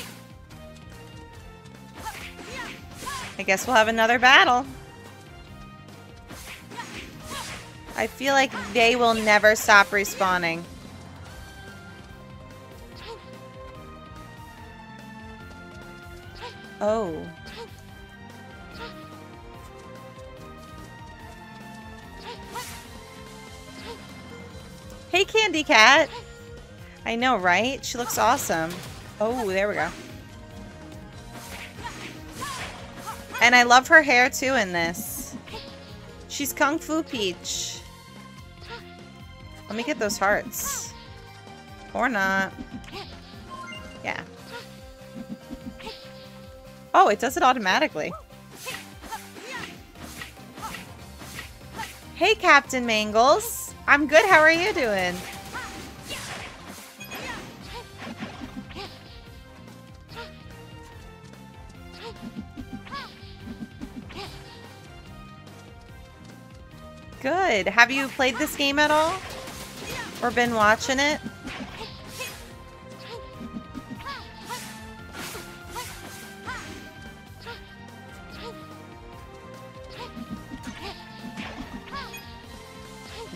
I guess we'll have another battle. I feel like they will never stop respawning. Oh. Hey, Candy Cat. I know, right? She looks awesome. Oh, there we go. And I love her hair, too, in this. She's Kung Fu Peach. Let me get those hearts. Or not. Yeah. Oh, it does it automatically. Hey, Captain Mangles. I'm good. How are you doing? Good. Have you played this game at all? Or been watching it?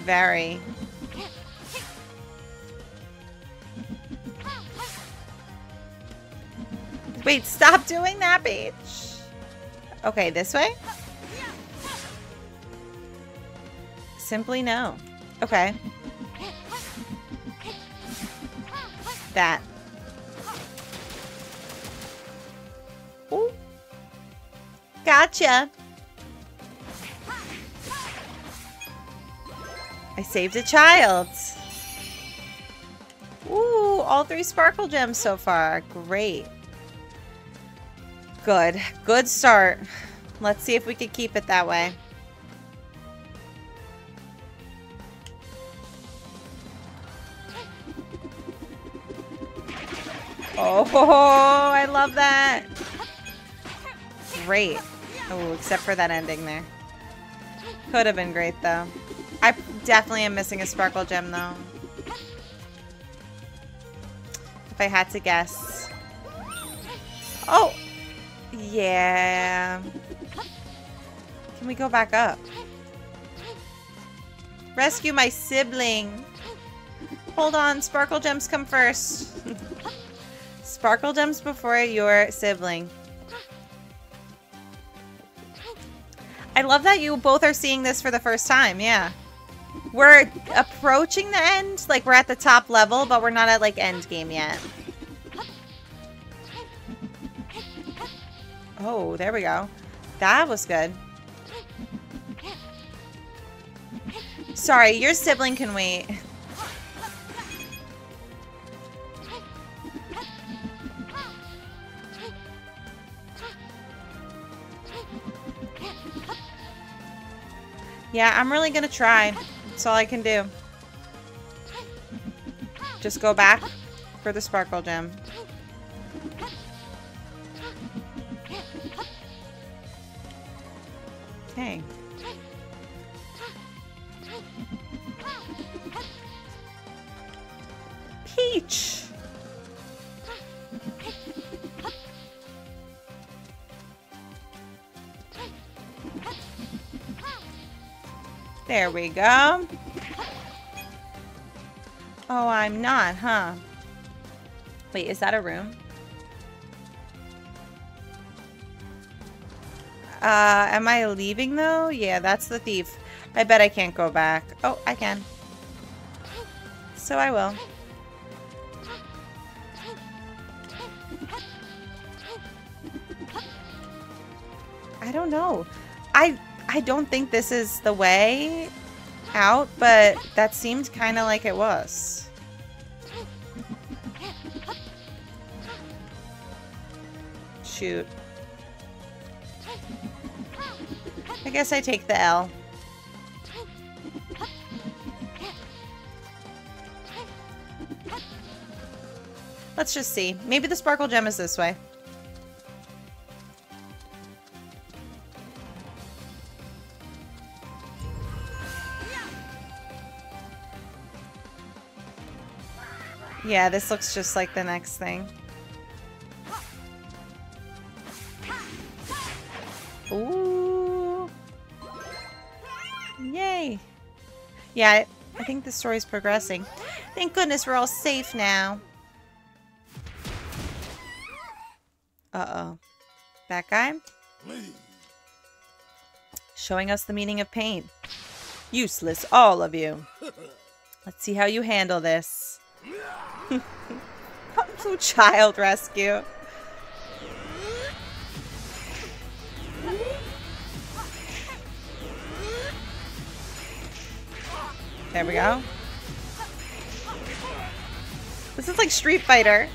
Very. Wait, stop doing that, Peach. Okay, this way? Simply no. Okay. That. Ooh. Gotcha. I saved a child. Ooh, all three sparkle gems so far. Great. Good. Good start. Let's see if we can keep it that way. Oh, I love that. Great. Oh, except for that ending there. Could have been great, though. I definitely am missing a sparkle gem, though. If I had to guess. Oh! Yeah. Can we go back up? Rescue my sibling. Hold on, sparkle gems come first. sparkle gems before your sibling. I love that you both are seeing this for the first time, yeah. We're approaching the end, like we're at the top level, but we're not at like end game yet. Oh, there we go. That was good. Sorry, your sibling can wait. Yeah, I'm really gonna try. That's all I can do. Just go back for the sparkle gem. Okay. Peach! There we go. Oh, I'm not, huh? Wait, is that a room? Uh, am I leaving though? Yeah, that's the thief. I bet I can't go back. Oh, I can. So I will. I don't know. I I don't think this is the way out, but that seemed kind of like it was. Shoot. I guess I take the L. Let's just see. Maybe the sparkle gem is this way. Yeah, this looks just like the next thing. Ooh. Yay. Yeah, I, think the story's progressing. Thank goodness we're all safe now. Uh-oh. That guy? Showing us the meaning of pain. Useless, all of you. Let's see how you handle this. Kung Fu Child Rescue. There we go. This is like Street Fighter.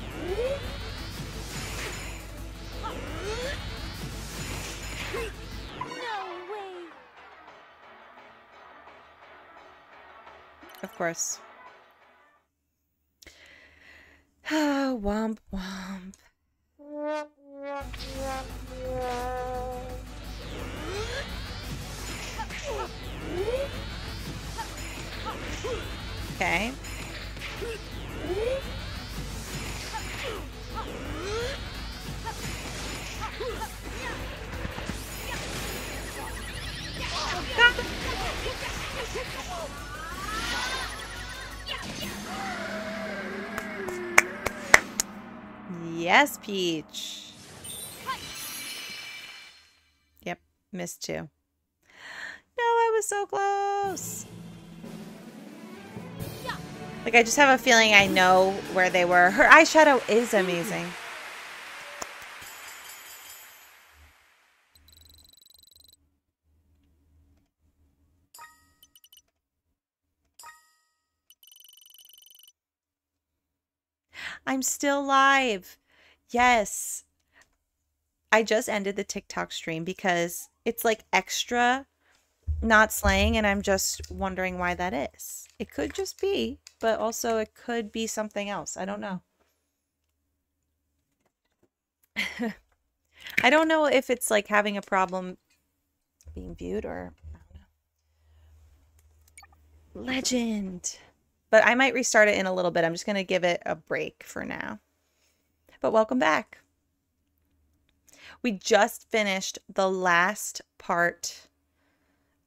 Of course. womp womp. Okay. Yes, Peach. Yep, missed two. No, I was so close. Like, I just have a feeling I know where they were. Her eyeshadow is amazing. I'm still live. Yes. I just ended the TikTok stream because it's like extra not slaying, and I'm just wondering why that is. It could just be, but also it could be something else. I don't know. I don't know if it's like having a problem being viewed or Legend. But I might restart it in a little bit. I'm just going to give it a break for now. But welcome back. We just finished the last part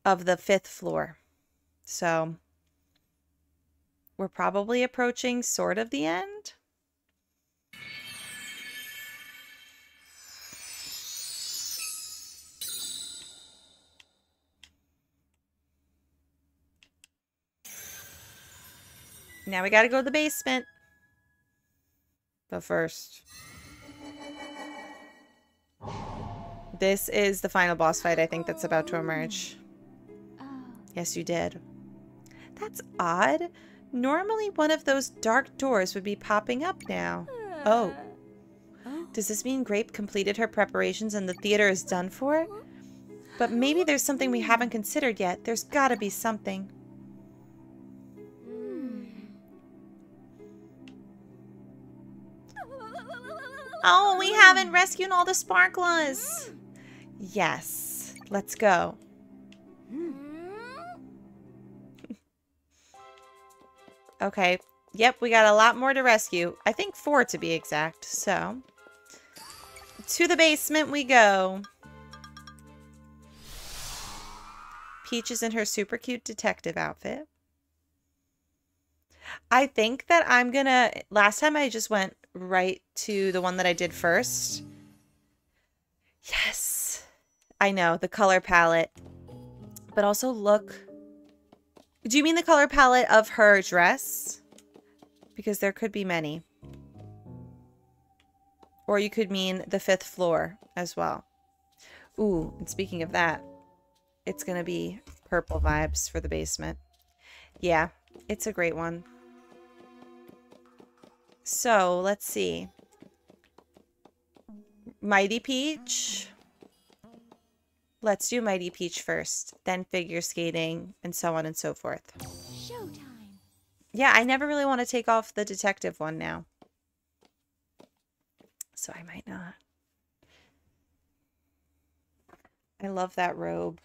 of the fifth floor. So we're probably approaching sort of the end. Now we gotta go to the basement. But first... This is the final boss fight I think that's about to emerge. Oh. Yes, you did. That's odd. Normally one of those dark doors would be popping up now. Oh. oh. Does this mean Grape completed her preparations and the theater is done for? But maybe there's something we haven't considered yet. There's gotta be something. Oh, we haven't mm. rescued all the sparklers. Yes. Let's go. Mm. okay. Yep, we got a lot more to rescue. I think four to be exact. So, to the basement we go. Peach is in her super cute detective outfit. I think that I'm gonna... Last time I just went right to the one that I did first. Yes. I know, the color palette. But also look... Do you mean the color palette of her dress? Because there could be many. Or you could mean the fifth floor as well. Ooh, and speaking of that, it's going to be purple vibes for the basement. Yeah, it's a great one. So, let's see. Mighty Peach. Let's do Mighty Peach first, then figure skating, and so on and so forth. Showtime. Yeah, I never really want to take off the detective one now. So I might not. I love that robe,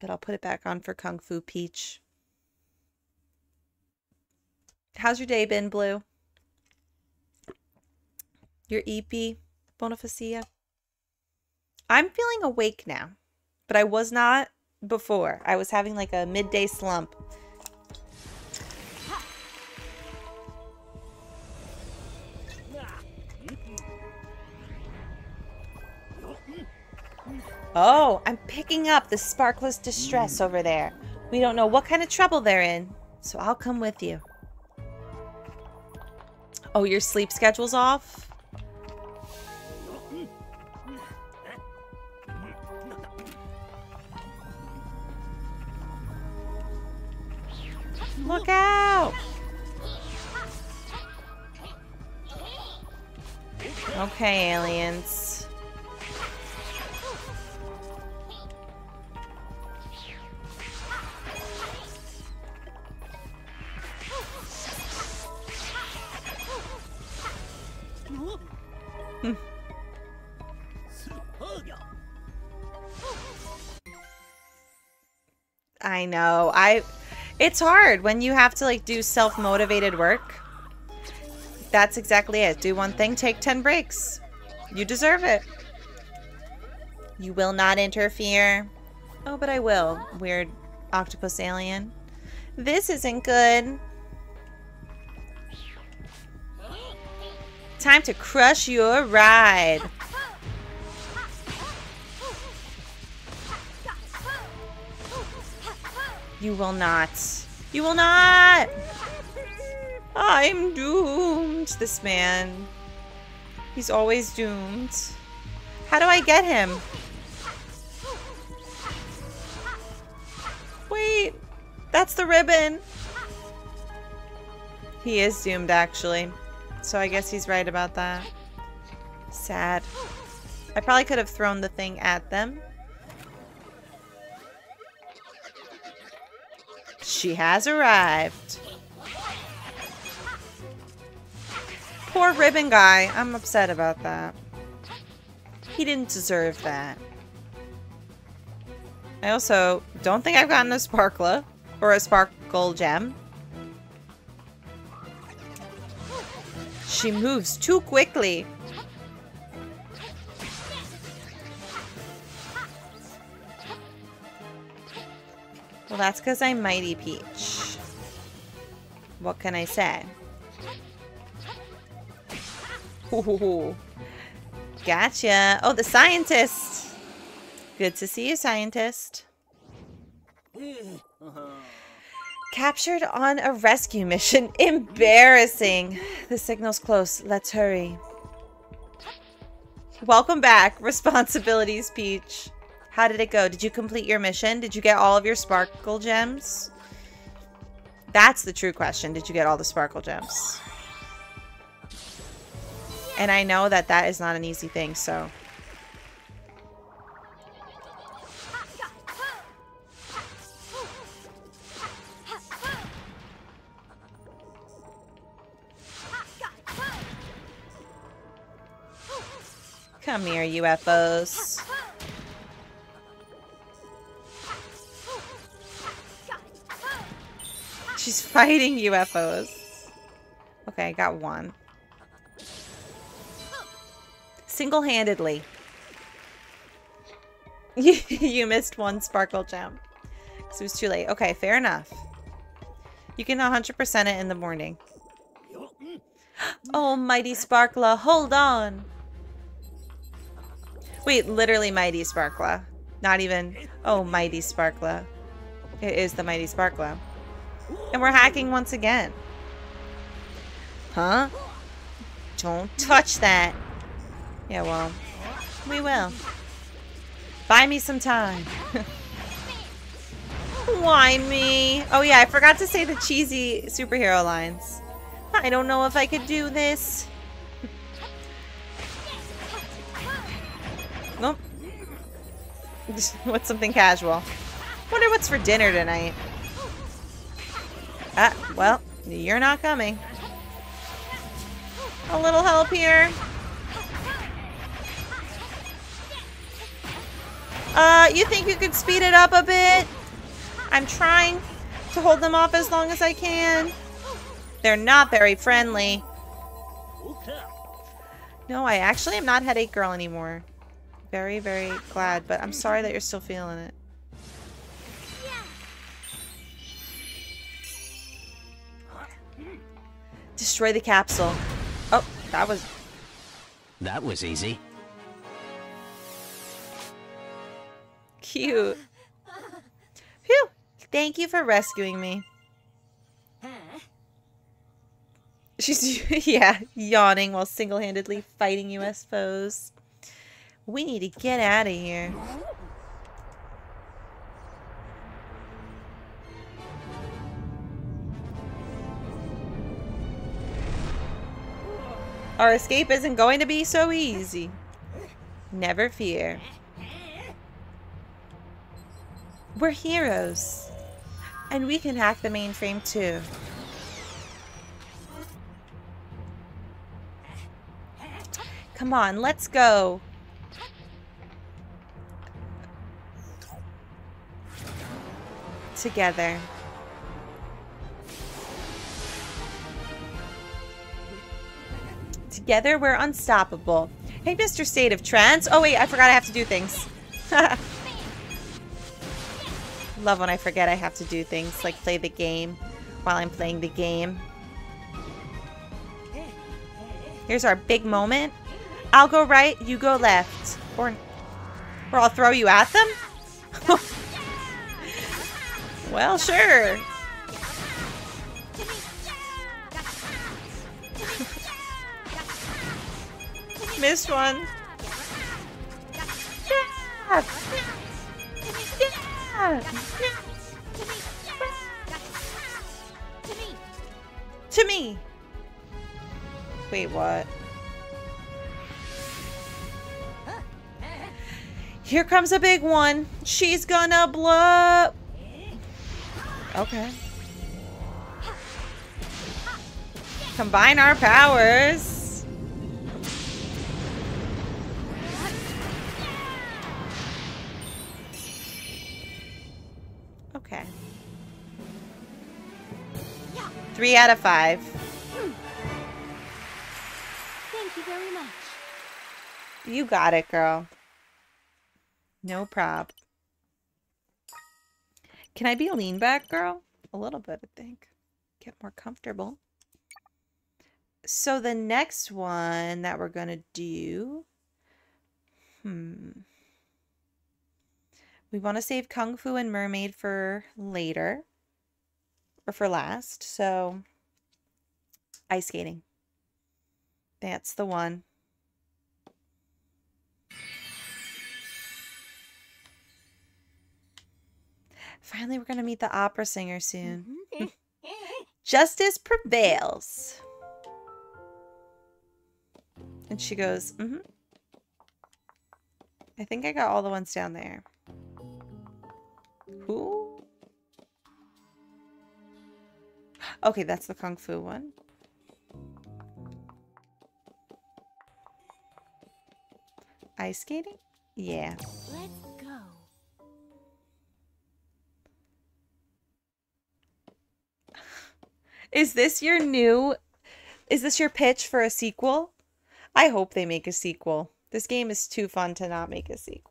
but I'll put it back on for Kung Fu Peach. How's your day been, Blue? Your EP Bonifacia. I'm feeling awake now, but I was not before. I was having like a midday slump. Oh, I'm picking up the Sparkless Distress mm. over there. We don't know what kind of trouble they're in, so I'll come with you. Oh, your sleep schedule's off? Look out! Okay, aliens. I know. I it's hard when you have to like do self-motivated work. That's exactly it. Do one thing, take 10 breaks. You deserve it. You will not interfere. Oh, but I will. Weird octopus alien. This isn't good. Time to crush your ride. You will not. You will not! I'm doomed. This man. He's always doomed. How do I get him? Wait. That's the ribbon. He is doomed, actually. So I guess he's right about that. Sad. I probably could have thrown the thing at them. She has arrived. Poor ribbon guy. I'm upset about that. He didn't deserve that. I also don't think I've gotten a sparkler or a sparkle gem. She moves too quickly. Well, that's because I'm Mighty Peach. What can I say? Ooh. Gotcha. Oh, the scientist. Good to see you, scientist. Captured on a rescue mission. Embarrassing. The signal's close. Let's hurry. Welcome back. Responsibilities, Peach. How did it go? Did you complete your mission? Did you get all of your sparkle gems? That's the true question. Did you get all the sparkle gems? And I know that that is not an easy thing, so... Come here, UFOs. She's fighting UFOs. Okay, I got one. Single-handedly. you missed one sparkle gem. Because it was too late. Okay, fair enough. You can 100% it in the morning. Oh, Mighty Sparkler, hold on. Wait, literally Mighty Sparkler. Not even, oh, Mighty Sparkler. It is the Mighty Sparkler. And we're hacking once again. Huh? Don't touch that. Yeah, well, we will. Buy me some time. Why me? Oh yeah, I forgot to say the cheesy superhero lines. I don't know if I could do this. Nope. what's something casual? Wonder what's for dinner tonight. Ah, well, you're not coming. A little help here. Uh, you think you could speed it up a bit? I'm trying to hold them off as long as I can. They're not very friendly. No, I actually am not headache girl anymore. Very, very glad, but I'm sorry that you're still feeling it. Destroy the capsule. Oh, that was That was easy. cute. Phew! Thank you for rescuing me. She's, yeah, yawning while single-handedly fighting UFOs. We need to get out of here. Our escape isn't going to be so easy. Never fear. We're heroes. And we can hack the mainframe too. Come on, let's go. Together. Together, we're unstoppable. Hey, Mr. State of Trance. Oh, wait, I forgot I have to do things. Love when I forget I have to do things, like play the game while I'm playing the game. Here's our big moment. I'll go right, you go left. Or, or I'll throw you at them? well, sure. Missed one. Yeah. Yeah. To me. Wait, what? Here comes a big one. She's gonna blow. Okay. Combine our powers. Three out of five. Thank you very much. You got it, girl. No prob. Can I be a lean back girl? A little bit, I think. Get more comfortable. So the next one that we're going to do... Hmm. We want to save Kung Fu and Mermaid for later. Or for last. So, ice skating. That's the one. Finally, we're going to meet the opera singer soon. Justice prevails. And she goes, mm-hmm. I think I got all the ones down there. Who? Okay, that's the Kung Fu one. Ice skating? Yeah. Let's go. Is this your new Is this your pitch for a sequel? I hope they make a sequel. This game is too fun to not make a sequel.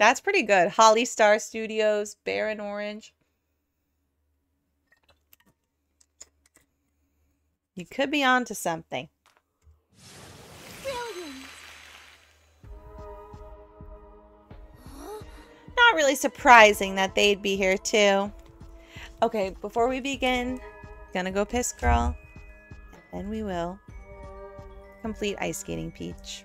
That's pretty good. Holly Star Studios, Baron Orange. You could be onto something. Not really surprising that they'd be here too. Okay, before we begin, gonna go piss girl. And then we will complete ice skating peach.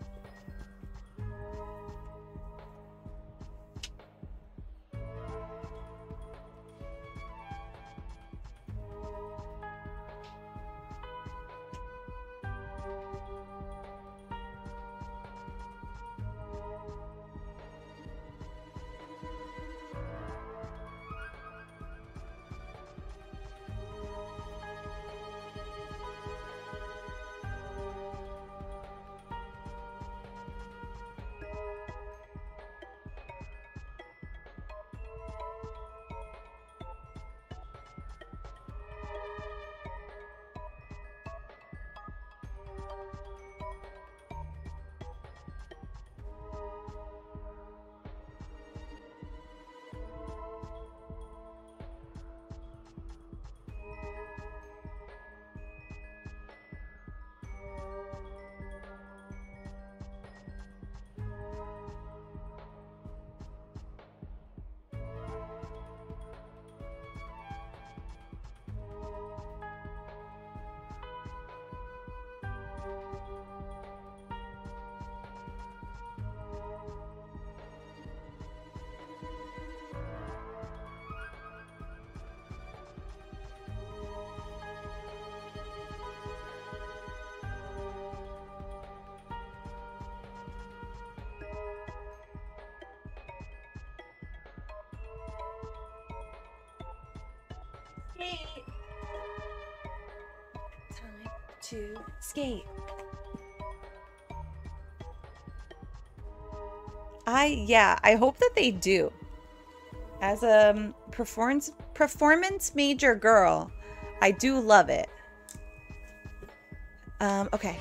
Yeah, I hope that they do. As a um, performance performance major girl, I do love it. Um, okay.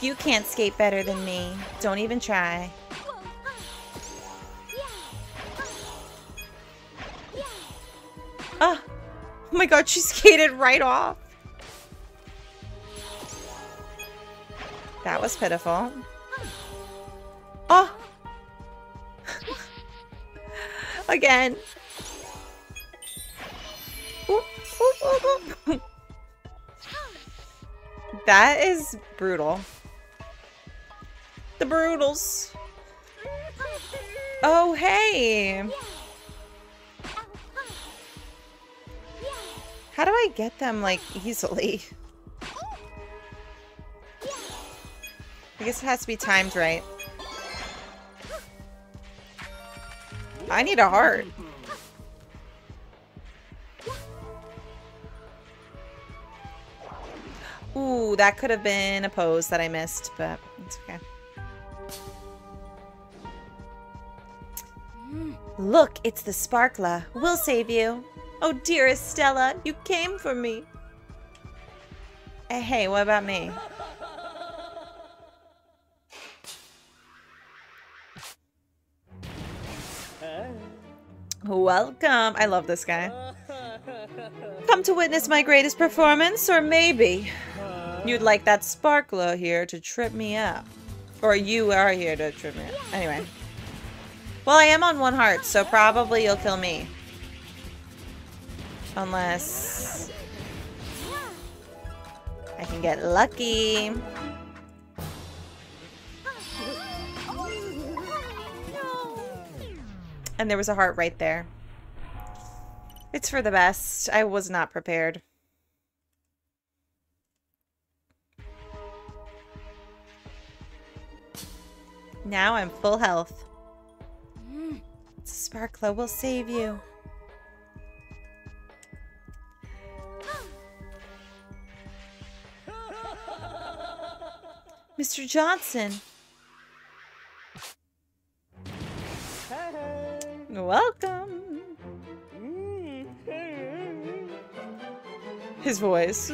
You can't skate better than me. Don't even try. My god, she skated right off. That was pitiful. Oh! Again. Oop, oop, oop, that is brutal. The brutals. Oh, hey. I get them, like, easily? I guess it has to be timed right. I need a heart. Ooh, that could have been a pose that I missed, but it's okay. Look, it's the Sparkler. We'll save you. Oh, dearest Stella, you came for me. Hey, hey, what about me? Welcome. I love this guy. Come to witness my greatest performance, or maybe you'd like that sparkler here to trip me up. Or you are here to trip me up. Anyway. Well, I am on one heart, so probably you'll kill me. Unless... I can get lucky. And there was a heart right there. It's for the best. I was not prepared. Now I'm full health. Sparkler will save you. Mr. Johnson. Welcome. His voice.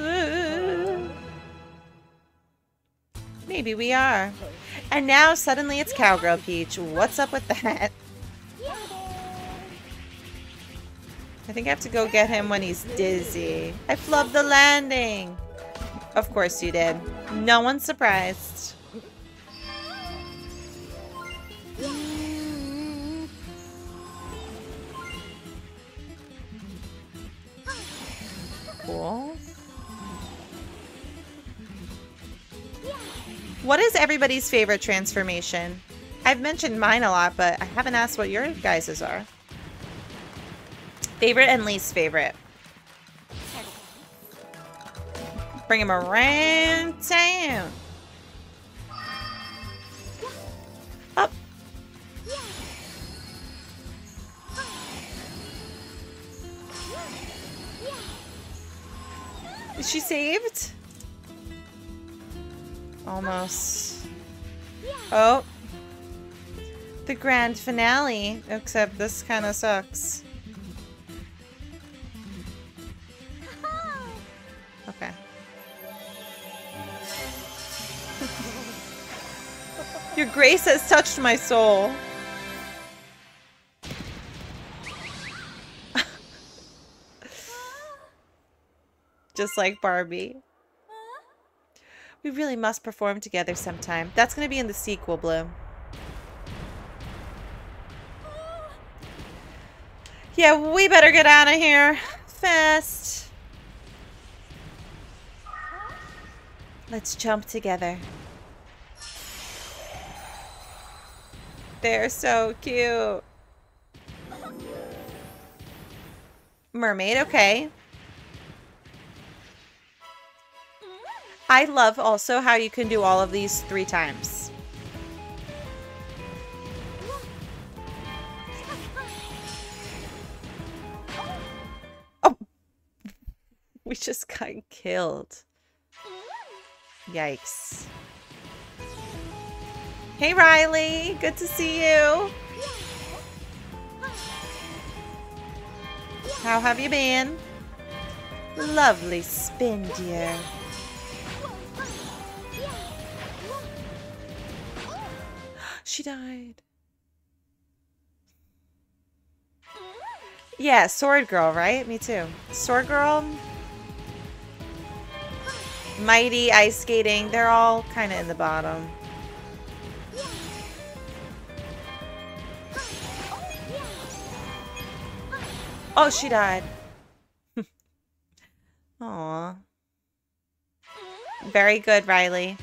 Maybe we are. And now suddenly it's Cowgirl Peach. What's up with that? I think I have to go get him when he's dizzy. I flubbed the landing. Of course you did. No one's surprised. Cool. What is everybody's favorite transformation? I've mentioned mine a lot, but I haven't asked what your guys's are. Favorite and least favorite. Bring him around town. Up. Is she saved? Almost. Oh. The grand finale. Except this kind of sucks. Your grace has touched my soul. Just like Barbie. We really must perform together sometime. That's going to be in the sequel, Blue. Yeah, we better get out of here. Fast. Let's jump together. They're so cute. Mermaid, okay. I love also how you can do all of these three times. Oh! We just got killed. Yikes. Hey Riley, good to see you. How have you been? Lovely spin, dear. She died. Yeah, Sword Girl, right? Me too. Sword Girl. Mighty, Ice Skating. They're all kind of in the bottom. Oh, she died. Aw. Very good, Riley.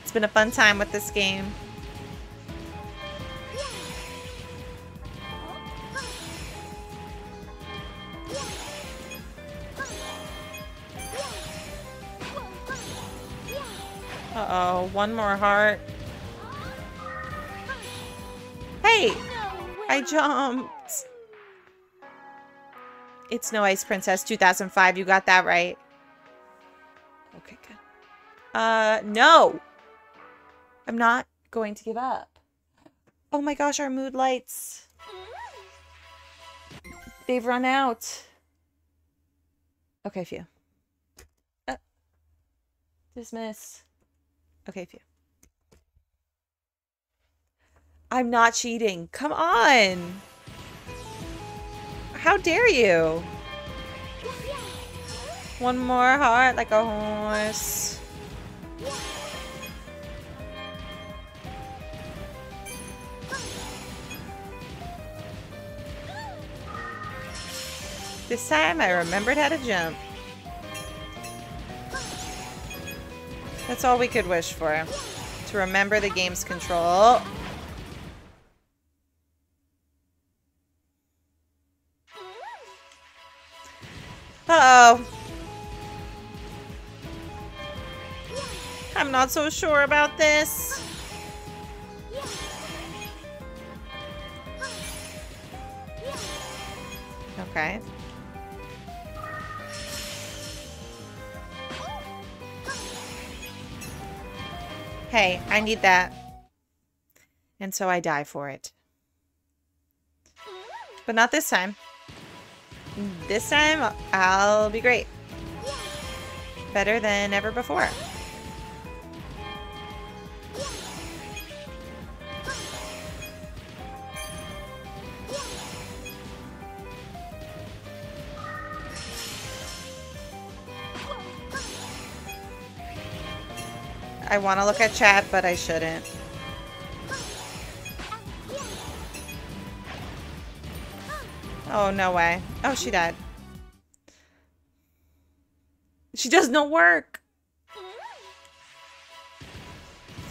It's been a fun time with this game. Uh-oh, one more heart. Hey! I jumped. It's No Ice Princess 2005. You got that right. Okay, good. Uh, no! I'm not going to give up. Oh my gosh, our mood lights. They've run out. Okay, phew. Uh, dismiss. Okay, phew. I'm not cheating. Come on. How dare you? One more heart like a horse. This time I remembered how to jump. That's all we could wish for. To remember the game's control. Uh-oh. I'm not so sure about this. Okay. Hey, I need that. And so I die for it. But not this time. Mm. This time, I'll be great. Better than ever before. I want to look at chat, but I shouldn't. Oh, no way. Oh, she died. She does no work.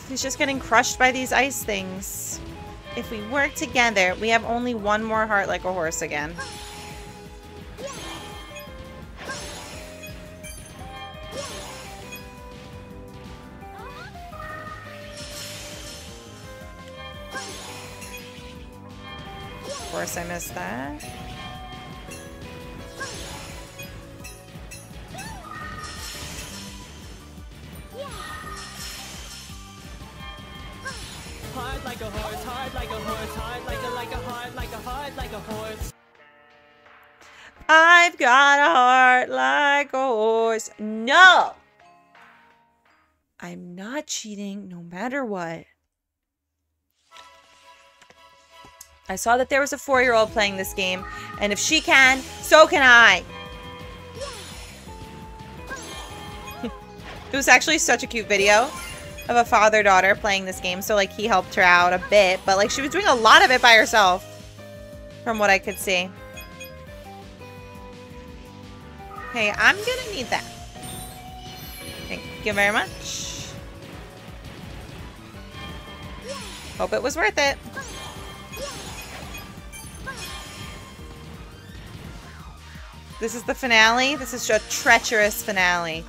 She's just getting crushed by these ice things. If we work together, we have only one more heart like a horse again. Of course I missed that. Hard like a horse, hard like a horse, hard like a like a hard like a hard like a horse. I've got a heart like a horse. No! I'm not cheating no matter what. I saw that there was a four-year-old playing this game, and if she can, so can I. it was actually such a cute video of a father-daughter playing this game, so like he helped her out a bit, but like she was doing a lot of it by herself, from what I could see. Hey, I'm gonna need that. Thank you very much. Hope it was worth it. This is the finale. This is a treacherous finale.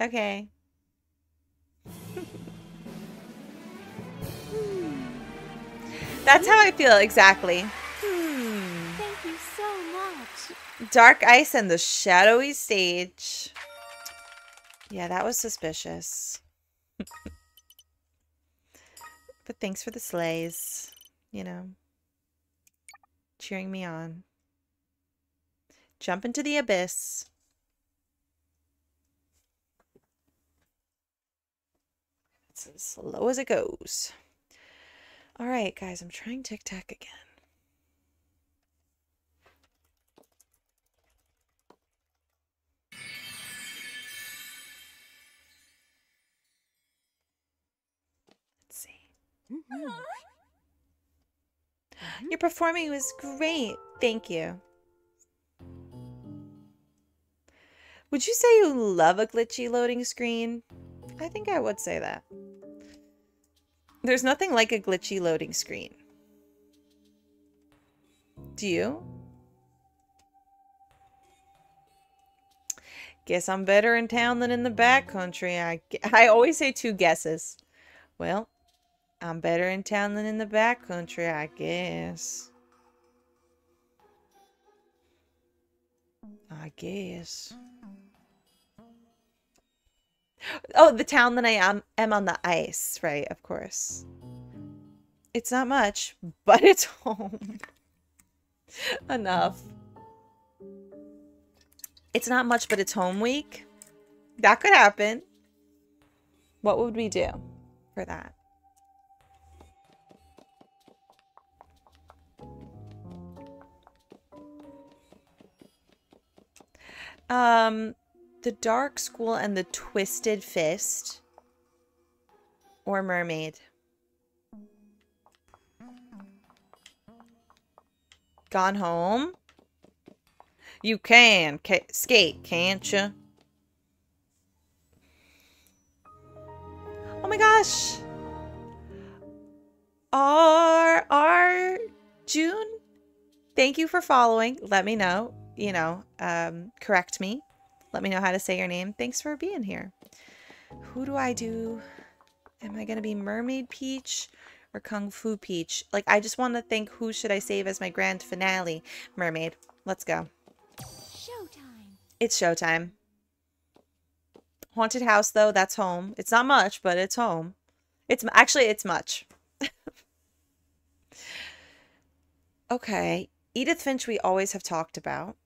Okay. That's how I feel exactly. Thank you so much. Dark ice and the shadowy stage. Yeah, that was suspicious. but thanks for the slays, you know, cheering me on. Jump into the abyss. It's as slow as it goes. All right, guys, I'm trying TikTok again. Let's see. Mm-hmm. Your performing was great. Thank you. Would you say you love a glitchy loading screen? I think I would say that. There's nothing like a glitchy loading screen. Do you? Guess I'm better in town than in the back country. I, I always say two guesses. Well, I'm better in town than in the back country, I guess. I guess. Oh, the town that I am am on the ice, right? Of course. It's not much, but it's home. Enough. It's not much, but it's home week. That could happen. What would we do for that? Um, the Dark School and the Twisted Fist, or Mermaid. Gone home. You can ca- skate, can't you? Oh my gosh. R R June. Thank you for following. Let me know, you know, um, correct me. Let me know how to say your name. Thanks for being here. Who do I do? Am I going to be Mermaid Peach or Kung Fu Peach? Like, I just want to think who should I save as my grand finale? Mermaid. Let's go. Showtime. It's showtime. Haunted house, though, that's home. It's not much, but it's home. It's actually, it's much. okay. Edith Finch, we always have talked about.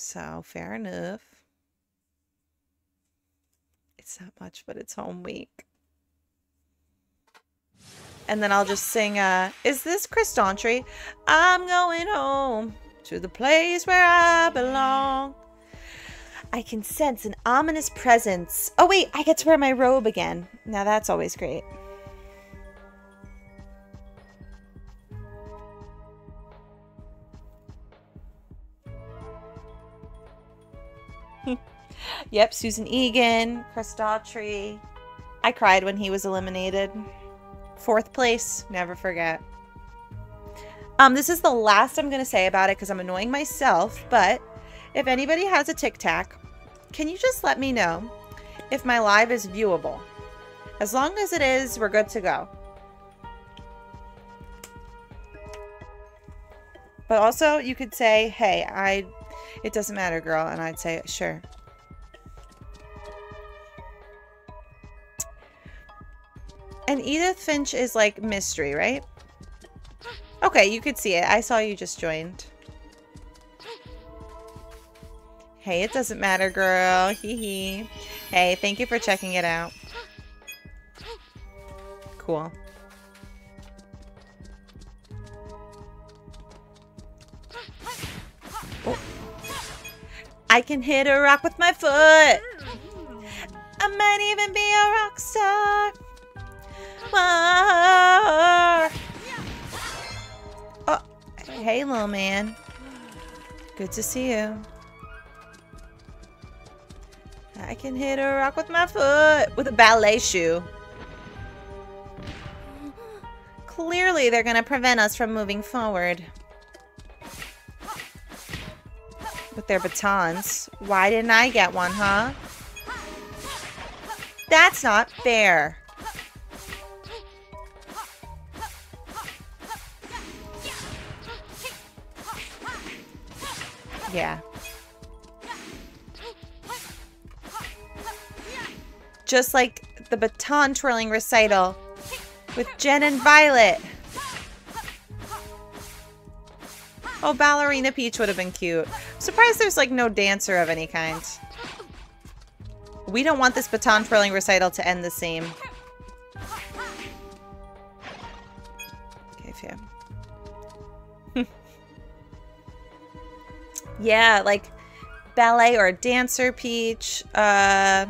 So, fair enough. It's not much, but it's home week. And then I'll just sing, uh, is this Chris Daughtry? I'm going home to the place where I belong. I can sense an ominous presence. Oh, wait, I get to wear my robe again. Now that's always great. Yep, Susan Egan, Chris Daughtry. I cried when he was eliminated. Fourth place, never forget. Um, this is the last I'm going to say about it because I'm annoying myself, but if anybody has a TikTok, can you just let me know if my live is viewable? As long as it is, we're good to go. But also, you could say, hey, I, it doesn't matter, girl. And I'd say, sure. And Edith Finch is like mystery, right? Okay, you could see it. I saw you just joined. Hey, it doesn't matter, girl. Hee hee. Hey, thank you for checking it out. Cool. Oh. I can hit a rock with my foot. I might even be a rock star. Oh, hey, little man. Good to see you. I can hit a rock with my foot with a ballet shoe. Clearly, they're going to prevent us from moving forward. with their batons. Why didn't I get one, huh? That's not fair. Yeah. Just like the baton twirling recital with Jen and Violet. Oh, Ballerina Peach would have been cute. Surprised there's like no dancer of any kind. We don't want this baton twirling recital to end the same. Yeah, like ballet or dancer Peach. Uh,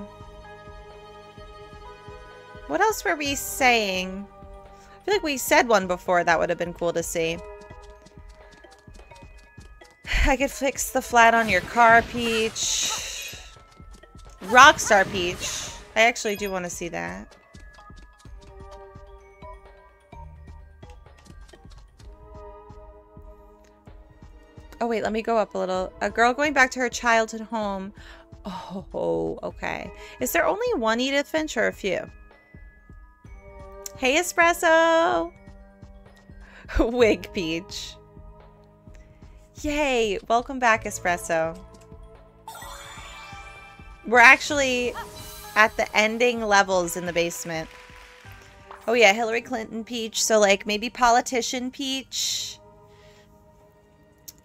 what else were we saying? I feel like we said one before that would have been cool to see. I could fix the flat on your car, Peach. Rockstar Peach. I actually do want to see that. Oh, wait, let me go up a little. A girl going back to her childhood home. Oh, okay. Is there only one Edith Finch or a few? Hey, Espresso! Wig Peach. Yay! Welcome back, Espresso. We're actually at the ending levels in the basement. Oh yeah, Hillary Clinton Peach. So like maybe politician Peach.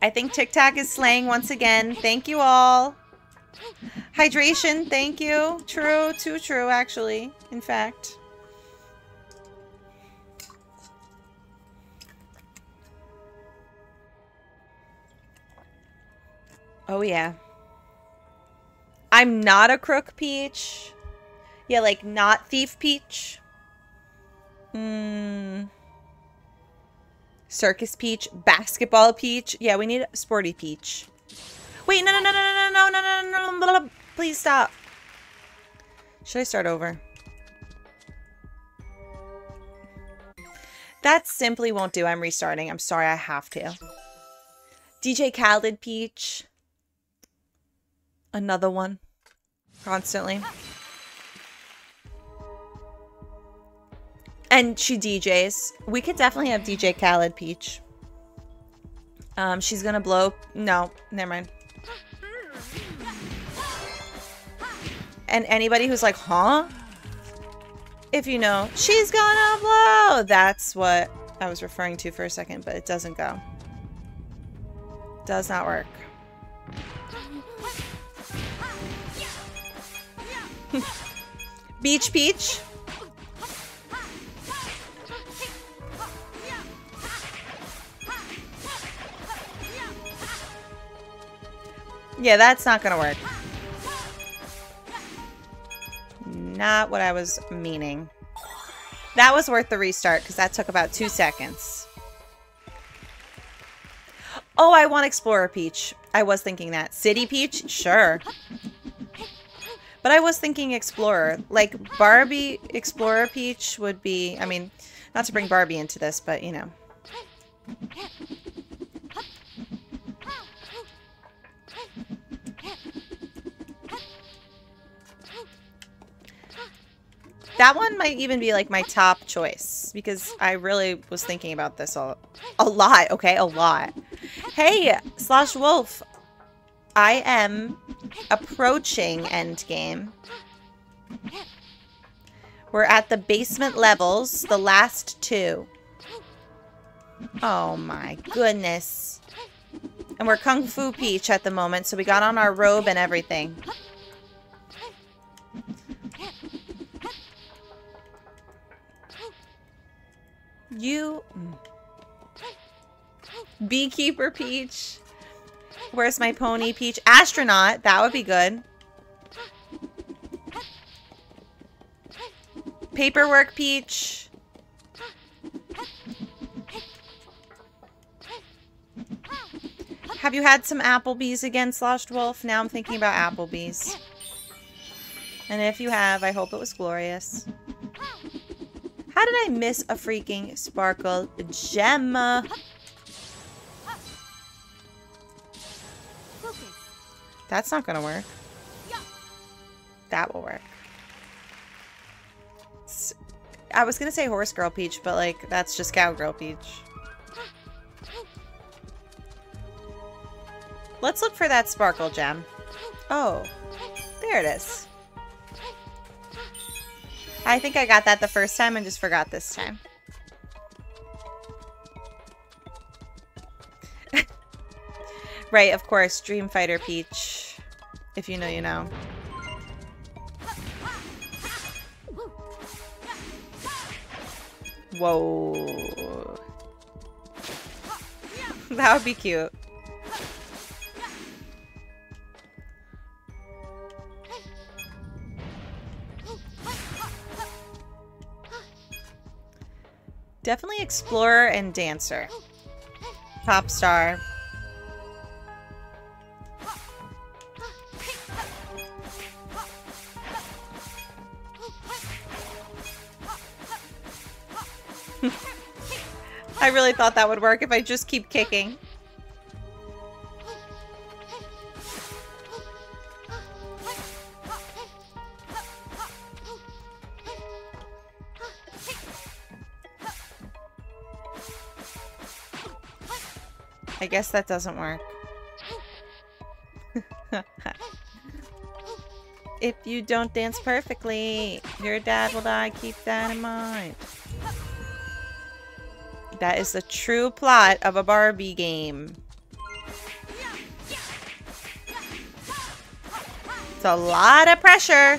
I think TikTok is slaying once again. Thank you all. Hydration, thank you. True, too true actually, in fact. Oh, yeah. I'm not a crook peach. Yeah, like not thief peach. Hmm. Circus peach. Basketball peach. Yeah, we need sporty peach. Wait, no, no, no, no, no, no, no, no, no, no, Please stop. Should I start over? That simply won't do. I'm restarting. I'm sorry, I have to. DJ Khaled Peach. Another one. Constantly. And she DJs. We could definitely have DJ Khaled Peach. Um, she's gonna blow. No, never mind. And anybody who's like, huh? If you know, she's gonna blow. That's what I was referring to for a second, but it doesn't go. Does not work. Beach Peach. Yeah, that's not gonna work. Not what I was meaning. That was worth the restart because that took about two seconds. Oh, I want Explorer Peach. I was thinking that. City Peach? Sure. But I was thinking Explorer. Like, Barbie Explorer Peach would be... I mean, not to bring Barbie into this, but, you know. That one might even be like my top choice because I really was thinking about this a, a lot, okay? A lot. Hey, Slash Wolf, I am approaching endgame. We're at the basement levels, the last two. Oh my goodness. And we're Kung Fu Peach at the moment, so we got on our robe and everything. You... Mm. Beekeeper Peach. Where's my pony, Peach? Astronaut. That would be good. Paperwork, Peach. Have you had some Applebee's again, Sloshed Wolf? Now I'm thinking about Applebee's. And if you have, I hope it was glorious. How did I miss a freaking sparkle gem? That's not gonna work. That will work. I was gonna say horse girl peach, but like that's just cowgirl peach. Let's look for that sparkle gem. Oh, there it is. I think I got that the first time and just forgot this time. right, of course, Dream Fighter Peach. If you know, you know. Whoa. that would be cute. Definitely explorer and dancer. Pop star. I really thought that would work if I just keep kicking. I guess that doesn't work. if you don't dance perfectly, your dad will die. Keep that in mind. That is the true plot of a Barbie game. It's a lot of pressure.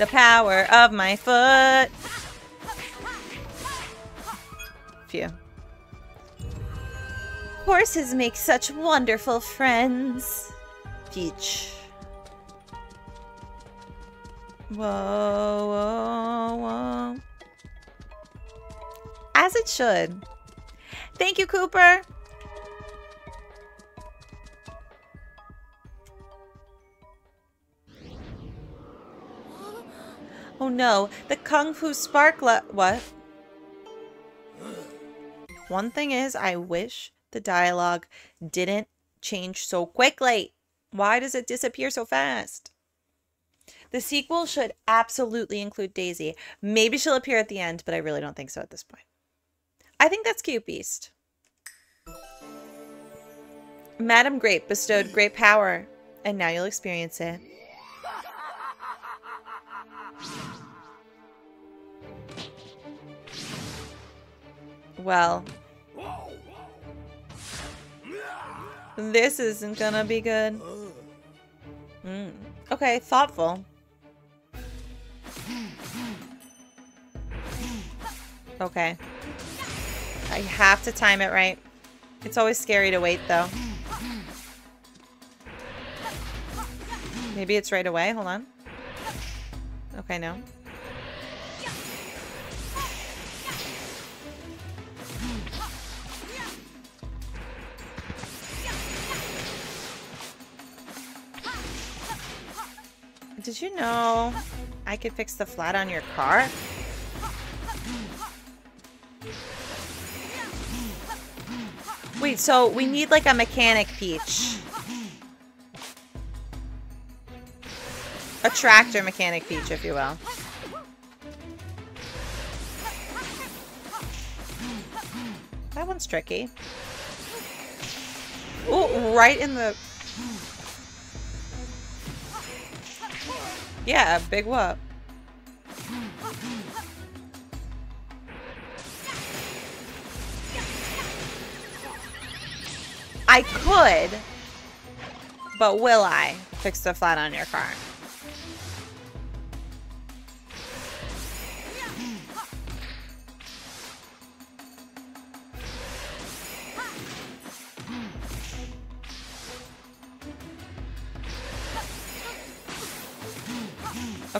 The power of my foot. Phew. Horses make such wonderful friends. Peach. Whoa, whoa, whoa. As it should. Thank you, Cooper. Oh no, the Kung Fu Sparkla- what? One thing is, I wish the dialogue didn't change so quickly. Why does it disappear so fast? The sequel should absolutely include Daisy. Maybe she'll appear at the end, but I really don't think so at this point. I think that's cute, Beast. Madame Grape bestowed great power, and now you'll experience it. Well, this isn't gonna be good. Mm. Okay, thoughtful. Okay. I have to time it right. It's always scary to wait, though. Maybe it's right away. Hold on. Okay, no. Did you know I could fix the flat on your car? Wait, so we need like a mechanic peach. A tractor mechanic peach, if you will. That one's tricky. Oh, right in the... Yeah, big whoop. I could, but will I fix the flat on your car?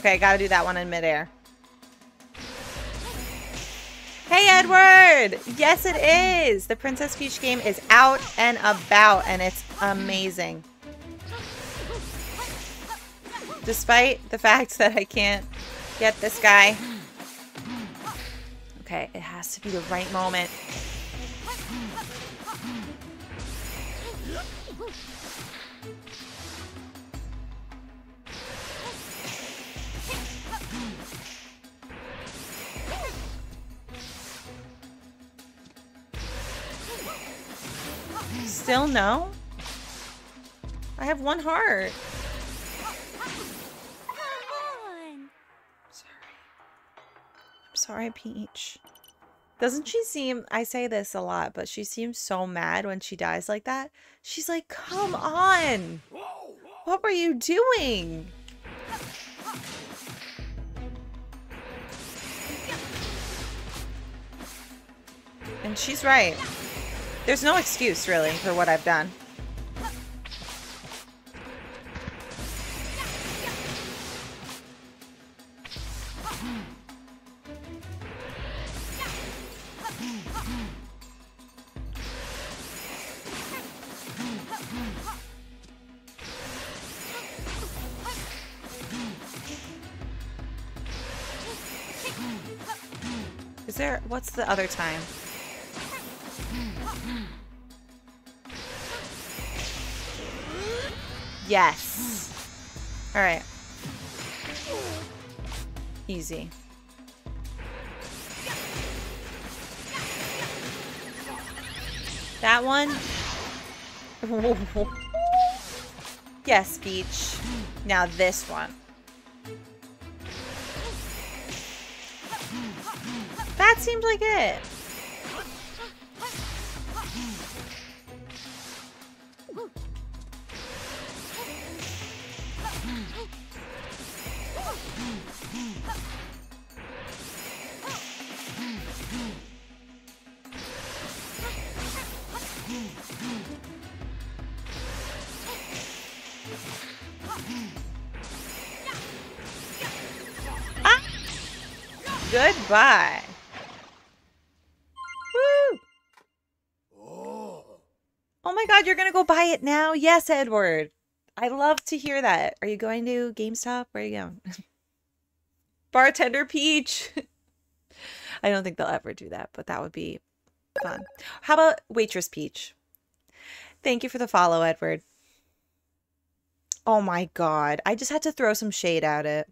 Okay, gotta do that one in midair. Hey, Edward! Yes, it is! The Princess Peach game is out and about, and it's amazing. Despite the fact that I can't get this guy. Okay, it has to be the right moment. Still no? I have one heart. I'm sorry, Peach. Doesn't she seem, I say this a lot, but she seems so mad when she dies like that. She's like, come on. What were you doing? And she's right. There's no excuse, really, for what I've done. Is there, what's the other time? Yes. All right. Easy. That one? yes, Beach. Now this one. That seems like it. Goodbye. Oh my god, you're gonna go buy it now? Yes, Edward. I love to hear that. Are you going to GameStop? Where are you going? Bartender Peach. I don't think they'll ever do that, but that would be fun. How about Waitress Peach? Thank you for the follow, Edward. Oh my god. I just had to throw some shade at it.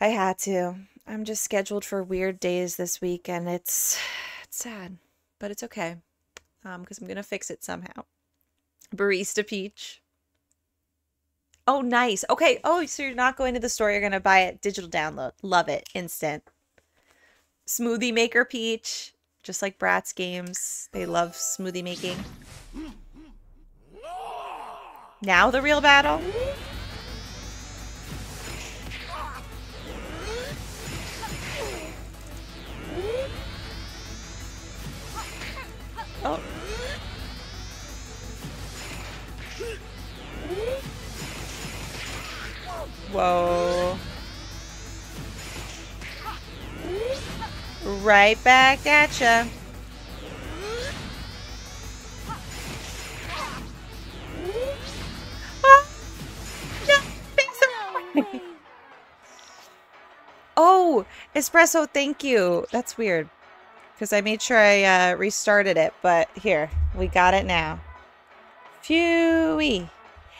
I had to. I'm just scheduled for weird days this week and it's it's sad, but it's okay. Um cuz I'm going to fix it somehow. Barista Peach. Oh, nice. Okay. Oh, so you're not going to the store. You're going to buy it digital download. Love it. Instant. Smoothie Maker Peach. Just like Bratz games. They love smoothie making. Now the real battle? Oh. Whoa. Right back at ya. Oh, espresso, thank you. That's weird. Because I made sure I uh, restarted it, but here, we got it now. Phewy.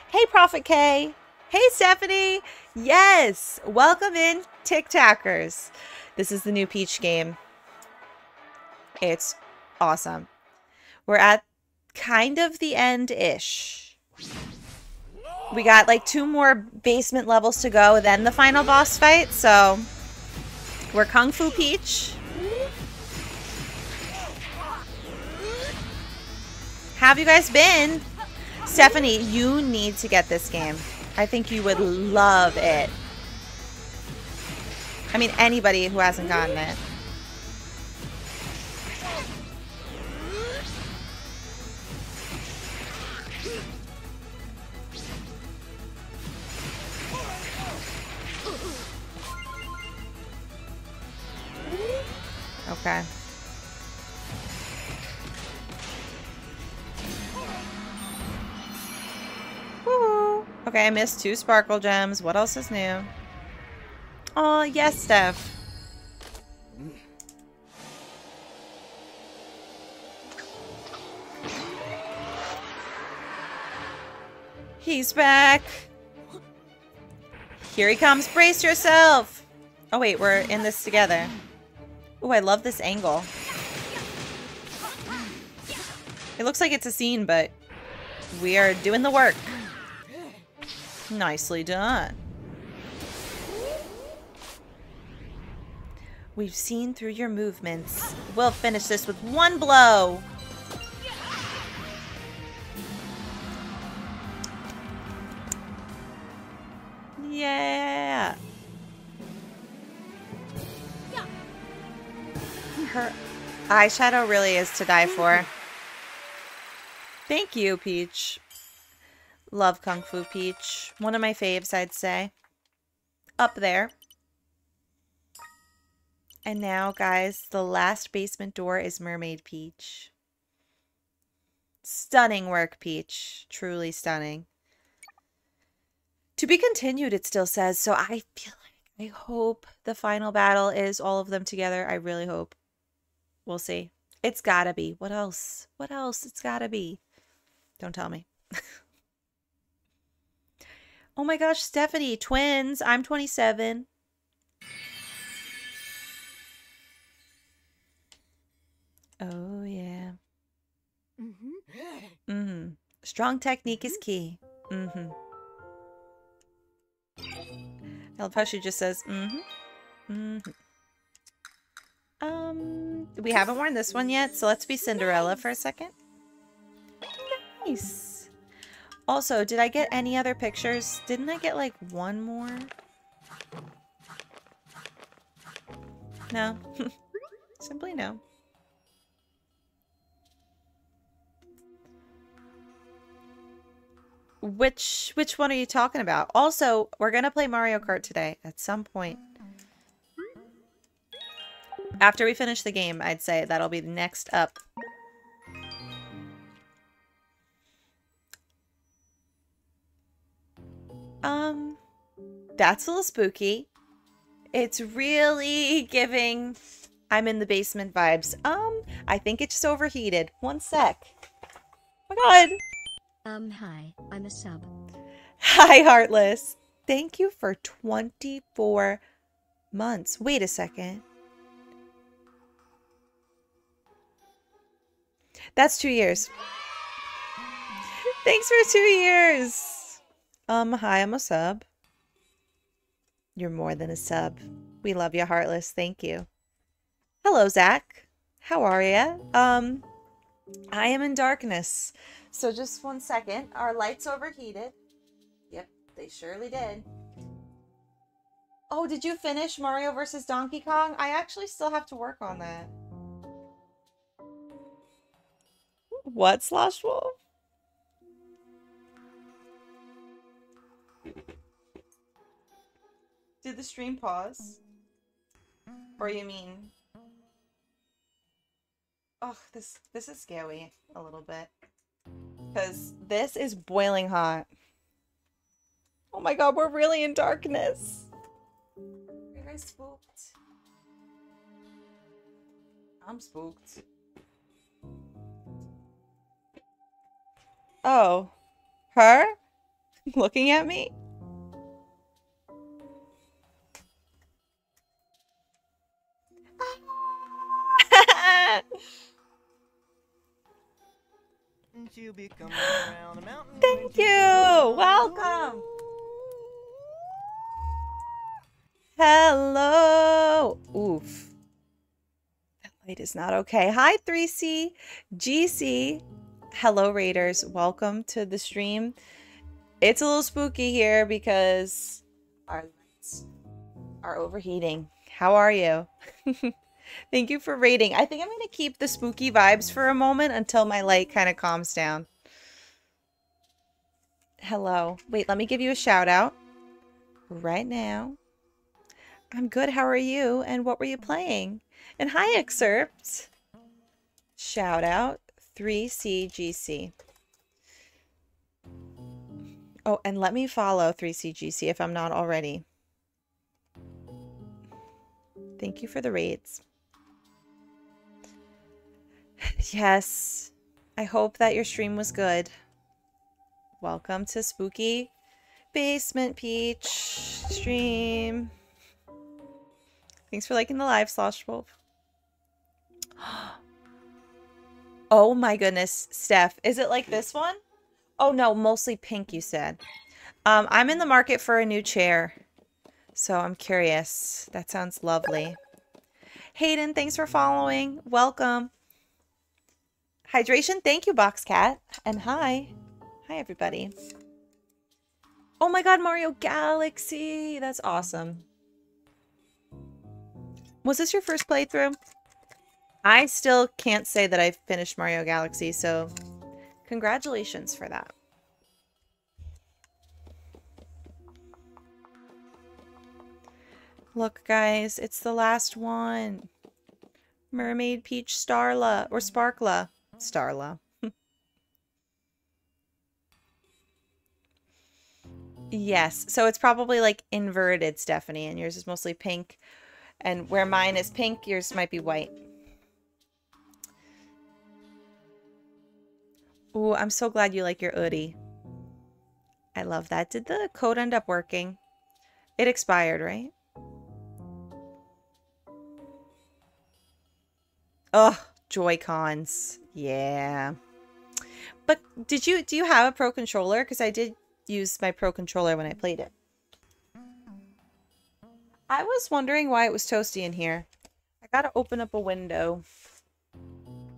Hey, Prophet K. Hey, Stephanie. Yes. Welcome in, TikTokers. This is the new Peach game. It's awesome. We're at kind of the end-ish. We got like two more basement levels to go, then the final boss fight, so we're Kung Fu Peach. Have you guys been? Stephanie, you need to get this game. I think you would love it. I mean, anybody who hasn't gotten it. Okay. Woo! Okay, I missed two sparkle gems. What else is new? Oh, yes, Steph. He's back. Here he comes. Brace yourself. Oh, wait. We're in this together. Oh, I love this angle. It looks like it's a scene, but we are doing the work. Nicely done. We've seen through your movements. We'll finish this with one blow. Yeah. Her eyeshadow really is to die for. Thank you, Peach. Love Kung Fu Peach. One of my faves, I'd say. Up there. And now, guys, the last basement door is Mermaid Peach. Stunning work, Peach. Truly stunning. To be continued, it still says. So I feel like, I hope the final battle is all of them together. I really hope. We'll see. It's gotta be. What else? What else? It's gotta be. Don't tell me. oh my gosh, Stephanie, twins. I'm 27. Oh, yeah. Mm-hmm. Mm-hmm. Strong technique is key. Mm-hmm. I love how she just says, mm-hmm. Mm-hmm. Um, we haven't worn this one yet, so let's be Cinderella for a second. Nice. Also, did I get any other pictures? Didn't I get like one more? No. Simply no. Which which one are you talking about? Also, we're going to play Mario Kart today at some point. After we finish the game, I'd say that'll be next up. Um, that's a little spooky. It's really giving I'm in the basement vibes. Um, I think it's just overheated. One sec. Oh my god. Um, hi, I'm a sub. Hi, Heartless. Thank you for 24 months. Wait a second. That's two years. Thanks for two years. Um, hi, I'm a sub. You're more than a sub. We love you, Heartless. Thank you. Hello, Zach. How are you? Um, I am in darkness. So just one second. Our lights overheated. Yep, they surely did. Oh, did you finish Mario versus Donkey Kong? I actually still have to work on that. What, Slosh Wolf? Did the stream pause? Or you mean... Oh, this this is scary a little bit. Because this is boiling hot. Oh my god, we're really in darkness. Are you guys spooked? I'm spooked. Oh. Her? Looking at me? Thank you. Welcome. Hello. Oof. That light is not okay. Hi, 3C. GC. Hello, Raiders. Welcome to the stream. It's a little spooky here because our lights are overheating. How are you? Thank you for rating. I think I'm going to keep the spooky vibes for a moment until my light kind of calms down. Hello. Wait, let me give you a shout out right now. I'm good. How are you? And what were you playing? And hi, excerpt. Shout out 3CGC. Oh, and let me follow 3CGC if I'm not already. Thank you for the raids. Yes. I hope that your stream was good. Welcome to Spooky Basement Peach stream. Thanks for liking the live, Slosh Wolf. Oh my goodness, Steph. Is it like this one? Oh no, mostly pink, you said. Um, I'm in the market for a new chair. So I'm curious. That sounds lovely. Hayden, thanks for following. Welcome. Hydration, thank you, Boxcat. And hi. Hi, everybody. Oh my god, Mario Galaxy. That's awesome. Was this your first playthrough? I still can't say that I've finished Mario Galaxy, so congratulations for that. Look, guys, it's the last one. Mermaid Peach Starla, or Sparkla. Starla. yes, so it's probably like inverted, Stephanie, and yours is mostly pink. And where mine is pink, yours might be white. Ooh, I'm so glad you like your hoodie. I love that. Did the code end up working? It expired, right? Oh, Joy-Cons. Yeah. But did you do you have a pro controller? Because I did use my pro controller when I played it. I was wondering why it was toasty in here. I gotta open up a window.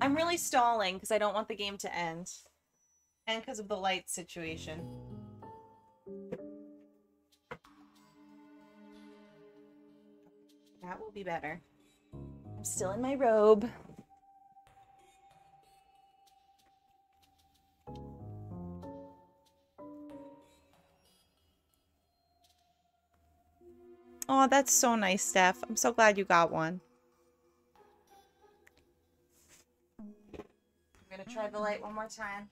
I'm really stalling because I don't want the game to end. And because of the light situation. That will be better. I'm still in my robe. Oh, that's so nice, Steph. I'm so glad you got one. I'm gonna try the light one more time.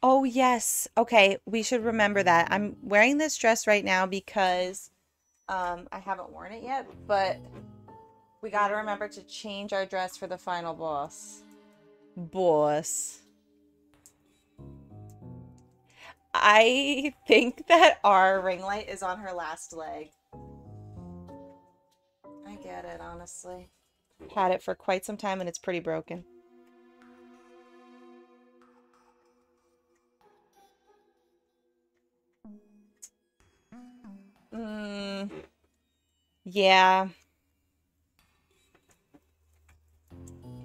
Oh, yes. Okay, we should remember that. I'm wearing this dress right now because um, I haven't worn it yet, but we got to remember to change our dress for the final boss. Boss. I think that our ring light is on her last leg. I get it, honestly. Had it for quite some time and it's pretty broken. Mm, yeah.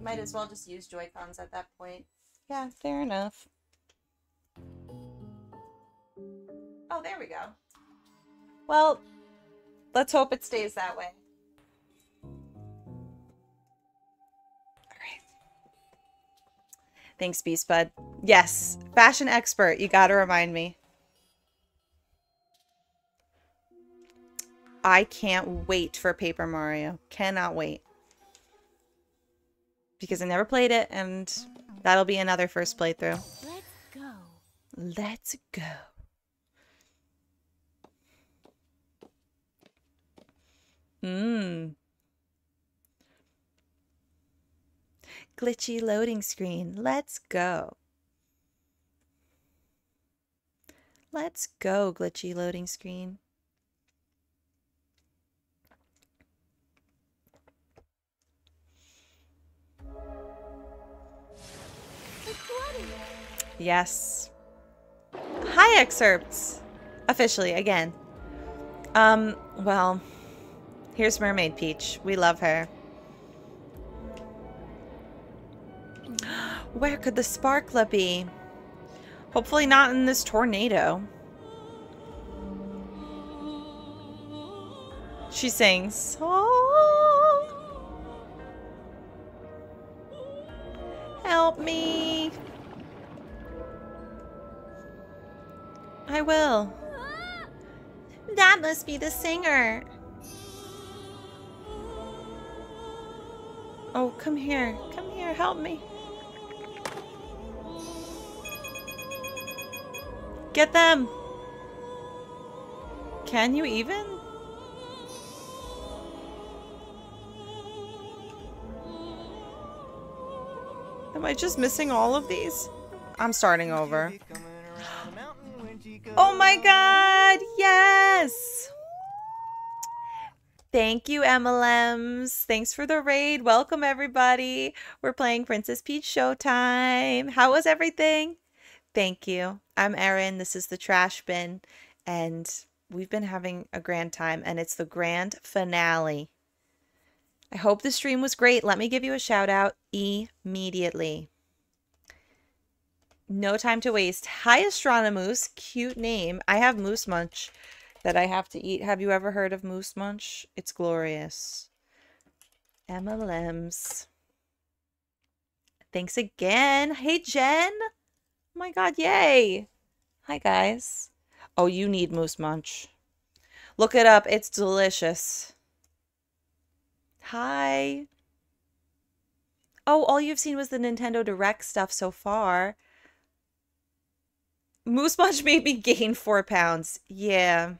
Might as well just use Joy-Cons at that point. Yeah, fair enough. Oh, there we go. Well, let's hope it stays that way. Alright. Thanks, Beast Bud. Yes, fashion expert. You gotta remind me. I can't wait for Paper Mario. Cannot wait. Because I never played it, and that'll be another first playthrough. Let's go. Let's go. Mmm. Glitchy loading screen. Let's go. Let's go, glitchy loading screen. Yes. Hi, excerpts. Officially, again. Um, well, here's Mermaid Peach. We love her. Where could the sparkler be? Hopefully not in this tornado. She sings. Help me. I will. That must be the singer. Oh, come here. Come here. Help me. Get them. Can you even? Am I just missing all of these? I'm starting over. Oh my god! Yes! Thank you, MLMs. Thanks for the raid. Welcome, everybody. We're playing Princess Peach Showtime. How was everything? Thank you. I'm Erin. This is the Trash Bin. And we've been having a grand time, and it's the grand finale. I hope the stream was great. Let me give you a shout out immediately. No time to waste. Hi, Astronomoose. Cute name. I have Moose Munch that I have to eat. Have you ever heard of Moose Munch? It's glorious. MLMs. Thanks again. Hey, Jen. Oh my god, yay. Hi, guys. Oh, you need Moose Munch. Look it up. It's delicious. Hi. Oh, all you've seen was the Nintendo Direct stuff so far. Moose Munch made me gain four pounds. Yeah.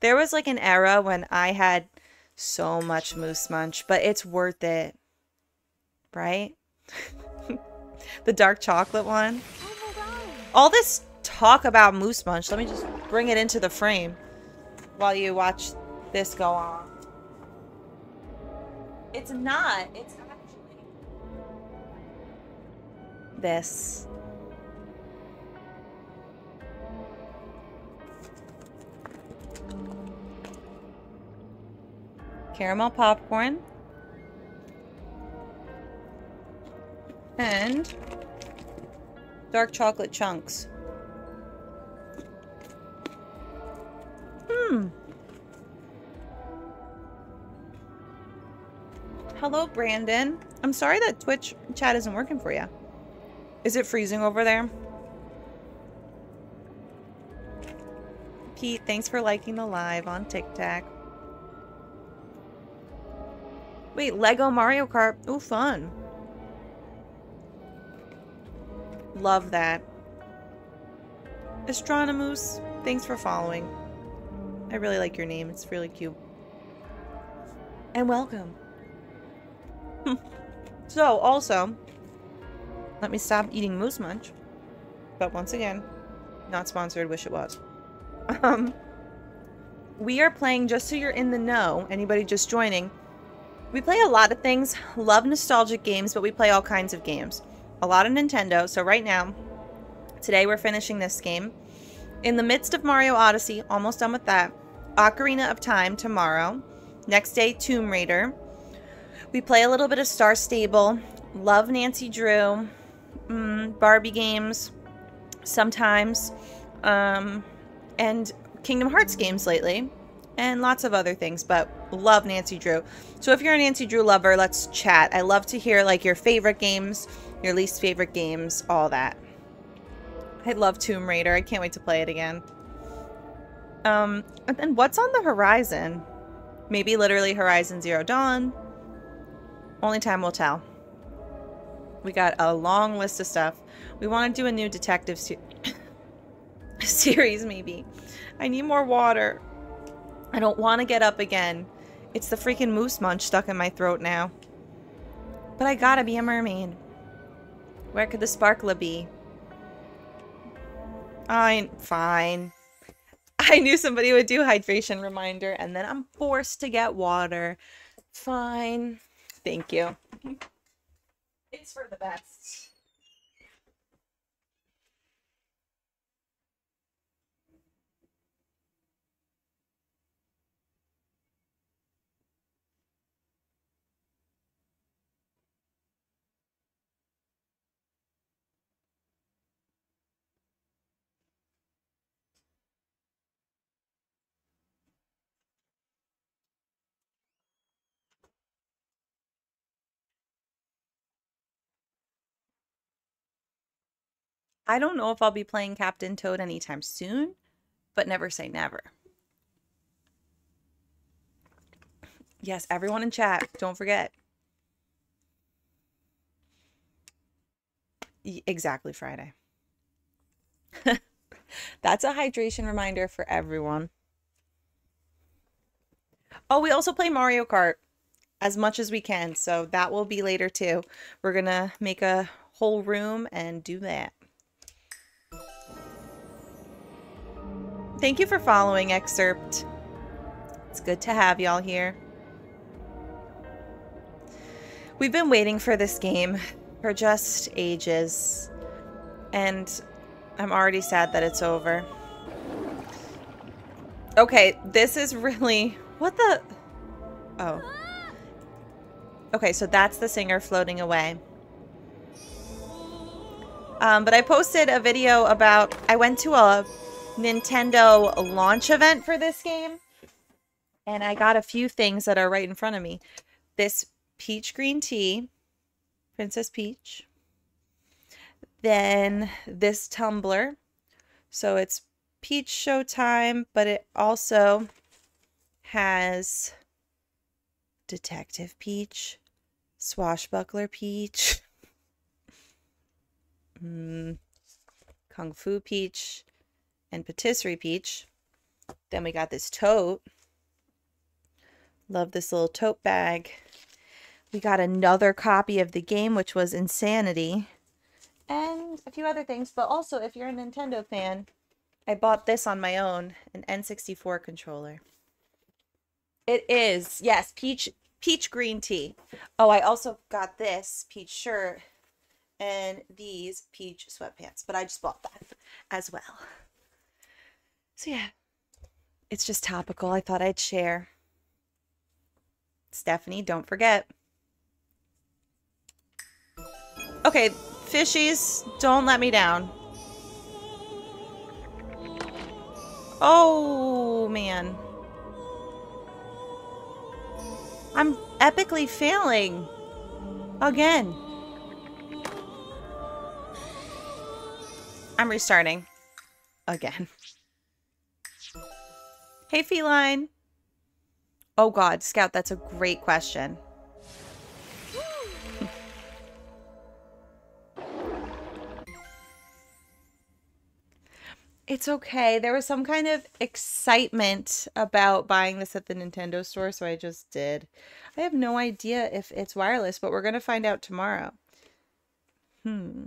There was like an era when I had so much Moose Munch, but it's worth it. Right? the dark chocolate one. Oh All this talk about Moose Munch, let me just bring it into the frame while you watch this go on. It's not. It's actually this. Caramel popcorn. And dark chocolate chunks. Hmm. Hello, Brandon. I'm sorry that Twitch chat isn't working for you. Is it freezing over there? Pete, thanks for liking the live on TikTok. Wait, Lego Mario Kart. Oh, fun. Love that. Astronomoose, thanks for following. I really like your name. It's really cute. And welcome. so, also, let me stop eating Moose Munch. But once again, not sponsored, wish it was. Um, we are playing, just so you're in the know, anybody just joining, we play a lot of things, love nostalgic games, but we play all kinds of games. A lot of Nintendo, so right now, today we're finishing this game. In the midst of Mario Odyssey, almost done with that. Ocarina of Time tomorrow. Next day, Tomb Raider. We play a little bit of Star Stable. Love Nancy Drew. Mm, Barbie games. Sometimes. Um, and Kingdom Hearts games lately. And lots of other things, but love Nancy Drew. So if you're a Nancy Drew lover, let's chat. I love to hear like your favorite games, your least favorite games, all that. I love Tomb Raider. I can't wait to play it again. Um, and then what's on the horizon? Maybe literally Horizon Zero Dawn. Only time will tell. We got a long list of stuff. We want to do a new detective se series, maybe. I need more water. I don't want to get up again. It's the freaking moose munch stuck in my throat now. But I gotta be a mermaid. Where could the sparkler be? I fine. I knew somebody would do hydration reminder, and then I'm forced to get water. Fine. Thank you. It's for the best. I don't know if I'll be playing Captain Toad anytime soon, but never say never. Yes, everyone in chat, don't forget. Exactly Friday. That's a hydration reminder for everyone. Oh, we also play Mario Kart as much as we can, so that will be later too. We're gonna make a whole room and do that. Thank you for following, Excerpt. It's good to have y'all here. We've been waiting for this game for just ages, and I'm already sad that it's over. Okay, this is really. What the. Oh. Okay, so that's the singer floating away. Um, but I posted a video about. I went to a Nintendo launch event for this game, and I got a few things that are right in front of me. This peach green tea, Princess Peach. Then this tumbler. So it's Peach Showtime, but it also has Detective Peach, Swashbuckler Peach, mm, Kung Fu Peach, and Patisserie Peach. Then we got this tote. Love this little tote bag. We got another copy of the game, which was Insanity. And a few other things. But also, if you're a Nintendo fan, I bought this on my own, an N64 controller. It is, yes, peach peach green tea. Oh, I also got this peach shirt and these peach sweatpants, but I just bought that as well. So yeah, it's just topical. I thought I'd share. Stephanie, don't forget. Okay, fishies, don't let me down. Oh, man. I'm epically failing. Again. I'm restarting. Again. Hey, Feline. Oh, God, Scout, that's a great question. It's okay. There was some kind of excitement about buying this at the Nintendo store, so I just did. I have no idea if it's wireless, but we're going to find out tomorrow. Hmm.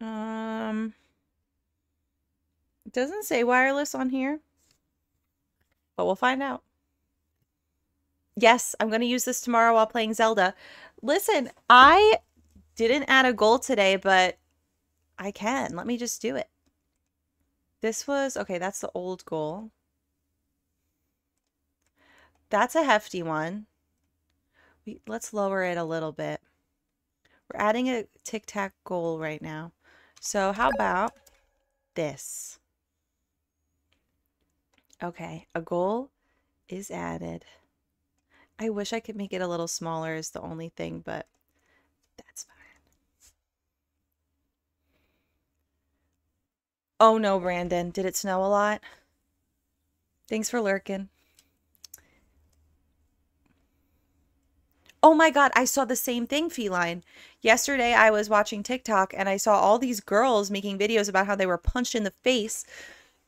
Um, it doesn't say wireless on here, but we'll find out. Yes, I'm going to use this tomorrow while playing Zelda. Listen, I didn't add a goal today, but I can. Let me just do it. This was, okay, that's the old goal. That's a hefty one. We, let's lower it a little bit. We're adding a TikTok goal right now. So how about this? Okay, a goal is added. I wish I could make it a little smaller is the only thing, but that's fine. Oh no, Brandon. Did it snow a lot? Thanks for lurking. Oh my god, I saw the same thing, Feline. Yesterday I was watching TikTok and I saw all these girls making videos about how they were punched in the face,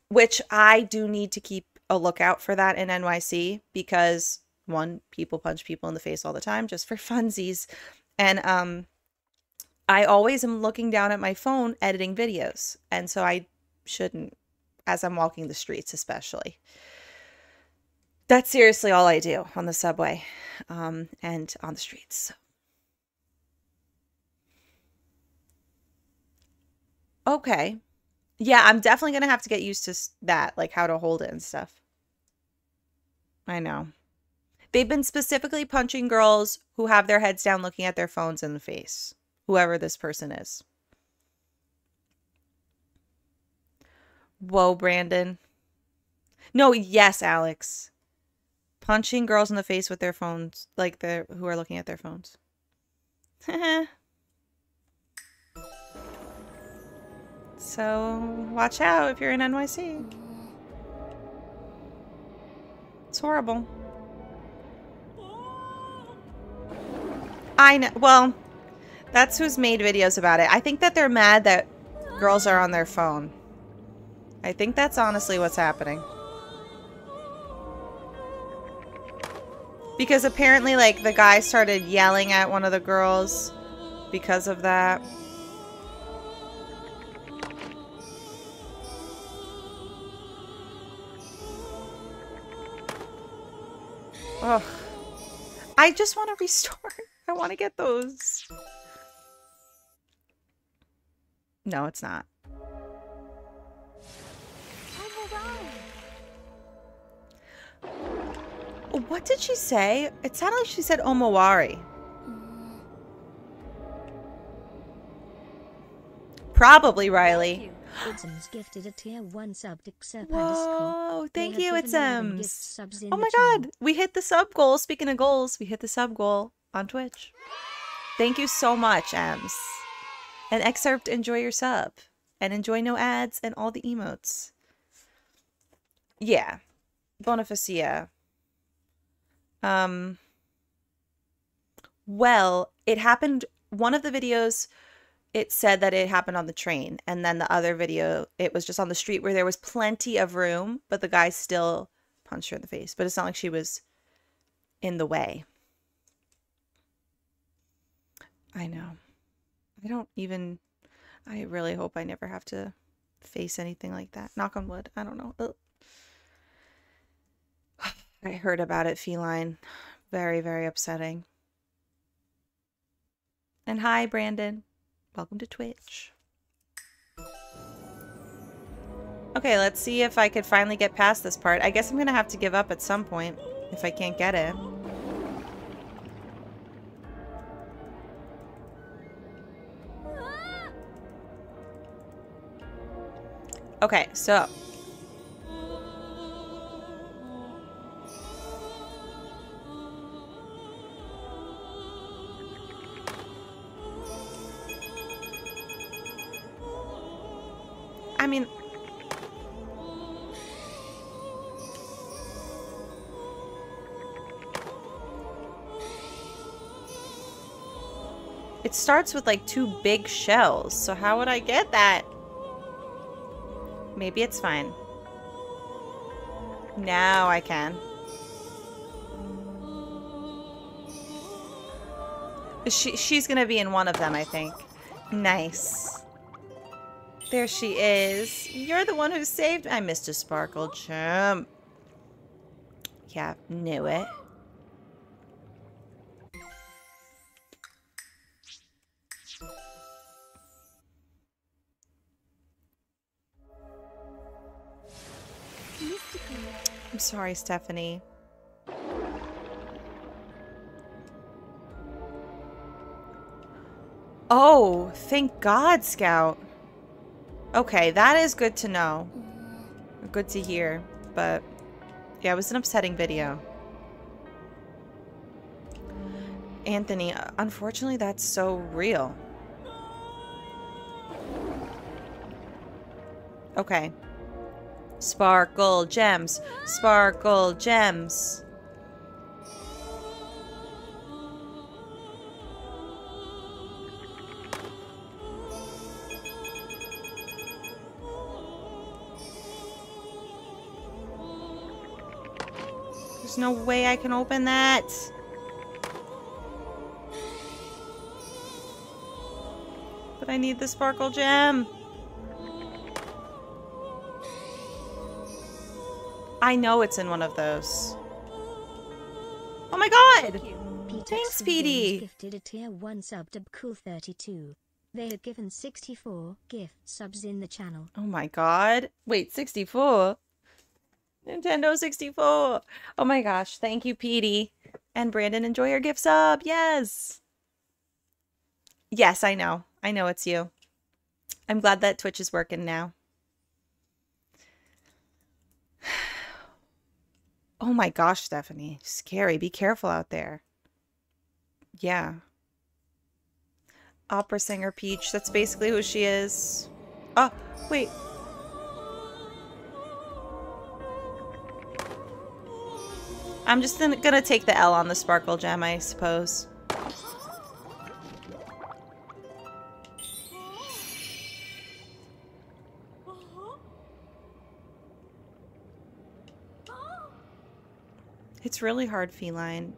which I do need to keep a lookout for that in NYC because one, people punch people in the face all the time just for funsies. And um I always am looking down at my phone editing videos. And so I shouldn't as I'm walking the streets especially. That's seriously all I do on the subway um, and on the streets. Okay. Yeah, I'm definitely going to have to get used to that, like how to hold it and stuff. I know. They've been specifically punching girls who have their heads down looking at their phones in the face, whoever this person is. Whoa, Brandon. No, yes, Alex punching girls in the face with their phones, like the who are looking at their phones. so watch out if you're in NYC. It's horrible. I know. Well, that's who's made videos about it. I think that they're mad that girls are on their phone. I think that's honestly what's happening. Because apparently, like, the guy started yelling at one of the girls because of that. Ugh. I just want to restore. I want to get those. No, it's not. What did she say? It sounded like she said Omawari. Probably Riley. Itsums gifted a tier 1 sub to Whoa, thank you, It's Oh my god, we hit the sub goal. Speaking of goals, we hit the sub goal on Twitch. Thank you so much, Ems. And excerpt, enjoy your sub. And enjoy no ads and all the emotes. Yeah. Bonifacia. Um well, it happened one of the videos it said that it happened on the train and then the other video it was just on the street where there was plenty of room but the guy still punched her in the face but it's not like she was in the way. I know. I don't even i really hope i never have to face anything like that. Knock on wood. I don't know. Ugh. I heard about it feline very very upsetting and hi brandon Welcome to Twitch. Okay, let's see if I could finally get past this part. I guess I'm going to have to give up at some point if I can't get it. Okay, so starts with like two big shells, so how would I get that? Maybe it's fine. Now I can. She, she's gonna be in one of them, I think. Nice. There she is. You're the one who saved I missed a sparkle gem. Yeah, knew it. Sorry, Stephanie. Oh, thank God, Scout. Okay, that is good to know. Good to hear. But, yeah, it was an upsetting video. Anthony, uh, unfortunately, that's so real. Okay. Sparkle gems. Sparkle gems. There's no way I can open that. But I need the sparkle gem. I know it's in one of those. Oh my god! Thanks, Petey! Gifted a tier 1 sub to Cool32. They had given 64 gift subs in the channel. Oh my god. Wait, 64? Nintendo 64. Oh my gosh. Thank you, Petey. And Brandon, enjoy your gift sub. Yes. Yes, I know. I know it's you. I'm glad that Twitch is working now. Oh my gosh, Stephanie. Scary. Be careful out there. Yeah. Opera singer Peach. That's basically who she is. Oh, wait. I'm just gonna take the L on the sparkle gem, I suppose. It's really hard, feline.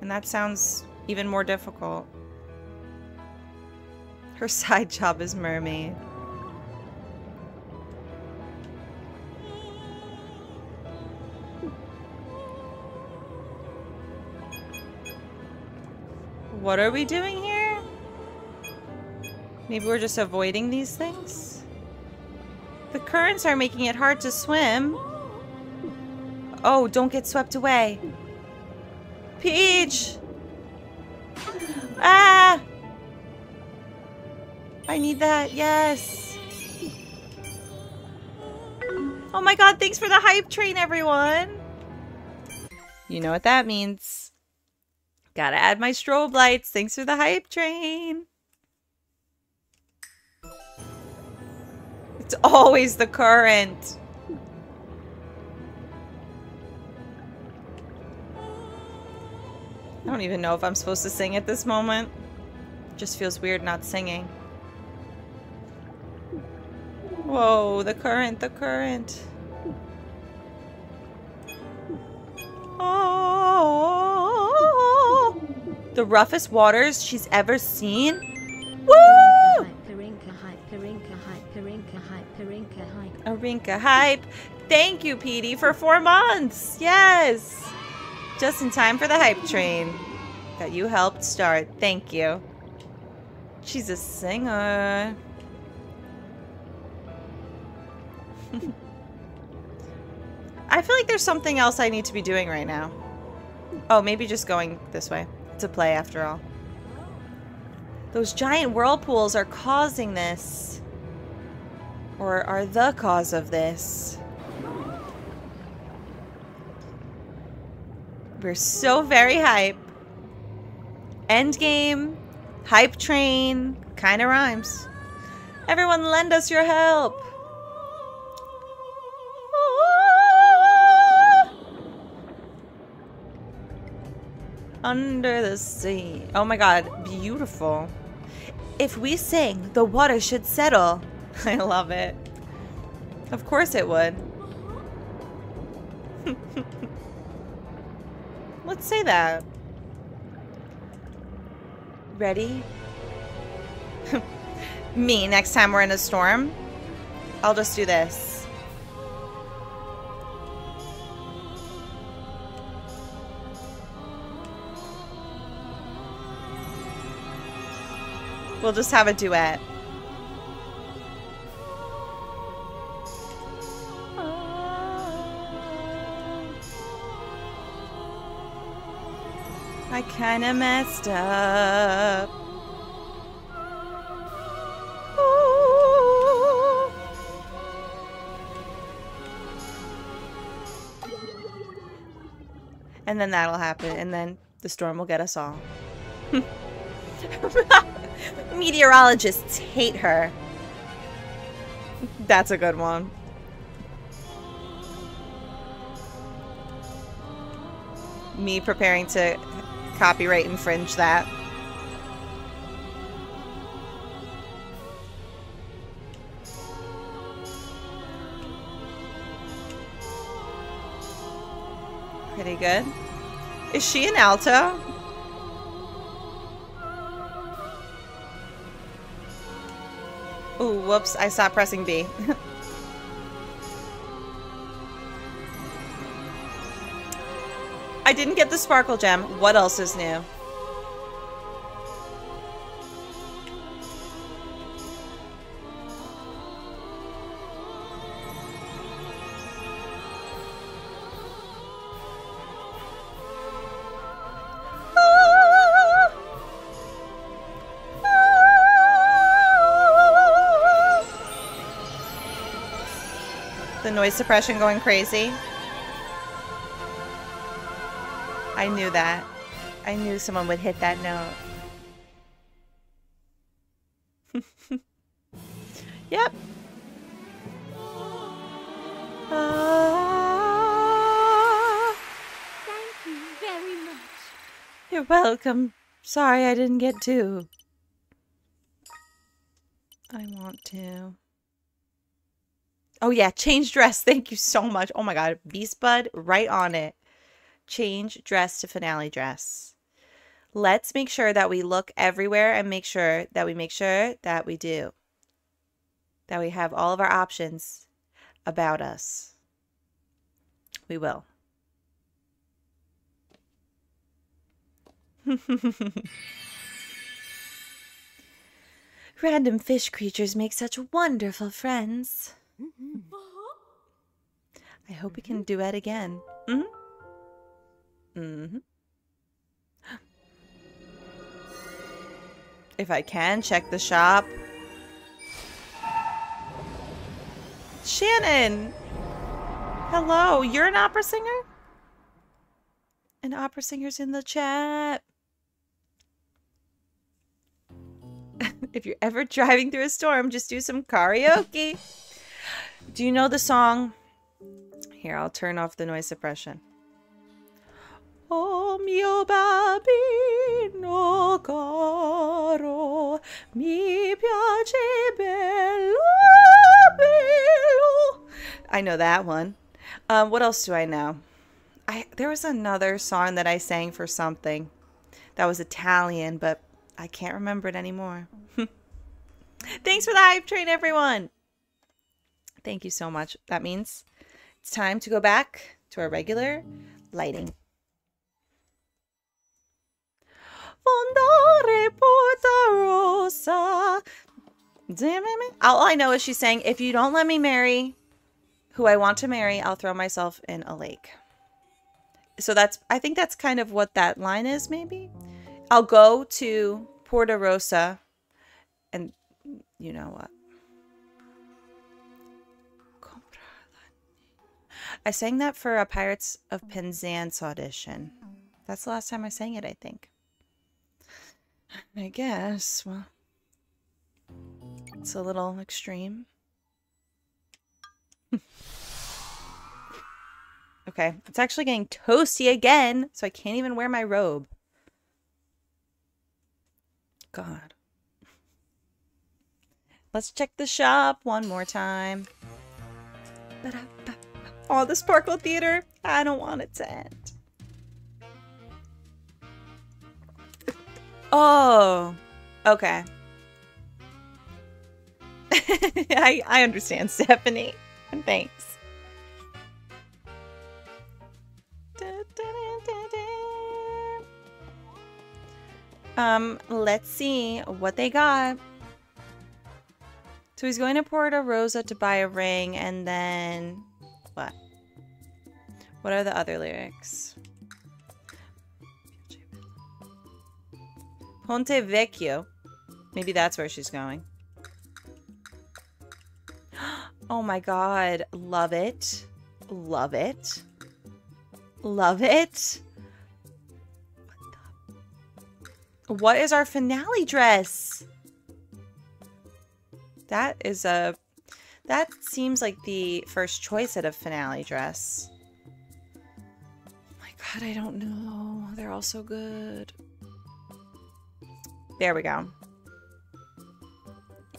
And that sounds even more difficult. Her side job is mermaid. What are we doing here? Maybe we're just avoiding these things? The currents are making it hard to swim. Oh, don't get swept away. Peach! Ah! I need that, yes. Oh my god, thanks for the hype train, everyone. You know what that means. Gotta add my strobe lights. Thanks for the hype train. It's always the current. I don't even know if I'm supposed to sing at this moment. just feels weird not singing. Whoa, the current, the current. Oh, the roughest waters she's ever seen. Woo! Parinka hype. Arinka hype. Thank you, Petey, for four months. Yes. Just in time for the hype train that you helped start. Thank you. She's a singer. I feel like there's something else I need to be doing right now. Oh, maybe just going this way to play after all. Those giant whirlpools are causing this. Or are the cause of this. We're so very hype. Endgame, hype train, kind of rhymes. Everyone lend us your help. Ah. Under the sea. Oh my god, beautiful. If we sing, the water should settle. I love it. Of course it would. Let's say that. Ready? Me, next time we're in a storm, I'll just do this. We'll just have a duet. Kinda messed up. And then that'll happen, and then the storm will get us all. Meteorologists hate her. That's a good one. Me preparing to copyright infringe that. Pretty good. Is she an alto? Ooh, whoops, I stopped pressing B. I didn't get the sparkle gem. What else is new? The noise suppression going crazy. I knew that. I knew someone would hit that note. yep. Ah, Thank you very much. you're welcome. Sorry I didn't get to. I want to. Oh yeah, change dress. Thank you so much. Oh my god, Beast Bud, right on it. Change dress to finale dress. Let's make sure that we look everywhere and make sure that we make sure that we do. That we have all of our options about us. We will. Random fish creatures make such wonderful friends. I hope we can duet again. hmm hmm If I can, check the shop. Shannon! Hello, you're an opera singer? An opera singer's in the chat. if you're ever driving through a storm, just do some karaoke. Do you know the song? Here, I'll turn off the noise suppression. Oh mio bambino caro, mi piace bello, bello. I know that one. Um, what else do I know? I there was another song that I sang for something that was Italian, but I can't remember it anymore. Thanks for the hype train, everyone. Thank you so much. That means it's time to go back to our regular lighting. Fondare porta rosa. All I know is she's saying, if you don't let me marry who I want to marry, I'll throw myself in a lake. So that's, I think that's kind of what that line is, maybe. I'll go to Porta Rosa and you know what? I sang that for a Pirates of Penzance audition. That's the last time I sang it, I think. I guess, well, it's a little extreme. okay, it's actually getting toasty again, so I can't even wear my robe. God. Let's check the shop one more time. Oh, the Sparkle Theater. I don't want it to end. Oh, okay. I, I understand, Stephanie. Thanks. Um, let's see what they got. So he's going to Puerto Rosa to buy a ring, and then what? What are the other lyrics? Ponte Vecchio. Maybe that's where she's going. Oh my god. Love it. Love it. Love it. What is our finale dress? That is a... That seems like the first choice at a finale dress. Oh my god, I don't know. They're all so good. There we go.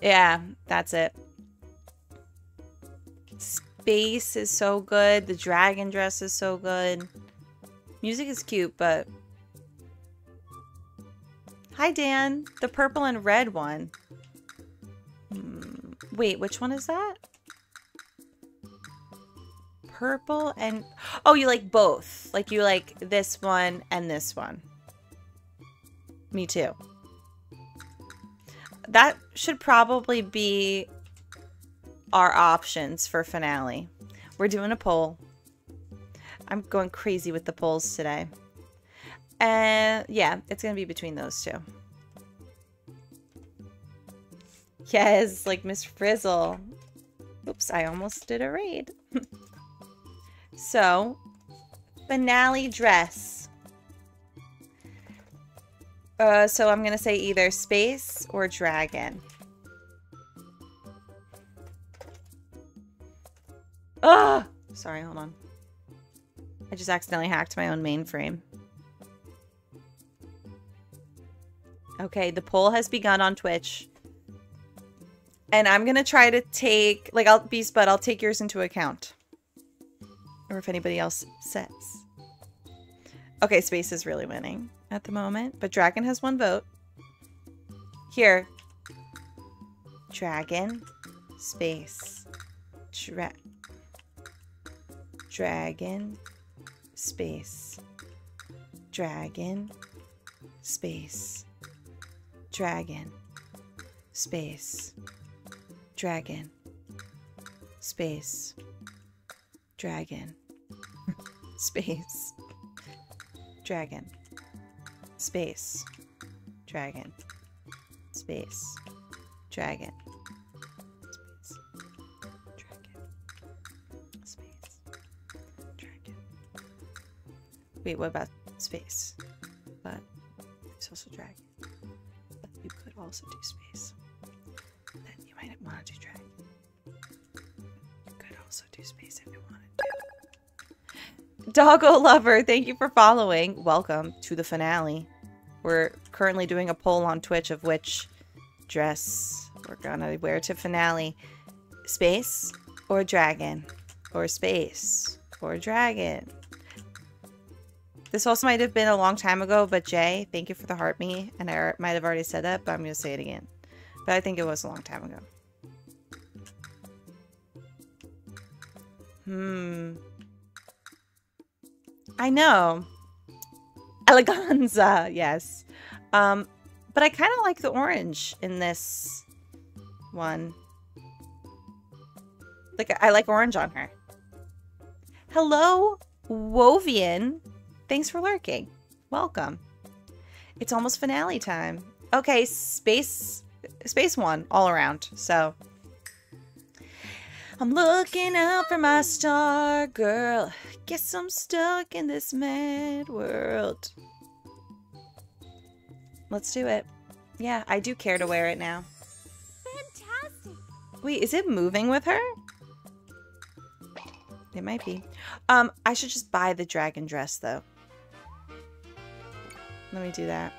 Yeah, that's it. Space is so good. The dragon dress is so good. Music is cute, but... Hi, Dan. The purple and red one. Hmm. Wait, which one is that? Purple and... Oh, you like both. Like, you like this one and this one. Me too that should probably be our options for finale. We're doing a poll. I'm going crazy with the polls today. And yeah, it's going to be between those two. Yes, like Miss Frizzle. Oops, I almost did a raid. so, finale dress. Uh, so I'm gonna say either space or dragon. Ugh! Sorry, hold on. I just accidentally hacked my own mainframe. Okay, the poll has begun on Twitch. And I'm gonna try to take, like, I'll, Beast Bud, I'll take yours into account. Or if anybody else says. Okay, Space is really winning at the moment, but Dragon has one vote. Here. Dragon. Space. Dra Dragon. Space. Dragon. Space. Dragon. Space. Dragon. Space. Dragon. Space. Dragon. Space. Dragon. Space. Dragon. Space. Dragon. Space. Dragon. Wait, what about space? But it's also dragon. But you could also do space. Then you might want to do dragon. You could also do space if you wanted to. Doggo Lover, thank you for following. Welcome to the finale. We're currently doing a poll on Twitch of which dress we're gonna wear to finale. Space or dragon? Or space or dragon? This also might have been a long time ago, but Jay, thank you for the heart me. And I might have already said that, but I'm gonna say it again. But I think it was a long time ago. Hmm. I know. Eleganza, yes. Um, but I kind of like the orange in this one. Like, I like orange on her. Hello, Wovian. Thanks for lurking. Welcome. It's almost finale time. Okay, space, space one all around. So I'm looking out for my star girl. Guess I'm stuck in this mad world. Let's do it. Yeah, I do care to wear it now. Fantastic. Wait, is it moving with her? It might be. Um, I should just buy the dragon dress though. Let me do that.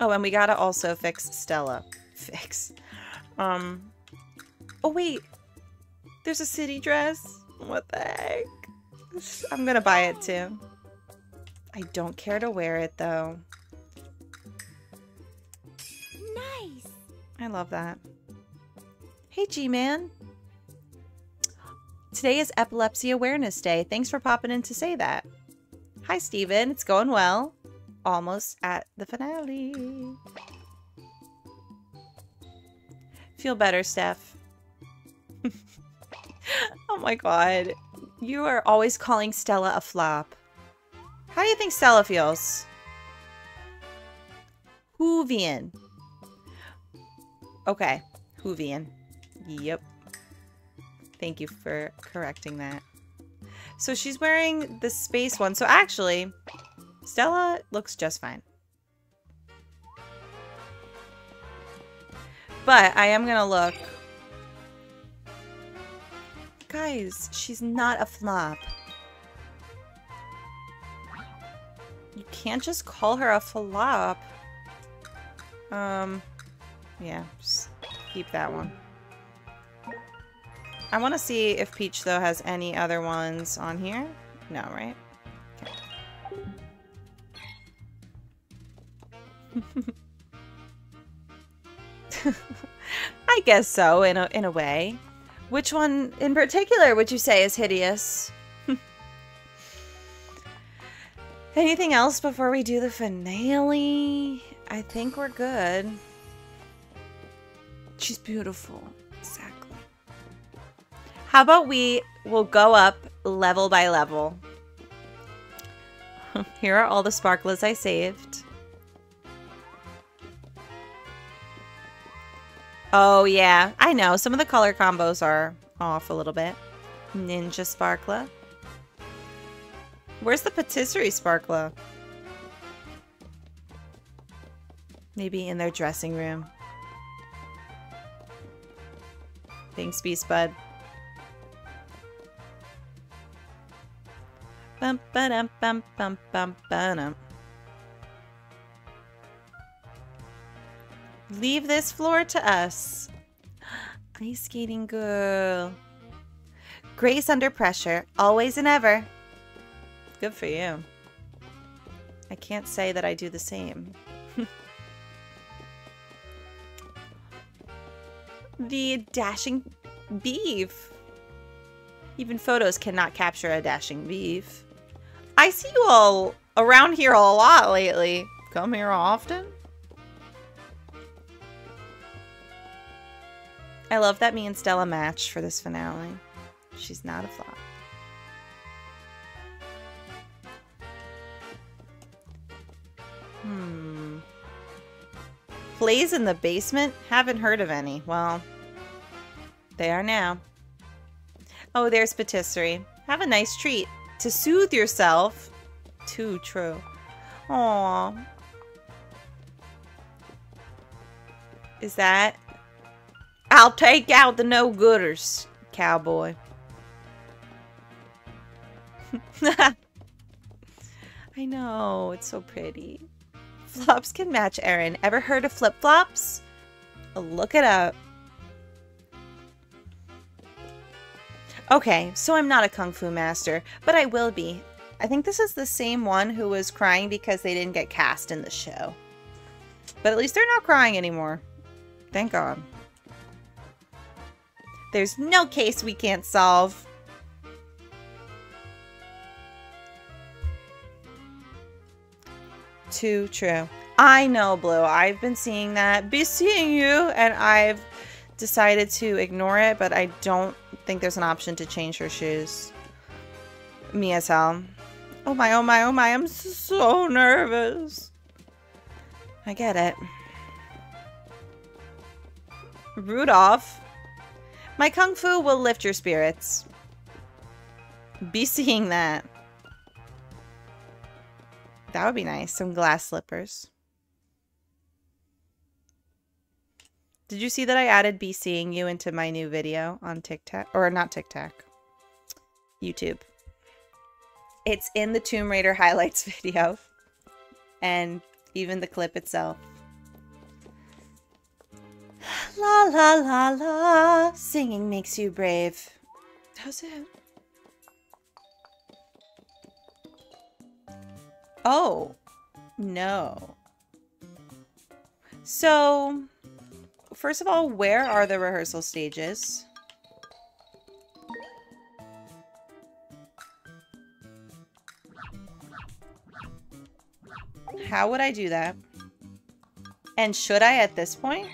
Oh, and we gotta also fix Stella. Fix. Um. Oh wait, there's a city dress. What the heck? I'm gonna buy it too. I don't care to wear it though. Nice. I love that. Hey, G-Man. Today is Epilepsy Awareness Day. Thanks for popping in to say that. Hi, Steven. It's going well. Almost at the finale. Feel better, Steph. oh my god. You are always calling Stella a flop. How do you think Stella feels? Hoovian. Okay. Hoovian. Yep. Thank you for correcting that. So she's wearing the space one. So actually, Stella looks just fine. But I am going to look. Guys, she's not a flop. You can't just call her a flop. Um, yeah, just keep that one. I want to see if Peach, though, has any other ones on here. No, right? Okay. I guess so, in a, in a way. Which one in particular would you say is hideous? Anything else before we do the finale? I think we're good. She's beautiful. Exactly. How about we will go up level by level. Here are all the sparklers I saved. Oh, yeah. I know. Some of the color combos are off a little bit. Ninja Sparkler. Where's the patisserie Sparkler? Maybe in their dressing room. Thanks, Beast Bud. Bum ba dum bum bum bum Leave this floor to us. Ice skating girl. Grace under pressure, always and ever. Good for you. I can't say that I do the same. the dashing beef. Even photos cannot capture a dashing beef. I see you all around here a lot lately. Come here often? I love that me and Stella match for this finale. She's not a flop. Hmm. Plays in the basement? Haven't heard of any. Well, they are now. Oh, there's patisserie. Have a nice treat. To soothe yourself. Too true. Aww. Is that? I'll take out the no-gooders, cowboy. I know, it's so pretty. Flops can match Erin. Ever heard of flip-flops? Look it up. Okay, so I'm not a kung fu master, but I will be. I think this is the same one who was crying because they didn't get cast in the show. But at least they're not crying anymore. Thank God. There's no case we can't solve. Too true. I know, Blue. I've been seeing that. Be seeing you, and I've decided to ignore it, but I don't think there's an option to change her shoes. Me as hell. Oh my, oh my, oh my, I'm so nervous. I get it. Rudolph. My kung fu will lift your spirits. Be seeing that. That would be nice. Some glass slippers. Did you see that I added Be Seeing You into my new video on TikTok? Or not TikTok. YouTube. It's in the Tomb Raider highlights video. And even the clip itself. La la la la. Singing makes you brave. Does it? Oh. No. So, first of all, where are the rehearsal stages? How would I do that? And should I at this point?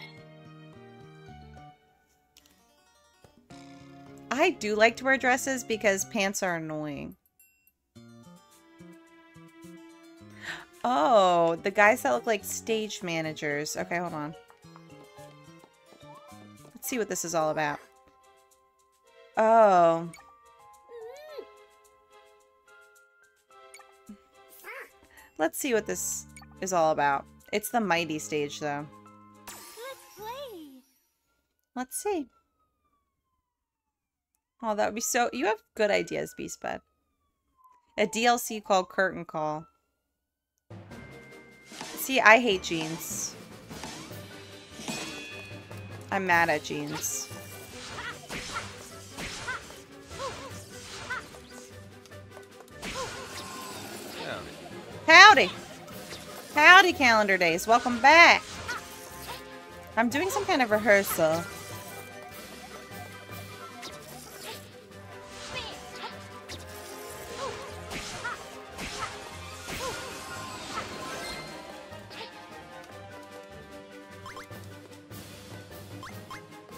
I do like to wear dresses because pants are annoying. Oh, the guys that look like stage managers. Okay, hold on. Let's see what this is all about. Oh. Let's see what this is all about. It's the mighty stage, though. Let's play. Let's see. Oh, that would be so... You have good ideas, Beast Bud. A DLC called Curtain Call. See, I hate jeans. I'm mad at jeans. Howdy! Howdy, calendar days. Welcome back. I'm doing some kind of rehearsal.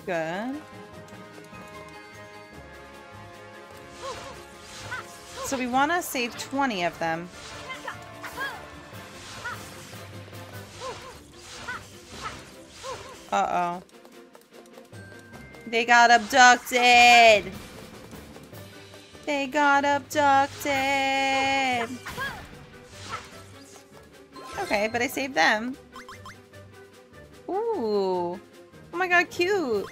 Good. So we want to save 20 of them. Uh-oh. They got abducted! They got abducted! Okay, but I saved them. Ooh. Oh my god, cute!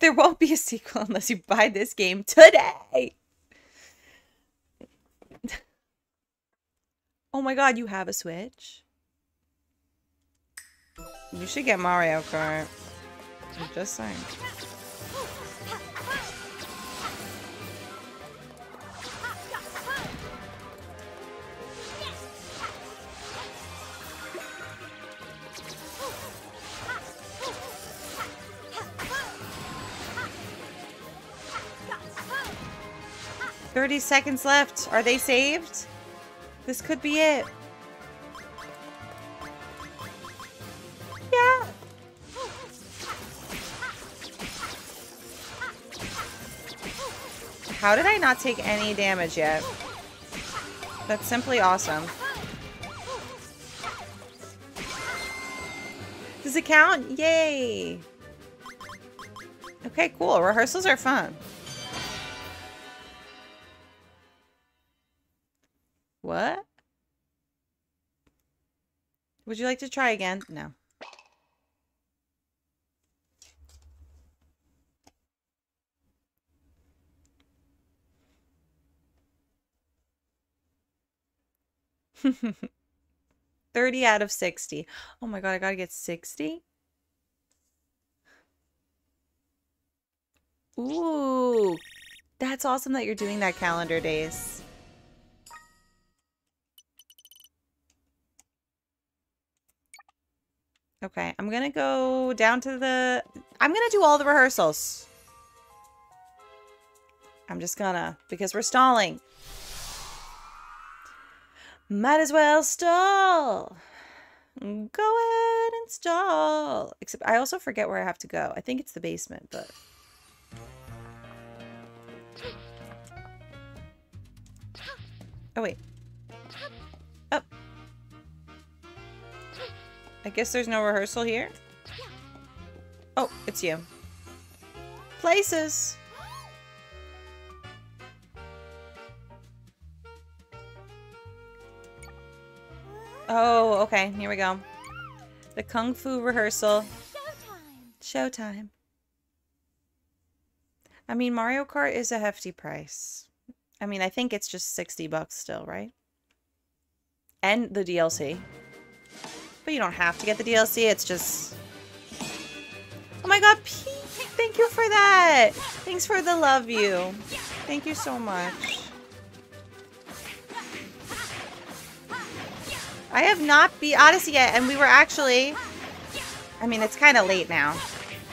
There won't be a sequel unless you buy this game today! oh my god, you have a Switch? You should get Mario Kart. I'm just saying. 30 seconds left. Are they saved? This could be it. Yeah. How did I not take any damage yet? That's simply awesome. Does it count? Yay! Okay, cool. Rehearsals are fun. Would you like to try again? No. Thirty out of sixty. Oh my god, I gotta get sixty. Ooh, that's awesome that you're doing that calendar days. Okay, I'm gonna go down to the... I'm gonna do all the rehearsals. I'm just gonna, because we're stalling. Might as well stall. Go ahead and stall. Except I also forget where I have to go. I think it's the basement, but... Oh, wait. I guess there's no rehearsal here. Oh, it's you. Places. Oh, okay. Here we go. The Kung Fu rehearsal. Showtime. Showtime. I mean, Mario Kart is a hefty price. I mean, I think it's just 60 bucks still, right? And the DLC. But you don't have to get the DLC, it's just... Oh my god, Pete! Thank you for that! Thanks for the love you. Thank you so much. I have not beat Odyssey yet, and we were actually... I mean, it's kind of late now.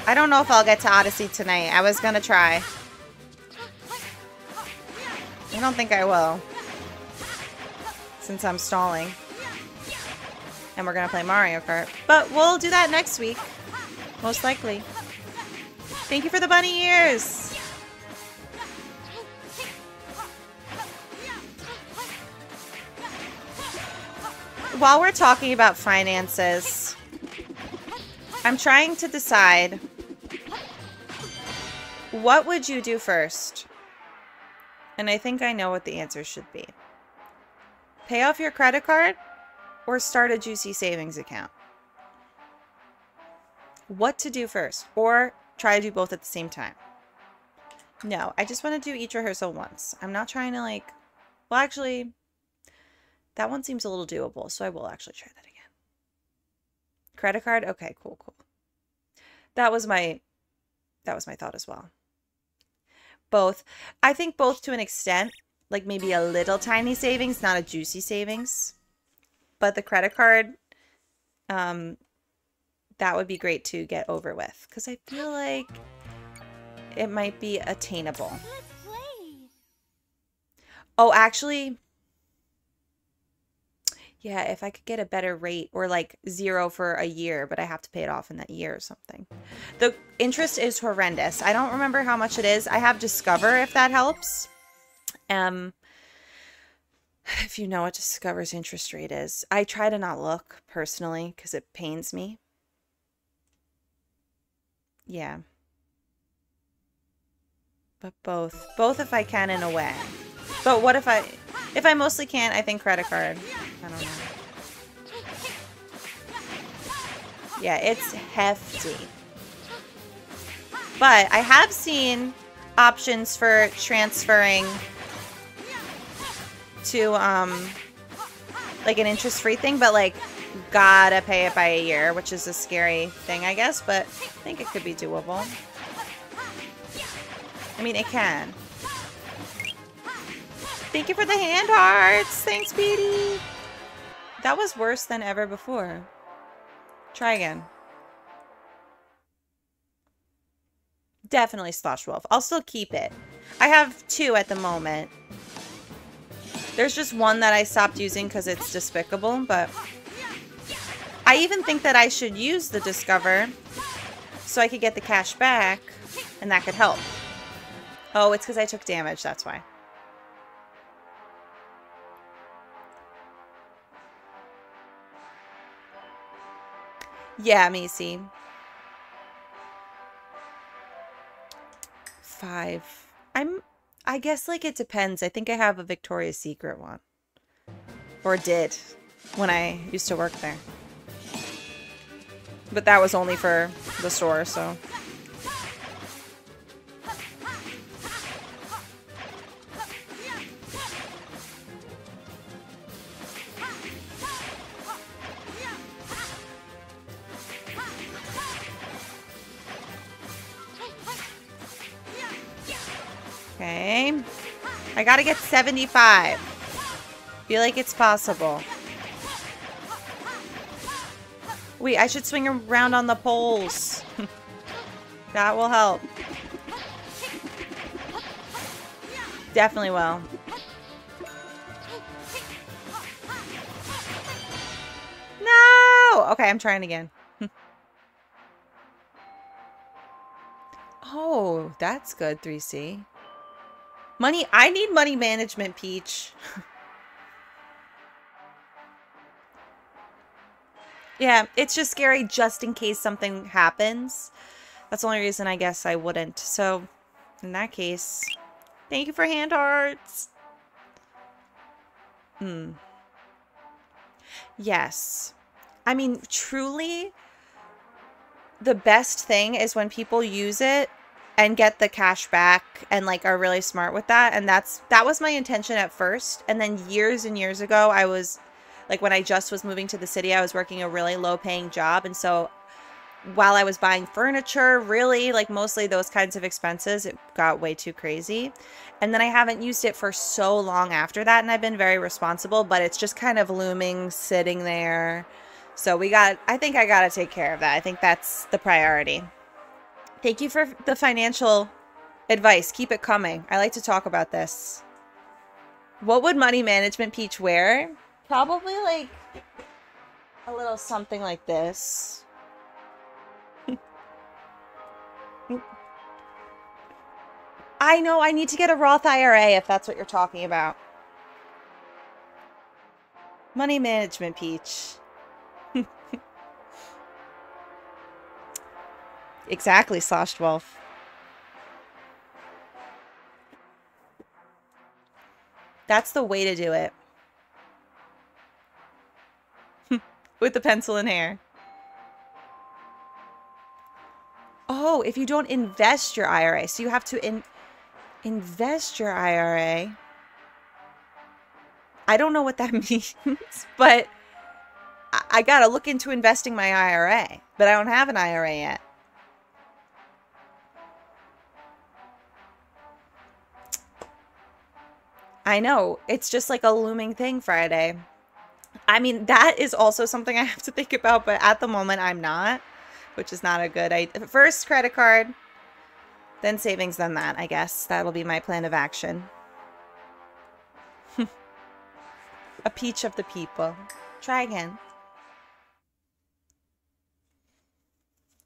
I don't know if I'll get to Odyssey tonight. I was gonna try. I don't think I will. Since I'm stalling. And we're gonna play Mario Kart. But we'll do that next week. Most likely. Thank you for the bunny ears! While we're talking about finances, I'm trying to decide what would you do first? And I think I know what the answer should be. Pay off your credit card or start a juicy savings account. What to do first or try to do both at the same time. No, I just want to do each rehearsal once. I'm not trying to like, well, actually, that one seems a little doable, so I will actually try that again. Credit card? Okay, cool, cool. That was my, that was my thought as well. Both. I think both to an extent, like maybe a little tiny savings, not a juicy savings. But the credit card, um, that would be great to get over with because I feel like it might be attainable. Oh, actually, yeah, if I could get a better rate or like zero for a year, but I have to pay it off in that year or something. The interest is horrendous. I don't remember how much it is. I have Discover if that helps. Um, if you know what Discover's interest rate is. I try to not look personally because it pains me. Yeah. But both. Both if I can in a way. But what if I... If I mostly can't, I think credit card. I don't know. Yeah, it's hefty. But I have seen options for transferring to um like an interest-free thing, but like gotta pay it by a year, which is a scary thing, I guess, but I think it could be doable. I mean, it can. Thank you for the hand hearts. Thanks, Petey. That was worse than ever before. Try again. Definitely Slosh Wolf. I'll still keep it. I have two at the moment. There's just one that I stopped using because it's despicable, but I even think that I should use the Discover so I could get the cash back, and that could help. Oh, it's because I took damage, that's why. Yeah, Macy. Five. I'm, I guess, like, it depends. I think I have a Victoria's Secret one. Or did, when I used to work there. But that was only for the store, so... Okay. I gotta get 75. Feel like it's possible. Wait, I should swing around on the poles. that will help. Definitely will. No! Okay, I'm trying again. oh, that's good, 3C. Money, I need money management, Peach. yeah, it's just scary just in case something happens. That's the only reason I guess I wouldn't. So, in that case, thank you for hand hearts. Hmm. Yes. I mean, truly, the best thing is when people use it and get the cash back and like are really smart with that. And that's that was my intention at first. And then years and years ago I was like when I just was moving to the city I was working a really low paying job. And so while I was buying furniture really like mostly those kinds of expenses it got way too crazy. And then I haven't used it for so long after that and I've been very responsible but it's just kind of looming sitting there. So we got I think I got to take care of that. I think that's the priority Thank you for the financial advice. Keep it coming. I like to talk about this. What would money management Peach wear? Probably like a little something like this. I know, I need to get a Roth IRA if that's what you're talking about. Money management Peach. Exactly, Sloshed Wolf. That's the way to do it. With the pencil and hair. Oh, if you don't invest your IRA. So you have to in invest your IRA. I don't know what that means, but I, I got to look into investing my IRA. But I don't have an IRA yet. I know. It's just like a looming thing Friday. I mean, that is also something I have to think about, but at the moment I'm not, which is not a good idea. First credit card, then savings, then that, I guess. That'll be my plan of action. a peach of the people. Try again.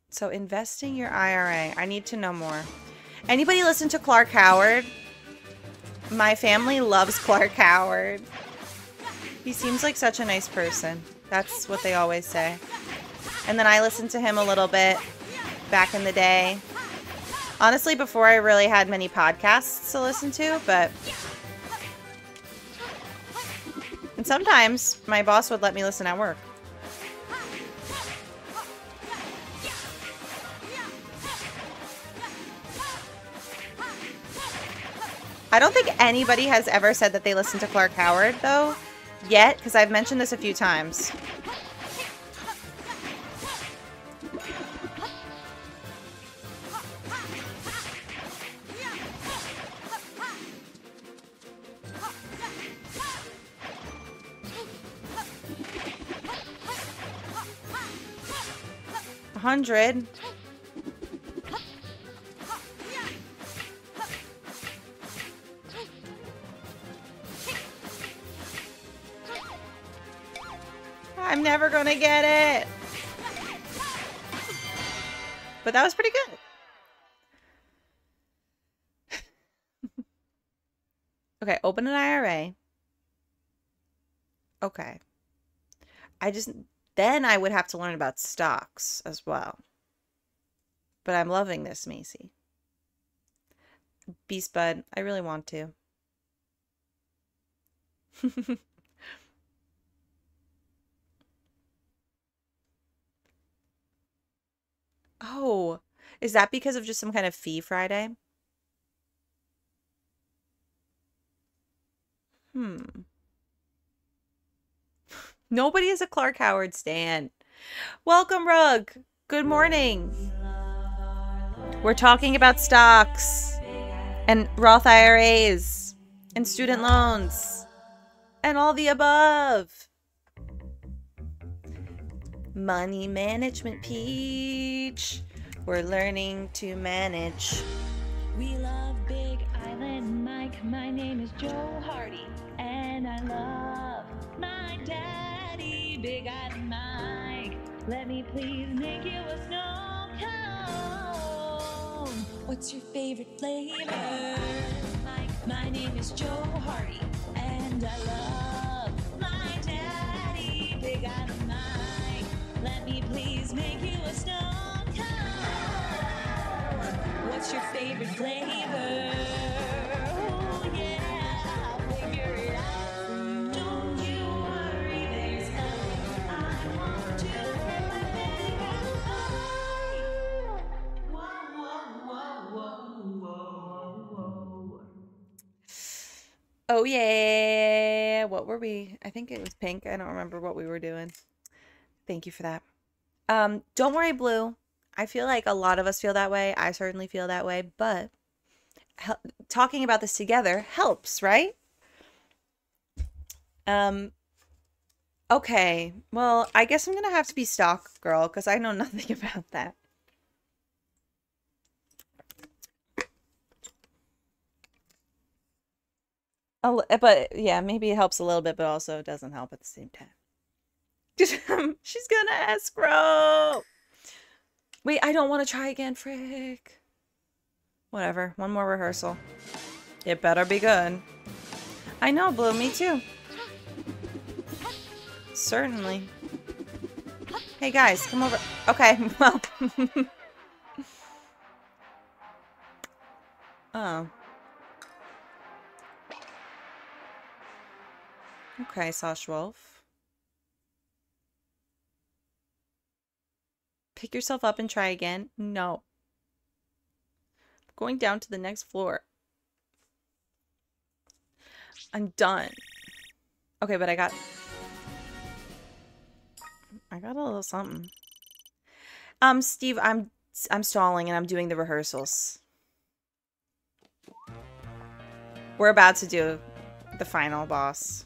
So investing your IRA. I need to know more. Anybody listen to Clark Howard? My family loves Clark Howard. He seems like such a nice person. That's what they always say. And then I listened to him a little bit back in the day. Honestly, before I really had many podcasts to listen to, but... And sometimes my boss would let me listen at work. I don't think anybody has ever said that they listen to Clark Howard, though, yet, because I've mentioned this a few times. Hundred. I'm never gonna get it. But that was pretty good. okay, open an IRA. Okay. I just then I would have to learn about stocks as well. But I'm loving this, Macy. Beast Bud, I really want to. oh, is that because of just some kind of fee Friday? Hmm. Nobody is a Clark Howard stan. Welcome, Rug. Good morning. We're talking about stocks and Roth IRAs and student loans and all the above. Money management, Peach. We're learning to manage. We love Big Island Mike. My name is Joe Hardy, and I love my daddy, Big Island Mike. Let me please make you a snow cone. What's your favorite flavor? Mike, my name is Joe Hardy, and I love my daddy, Big Island Mike. Let me please make you a snow cone. What's your favorite flavor? Oh. Oh yeah. What were we? I think it was pink. I don't remember what we were doing. Thank you for that. Um, don't worry, Blue. I feel like a lot of us feel that way. I certainly feel that way, but hel- talking about this together helps, right? Um okay. Well, I guess I'm going to have to be stock girl cuz I know nothing about that. A but yeah, maybe it helps a little bit, but also it doesn't help at the same time. Um, she's gonna escrow. Wait, I don't want to try again, frick. Whatever, one more rehearsal. It better be good. I know, Blue, me too. Certainly. Hey guys, come over. Okay, well. oh. Okay, Sash Wolf. Pick yourself up and try again? No. Going down to the next floor. I'm done. Okay, but I got... I got a little something. Um, Steve, I'm I'm stalling and I'm doing the rehearsals. We're about to do the final boss.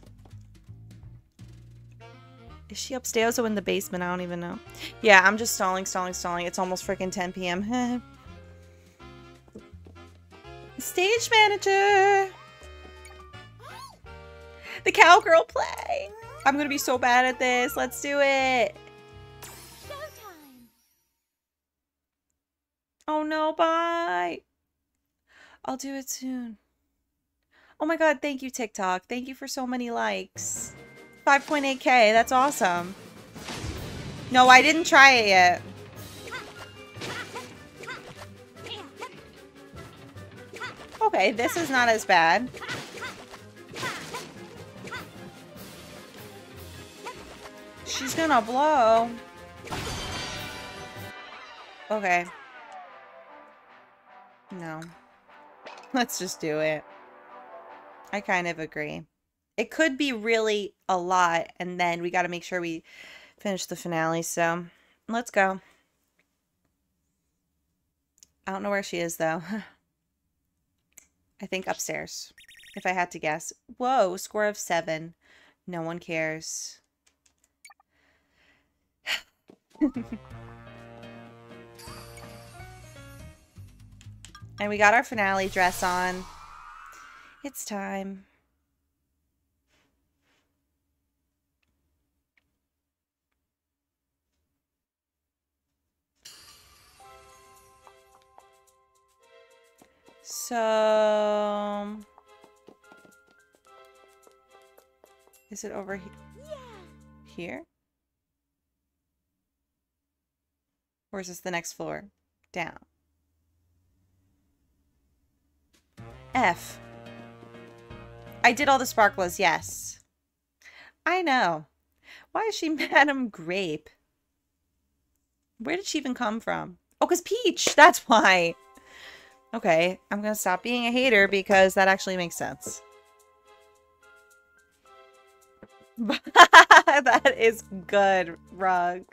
Is she upstairs or in the basement? I don't even know. Yeah, I'm just stalling, stalling, stalling. It's almost freaking 10 p.m. Stage manager! The cowgirl play! I'm gonna be so bad at this. Let's do it! Oh no, bye! I'll do it soon. Oh my god, thank you, TikTok. Thank you for so many likes. 5.8k, that's awesome. No, I didn't try it yet. Okay, this is not as bad. She's gonna blow. Okay. No. Let's just do it. I kind of agree. It could be really a lot, and then we got to make sure we finish the finale. So let's go. I don't know where she is, though. I think upstairs, if I had to guess. Whoa, score of seven. No one cares. and we got our finale dress on. It's time. So is it over he here? Or is this the next floor? Down. F. I did all the sparklers, yes. I know. Why is she Madame Grape? Where did she even come from? Oh, because Peach! That's why! Okay, I'm gonna stop being a hater because that actually makes sense. that is good, Rug.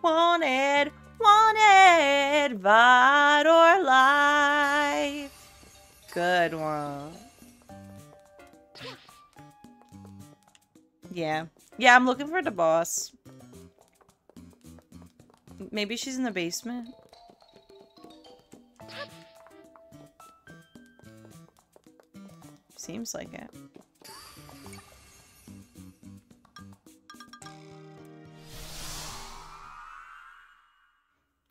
Wanted, wanted, Vod or life. Good one. Yeah. Yeah, I'm looking for the boss. Maybe she's in the basement. Seems like it.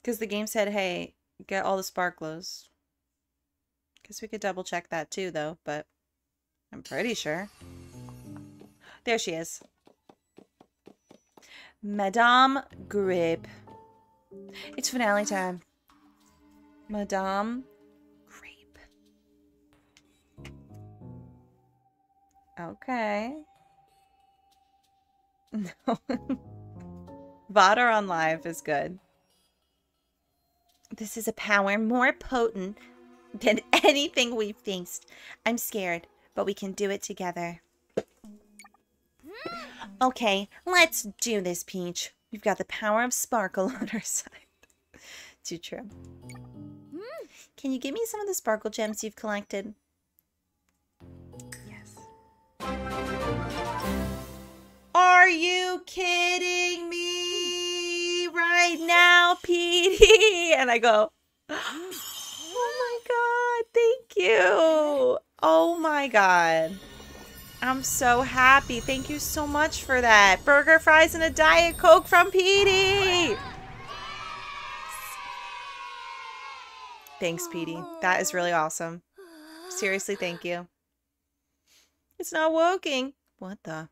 Because the game said, hey, get all the sparklos. Guess we could double check that too, though, but I'm pretty sure. There she is. Madame Grape. It's finale time. Madame Grape. Okay. No. Vadar on live is good. This is a power more potent than anything we've faced. I'm scared, but we can do it together. Okay, let's do this, Peach. We've got the power of Sparkle on our side. Too true. Can you give me some of the Sparkle gems you've collected? Yes. Are you kidding me right now, Petey? And I go, oh my god, thank you. Oh my god. I'm so happy. Thank you so much for that. Burger, fries, and a Diet Coke from Petey. Thanks, Petey. That is really awesome. Seriously, thank you. It's not working. What the?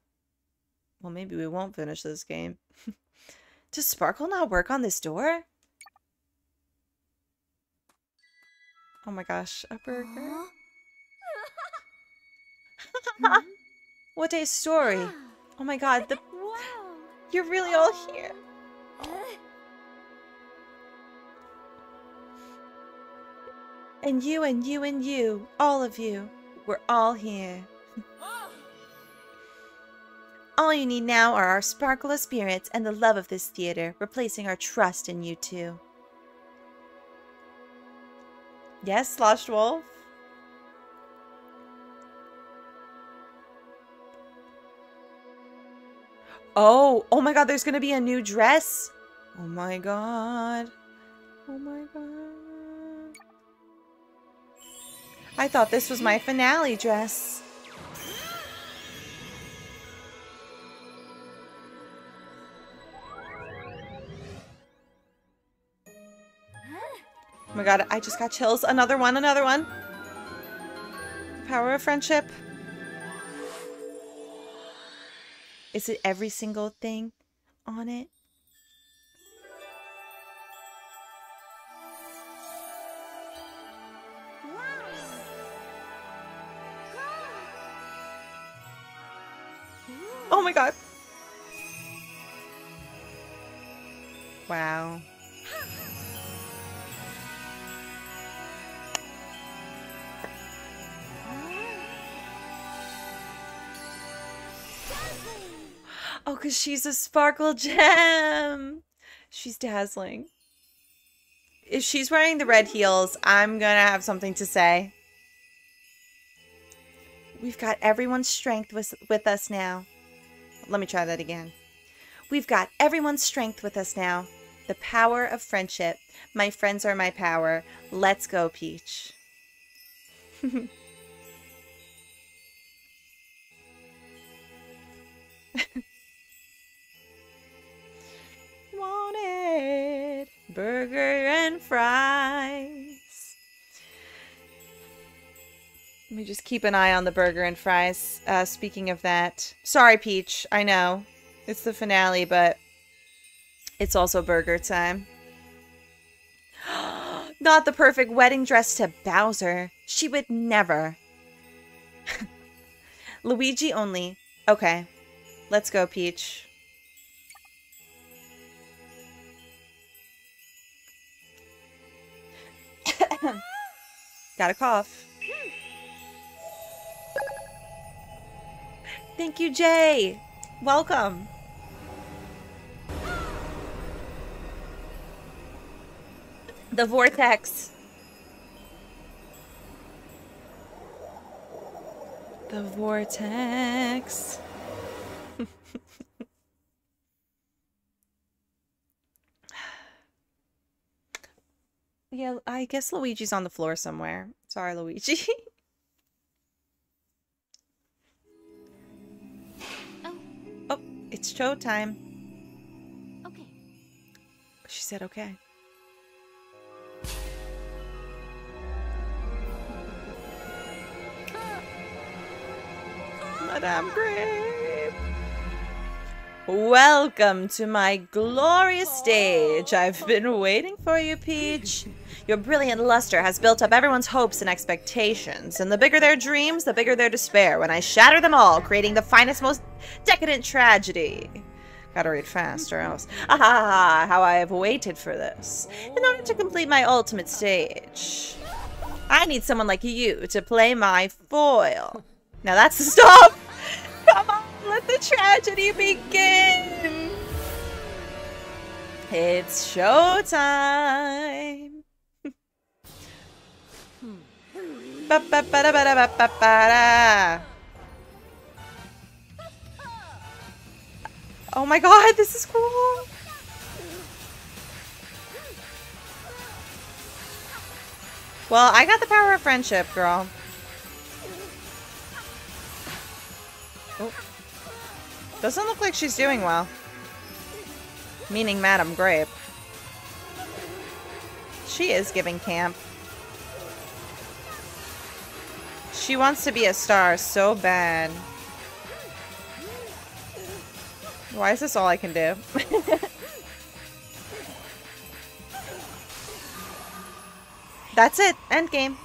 Well, maybe we won't finish this game. Does Sparkle not work on this door? Oh my gosh, a burger. what a story. Oh my god, the You're really all here. Uh, And you and you and you, all of you, we're all here. All you need now are our sparkle of spirits and the love of this theater, replacing our trust in you two. Yes, Sloshed Wolf? Oh, oh my god, there's gonna be a new dress. Oh my god. Oh my god. I thought this was my finale dress. Oh my god, I just got chills. Another one, another one. Power of friendship. Is it every single thing on it? Because she's a sparkle gem. She's dazzling. If she's wearing the red heels, I'm going to have something to say. We've got everyone's strength with, with us now. Let me try that again. We've got everyone's strength with us now. The power of friendship. My friends are my power. Let's go, Peach. Wanted burger and fries. Let me just keep an eye on the burger and fries. Uh, speaking of that, sorry, Peach. I know it's the finale, but it's also burger time. Not the perfect wedding dress to Bowser. She would never. Luigi only. Okay. Let's go, Peach. Got a cough. Thank you, Jay. Welcome. The vortex. The vortex. Yeah, I guess Luigi's on the floor somewhere. Sorry, Luigi. oh, oh, it's show time. Okay. She said okay. Uh, uh, Madame Grape. Welcome to my glorious stage. I've been waiting for you, Peach. Your brilliant luster has built up everyone's hopes and expectations, and the bigger their dreams, the bigger their despair when I shatter them all, creating the finest, most decadent tragedy. Gotta read fast, or else. Ah, how I have waited for this. In order to complete my ultimate stage. I need someone like you to play my foil. Now that's the stop! Come on, let the tragedy begin! It's showtime! Ba-ba-ba-da-ba-da-ba-ba-da. Oh my god, this is cool! Well, I got the power of friendship, girl. Doesn't look like she's doing well. Meaning Madame Grape. She is giving camp. She wants to be a star so bad. Why is this all I can do? That's it. End game.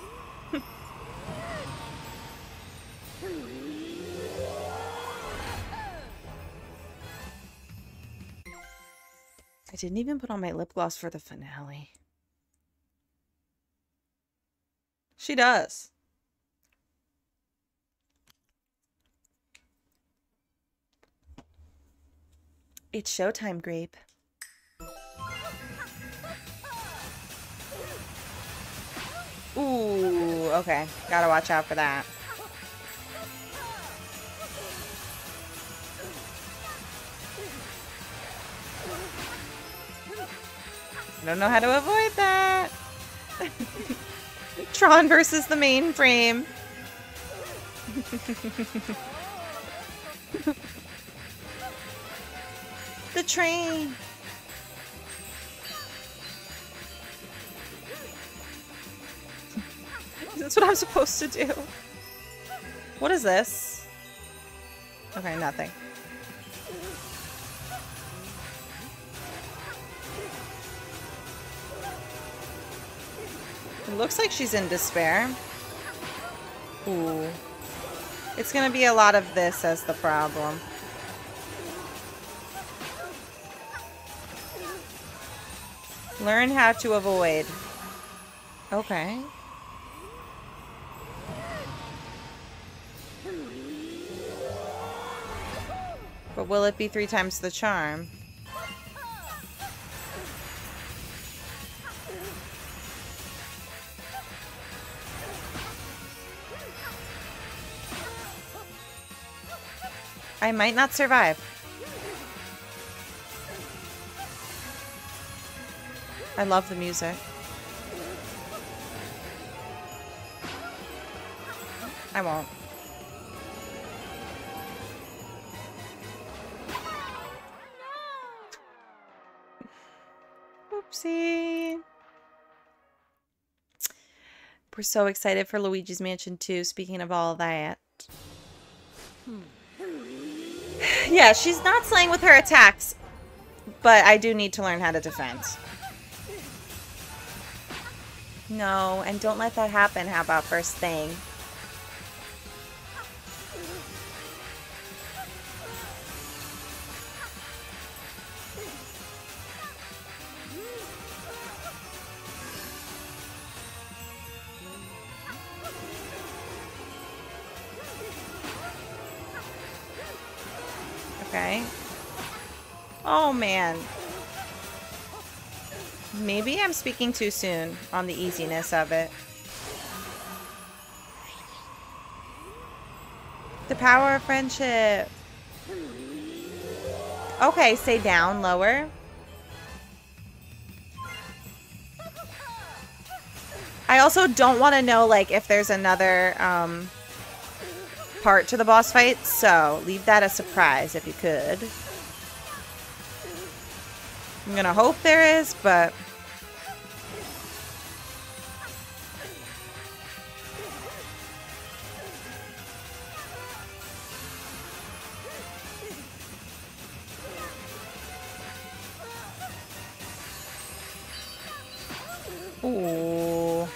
I didn't even put on my lip gloss for the finale. She does. It's showtime, Grape. Ooh, okay. Gotta watch out for that. I don't know how to avoid that. Tron versus the mainframe. the train. That's what I'm supposed to do. What is this? Okay, nothing. It looks like she's in despair. Ooh. It's gonna be a lot of this as the problem. Learn how to avoid. Okay. But will it be three times the charm? I might not survive. I love the music. I won't. Oopsie. We're so excited for Luigi's Mansion 2, speaking of all that. Hmm. Yeah, she's not slaying with her attacks, but I do need to learn how to defend. No, and don't let that happen. How about first thing? Okay. Oh, man. Maybe I'm speaking too soon on the easiness of it. The power of friendship. Okay, stay down, lower. I also don't want to know, like, if there's another, um, part to the boss fight, so leave that a surprise if you could. I'm gonna hope there is, but... Ooh.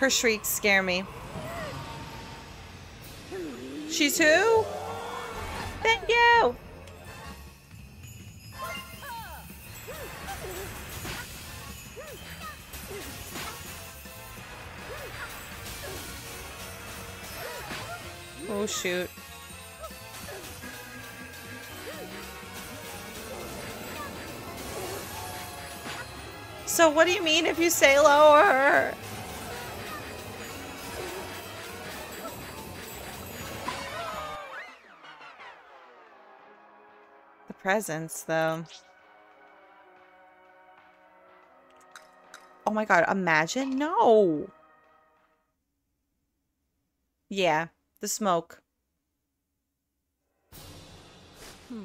Her shrieks scare me. She's who? Thank you! Oh shoot. So what do you mean if you say lower? The presents, though. Oh my god, imagine? No! Yeah, the smoke. Hmm.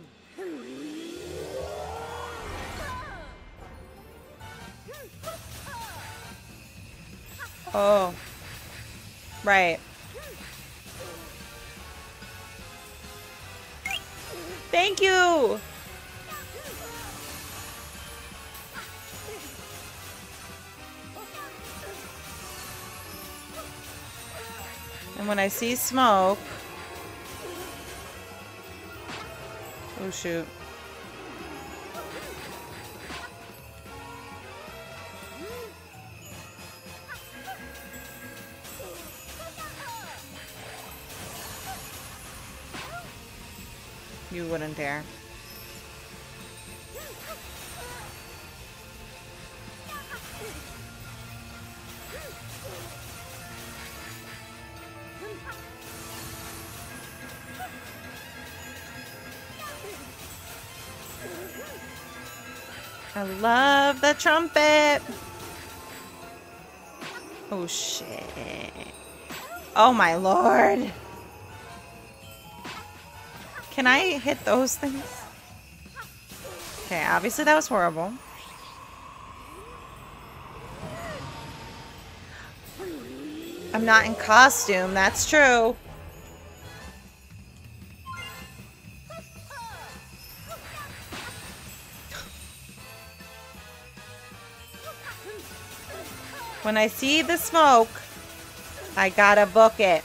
Oh. Right. Thank you! And when I see smoke... Oh shoot. You wouldn't dare. I love the trumpet. Oh shit. Oh my lord. Can I hit those things? Okay, obviously that was horrible. I'm not in costume, that's true. When I see the smoke, I gotta book it.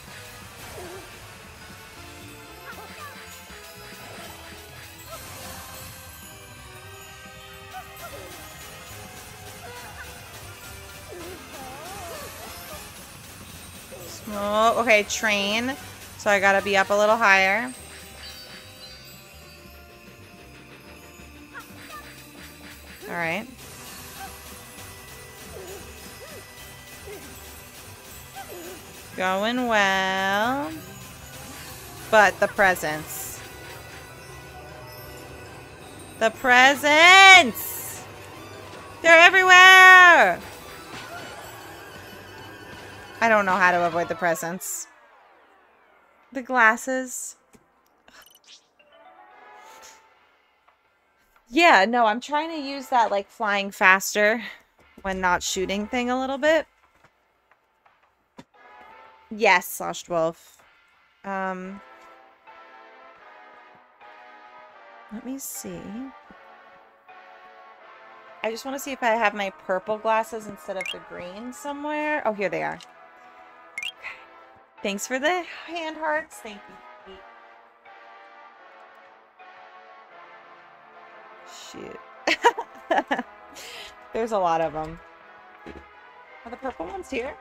Okay, train. So I gotta be up a little higher. Alright. Going well. But the presents. The presents! They're everywhere! I don't know how to avoid the presents. The glasses. Yeah, no, I'm trying to use that, like, flying faster when not shooting thing a little bit. Yes, slash 12. Um, let me see. I just want to see if I have my purple glasses instead of the green somewhere. Oh, here they are. Thanks for the hand hearts. Thank you. Shoot. There's a lot of them. Are the purple ones here?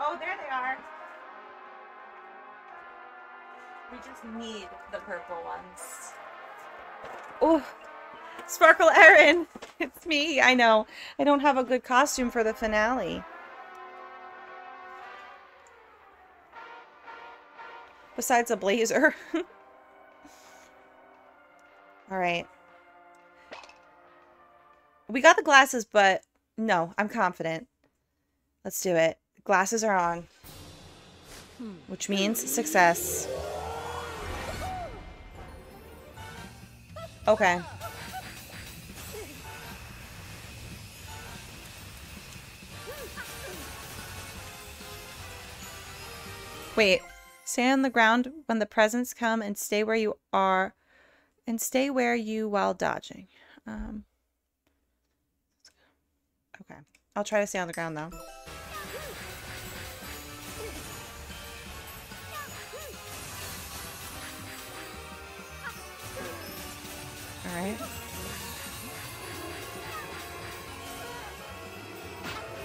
Oh, there they are. We just need the purple ones. Oh, Sparkle Erin. It's me. I know. I don't have a good costume for the finale. Besides a blazer. All right. We got the glasses, but no, I'm confident. Let's do it. Glasses are on. Which means success. Okay. Wait. Stay on the ground when the presents come and stay where you are and stay where you while dodging. Um, okay. I'll try to stay on the ground though. Alright.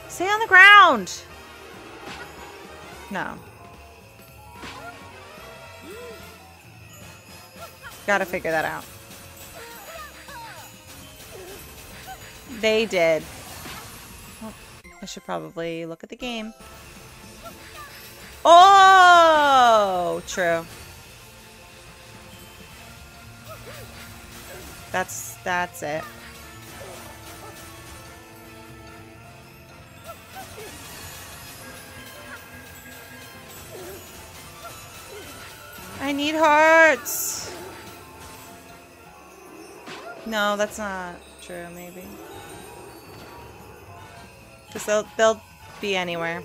Stay on the ground! No. Gotta figure that out. They did. Oh, I should probably look at the game. Oh, true. That's that's it. I need hearts. No, that's not true, maybe. Because they'll, they'll be anywhere.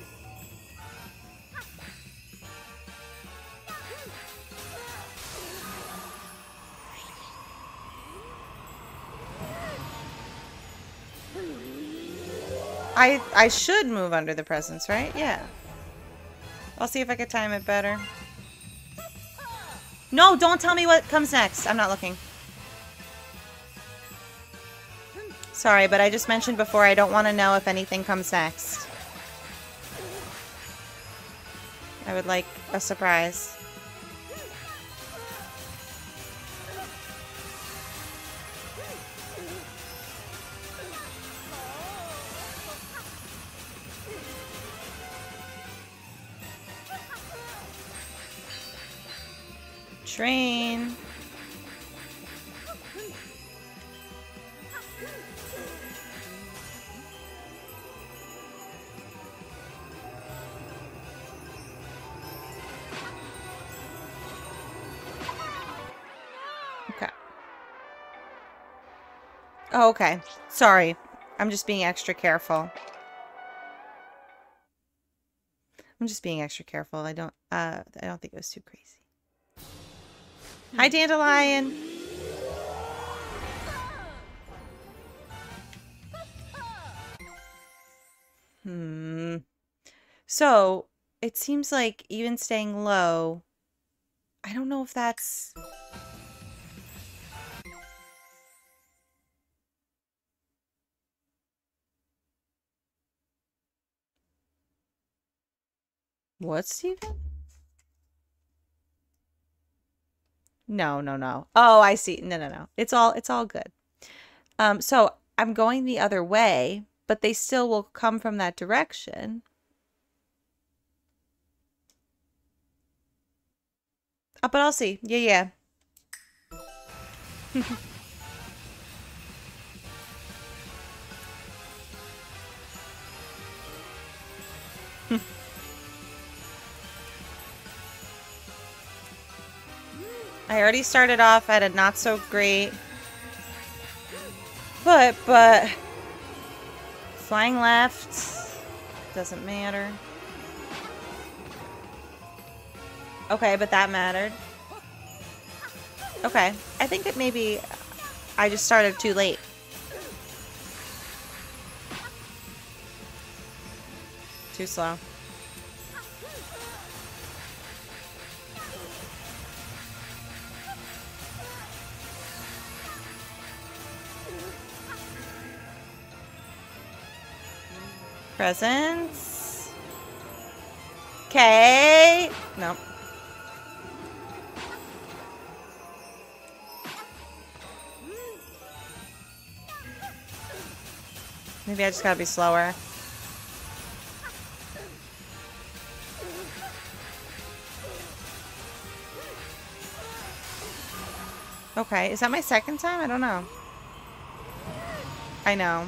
I I should move under the presence, right? Yeah. I'll see if I can time it better. No, don't tell me what comes next. I'm not looking. Sorry, but I just mentioned before I don't want to know if anything comes next. I would like a surprise. Train. Oh, okay. Sorry. I'm just being extra careful. I'm just being extra careful. I don't uh I don't think it was too crazy. Hi Dandelion. Hmm. So, it seems like even staying low, I don't know if that's What, Steven? No, no, no. Oh, I see. No, no, no. It's all it's all good. Um, so I'm going the other way, but they still will come from that direction. Oh, but I'll see. Yeah, yeah. I already started off at a not so great. foot, but. Flying left. Doesn't matter. Okay, but that mattered. Okay. I think it maybe I just started too late. Too slow. Presents. Okay. Nope. Maybe I just gotta be slower. Okay, is that my second time? I don't know. I know.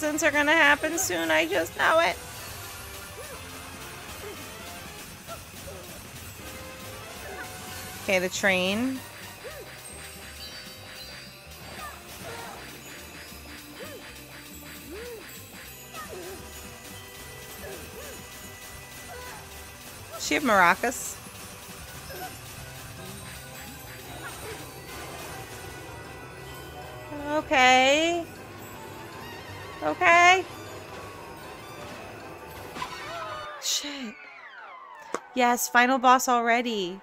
Presents are gonna happen soon, I just know it. Okay, the train. She have maracas? Okay. Okay. Shit. Yes, final boss already.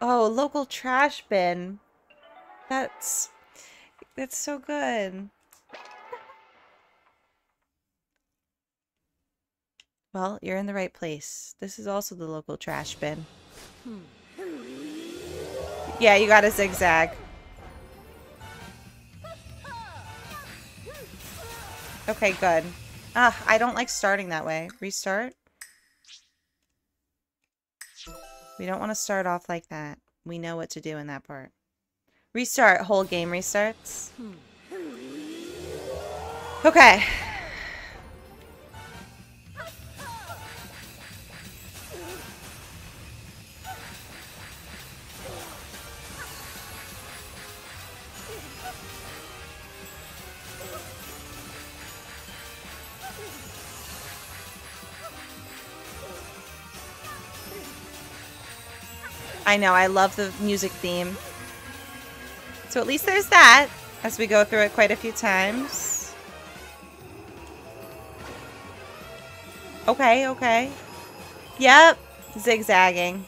Oh, local trash bin. That's that's so good. Well, you're in the right place. This is also the local trash bin. Hmm. Yeah, you got a zigzag. Okay, good. Ah, I don't like starting that way. Restart? We don't want to start off like that. We know what to do in that part. Restart. Whole game restarts. Okay. I know, I love the music theme. So at least there's that, as we go through it quite a few times. Okay, okay. Yep, zigzagging.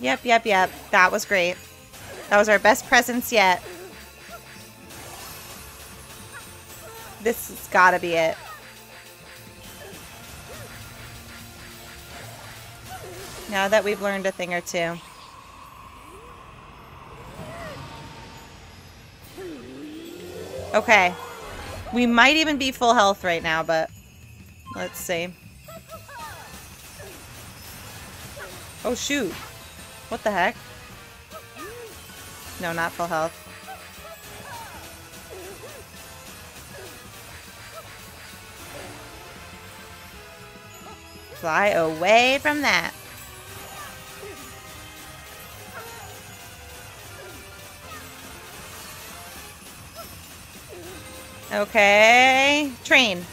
Yep, yep, yep. That was great. That was our best presence yet. This has gotta be it. Now that we've learned a thing or two. Okay. We might even be full health right now, but let's see. Oh, shoot. What the heck? No, not full health. Fly away from that. Okay. Train.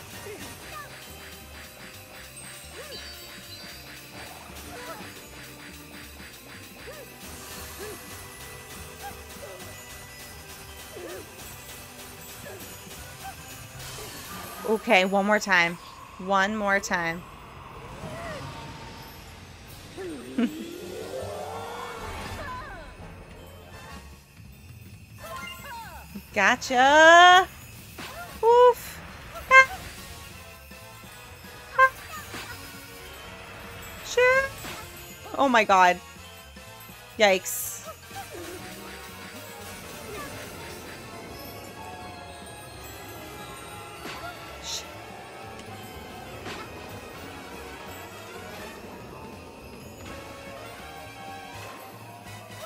Okay, one more time. One more time. gotcha. Oof. Ah. Ah. Oh my god. Yikes.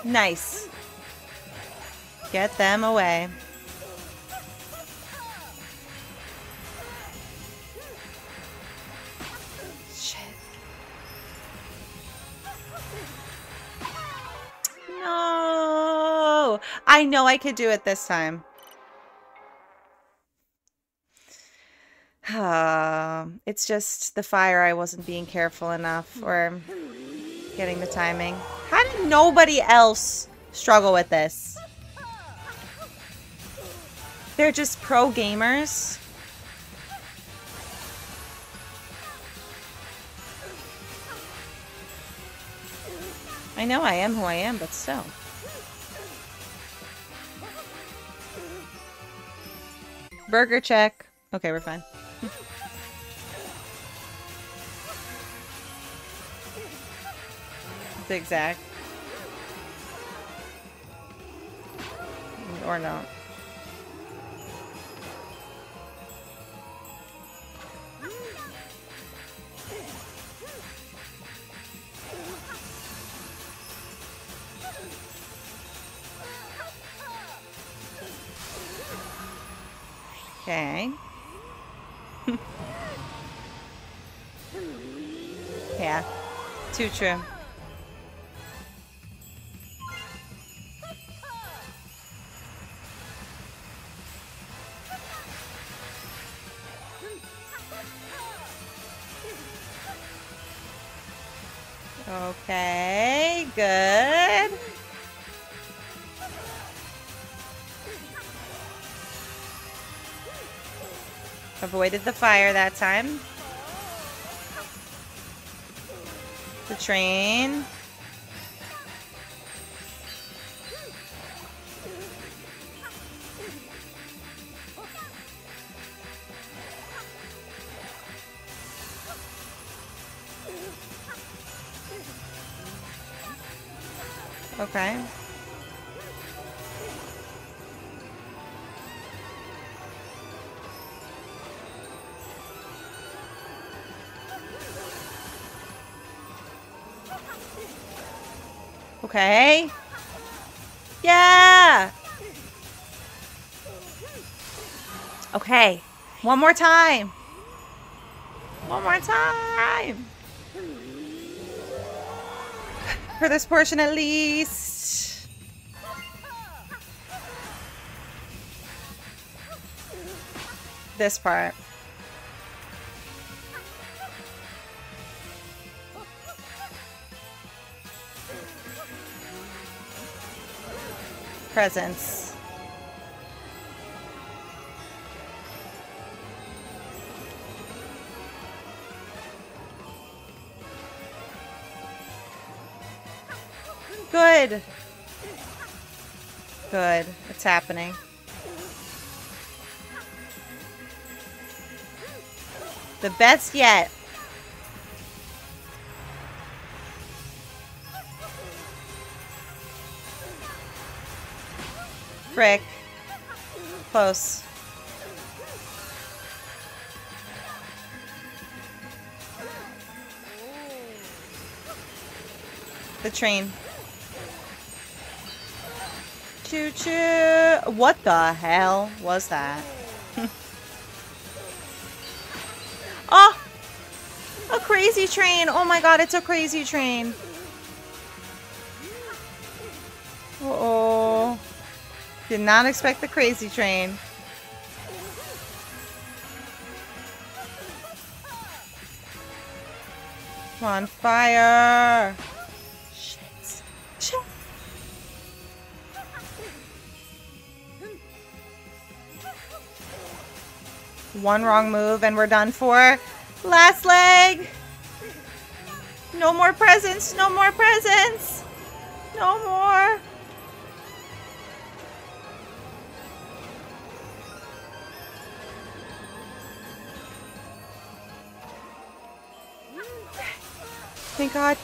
Nice. Get them away. No! I know I could do it this time. Um, it's just the fire I wasn't being careful enough or getting the timing. How did nobody else struggle with this? They're just pro gamers. I know I am who I am, but still. Burger check. Okay, we're fine. Zigzag. Or not. Okay. yeah. Too true. Okay, good. Avoided the fire that time. The train. Okay. Okay. One more time. One more time. For this portion at least. This part. Presents. Good. It's happening. The best yet. Frick. Close. The train. Choo choo. What the hell was that? oh! A crazy train. Oh my god, it's a crazy train. Uh oh. Did not expect the crazy train. Come on, fire! One wrong move and we're done for. Last leg! No more presents! No more presents! No more! Thank God.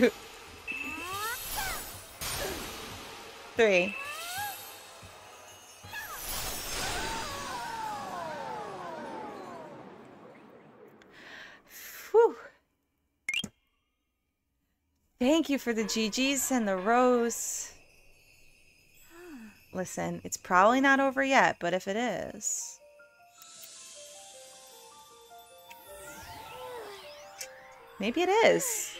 two, three. Whew. Thank you for the GGs and the rose. Listen, it's probably not over yet, but if it is... Maybe it is.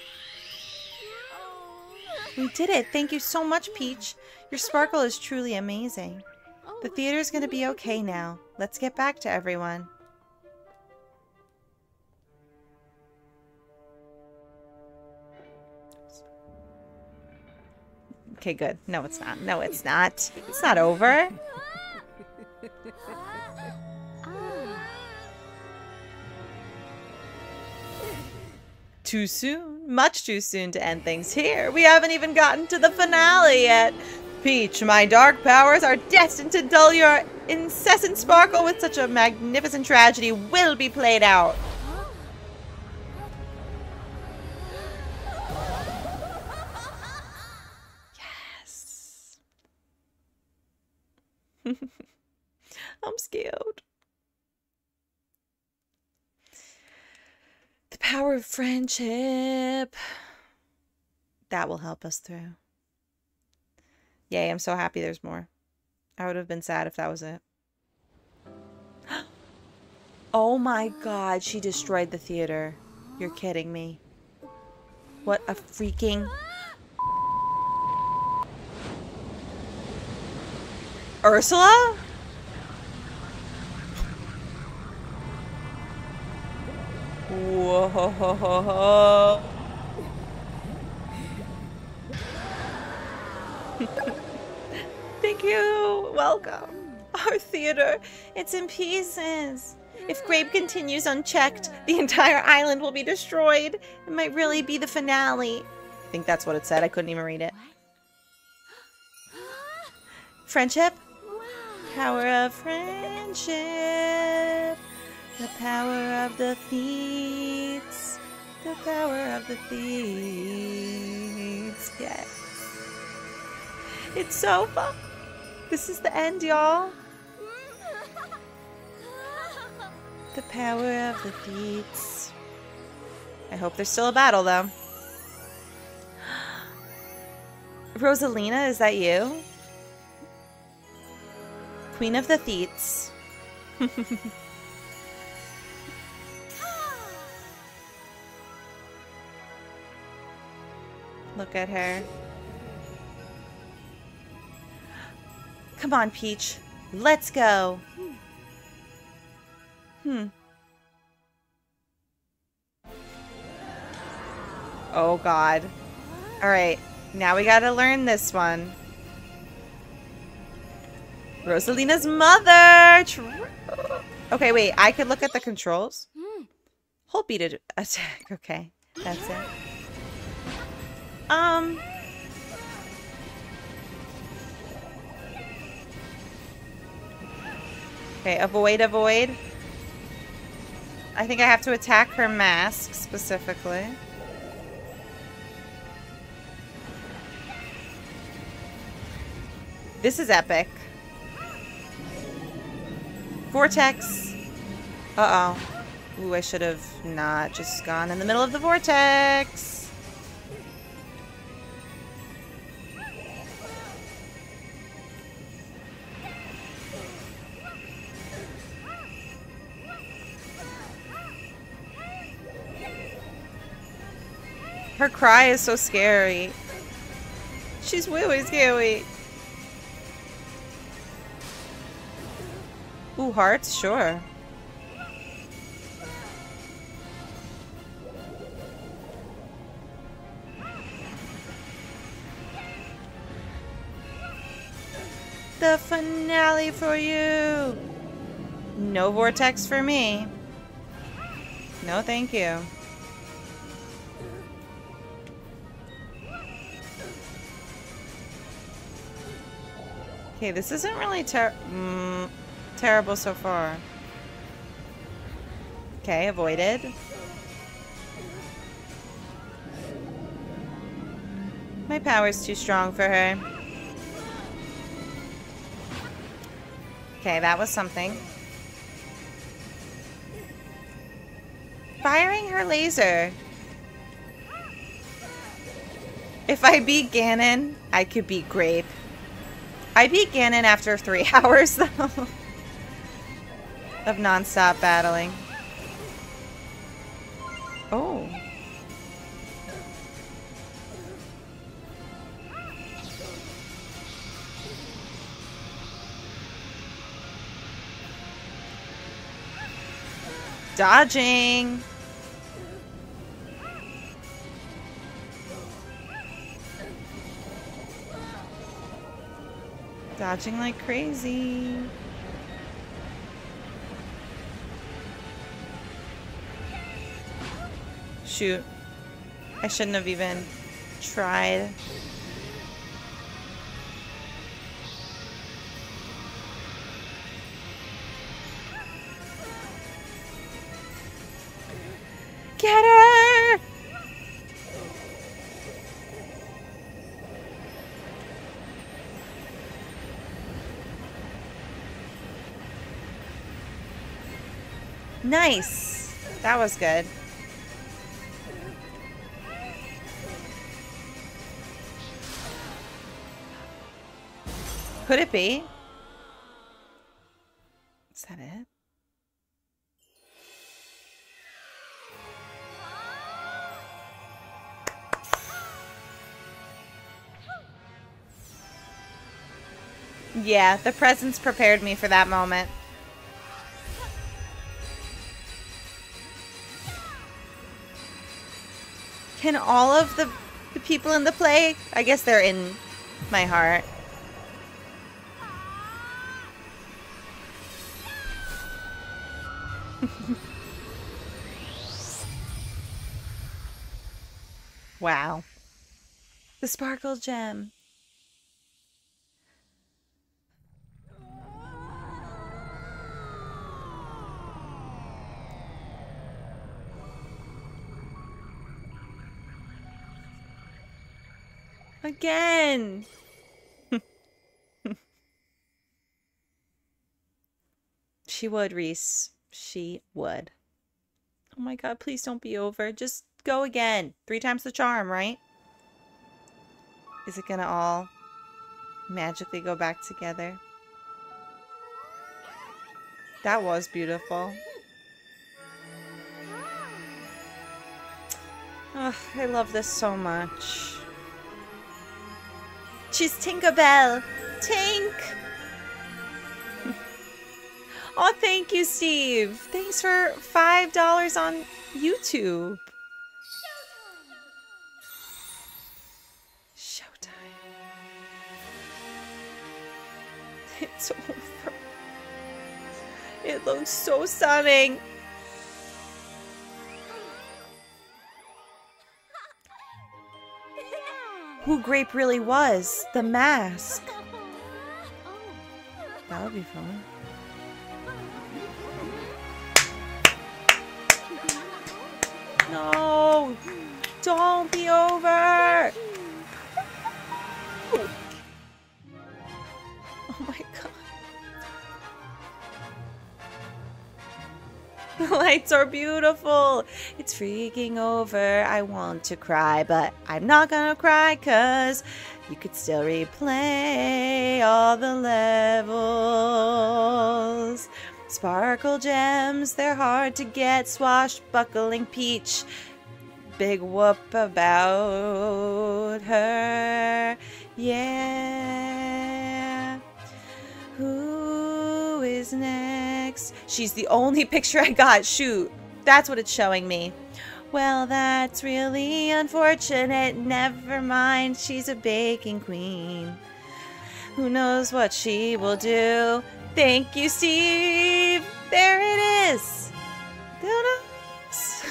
We did it. Thank you so much, Peach. Your sparkle is truly amazing. The oh, theater's gonna be okay now. Let's get back to everyone. Okay, good. No, it's not. No, it's not. It's not over. Too soon. Much too soon to end things here. We haven't even gotten to the finale yet. Peach, my dark powers are destined to dull your incessant sparkle with such a magnificent tragedy will be played out. Yes. I'm scared. The power of friendship. That will help us through. Yay, I'm so happy there's more. I would have been sad if that was it. oh my god, she destroyed the theater. You're kidding me. What a freaking... Ursula? Whoa. Thank you. Welcome. Our theater. It's in pieces. If Grape continues unchecked, the entire island will be destroyed. It might really be the finale. I think that's what it said. I couldn't even read it. Friendship? Power of friendship. The power of the Theets. The power of the Theets. Yes. It's so fun. This is the end, y'all. The power of the Theets. I hope there's still a battle, though. Rosalina, is that you? Queen of the Theets. Look at her. Come on, Peach. Let's go. Hmm. Oh, God. Alright. Now we gotta learn this one. Rosalina's mother! True. Okay, wait. I could look at the controls. Hold B to attack. Okay. That's it. Um... Okay, avoid, avoid. I think I have to attack her mask specifically. This is epic. Vortex. Uh-oh. Ooh, I should have not just gone in the middle of the vortex. Her cry is so scary. She's really scary. Ooh, hearts? Sure. The finale for you! No vortex for me. No, thank you. Okay, this isn't really ter mm, terrible so far. Okay, avoided. My power's too strong for her. Okay, that was something. Firing her laser. If I beat Ganon, I could beat Grape. I beat Ganon after three hours, though, of nonstop battling. Oh. Dodging. Dodging like crazy. Shoot. I shouldn't have even tried. Nice. That was good. Could it be? Is that it? Yeah, the presents prepared me for that moment. Can all of the, the people in the play, I guess they're in my heart. wow. The sparkle gem. Again. she would, Reese. She would. Oh my god, please don't be over. Just go again. Three times the charm, right? Is it gonna all magically go back together? That was beautiful. Oh, I love this so much. She's Tinkerbell. Tink! oh, thank you, Steve. Thanks for $5 on YouTube. Showtime. It's over. It looks so stunning. Who Grape really was. The mask. That would be fun. No! Don't be over! The lights are beautiful. It's freaking over. I want to cry, but I'm not gonna cry because you could still replay all the levels. Sparkle gems, they're hard to get. Swashbuckling peach. Big whoop about her. Yeah. Who is next? She's the only picture I got. Shoot. That's what it's showing me. Well, that's really unfortunate. Never mind. She's a baking queen. Who knows what she will do? Thank you, Steve. There it is.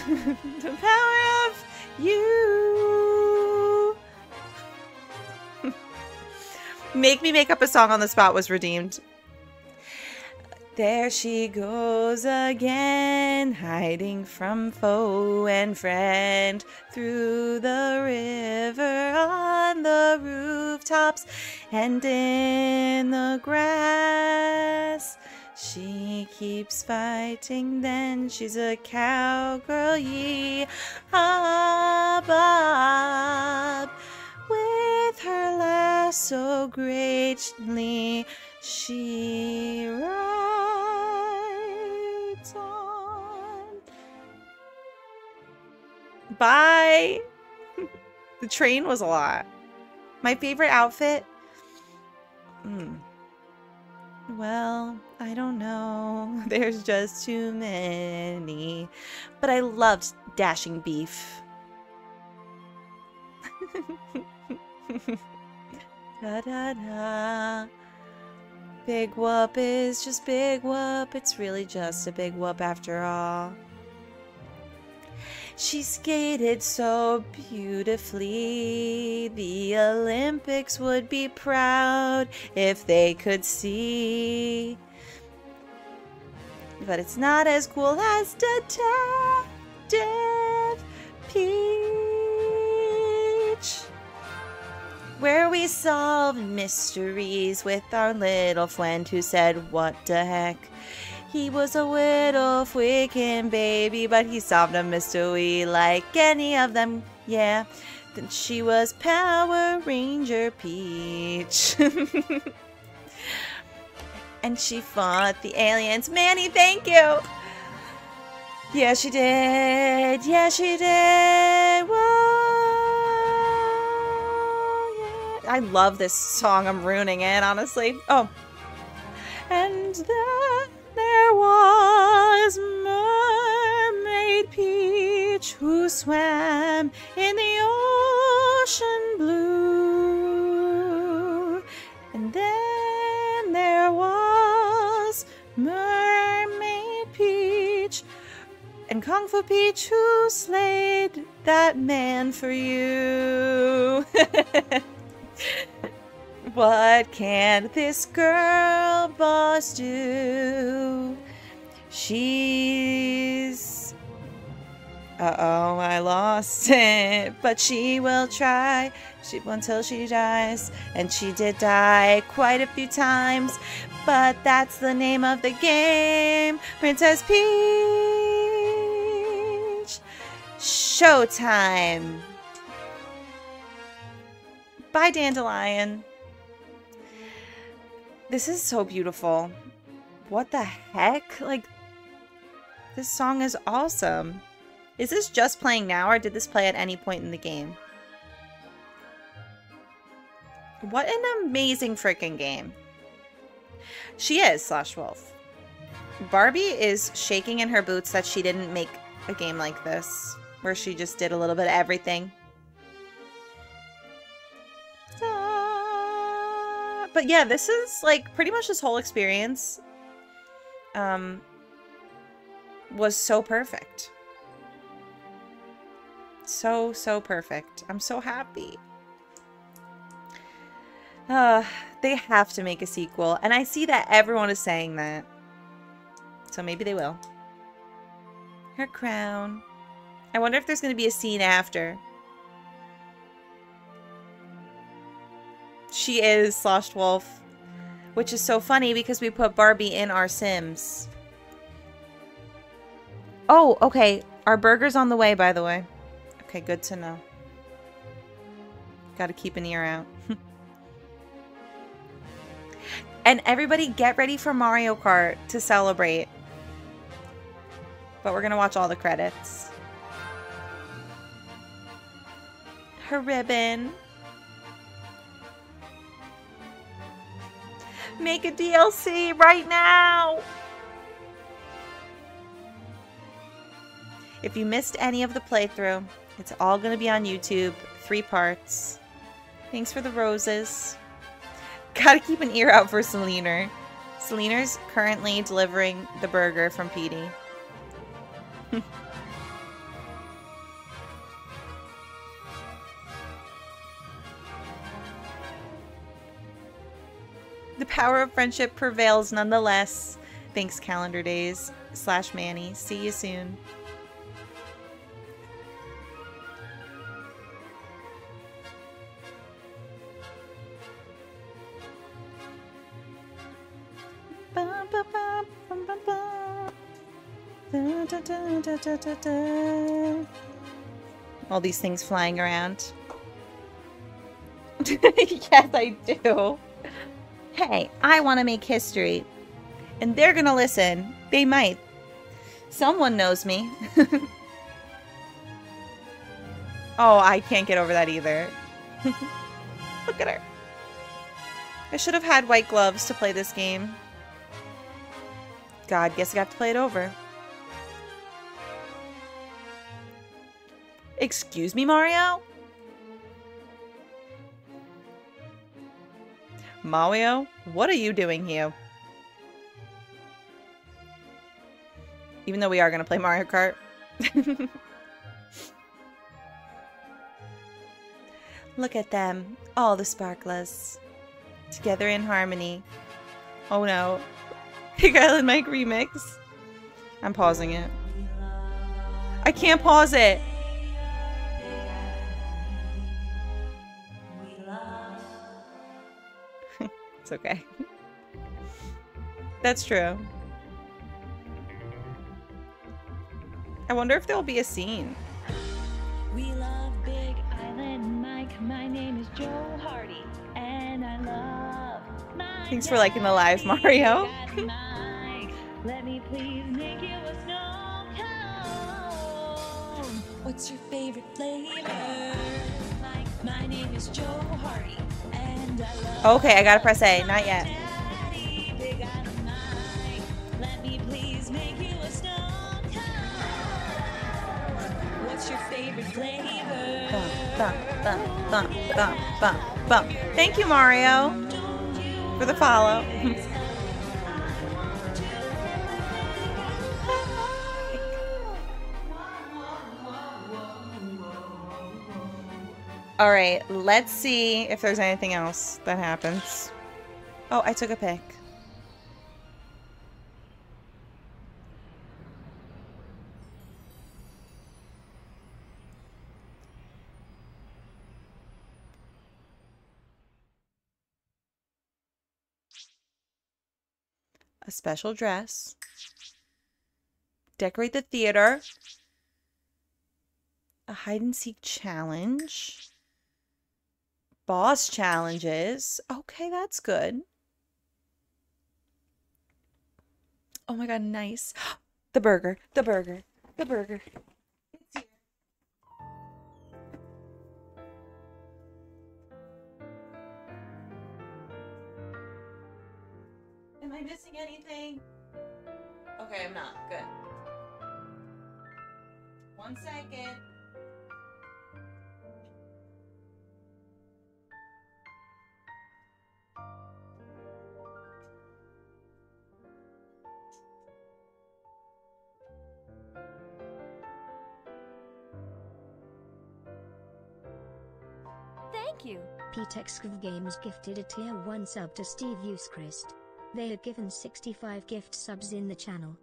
The power of you. Make me make up a song on the spot was redeemed. There she goes again, hiding from foe and friend through the river, on the rooftops, and in the grass. She keeps fighting, then she's a cowgirl, yee ah, Bob. so greatly she rides on. Bye. the train was a lot. My favorite outfit? Hmm. Well, I don't know. There's just too many. But I loved dashing thief. da da da. Big whoop is just big whoop. It's really just a big whoop after all. She skated so beautifully. The Olympics would be proud if they could see. But it's not as cool as Detective Peach. Where we solved mysteries with our little friend who said, What the heck? He was a little freaking baby, but he solved a mystery like any of them, yeah. Then she was Power Ranger Peach. and she fought the aliens. Manny, thank you! Yeah, she did. Yeah, she did. Whoa. I love this song. I'm ruining it, honestly. Oh. And then there was Mermaid Peach who swam in the ocean blue. And then there was Mermaid Peach and Kung Fu Peach who slayed that man for you. What can this girl boss do? She's. Uh oh, I lost it. But she will try she, until she dies. And she did die quite a few times. But that's the name of the game Princess Peach. Showtime. Bye, Dandelion. This is so beautiful. What the heck? Like, this song is awesome. Is this just playing now, or did this play at any point in the game? What an amazing freaking game. She is, Slash Wolf. Barbie is shaking in her boots that she didn't make a game like this, where she just did a little bit of everything. But yeah, this is like pretty much this whole experience um was so perfect. So so perfect. I'm so happy. Uh, they have to make a sequel, and I see that everyone is saying that. So maybe they will. Her crown. I wonder if there's going to be a scene after. She is Sloshed Wolf. Which is so funny because we put Barbie in our Sims. Oh, okay. Our burger's on the way, by the way. Okay, good to know. Gotta keep an ear out. and everybody get ready for Mario Kart to celebrate. But we're gonna watch all the credits. Her ribbon. Make a DLC right now! If you missed any of the playthrough, it's all going to be on YouTube. Three parts. Thanks for the roses. Gotta keep an ear out for Selena. Selena's currently delivering the burger from Petey. The power of friendship prevails nonetheless. Thanks, Calendar Days slash Manny. See you soon. All these things flying around. yes, I do. Hey, I want to make history. And they're going to listen. They might. Someone knows me. oh, I can't get over that either. Look at her. I should have had white gloves to play this game. God, guess I have to play it over. Excuse me, Mario? Mario, what are you doing here? Even though we are going to play Mario Kart. Look at them, all the sparklers. Together in harmony. Oh no. Big Island Mike remix. I'm pausing it. I can't pause it. Okay. That's true. I wonder if there'll be a scene. We love Big Island Mike. My name is Joe Hardy, and I love my Thanks for liking the live, Mario. Let me please make you a snow cone. What's your favorite flavor? Mike, my name is Joe Hardy, and I love Okay, I gotta press A. Not yet. Daddy, Big Island Mike. Let me please make you a snow cone. What's your favorite flavor? Bum, bum, bum, bum, bum, bum. Thank you, Mario, for the follow. All right, let's see if there's anything else that happens. Oh, I took a pic. A special dress. Decorate the theater. A hide and seek challenge. Boss challenges. Okay, that's good. Oh my god, nice. The burger, the burger, the burger. Am I missing anything? Okay, I'm not. Good. One second. You. Ptex Games gifted a tier 1 sub to Steve Uschrist. They are given 65 gift subs in the channel.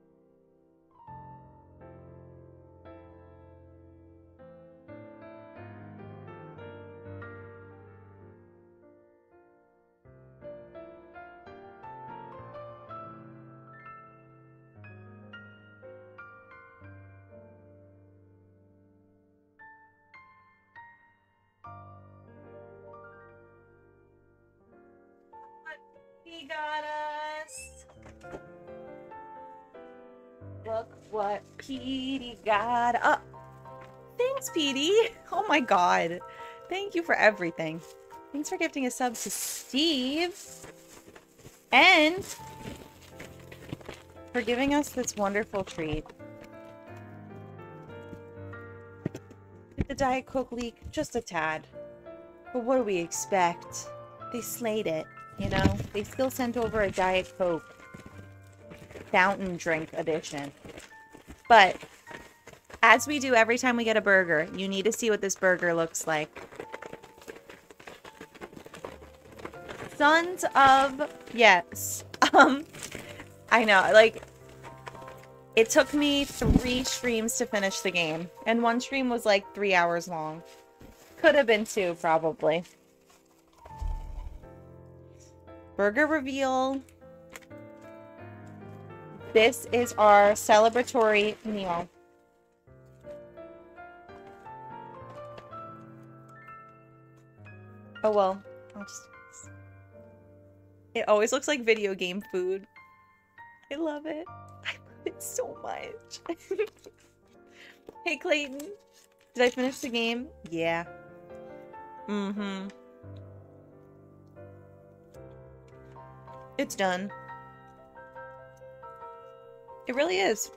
Petey got up. Uh, thanks, Petey. Oh my god. Thank you for everything. Thanks for gifting a sub to Steve. And for giving us this wonderful treat. Did the Diet Coke leak? Just a tad. But what do we expect? They slayed it, you know? They still sent over a Diet Coke fountain drink edition. But as we do every time we get a burger, you need to see what this burger looks like. Sons of yes. Um I know, like it took me three streams to finish the game. And one stream was like three hours long. Could have been two, probably. Burger reveal. This is our celebratory meal. Oh well, just. It always looks like video game food. I love it. I love it so much. hey, Clayton. Did I finish the game? Yeah. Mm-hmm. It's done. It really is.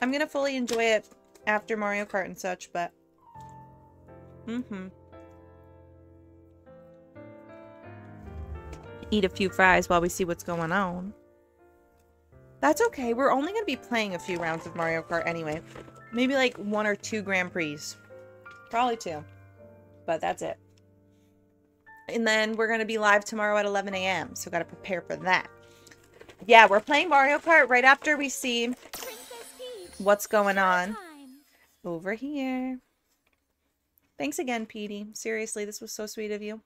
I'm gonna fully enjoy it after Mario Kart and such, but... Mm-hmm. Eat a few fries while we see what's going on. That's okay. We're only gonna be playing a few rounds of Mario Kart anyway. Maybe like one or two Grand Prix. Probably two. But that's it. And then we're going to be live tomorrow at 11 a.m. So got to prepare for that. Yeah, we're playing Mario Kart right after we see what's going on over here. Thanks again, Petey. Seriously, this was so sweet of you.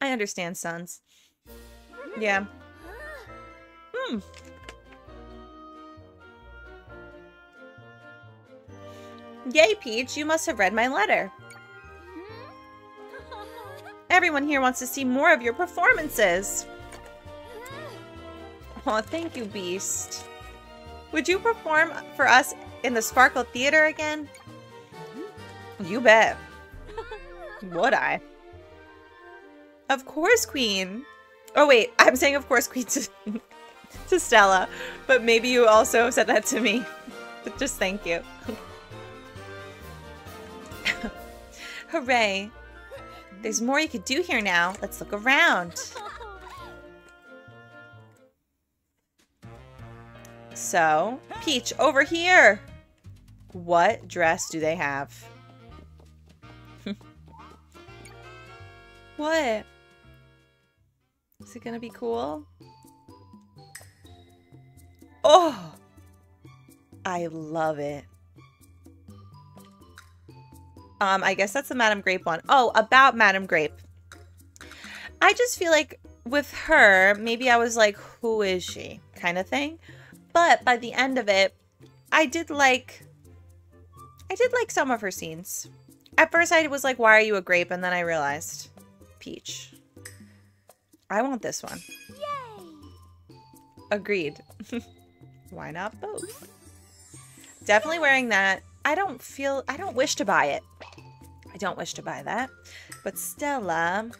I understand, sons. Yeah. Hmm. Yay, Peach, you must have read my letter. Everyone here wants to see more of your performances. Oh, thank you, Beast. Would you perform for us in the Sparkle Theater again? You bet. Would I? Of course, Queen. Oh, wait. I'm saying of course, Queen to, to Stella. But maybe you also said that to me. But just thank you. Hooray. There's more you could do here now. Let's look around. So, Peach, over here. What dress do they have? what? Is it gonna be cool? Oh! I love it. Um, I guess that's the Madame Grape one. Oh, about Madame Grape. I just feel like with her, maybe I was like, who is she? Kind of thing. But by the end of it, I did like I did like some of her scenes. At first I was like, why are you a grape? And then I realized, Peach. I want this one. Yay! Agreed. why not both? Definitely wearing that. I don't feel, I don't wish to buy it. Don't wish to buy that. But Stella,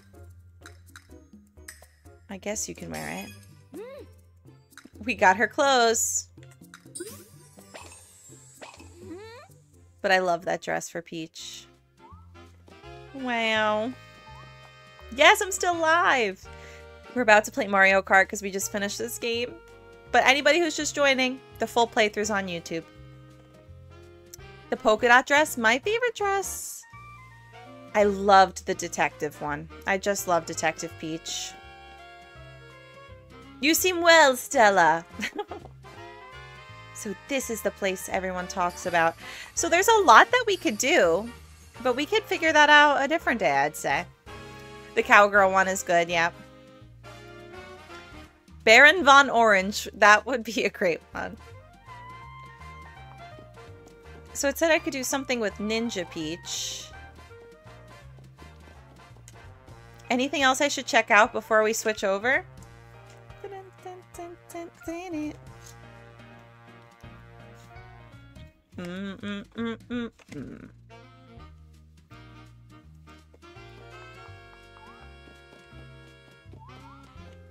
I guess you can wear it. We got her clothes. But I love that dress for Peach. Wow. Yes, I'm still live. We're about to play Mario Kart because we just finished this game. But anybody who's just joining, the full playthrough's on YouTube. The polka dot dress, my favorite dress. I loved the detective one. I just love Detective Peach. You seem well, Stella. so this is the place everyone talks about. So there's a lot that we could do, but we could figure that out a different day, I'd say. The cowgirl one is good, yep. Baron Von Orange, that would be a great one. So it said I could do something with Ninja Peach. Anything else I should check out before we switch over?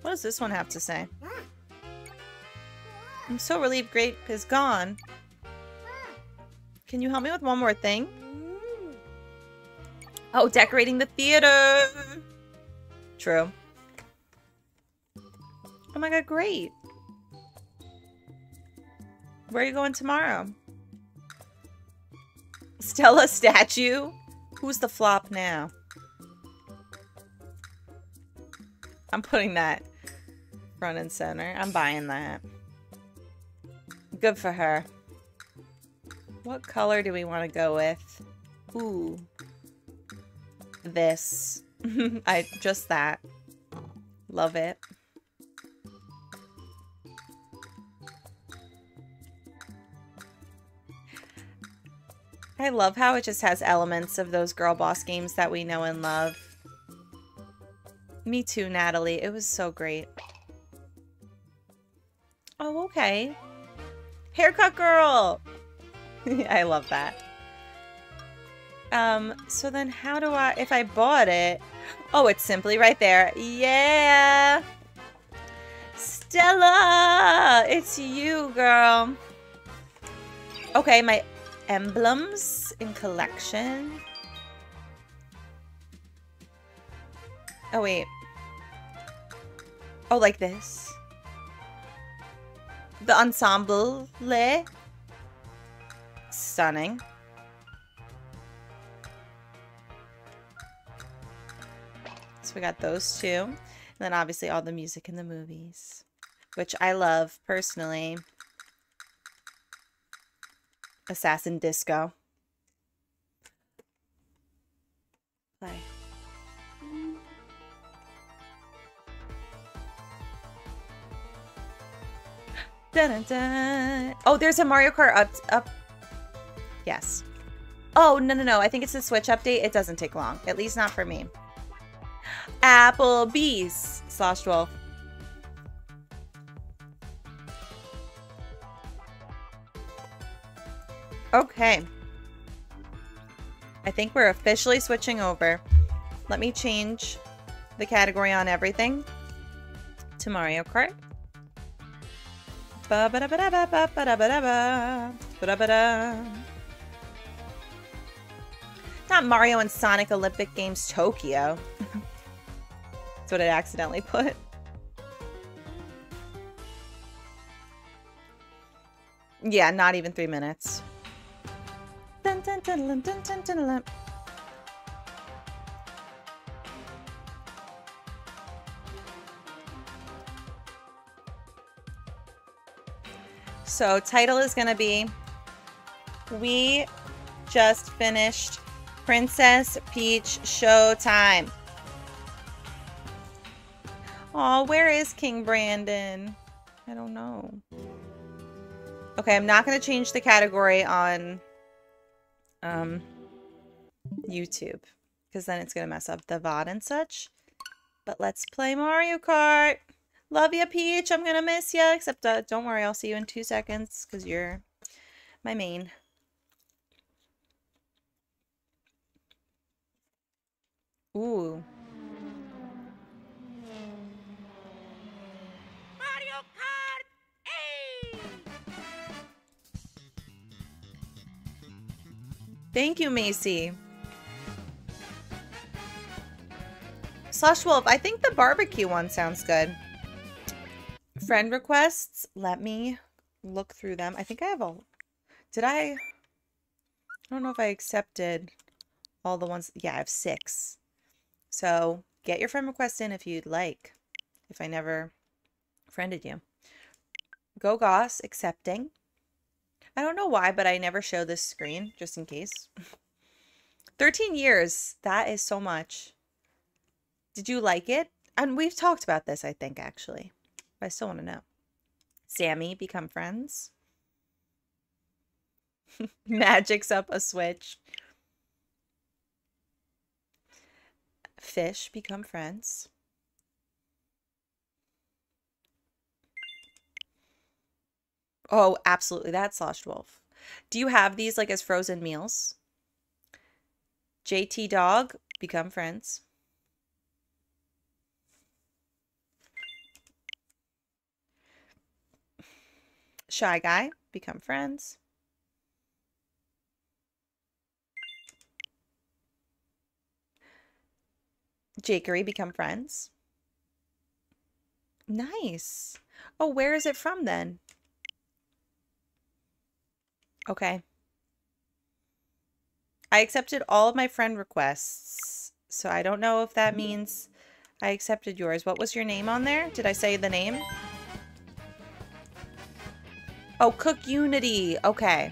What does this one have to say? I'm so relieved Grape is gone. Can you help me with one more thing? Oh, decorating the theater! True. Oh my god, great. Where are you going tomorrow? Stella statue? Who's the flop now? I'm putting that front and center. I'm buying that. Good for her. What color do we want to go with? Ooh. This. I just that. Love it. I love how it just has elements of those girl boss games that we know and love. Me too, Natalie. It was so great. Oh, okay. Haircut girl! I love that. Um, so then how do I, if I bought it, oh, it's simply right there. Yeah! Stella! It's you, girl. Okay, my emblems in collection. Oh, wait. Oh, like this. The ensemble. -le. Stunning. We got those two. And then obviously all the music in the movies. Which I love personally. Assassin Disco. Play. Dun, dun, dun. Oh, there's a Mario Kart up up. Yes. Oh, no, no, no. I think it's the Switch update. It doesn't take long. At least not for me. Applebee's. Slosh Wolf. Okay. I think we're officially switching over. Let me change the category on everything to Mario Kart. Not Mario and Sonic Olympic Games Tokyo. That's what I accidentally put. Yeah, not even three minutes. Dun, dun, dun. So title is going to be We just finished Princess Peach Showtime. Oh, where is King Brandon? I don't know. Okay, I'm not going to change the category on um, YouTube because then it's going to mess up the VOD and such. But let's play Mario Kart. Love you, Peach. I'm going to miss you. Except uh, don't worry, I'll see you in two seconds because you're my main. Ooh. Thank you, Macy. Slush Wolf, I think the barbecue one sounds good. Friend requests, let me look through them. I think I have a... Did I... I don't know if I accepted all the ones... Yeah, I have six. So get your friend request in if you'd like. If I never friended you. Go Goss, accepting. I don't know why, but I never show this screen, just in case. 13 years. That is so much. Did you like it? And we've talked about this, I think, actually. But I still want to know. Sammy, become friends. Magic's up a switch. Fish, become friends. Oh, absolutely. That's Sloshed Wolf. Do you have these like as frozen meals? JT Dog, become friends. Shy Guy, become friends. Jakery, become friends. Nice. Oh, where is it from then? Okay. I accepted all of my friend requests. So I don't know if that means I accepted yours. What was your name on there? Did I say the name? Oh, CookUnity. Okay.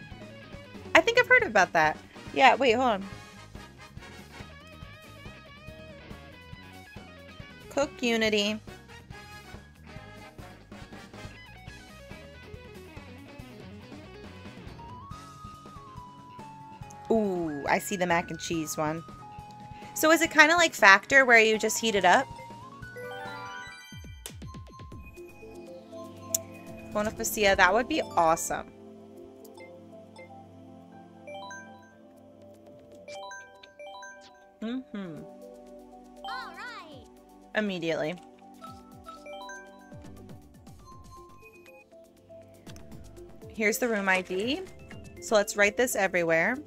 I think I've heard about that. Yeah, wait, hold on. Cook Unity. Ooh, I see the mac and cheese one. So is it kind of like Factor where you just heat it up? Bonifacia, that would be awesome. Mm-hmm. All right. Immediately. Here's the room ID. So let's write this everywhere.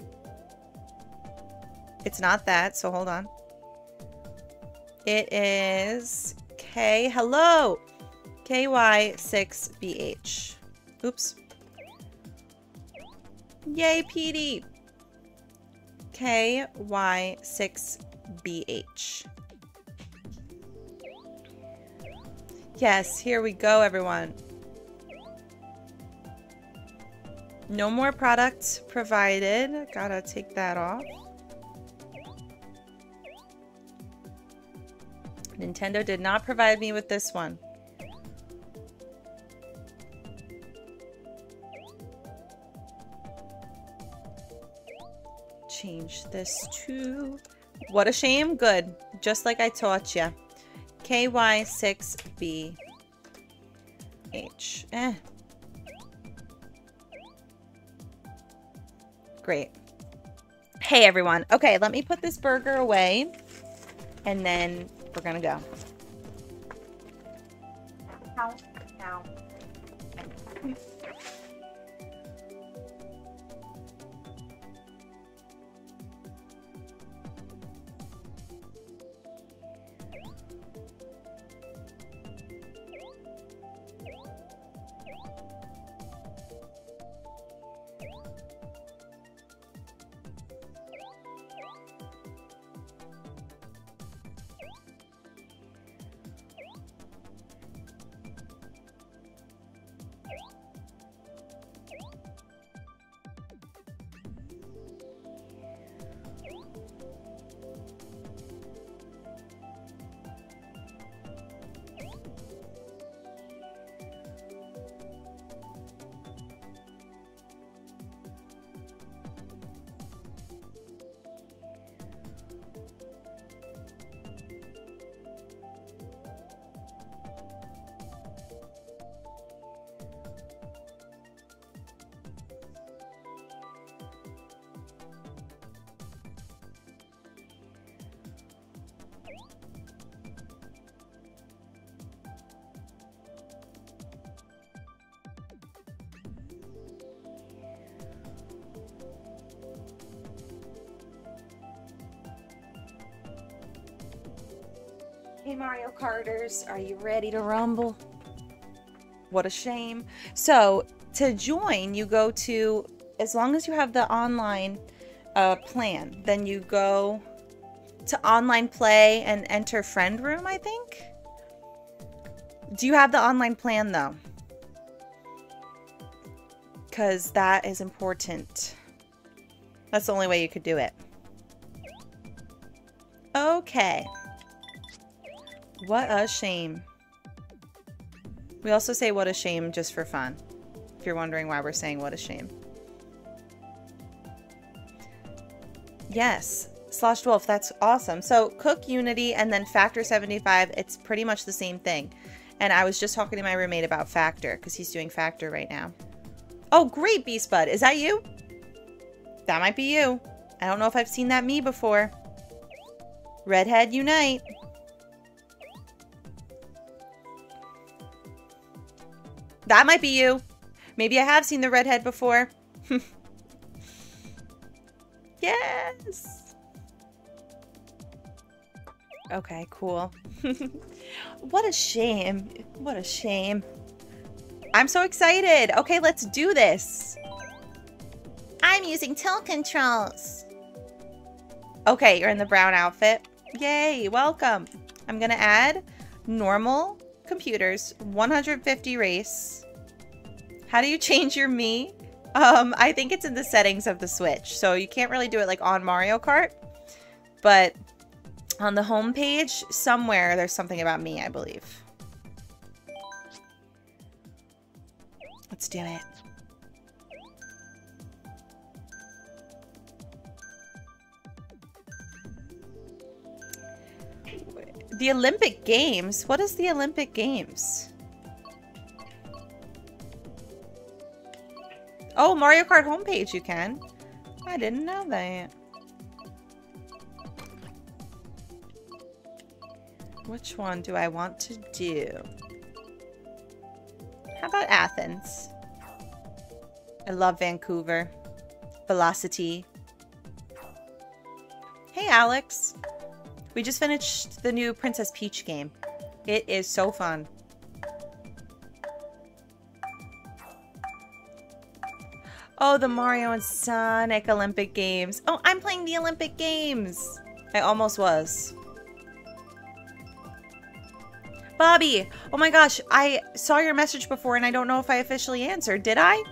It's not that, so hold on. It is K, hello, KY6BH. Oops. Yay, PD. KY6BH. Yes, here we go, everyone. No more product provided. Gotta take that off. Nintendo did not provide me with this one. Change this to... What a shame. Good. Just like I taught you. KY6B. H. Eh. Great. Hey, everyone. Okay, let me put this burger away. And then we're to go. Ow. Karters, are you ready to rumble? What a shame. So to join, you go to, as long as you have the online uh, plan, then you go to online play and enter friend room, I think. Do you have the online plan though? Because that is important. That's the only way you could do it. What a shame. We also say what a shame just for fun. If you're wondering why we're saying what a shame. Yes, Slosh Wolf, that's awesome. So CookUnity and then Factor 75, it's pretty much the same thing. And I was just talking to my roommate about Factor because he's doing Factor right now. Oh, great, Beast Bud. Is that you? That might be you. I don't know if I've seen that me before. Redhead Unite. That might be you. Maybe I have seen the redhead before. yes. Okay, cool. what a shame. What a shame. I'm so excited. Okay, let's do this. I'm using tilt controls. Okay, you're in the brown outfit. Yay, welcome. I'm gonna add normal computers, 150 race. How do you change your me? Um, I think it's in the settings of the Switch, so you can't really do it like on Mario Kart, but on the home page, somewhere there's something about me, I believe. Let's do it. The Olympic Games? What is the Olympic Games? Oh, Mario Kart homepage you can. I didn't know that. Which one do I want to do? How about Athens? I love Vancouver. Velocity. Hey, Alex. We just finished the new Princess Peach game. It is so fun. Oh, the Mario and Sonic Olympic Games. Oh, I'm playing the Olympic Games. I almost was. Bobby, oh my gosh, I saw your message before and I don't know if I officially answered. Did I?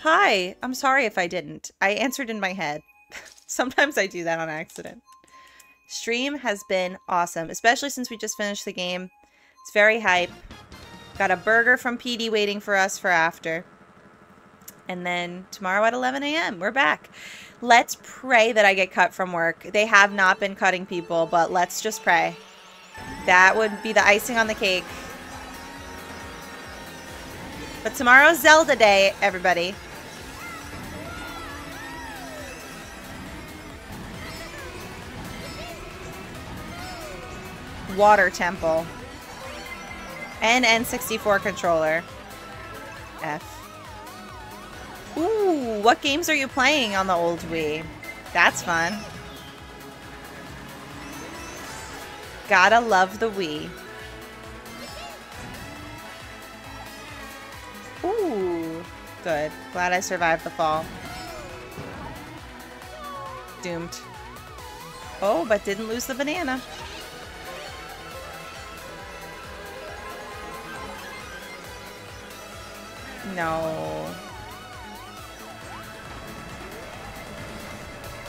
Hi, I'm sorry if I didn't. I answered in my head. Sometimes I do that on accident. Stream has been awesome, especially since we just finished the game. It's very hype. Got a burger from PD waiting for us for after. And then tomorrow at 11 a.m., we're back. Let's pray that I get cut from work. They have not been cutting people, but let's just pray. That would be the icing on the cake. But tomorrow's Zelda Day, everybody. Water Temple. And N64 controller. F. Ooh, what games are you playing on the old Wii? That's fun. Gotta love the Wii. Ooh, good. Glad I survived the fall. Doomed. Oh, but didn't lose the banana. No.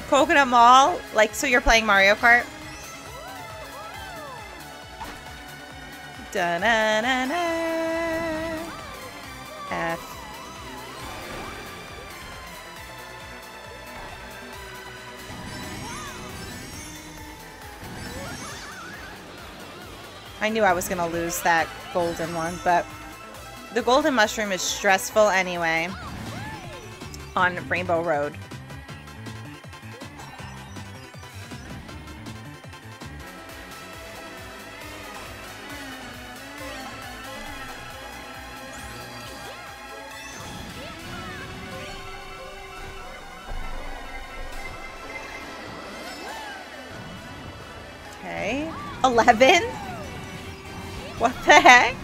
Coconut Mall? Like, so you're playing Mario Kart? Da na na na. F. I knew I was going to lose that golden one, but the golden mushroom is stressful anyway on Rainbow Road. Okay. 11? What the heck?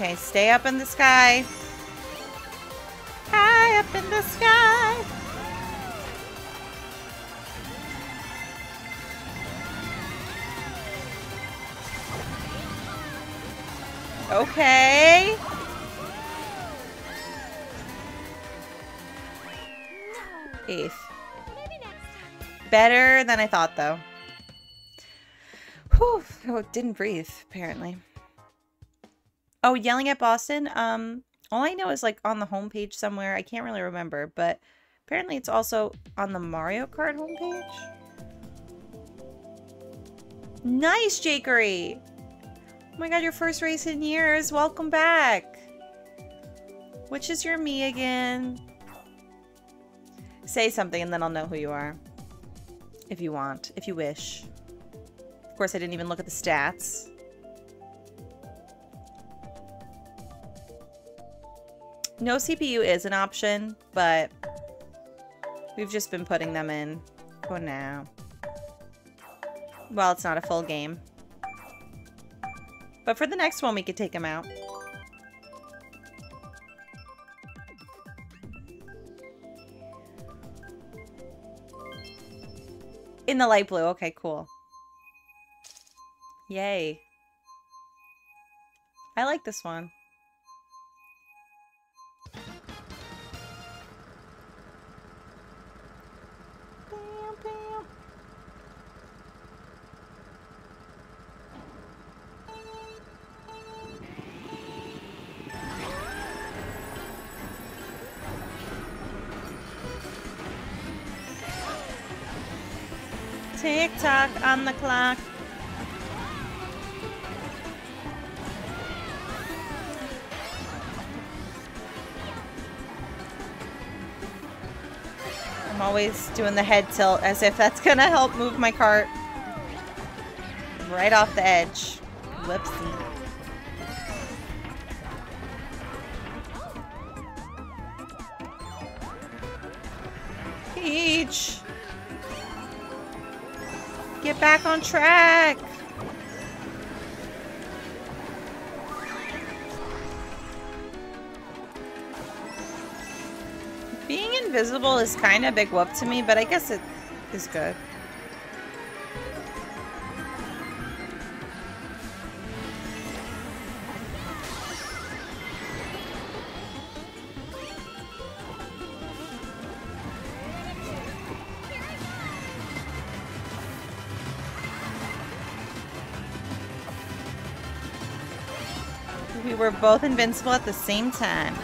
Okay, stay up in the sky. High up in the sky. Okay. Eighth. Better than I thought, though. Whew. Oh, didn't breathe, apparently. Oh, yelling at Boston. Um, all I know is like on the homepage somewhere. I can't really remember, but apparently it's also on the Mario Kart homepage. Nice, Jakery. Oh my god, your first race in years. Welcome back. Which is your me again? Say something and then I'll know who you are. If you want, if you wish. Of course, I didn't even look at the stats. No CPU is an option, but we've just been putting them in for now. Well, it's not a full game. But for the next one, we could take them out. In the light blue. Okay, cool. Yay. I like this one. Tick tock on the clock. I'm always doing the head tilt as if that's gonna help move my cart right off the edge. Whoopsie. Peach! Get back on track! Invisible is kind of a big whoop to me, but I guess it is good. We were both invincible at the same time.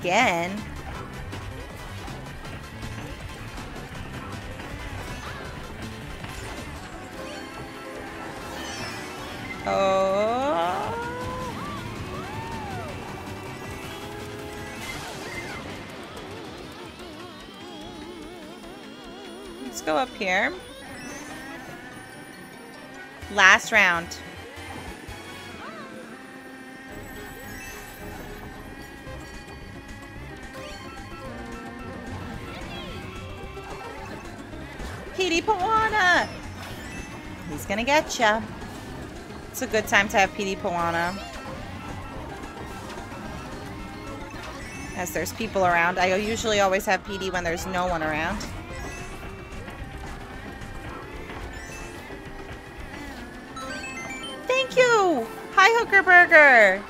Again. Oh. Let's go up here. Last round. Gonna get ya. It's a good time to have Petey Piranha. As there's people around. I usually always have Petey when there's no one around. Thank you! Hi, Hooker Burger!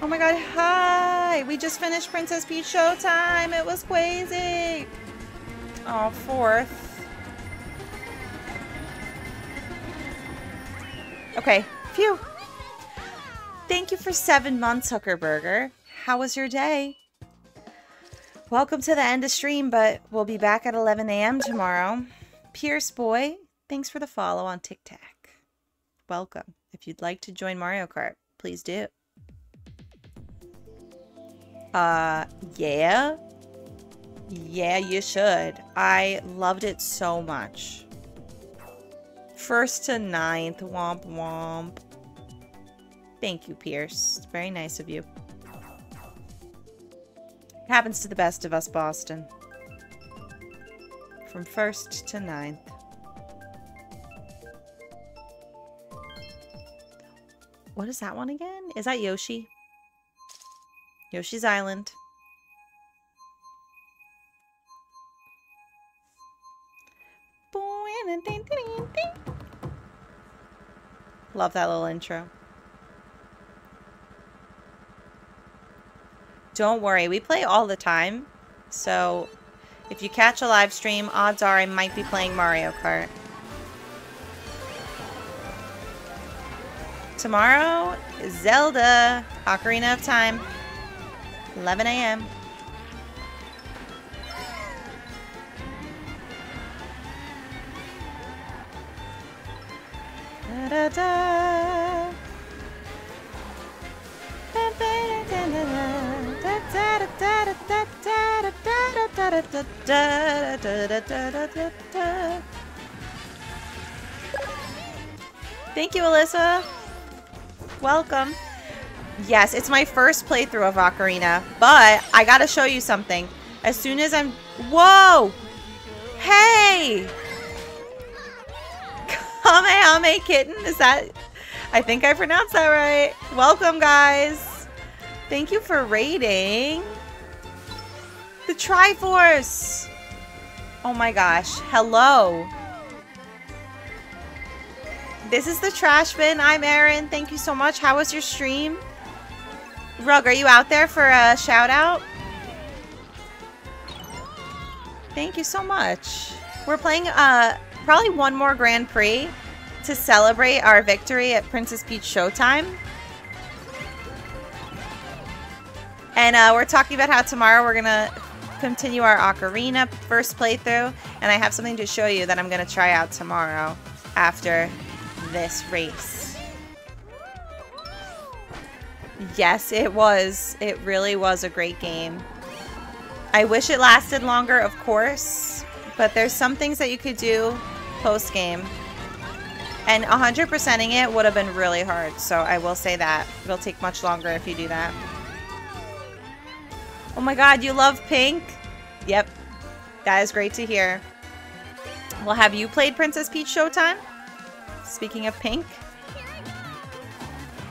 Oh my god, hi! We just finished Princess Peach Showtime! It was crazy! Oh, fourth. Okay, phew. Thank you for seven months, Hooker Burger. How was your day? Welcome to the end of stream, but we'll be back at 11 a.m. tomorrow. Pierce Boy, thanks for the follow on TikTok. Welcome. If you'd like to join Mario Kart, please do. Uh, yeah? Yeah, you should. I loved it so much. First to ninth, womp womp. Thank you, Pierce. It's very nice of you. It Happens to the best of us, Boston. From first to ninth. What is that one again? Is that Yoshi? Yoshi's Island. Love that little intro. Don't worry, we play all the time. So if you catch a live stream, odds are I might be playing Mario Kart. Tomorrow, Zelda, Ocarina of Time, 11 a.m. Thank you, Alyssa. Welcome. Yes, it's my first playthrough of Ocarina, but I gotta show you something. As soon as I'm... Whoa! Hey! Kamehame Kitten, is that... I think I pronounced that right. Welcome, guys. Thank you for raiding. The Triforce. Oh my gosh. Hello. This is the trash bin. I'm Erin. Thank you so much. How was your stream? Rug, are you out there for a shout out? Thank you so much. We're playing uh, probably one more Grand Prix to celebrate our victory at Princess Peach Showtime. And uh, we're talking about how tomorrow we're going to continue our Ocarina first playthrough, and I have something to show you that I'm going to try out tomorrow after this race. Yes, it was. It really was a great game. I wish it lasted longer, of course, but there's some things that you could do post-game. And 100%ing it would have been really hard, so I will say that. It'll take much longer if you do that. Oh my god, you love pink? Yep. That is great to hear. Well, have you played Princess Peach Showtime? Speaking of pink.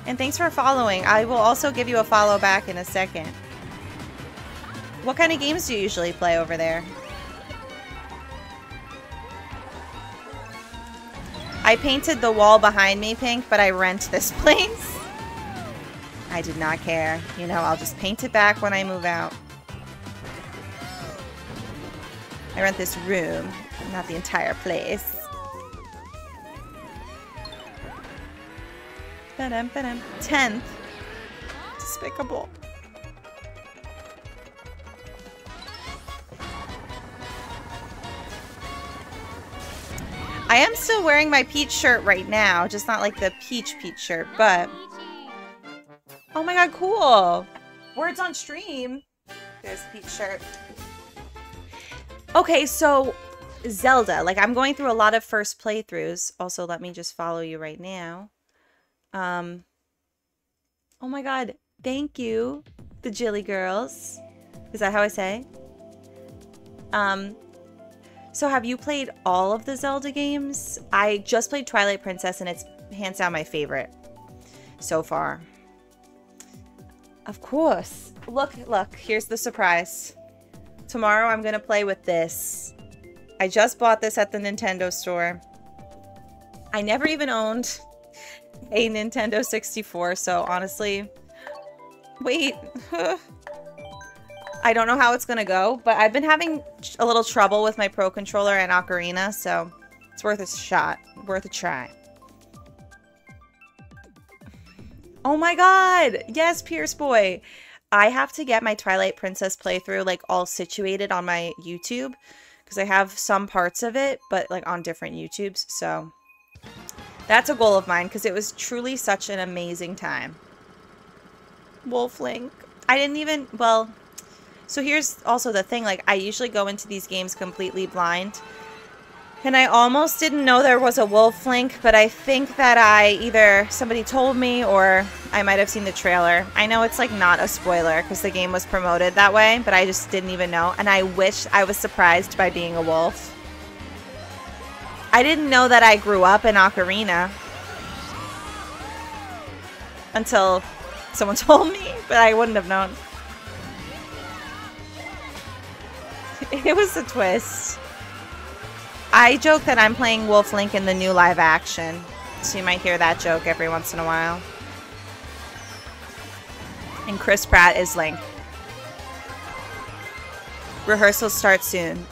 And thanks for following. I will also give you a follow back in a second. What kind of games do you usually play over there? I painted the wall behind me pink, but I rent this place. I did not care. You know, I'll just paint it back when I move out. I rent this room, not the entire place. Ba-dum, ba-dum. Tenth. Despicable. I am still wearing my peach shirt right now, just not like the peach peach shirt, but... Oh my god, cool! Words on stream. There's the peach shirt. Okay, so Zelda. Like, I'm going through a lot of first playthroughs. Also, let me just follow you right now. Um, oh my god, thank you, the Jilly Girls. Is that how I say? Um, so have you played all of the Zelda games? I just played Twilight Princess and it's hands down my favorite so far. Of course. Look, look, here's the surprise. Tomorrow I'm going to play with this. I just bought this at the Nintendo store. I never even owned a Nintendo 64, so honestly... Wait. I don't know how it's going to go, but I've been having a little trouble with my Pro Controller and Ocarina, so it's worth a shot. Worth a try. Oh my god! Yes, Pierce Boy! I have to get my Twilight Princess playthrough like all situated on my YouTube because I have some parts of it, but like on different YouTubes, so that's a goal of mine because it was truly such an amazing time. Wolf Link. I didn't even, well, so here's also the thing, like I usually go into these games completely blind. And I almost didn't know there was a wolf link, but I think that I either somebody told me or I might have seen the trailer. I know it's like not a spoiler because the game was promoted that way, but I just didn't even know. And I wish I was surprised by being a wolf. I didn't know that I grew up in Ocarina until someone told me, but I wouldn't have known. It was a twist. I joke that I'm playing Wolf Link in the new live action. So you might hear that joke every once in a while. And Chris Pratt is Link. Rehearsals start soon.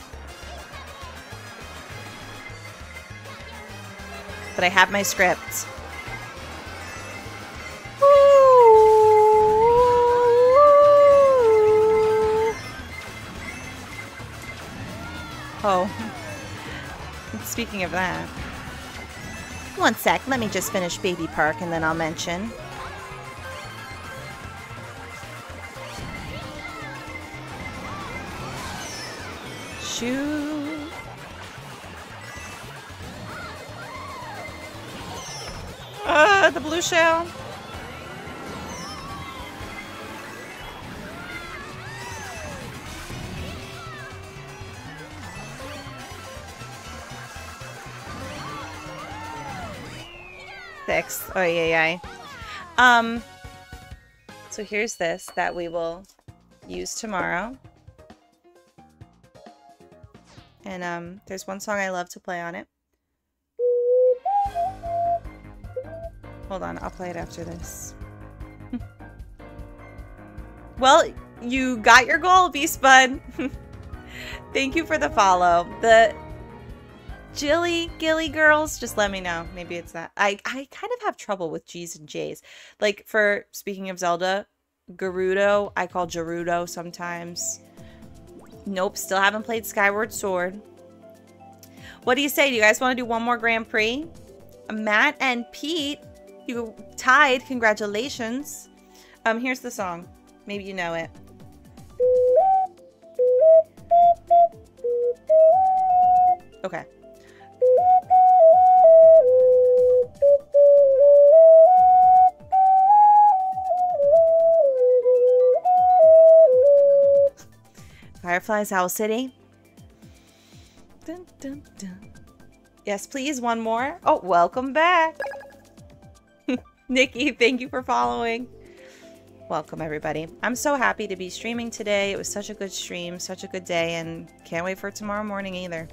But I have my script. Oh. Speaking of that. One sec, let me just finish Baby Park and then I'll mention. Shoot. Uh, the blue shell. Oh, yeah, yeah. Um, so here's this that we will use tomorrow. And um, there's one song I love to play on it. Hold on, I'll play it after this. well, you got your goal, Beast Bud. Thank you for the follow. The Jilly Gilly girls, just let me know. Maybe it's that. I, I kind of have trouble with G's and J's. Like for speaking of Zelda, Gerudo, I call Gerudo sometimes. Nope, still haven't played Skyward Sword. What do you say? Do you guys want to do one more Grand Prix? Matt and Pete, you tied. Congratulations. Um, here's the song. Maybe you know it. Okay. Fireflies Owl City. Dun, dun, dun. Yes, please, one more. Oh, welcome back. Nikki, thank you for following. Welcome, everybody. I'm so happy to be streaming today. It was such a good stream, such a good day, and can't wait for tomorrow morning either.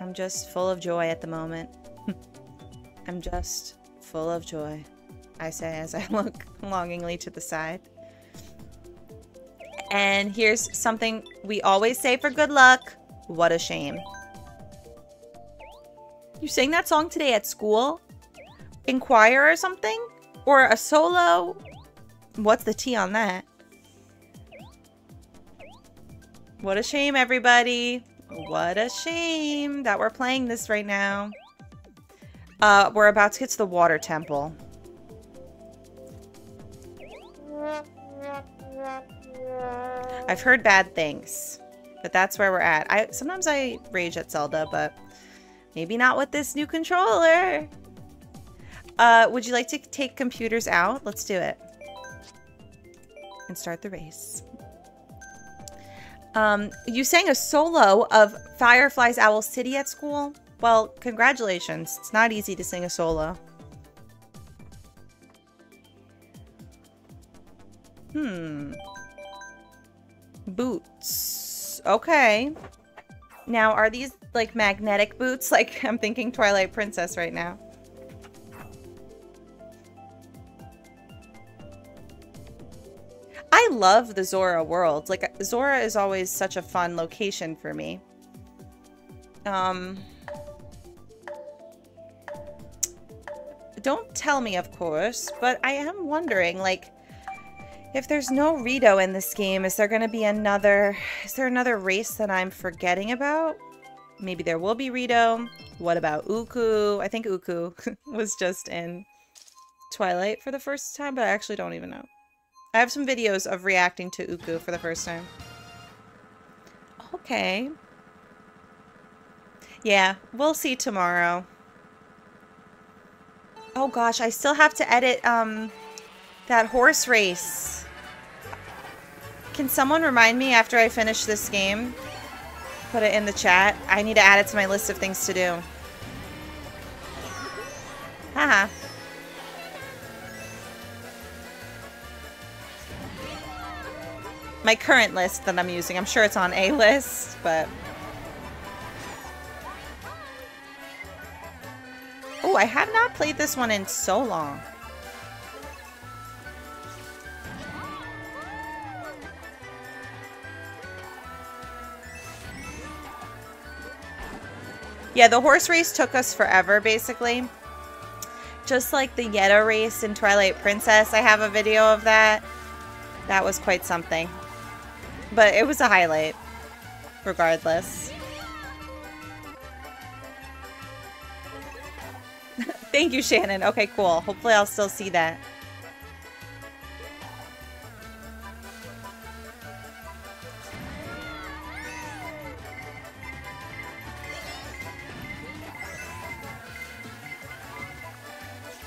I'm just full of joy at the moment. I'm just full of joy, I say as I look longingly to the side. And here's something we always say for good luck. What a shame. You sang that song today at school? In choir or something? Or a solo? What's the T on that? What a shame, everybody. What a shame that we're playing this right now. Uh, we're about to get to the water temple. I've heard bad things, but that's where we're at. I Sometimes I rage at Zelda, but maybe not with this new controller. Uh, would you like to take computers out? Let's do it. And start the race. Um, you sang a solo of Fireflies Owl City at school? Well, congratulations. It's not easy to sing a solo. Hmm. Boots. Okay. Now, are these like magnetic boots? Like, I'm thinking Twilight Princess right now. I love the Zora world. Like, Zora is always such a fun location for me. Um... Don't tell me, of course, but I am wondering, like, if there's no Rito in this game, is there going to be another... Is there another race that I'm forgetting about? Maybe there will be Rito. What about Oocca? I think Oocca was just in Twilight for the first time, but I actually don't even know. I have some videos of reacting to Oocca for the first time. Okay. Yeah, we'll see tomorrow. Oh gosh, I still have to edit um that horse race. Can someone remind me after I finish this game? Put it in the chat. I need to add it to my list of things to do. Haha. My current list that I'm using. I'm sure it's on a list, but... Oh, I have not played this one in so long. Yeah, the horse race took us forever, basically. Just like the Yeta race in Twilight Princess. I have a video of that. That was quite something. But it was a highlight, regardless. Thank you, Shannon. Okay, cool. Hopefully I'll still see that.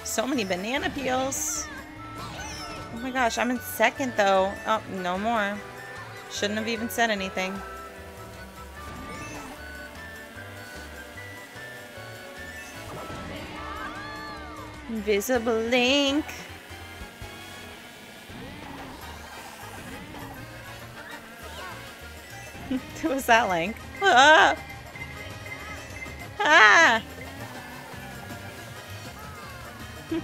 So many banana peels. Oh my gosh, I'm in second though. Oh, no more. Shouldn't have even said anything. Invisible Link. Who was that Link? Ah! Ah!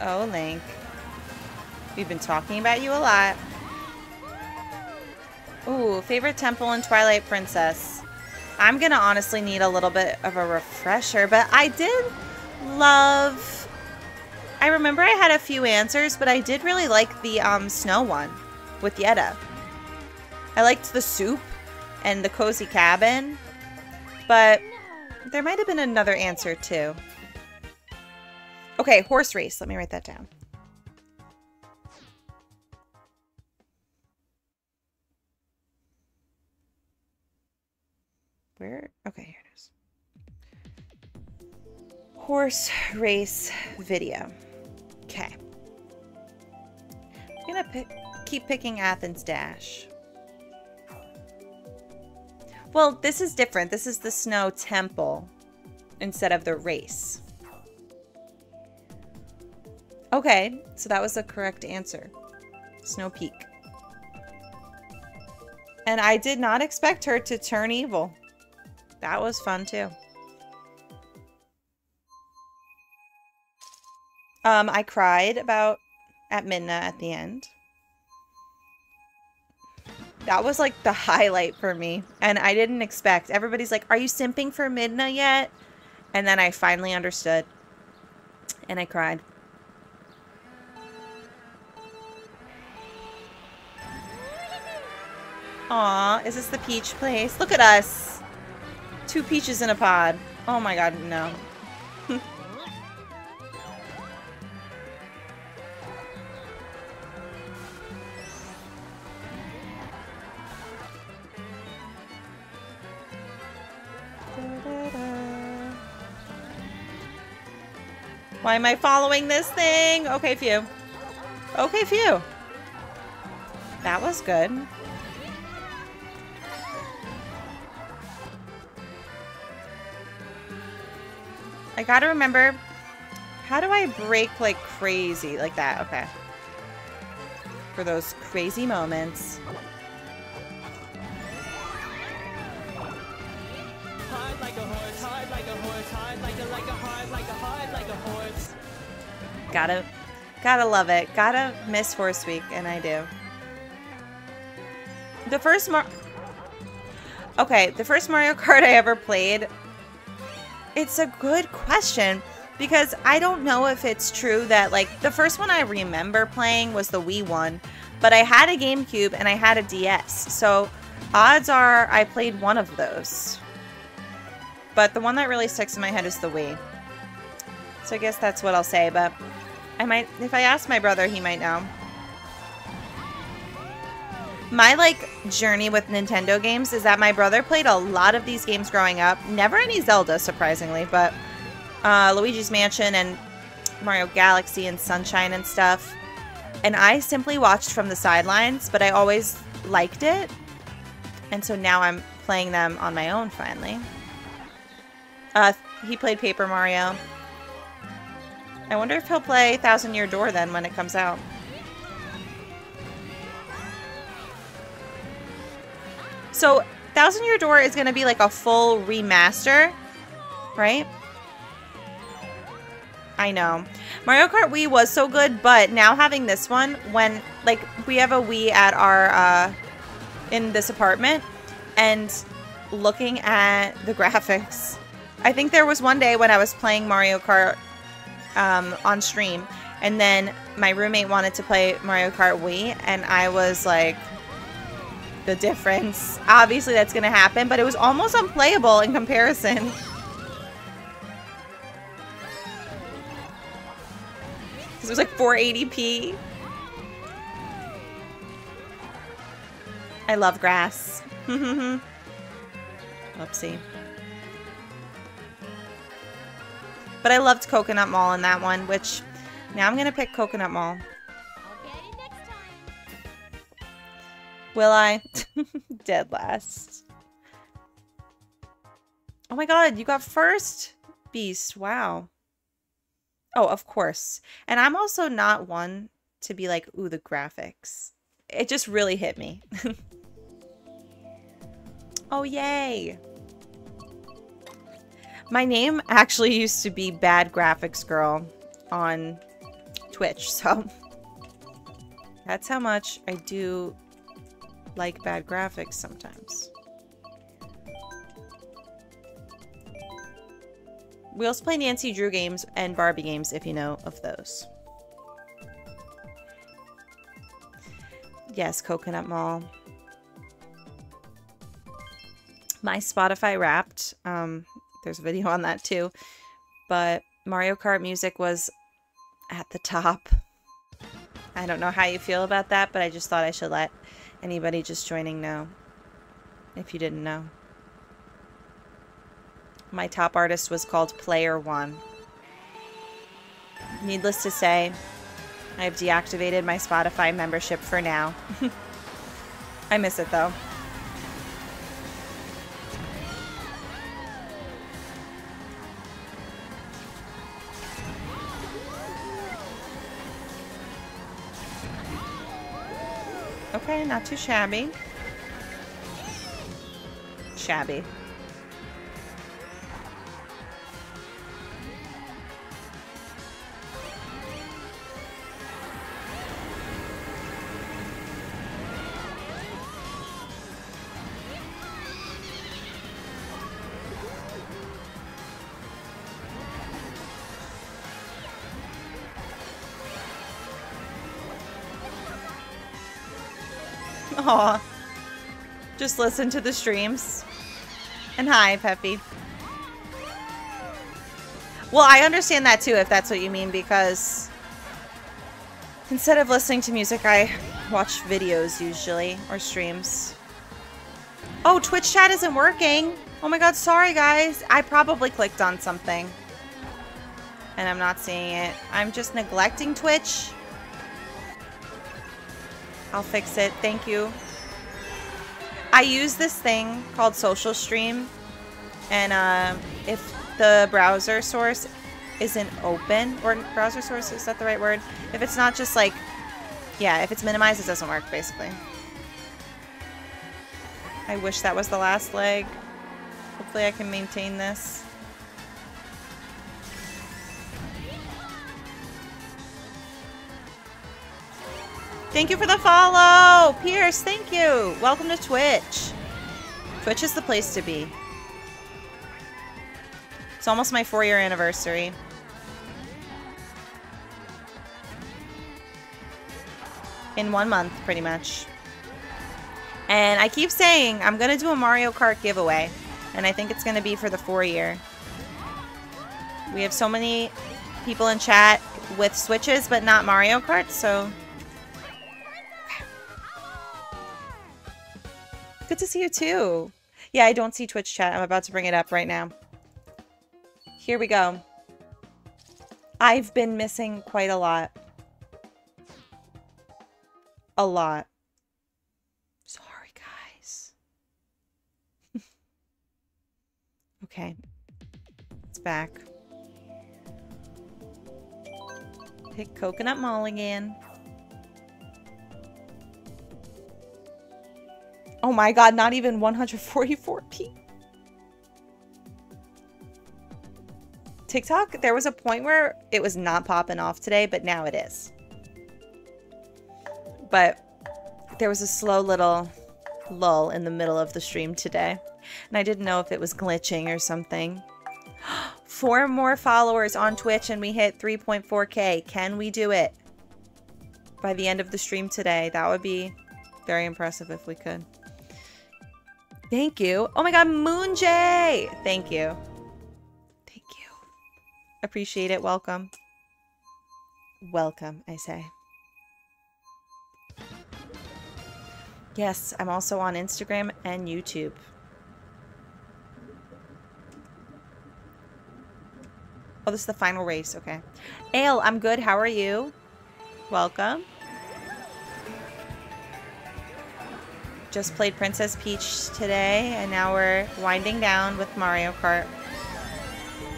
oh, Link. We've been talking about you a lot. Ooh, favorite temple in Twilight Princess. I'm gonna honestly need a little bit of a refresher, but I did love... I remember I had a few answers, but I did really like the um, snow one with Yeta. I liked the soup and the cozy cabin, but there might have been another answer too. Okay, horse race. Let me write that down. Where? Okay, here it is. Horse race video. Okay. I'm gonna pick, keep picking Athens Dash. Well, this is different. This is the Snow Temple instead of the race. Okay, so that was the correct answer. Snow Peak. And I did not expect her to turn evil. That was fun too. Um, I cried about at Midna at the end. That was like the highlight for me. And I didn't expect. Everybody's like, are you simping for Midna yet? And then I finally understood. And I cried. Aw, is this the peach place? Look at us. Two peaches in a pod. Oh my god, no. Why am I following this thing? Okay, phew. Okay, phew. That was good. I gotta remember, how do I break like crazy like that? Okay. For those crazy moments. Gotta, gotta love it. Gotta miss Horse Week, and I do. The first Mar... Okay, the first Mario Kart I ever played, it's a good question because I don't know if it's true that, like, the first one I remember playing was the Wii one, but I had a GameCube and I had a DS, so odds are I played one of those. But the one that really sticks in my head is the Wii. So I guess that's what I'll say, but I might, if I ask my brother, he might know. My, like, journey with Nintendo games is that my brother played a lot of these games growing up. Never any Zelda, surprisingly, but uh, Luigi's Mansion and Mario Galaxy and Sunshine and stuff. And I simply watched from the sidelines, but I always liked it. And so now I'm playing them on my own, finally. Uh, he played Paper Mario. I wonder if he'll play Thousand Year Door then when it comes out. So, Thousand Year Door is going to be like a full remaster, right? I know. Mario Kart Wii was so good, but now having this one, when, like, we have a Wii at our, uh, in this apartment, and looking at the graphics, I think there was one day when I was playing Mario Kart um, on stream, and then my roommate wanted to play Mario Kart Wii, and I was like, the difference. Obviously, that's going to happen, but it was almost unplayable in comparison. It was like 480p. I love grass. Oopsie. But I loved Coconut Mall in that one, which now I'm going to pick Coconut Mall. Will I? Dead last. Oh my god, you got first? Beast, wow. Oh, of course. And I'm also not one to be like, ooh, the graphics. It just really hit me. oh, yay. My name actually used to be Bad Graphics Girl on Twitch, so that's how much I do like bad graphics sometimes. We also play Nancy Drew games and Barbie games if you know of those. Yes, Coconut Mall. my Spotify Wrapped. Um, there's a video on that too. But Mario Kart music was at the top. I don't know how you feel about that, but I just thought I should let anybody just joining know. If you didn't know. My top artist was called Player One. Needless to say, I've deactivated my Spotify membership for now. I miss it though. Okay, not too shabby. Shabby. Aw. Just listen to the streams. And hi, Peppy. Well, I understand that too, if that's what you mean, because instead of listening to music, I watch videos usually, or streams. Oh, Twitch chat isn't working. Oh my god, sorry guys. I probably clicked on something. And I'm not seeing it. I'm just neglecting Twitch. I'll fix it. Thank you. I use this thing called Social Stream, and uh, if the browser source isn't open, or browser source, is that the right word? If it's not just like, yeah, if it's minimized, it doesn't work, basically. I wish that was the last leg. Hopefully I can maintain this. Thank you for the follow! Pierce, thank you! Welcome to Twitch. Twitch is the place to be. It's almost my four year anniversary. In one month, pretty much. And I keep saying I'm going to do a Mario Kart giveaway. And I think it's going to be for the four year. We have so many people in chat with Switches, but not Mario Kart, so Good to see you too. Yeah, I don't see Twitch chat. I'm about to bring it up right now. Here we go. I've been missing quite a lot. A lot. Sorry, guys. okay. It's back. Pick Coconut Mall again. Oh my god, not even 144p. TikTok, there was a point where it was not popping off today, but now it is. But there was a slow little lull in the middle of the stream today. And I didn't know if it was glitching or something. Four more followers on Twitch and we hit 3.4k. Can we do it? By the end of the stream today. That would be very impressive if we could. Thank you. Oh my god, Moonjay! Thank you. Thank you. Appreciate it. Welcome. Welcome, I say. Yes, I'm also on Instagram and YouTube. Oh, this is the final race. Okay. Ale, I'm good. How are you? Welcome. Just played Princess Peach today, and now we're winding down with Mario Kart.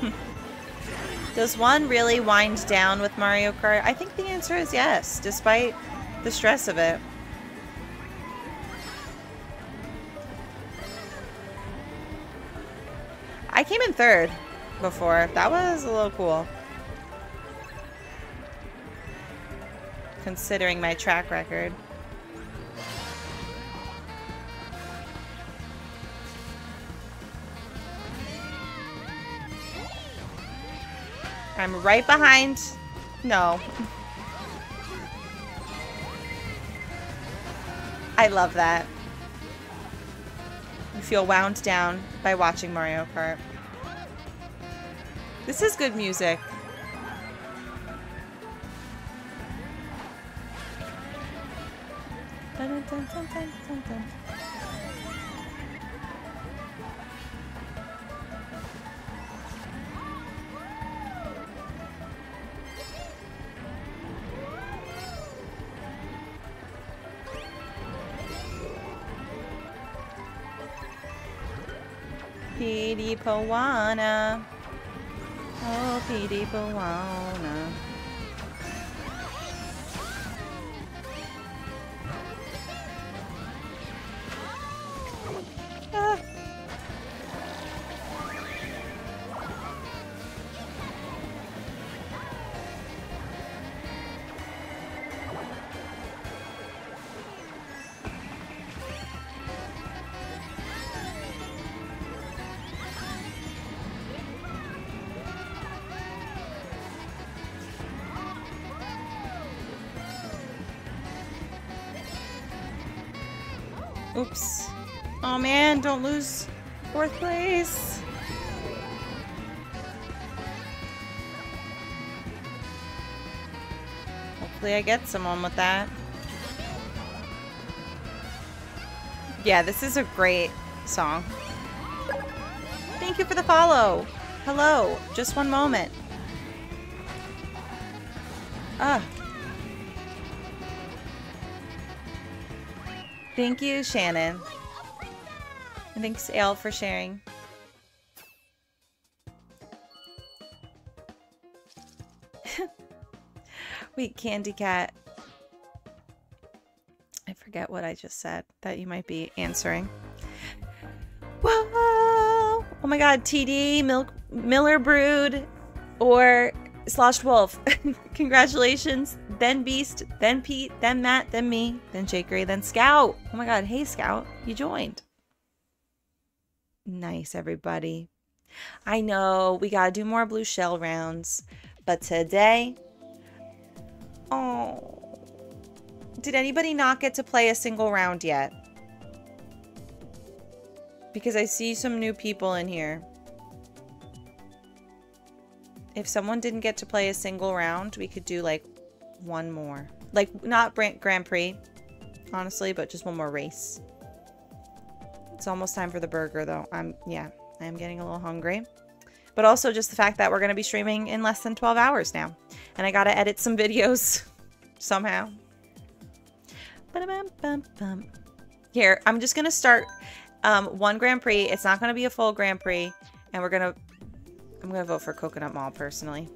Does one really wind down with Mario Kart? I think the answer is yes, despite the stress of it. I came in third before. That was a little cool. Considering my track record. I'm right behind. No. I love that. you feel wound down by watching Mario Kart. This is good music. Dun, dun, dun, Petey Powana. Oh, Petey Powana. Ah. Oops. Oh man, don't lose fourth place. Hopefully I get someone with that. Yeah, this is a great song. Thank you for the follow. Hello. Just one moment. Ah. Thank you, Shannon. And thanks, Ale, for sharing. Wait, Candy Cat. I forget what I just said that you might be answering. Whoa! Oh my god, TD, Milk, Miller Brood, or Sloshed Wolf. Congratulations. Then Beast, then Pete, then Matt, then me, then Jake Gray, then Scout. Oh my god, hey Scout, you joined. Nice, everybody. I know we gotta do more blue shell rounds, but today. Oh. Did anybody not get to play a single round yet? Because I see some new people in here. If someone didn't get to play a single round, we could do like one more. Like, not Grand Prix, honestly, but just one more race. It's almost time for the burger, though. I'm, yeah, I am getting a little hungry. But also just the fact that we're going to be streaming in less than 12 hours now. And I got to edit some videos somehow. Here, I'm just going to start um, one Grand Prix. It's not going to be a full Grand Prix. And we're going to... I'm going to vote for Coconut Mall, personally.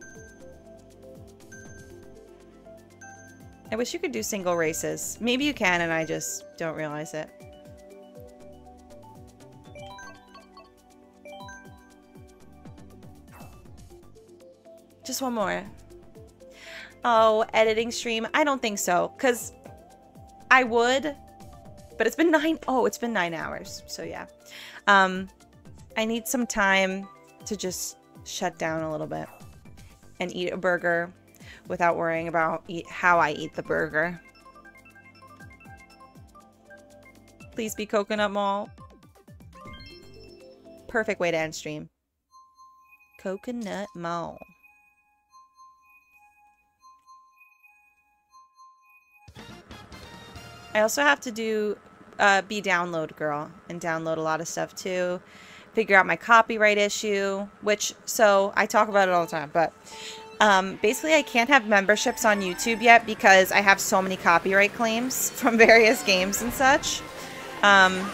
I wish you could do single races. Maybe you can and I just don't realize it. Just one more. Oh, editing stream? I don't think so. Because I would, but it's been nine. Oh, it's been nine hours. So yeah. Um, I need some time to just shut down a little bit and eat a burger without worrying about how I eat the burger. Please be Coconut Mall. Perfect way to end stream. Coconut Mall. I also have to do uh, be download girl and download a lot of stuff too. Figure out my copyright issue, which so I talk about it all the time, but um, basically I can't have memberships on YouTube yet because I have so many copyright claims from various games and such. Um,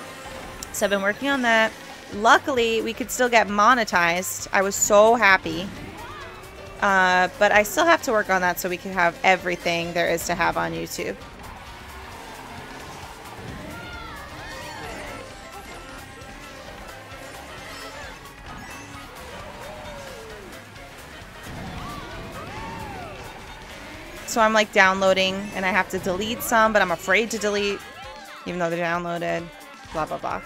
so I've been working on that. Luckily, we could still get monetized. I was so happy. Uh, but I still have to work on that so we can have everything there is to have on YouTube. So I'm like downloading and I have to delete some, but I'm afraid to delete even though they're downloaded, blah, blah, blah.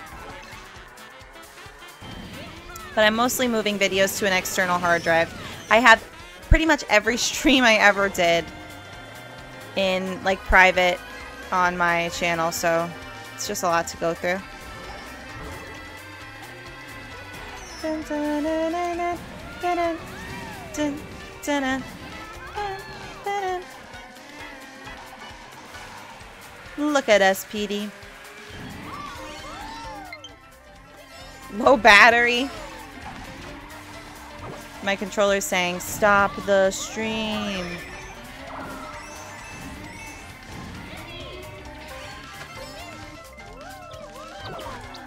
But I'm mostly moving videos to an external hard drive. I have pretty much every stream I ever did in like private on my channel, so it's just a lot to go through. Dun, dun, dun, Look at us, Petey. Low battery. My controller's saying, stop the stream.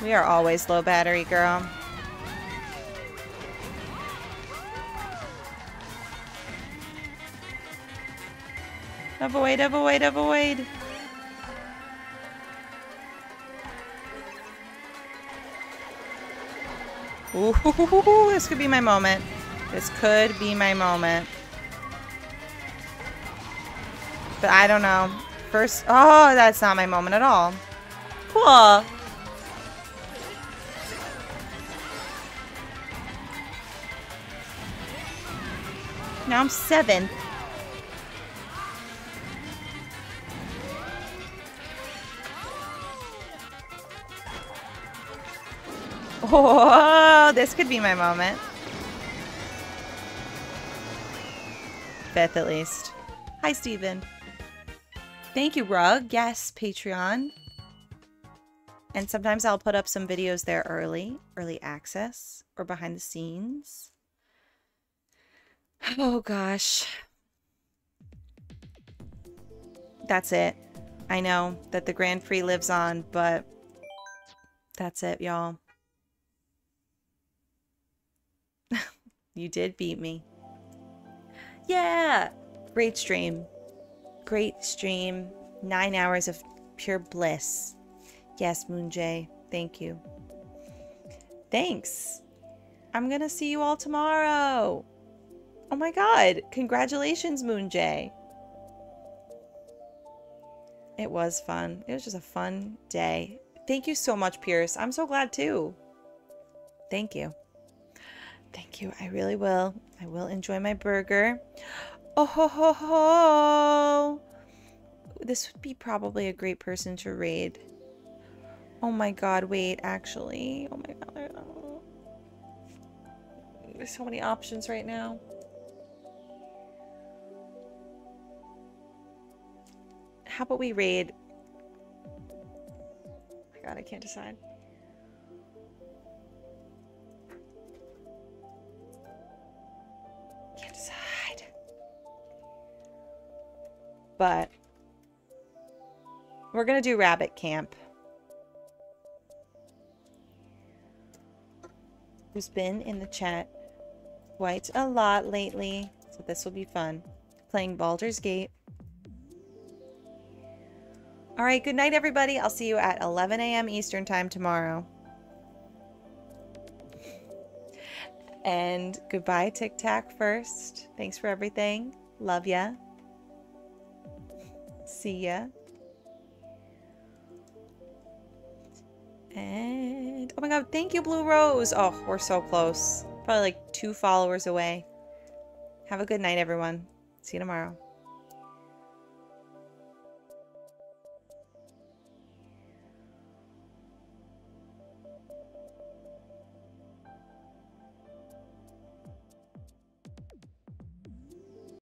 We are always low battery, girl. Avoid, avoid, avoid. Ooh, this could be my moment. This could be my moment. But I don't know. First, oh, that's not my moment at all. Cool. Now I'm seven. Oh, this could be my moment. Fifth at least. Hi, Steven. Thank you, Rug. Yes, Patreon. And sometimes I'll put up some videos there early, early access, or behind the scenes. Oh gosh. That's it. I know that the Grand Prix lives on, but that's it, y'all. You did beat me. Yeah! Great stream. Great stream. Nine hours of pure bliss. Yes, Moonjay. Thank you. Thanks. I'm gonna see you all tomorrow. Oh my god. Congratulations, Moonjay. It was fun. It was just a fun day. Thank you so much, Pierce. I'm so glad too. Thank you. Thank you. I really will. I will enjoy my burger. Oh ho ho ho! This would be probably a great person to raid. Oh my god, wait, actually. Oh my god. There's so many options right now. How about we raid? Oh my god, I can't decide. Can't decide. But we're gonna do rabbit camp. Who's been in the chat quite a lot lately, so this will be fun. Playing Baldur's Gate. All right, good night, everybody. I'll see you at 11 a.m. Eastern Time tomorrow. And goodbye, Tic Tac first. Thanks for everything. Love ya. See ya. And oh my god, thank you, Blue Rose. Oh, we're so close. Probably like two followers away. Have a good night, everyone. See you tomorrow.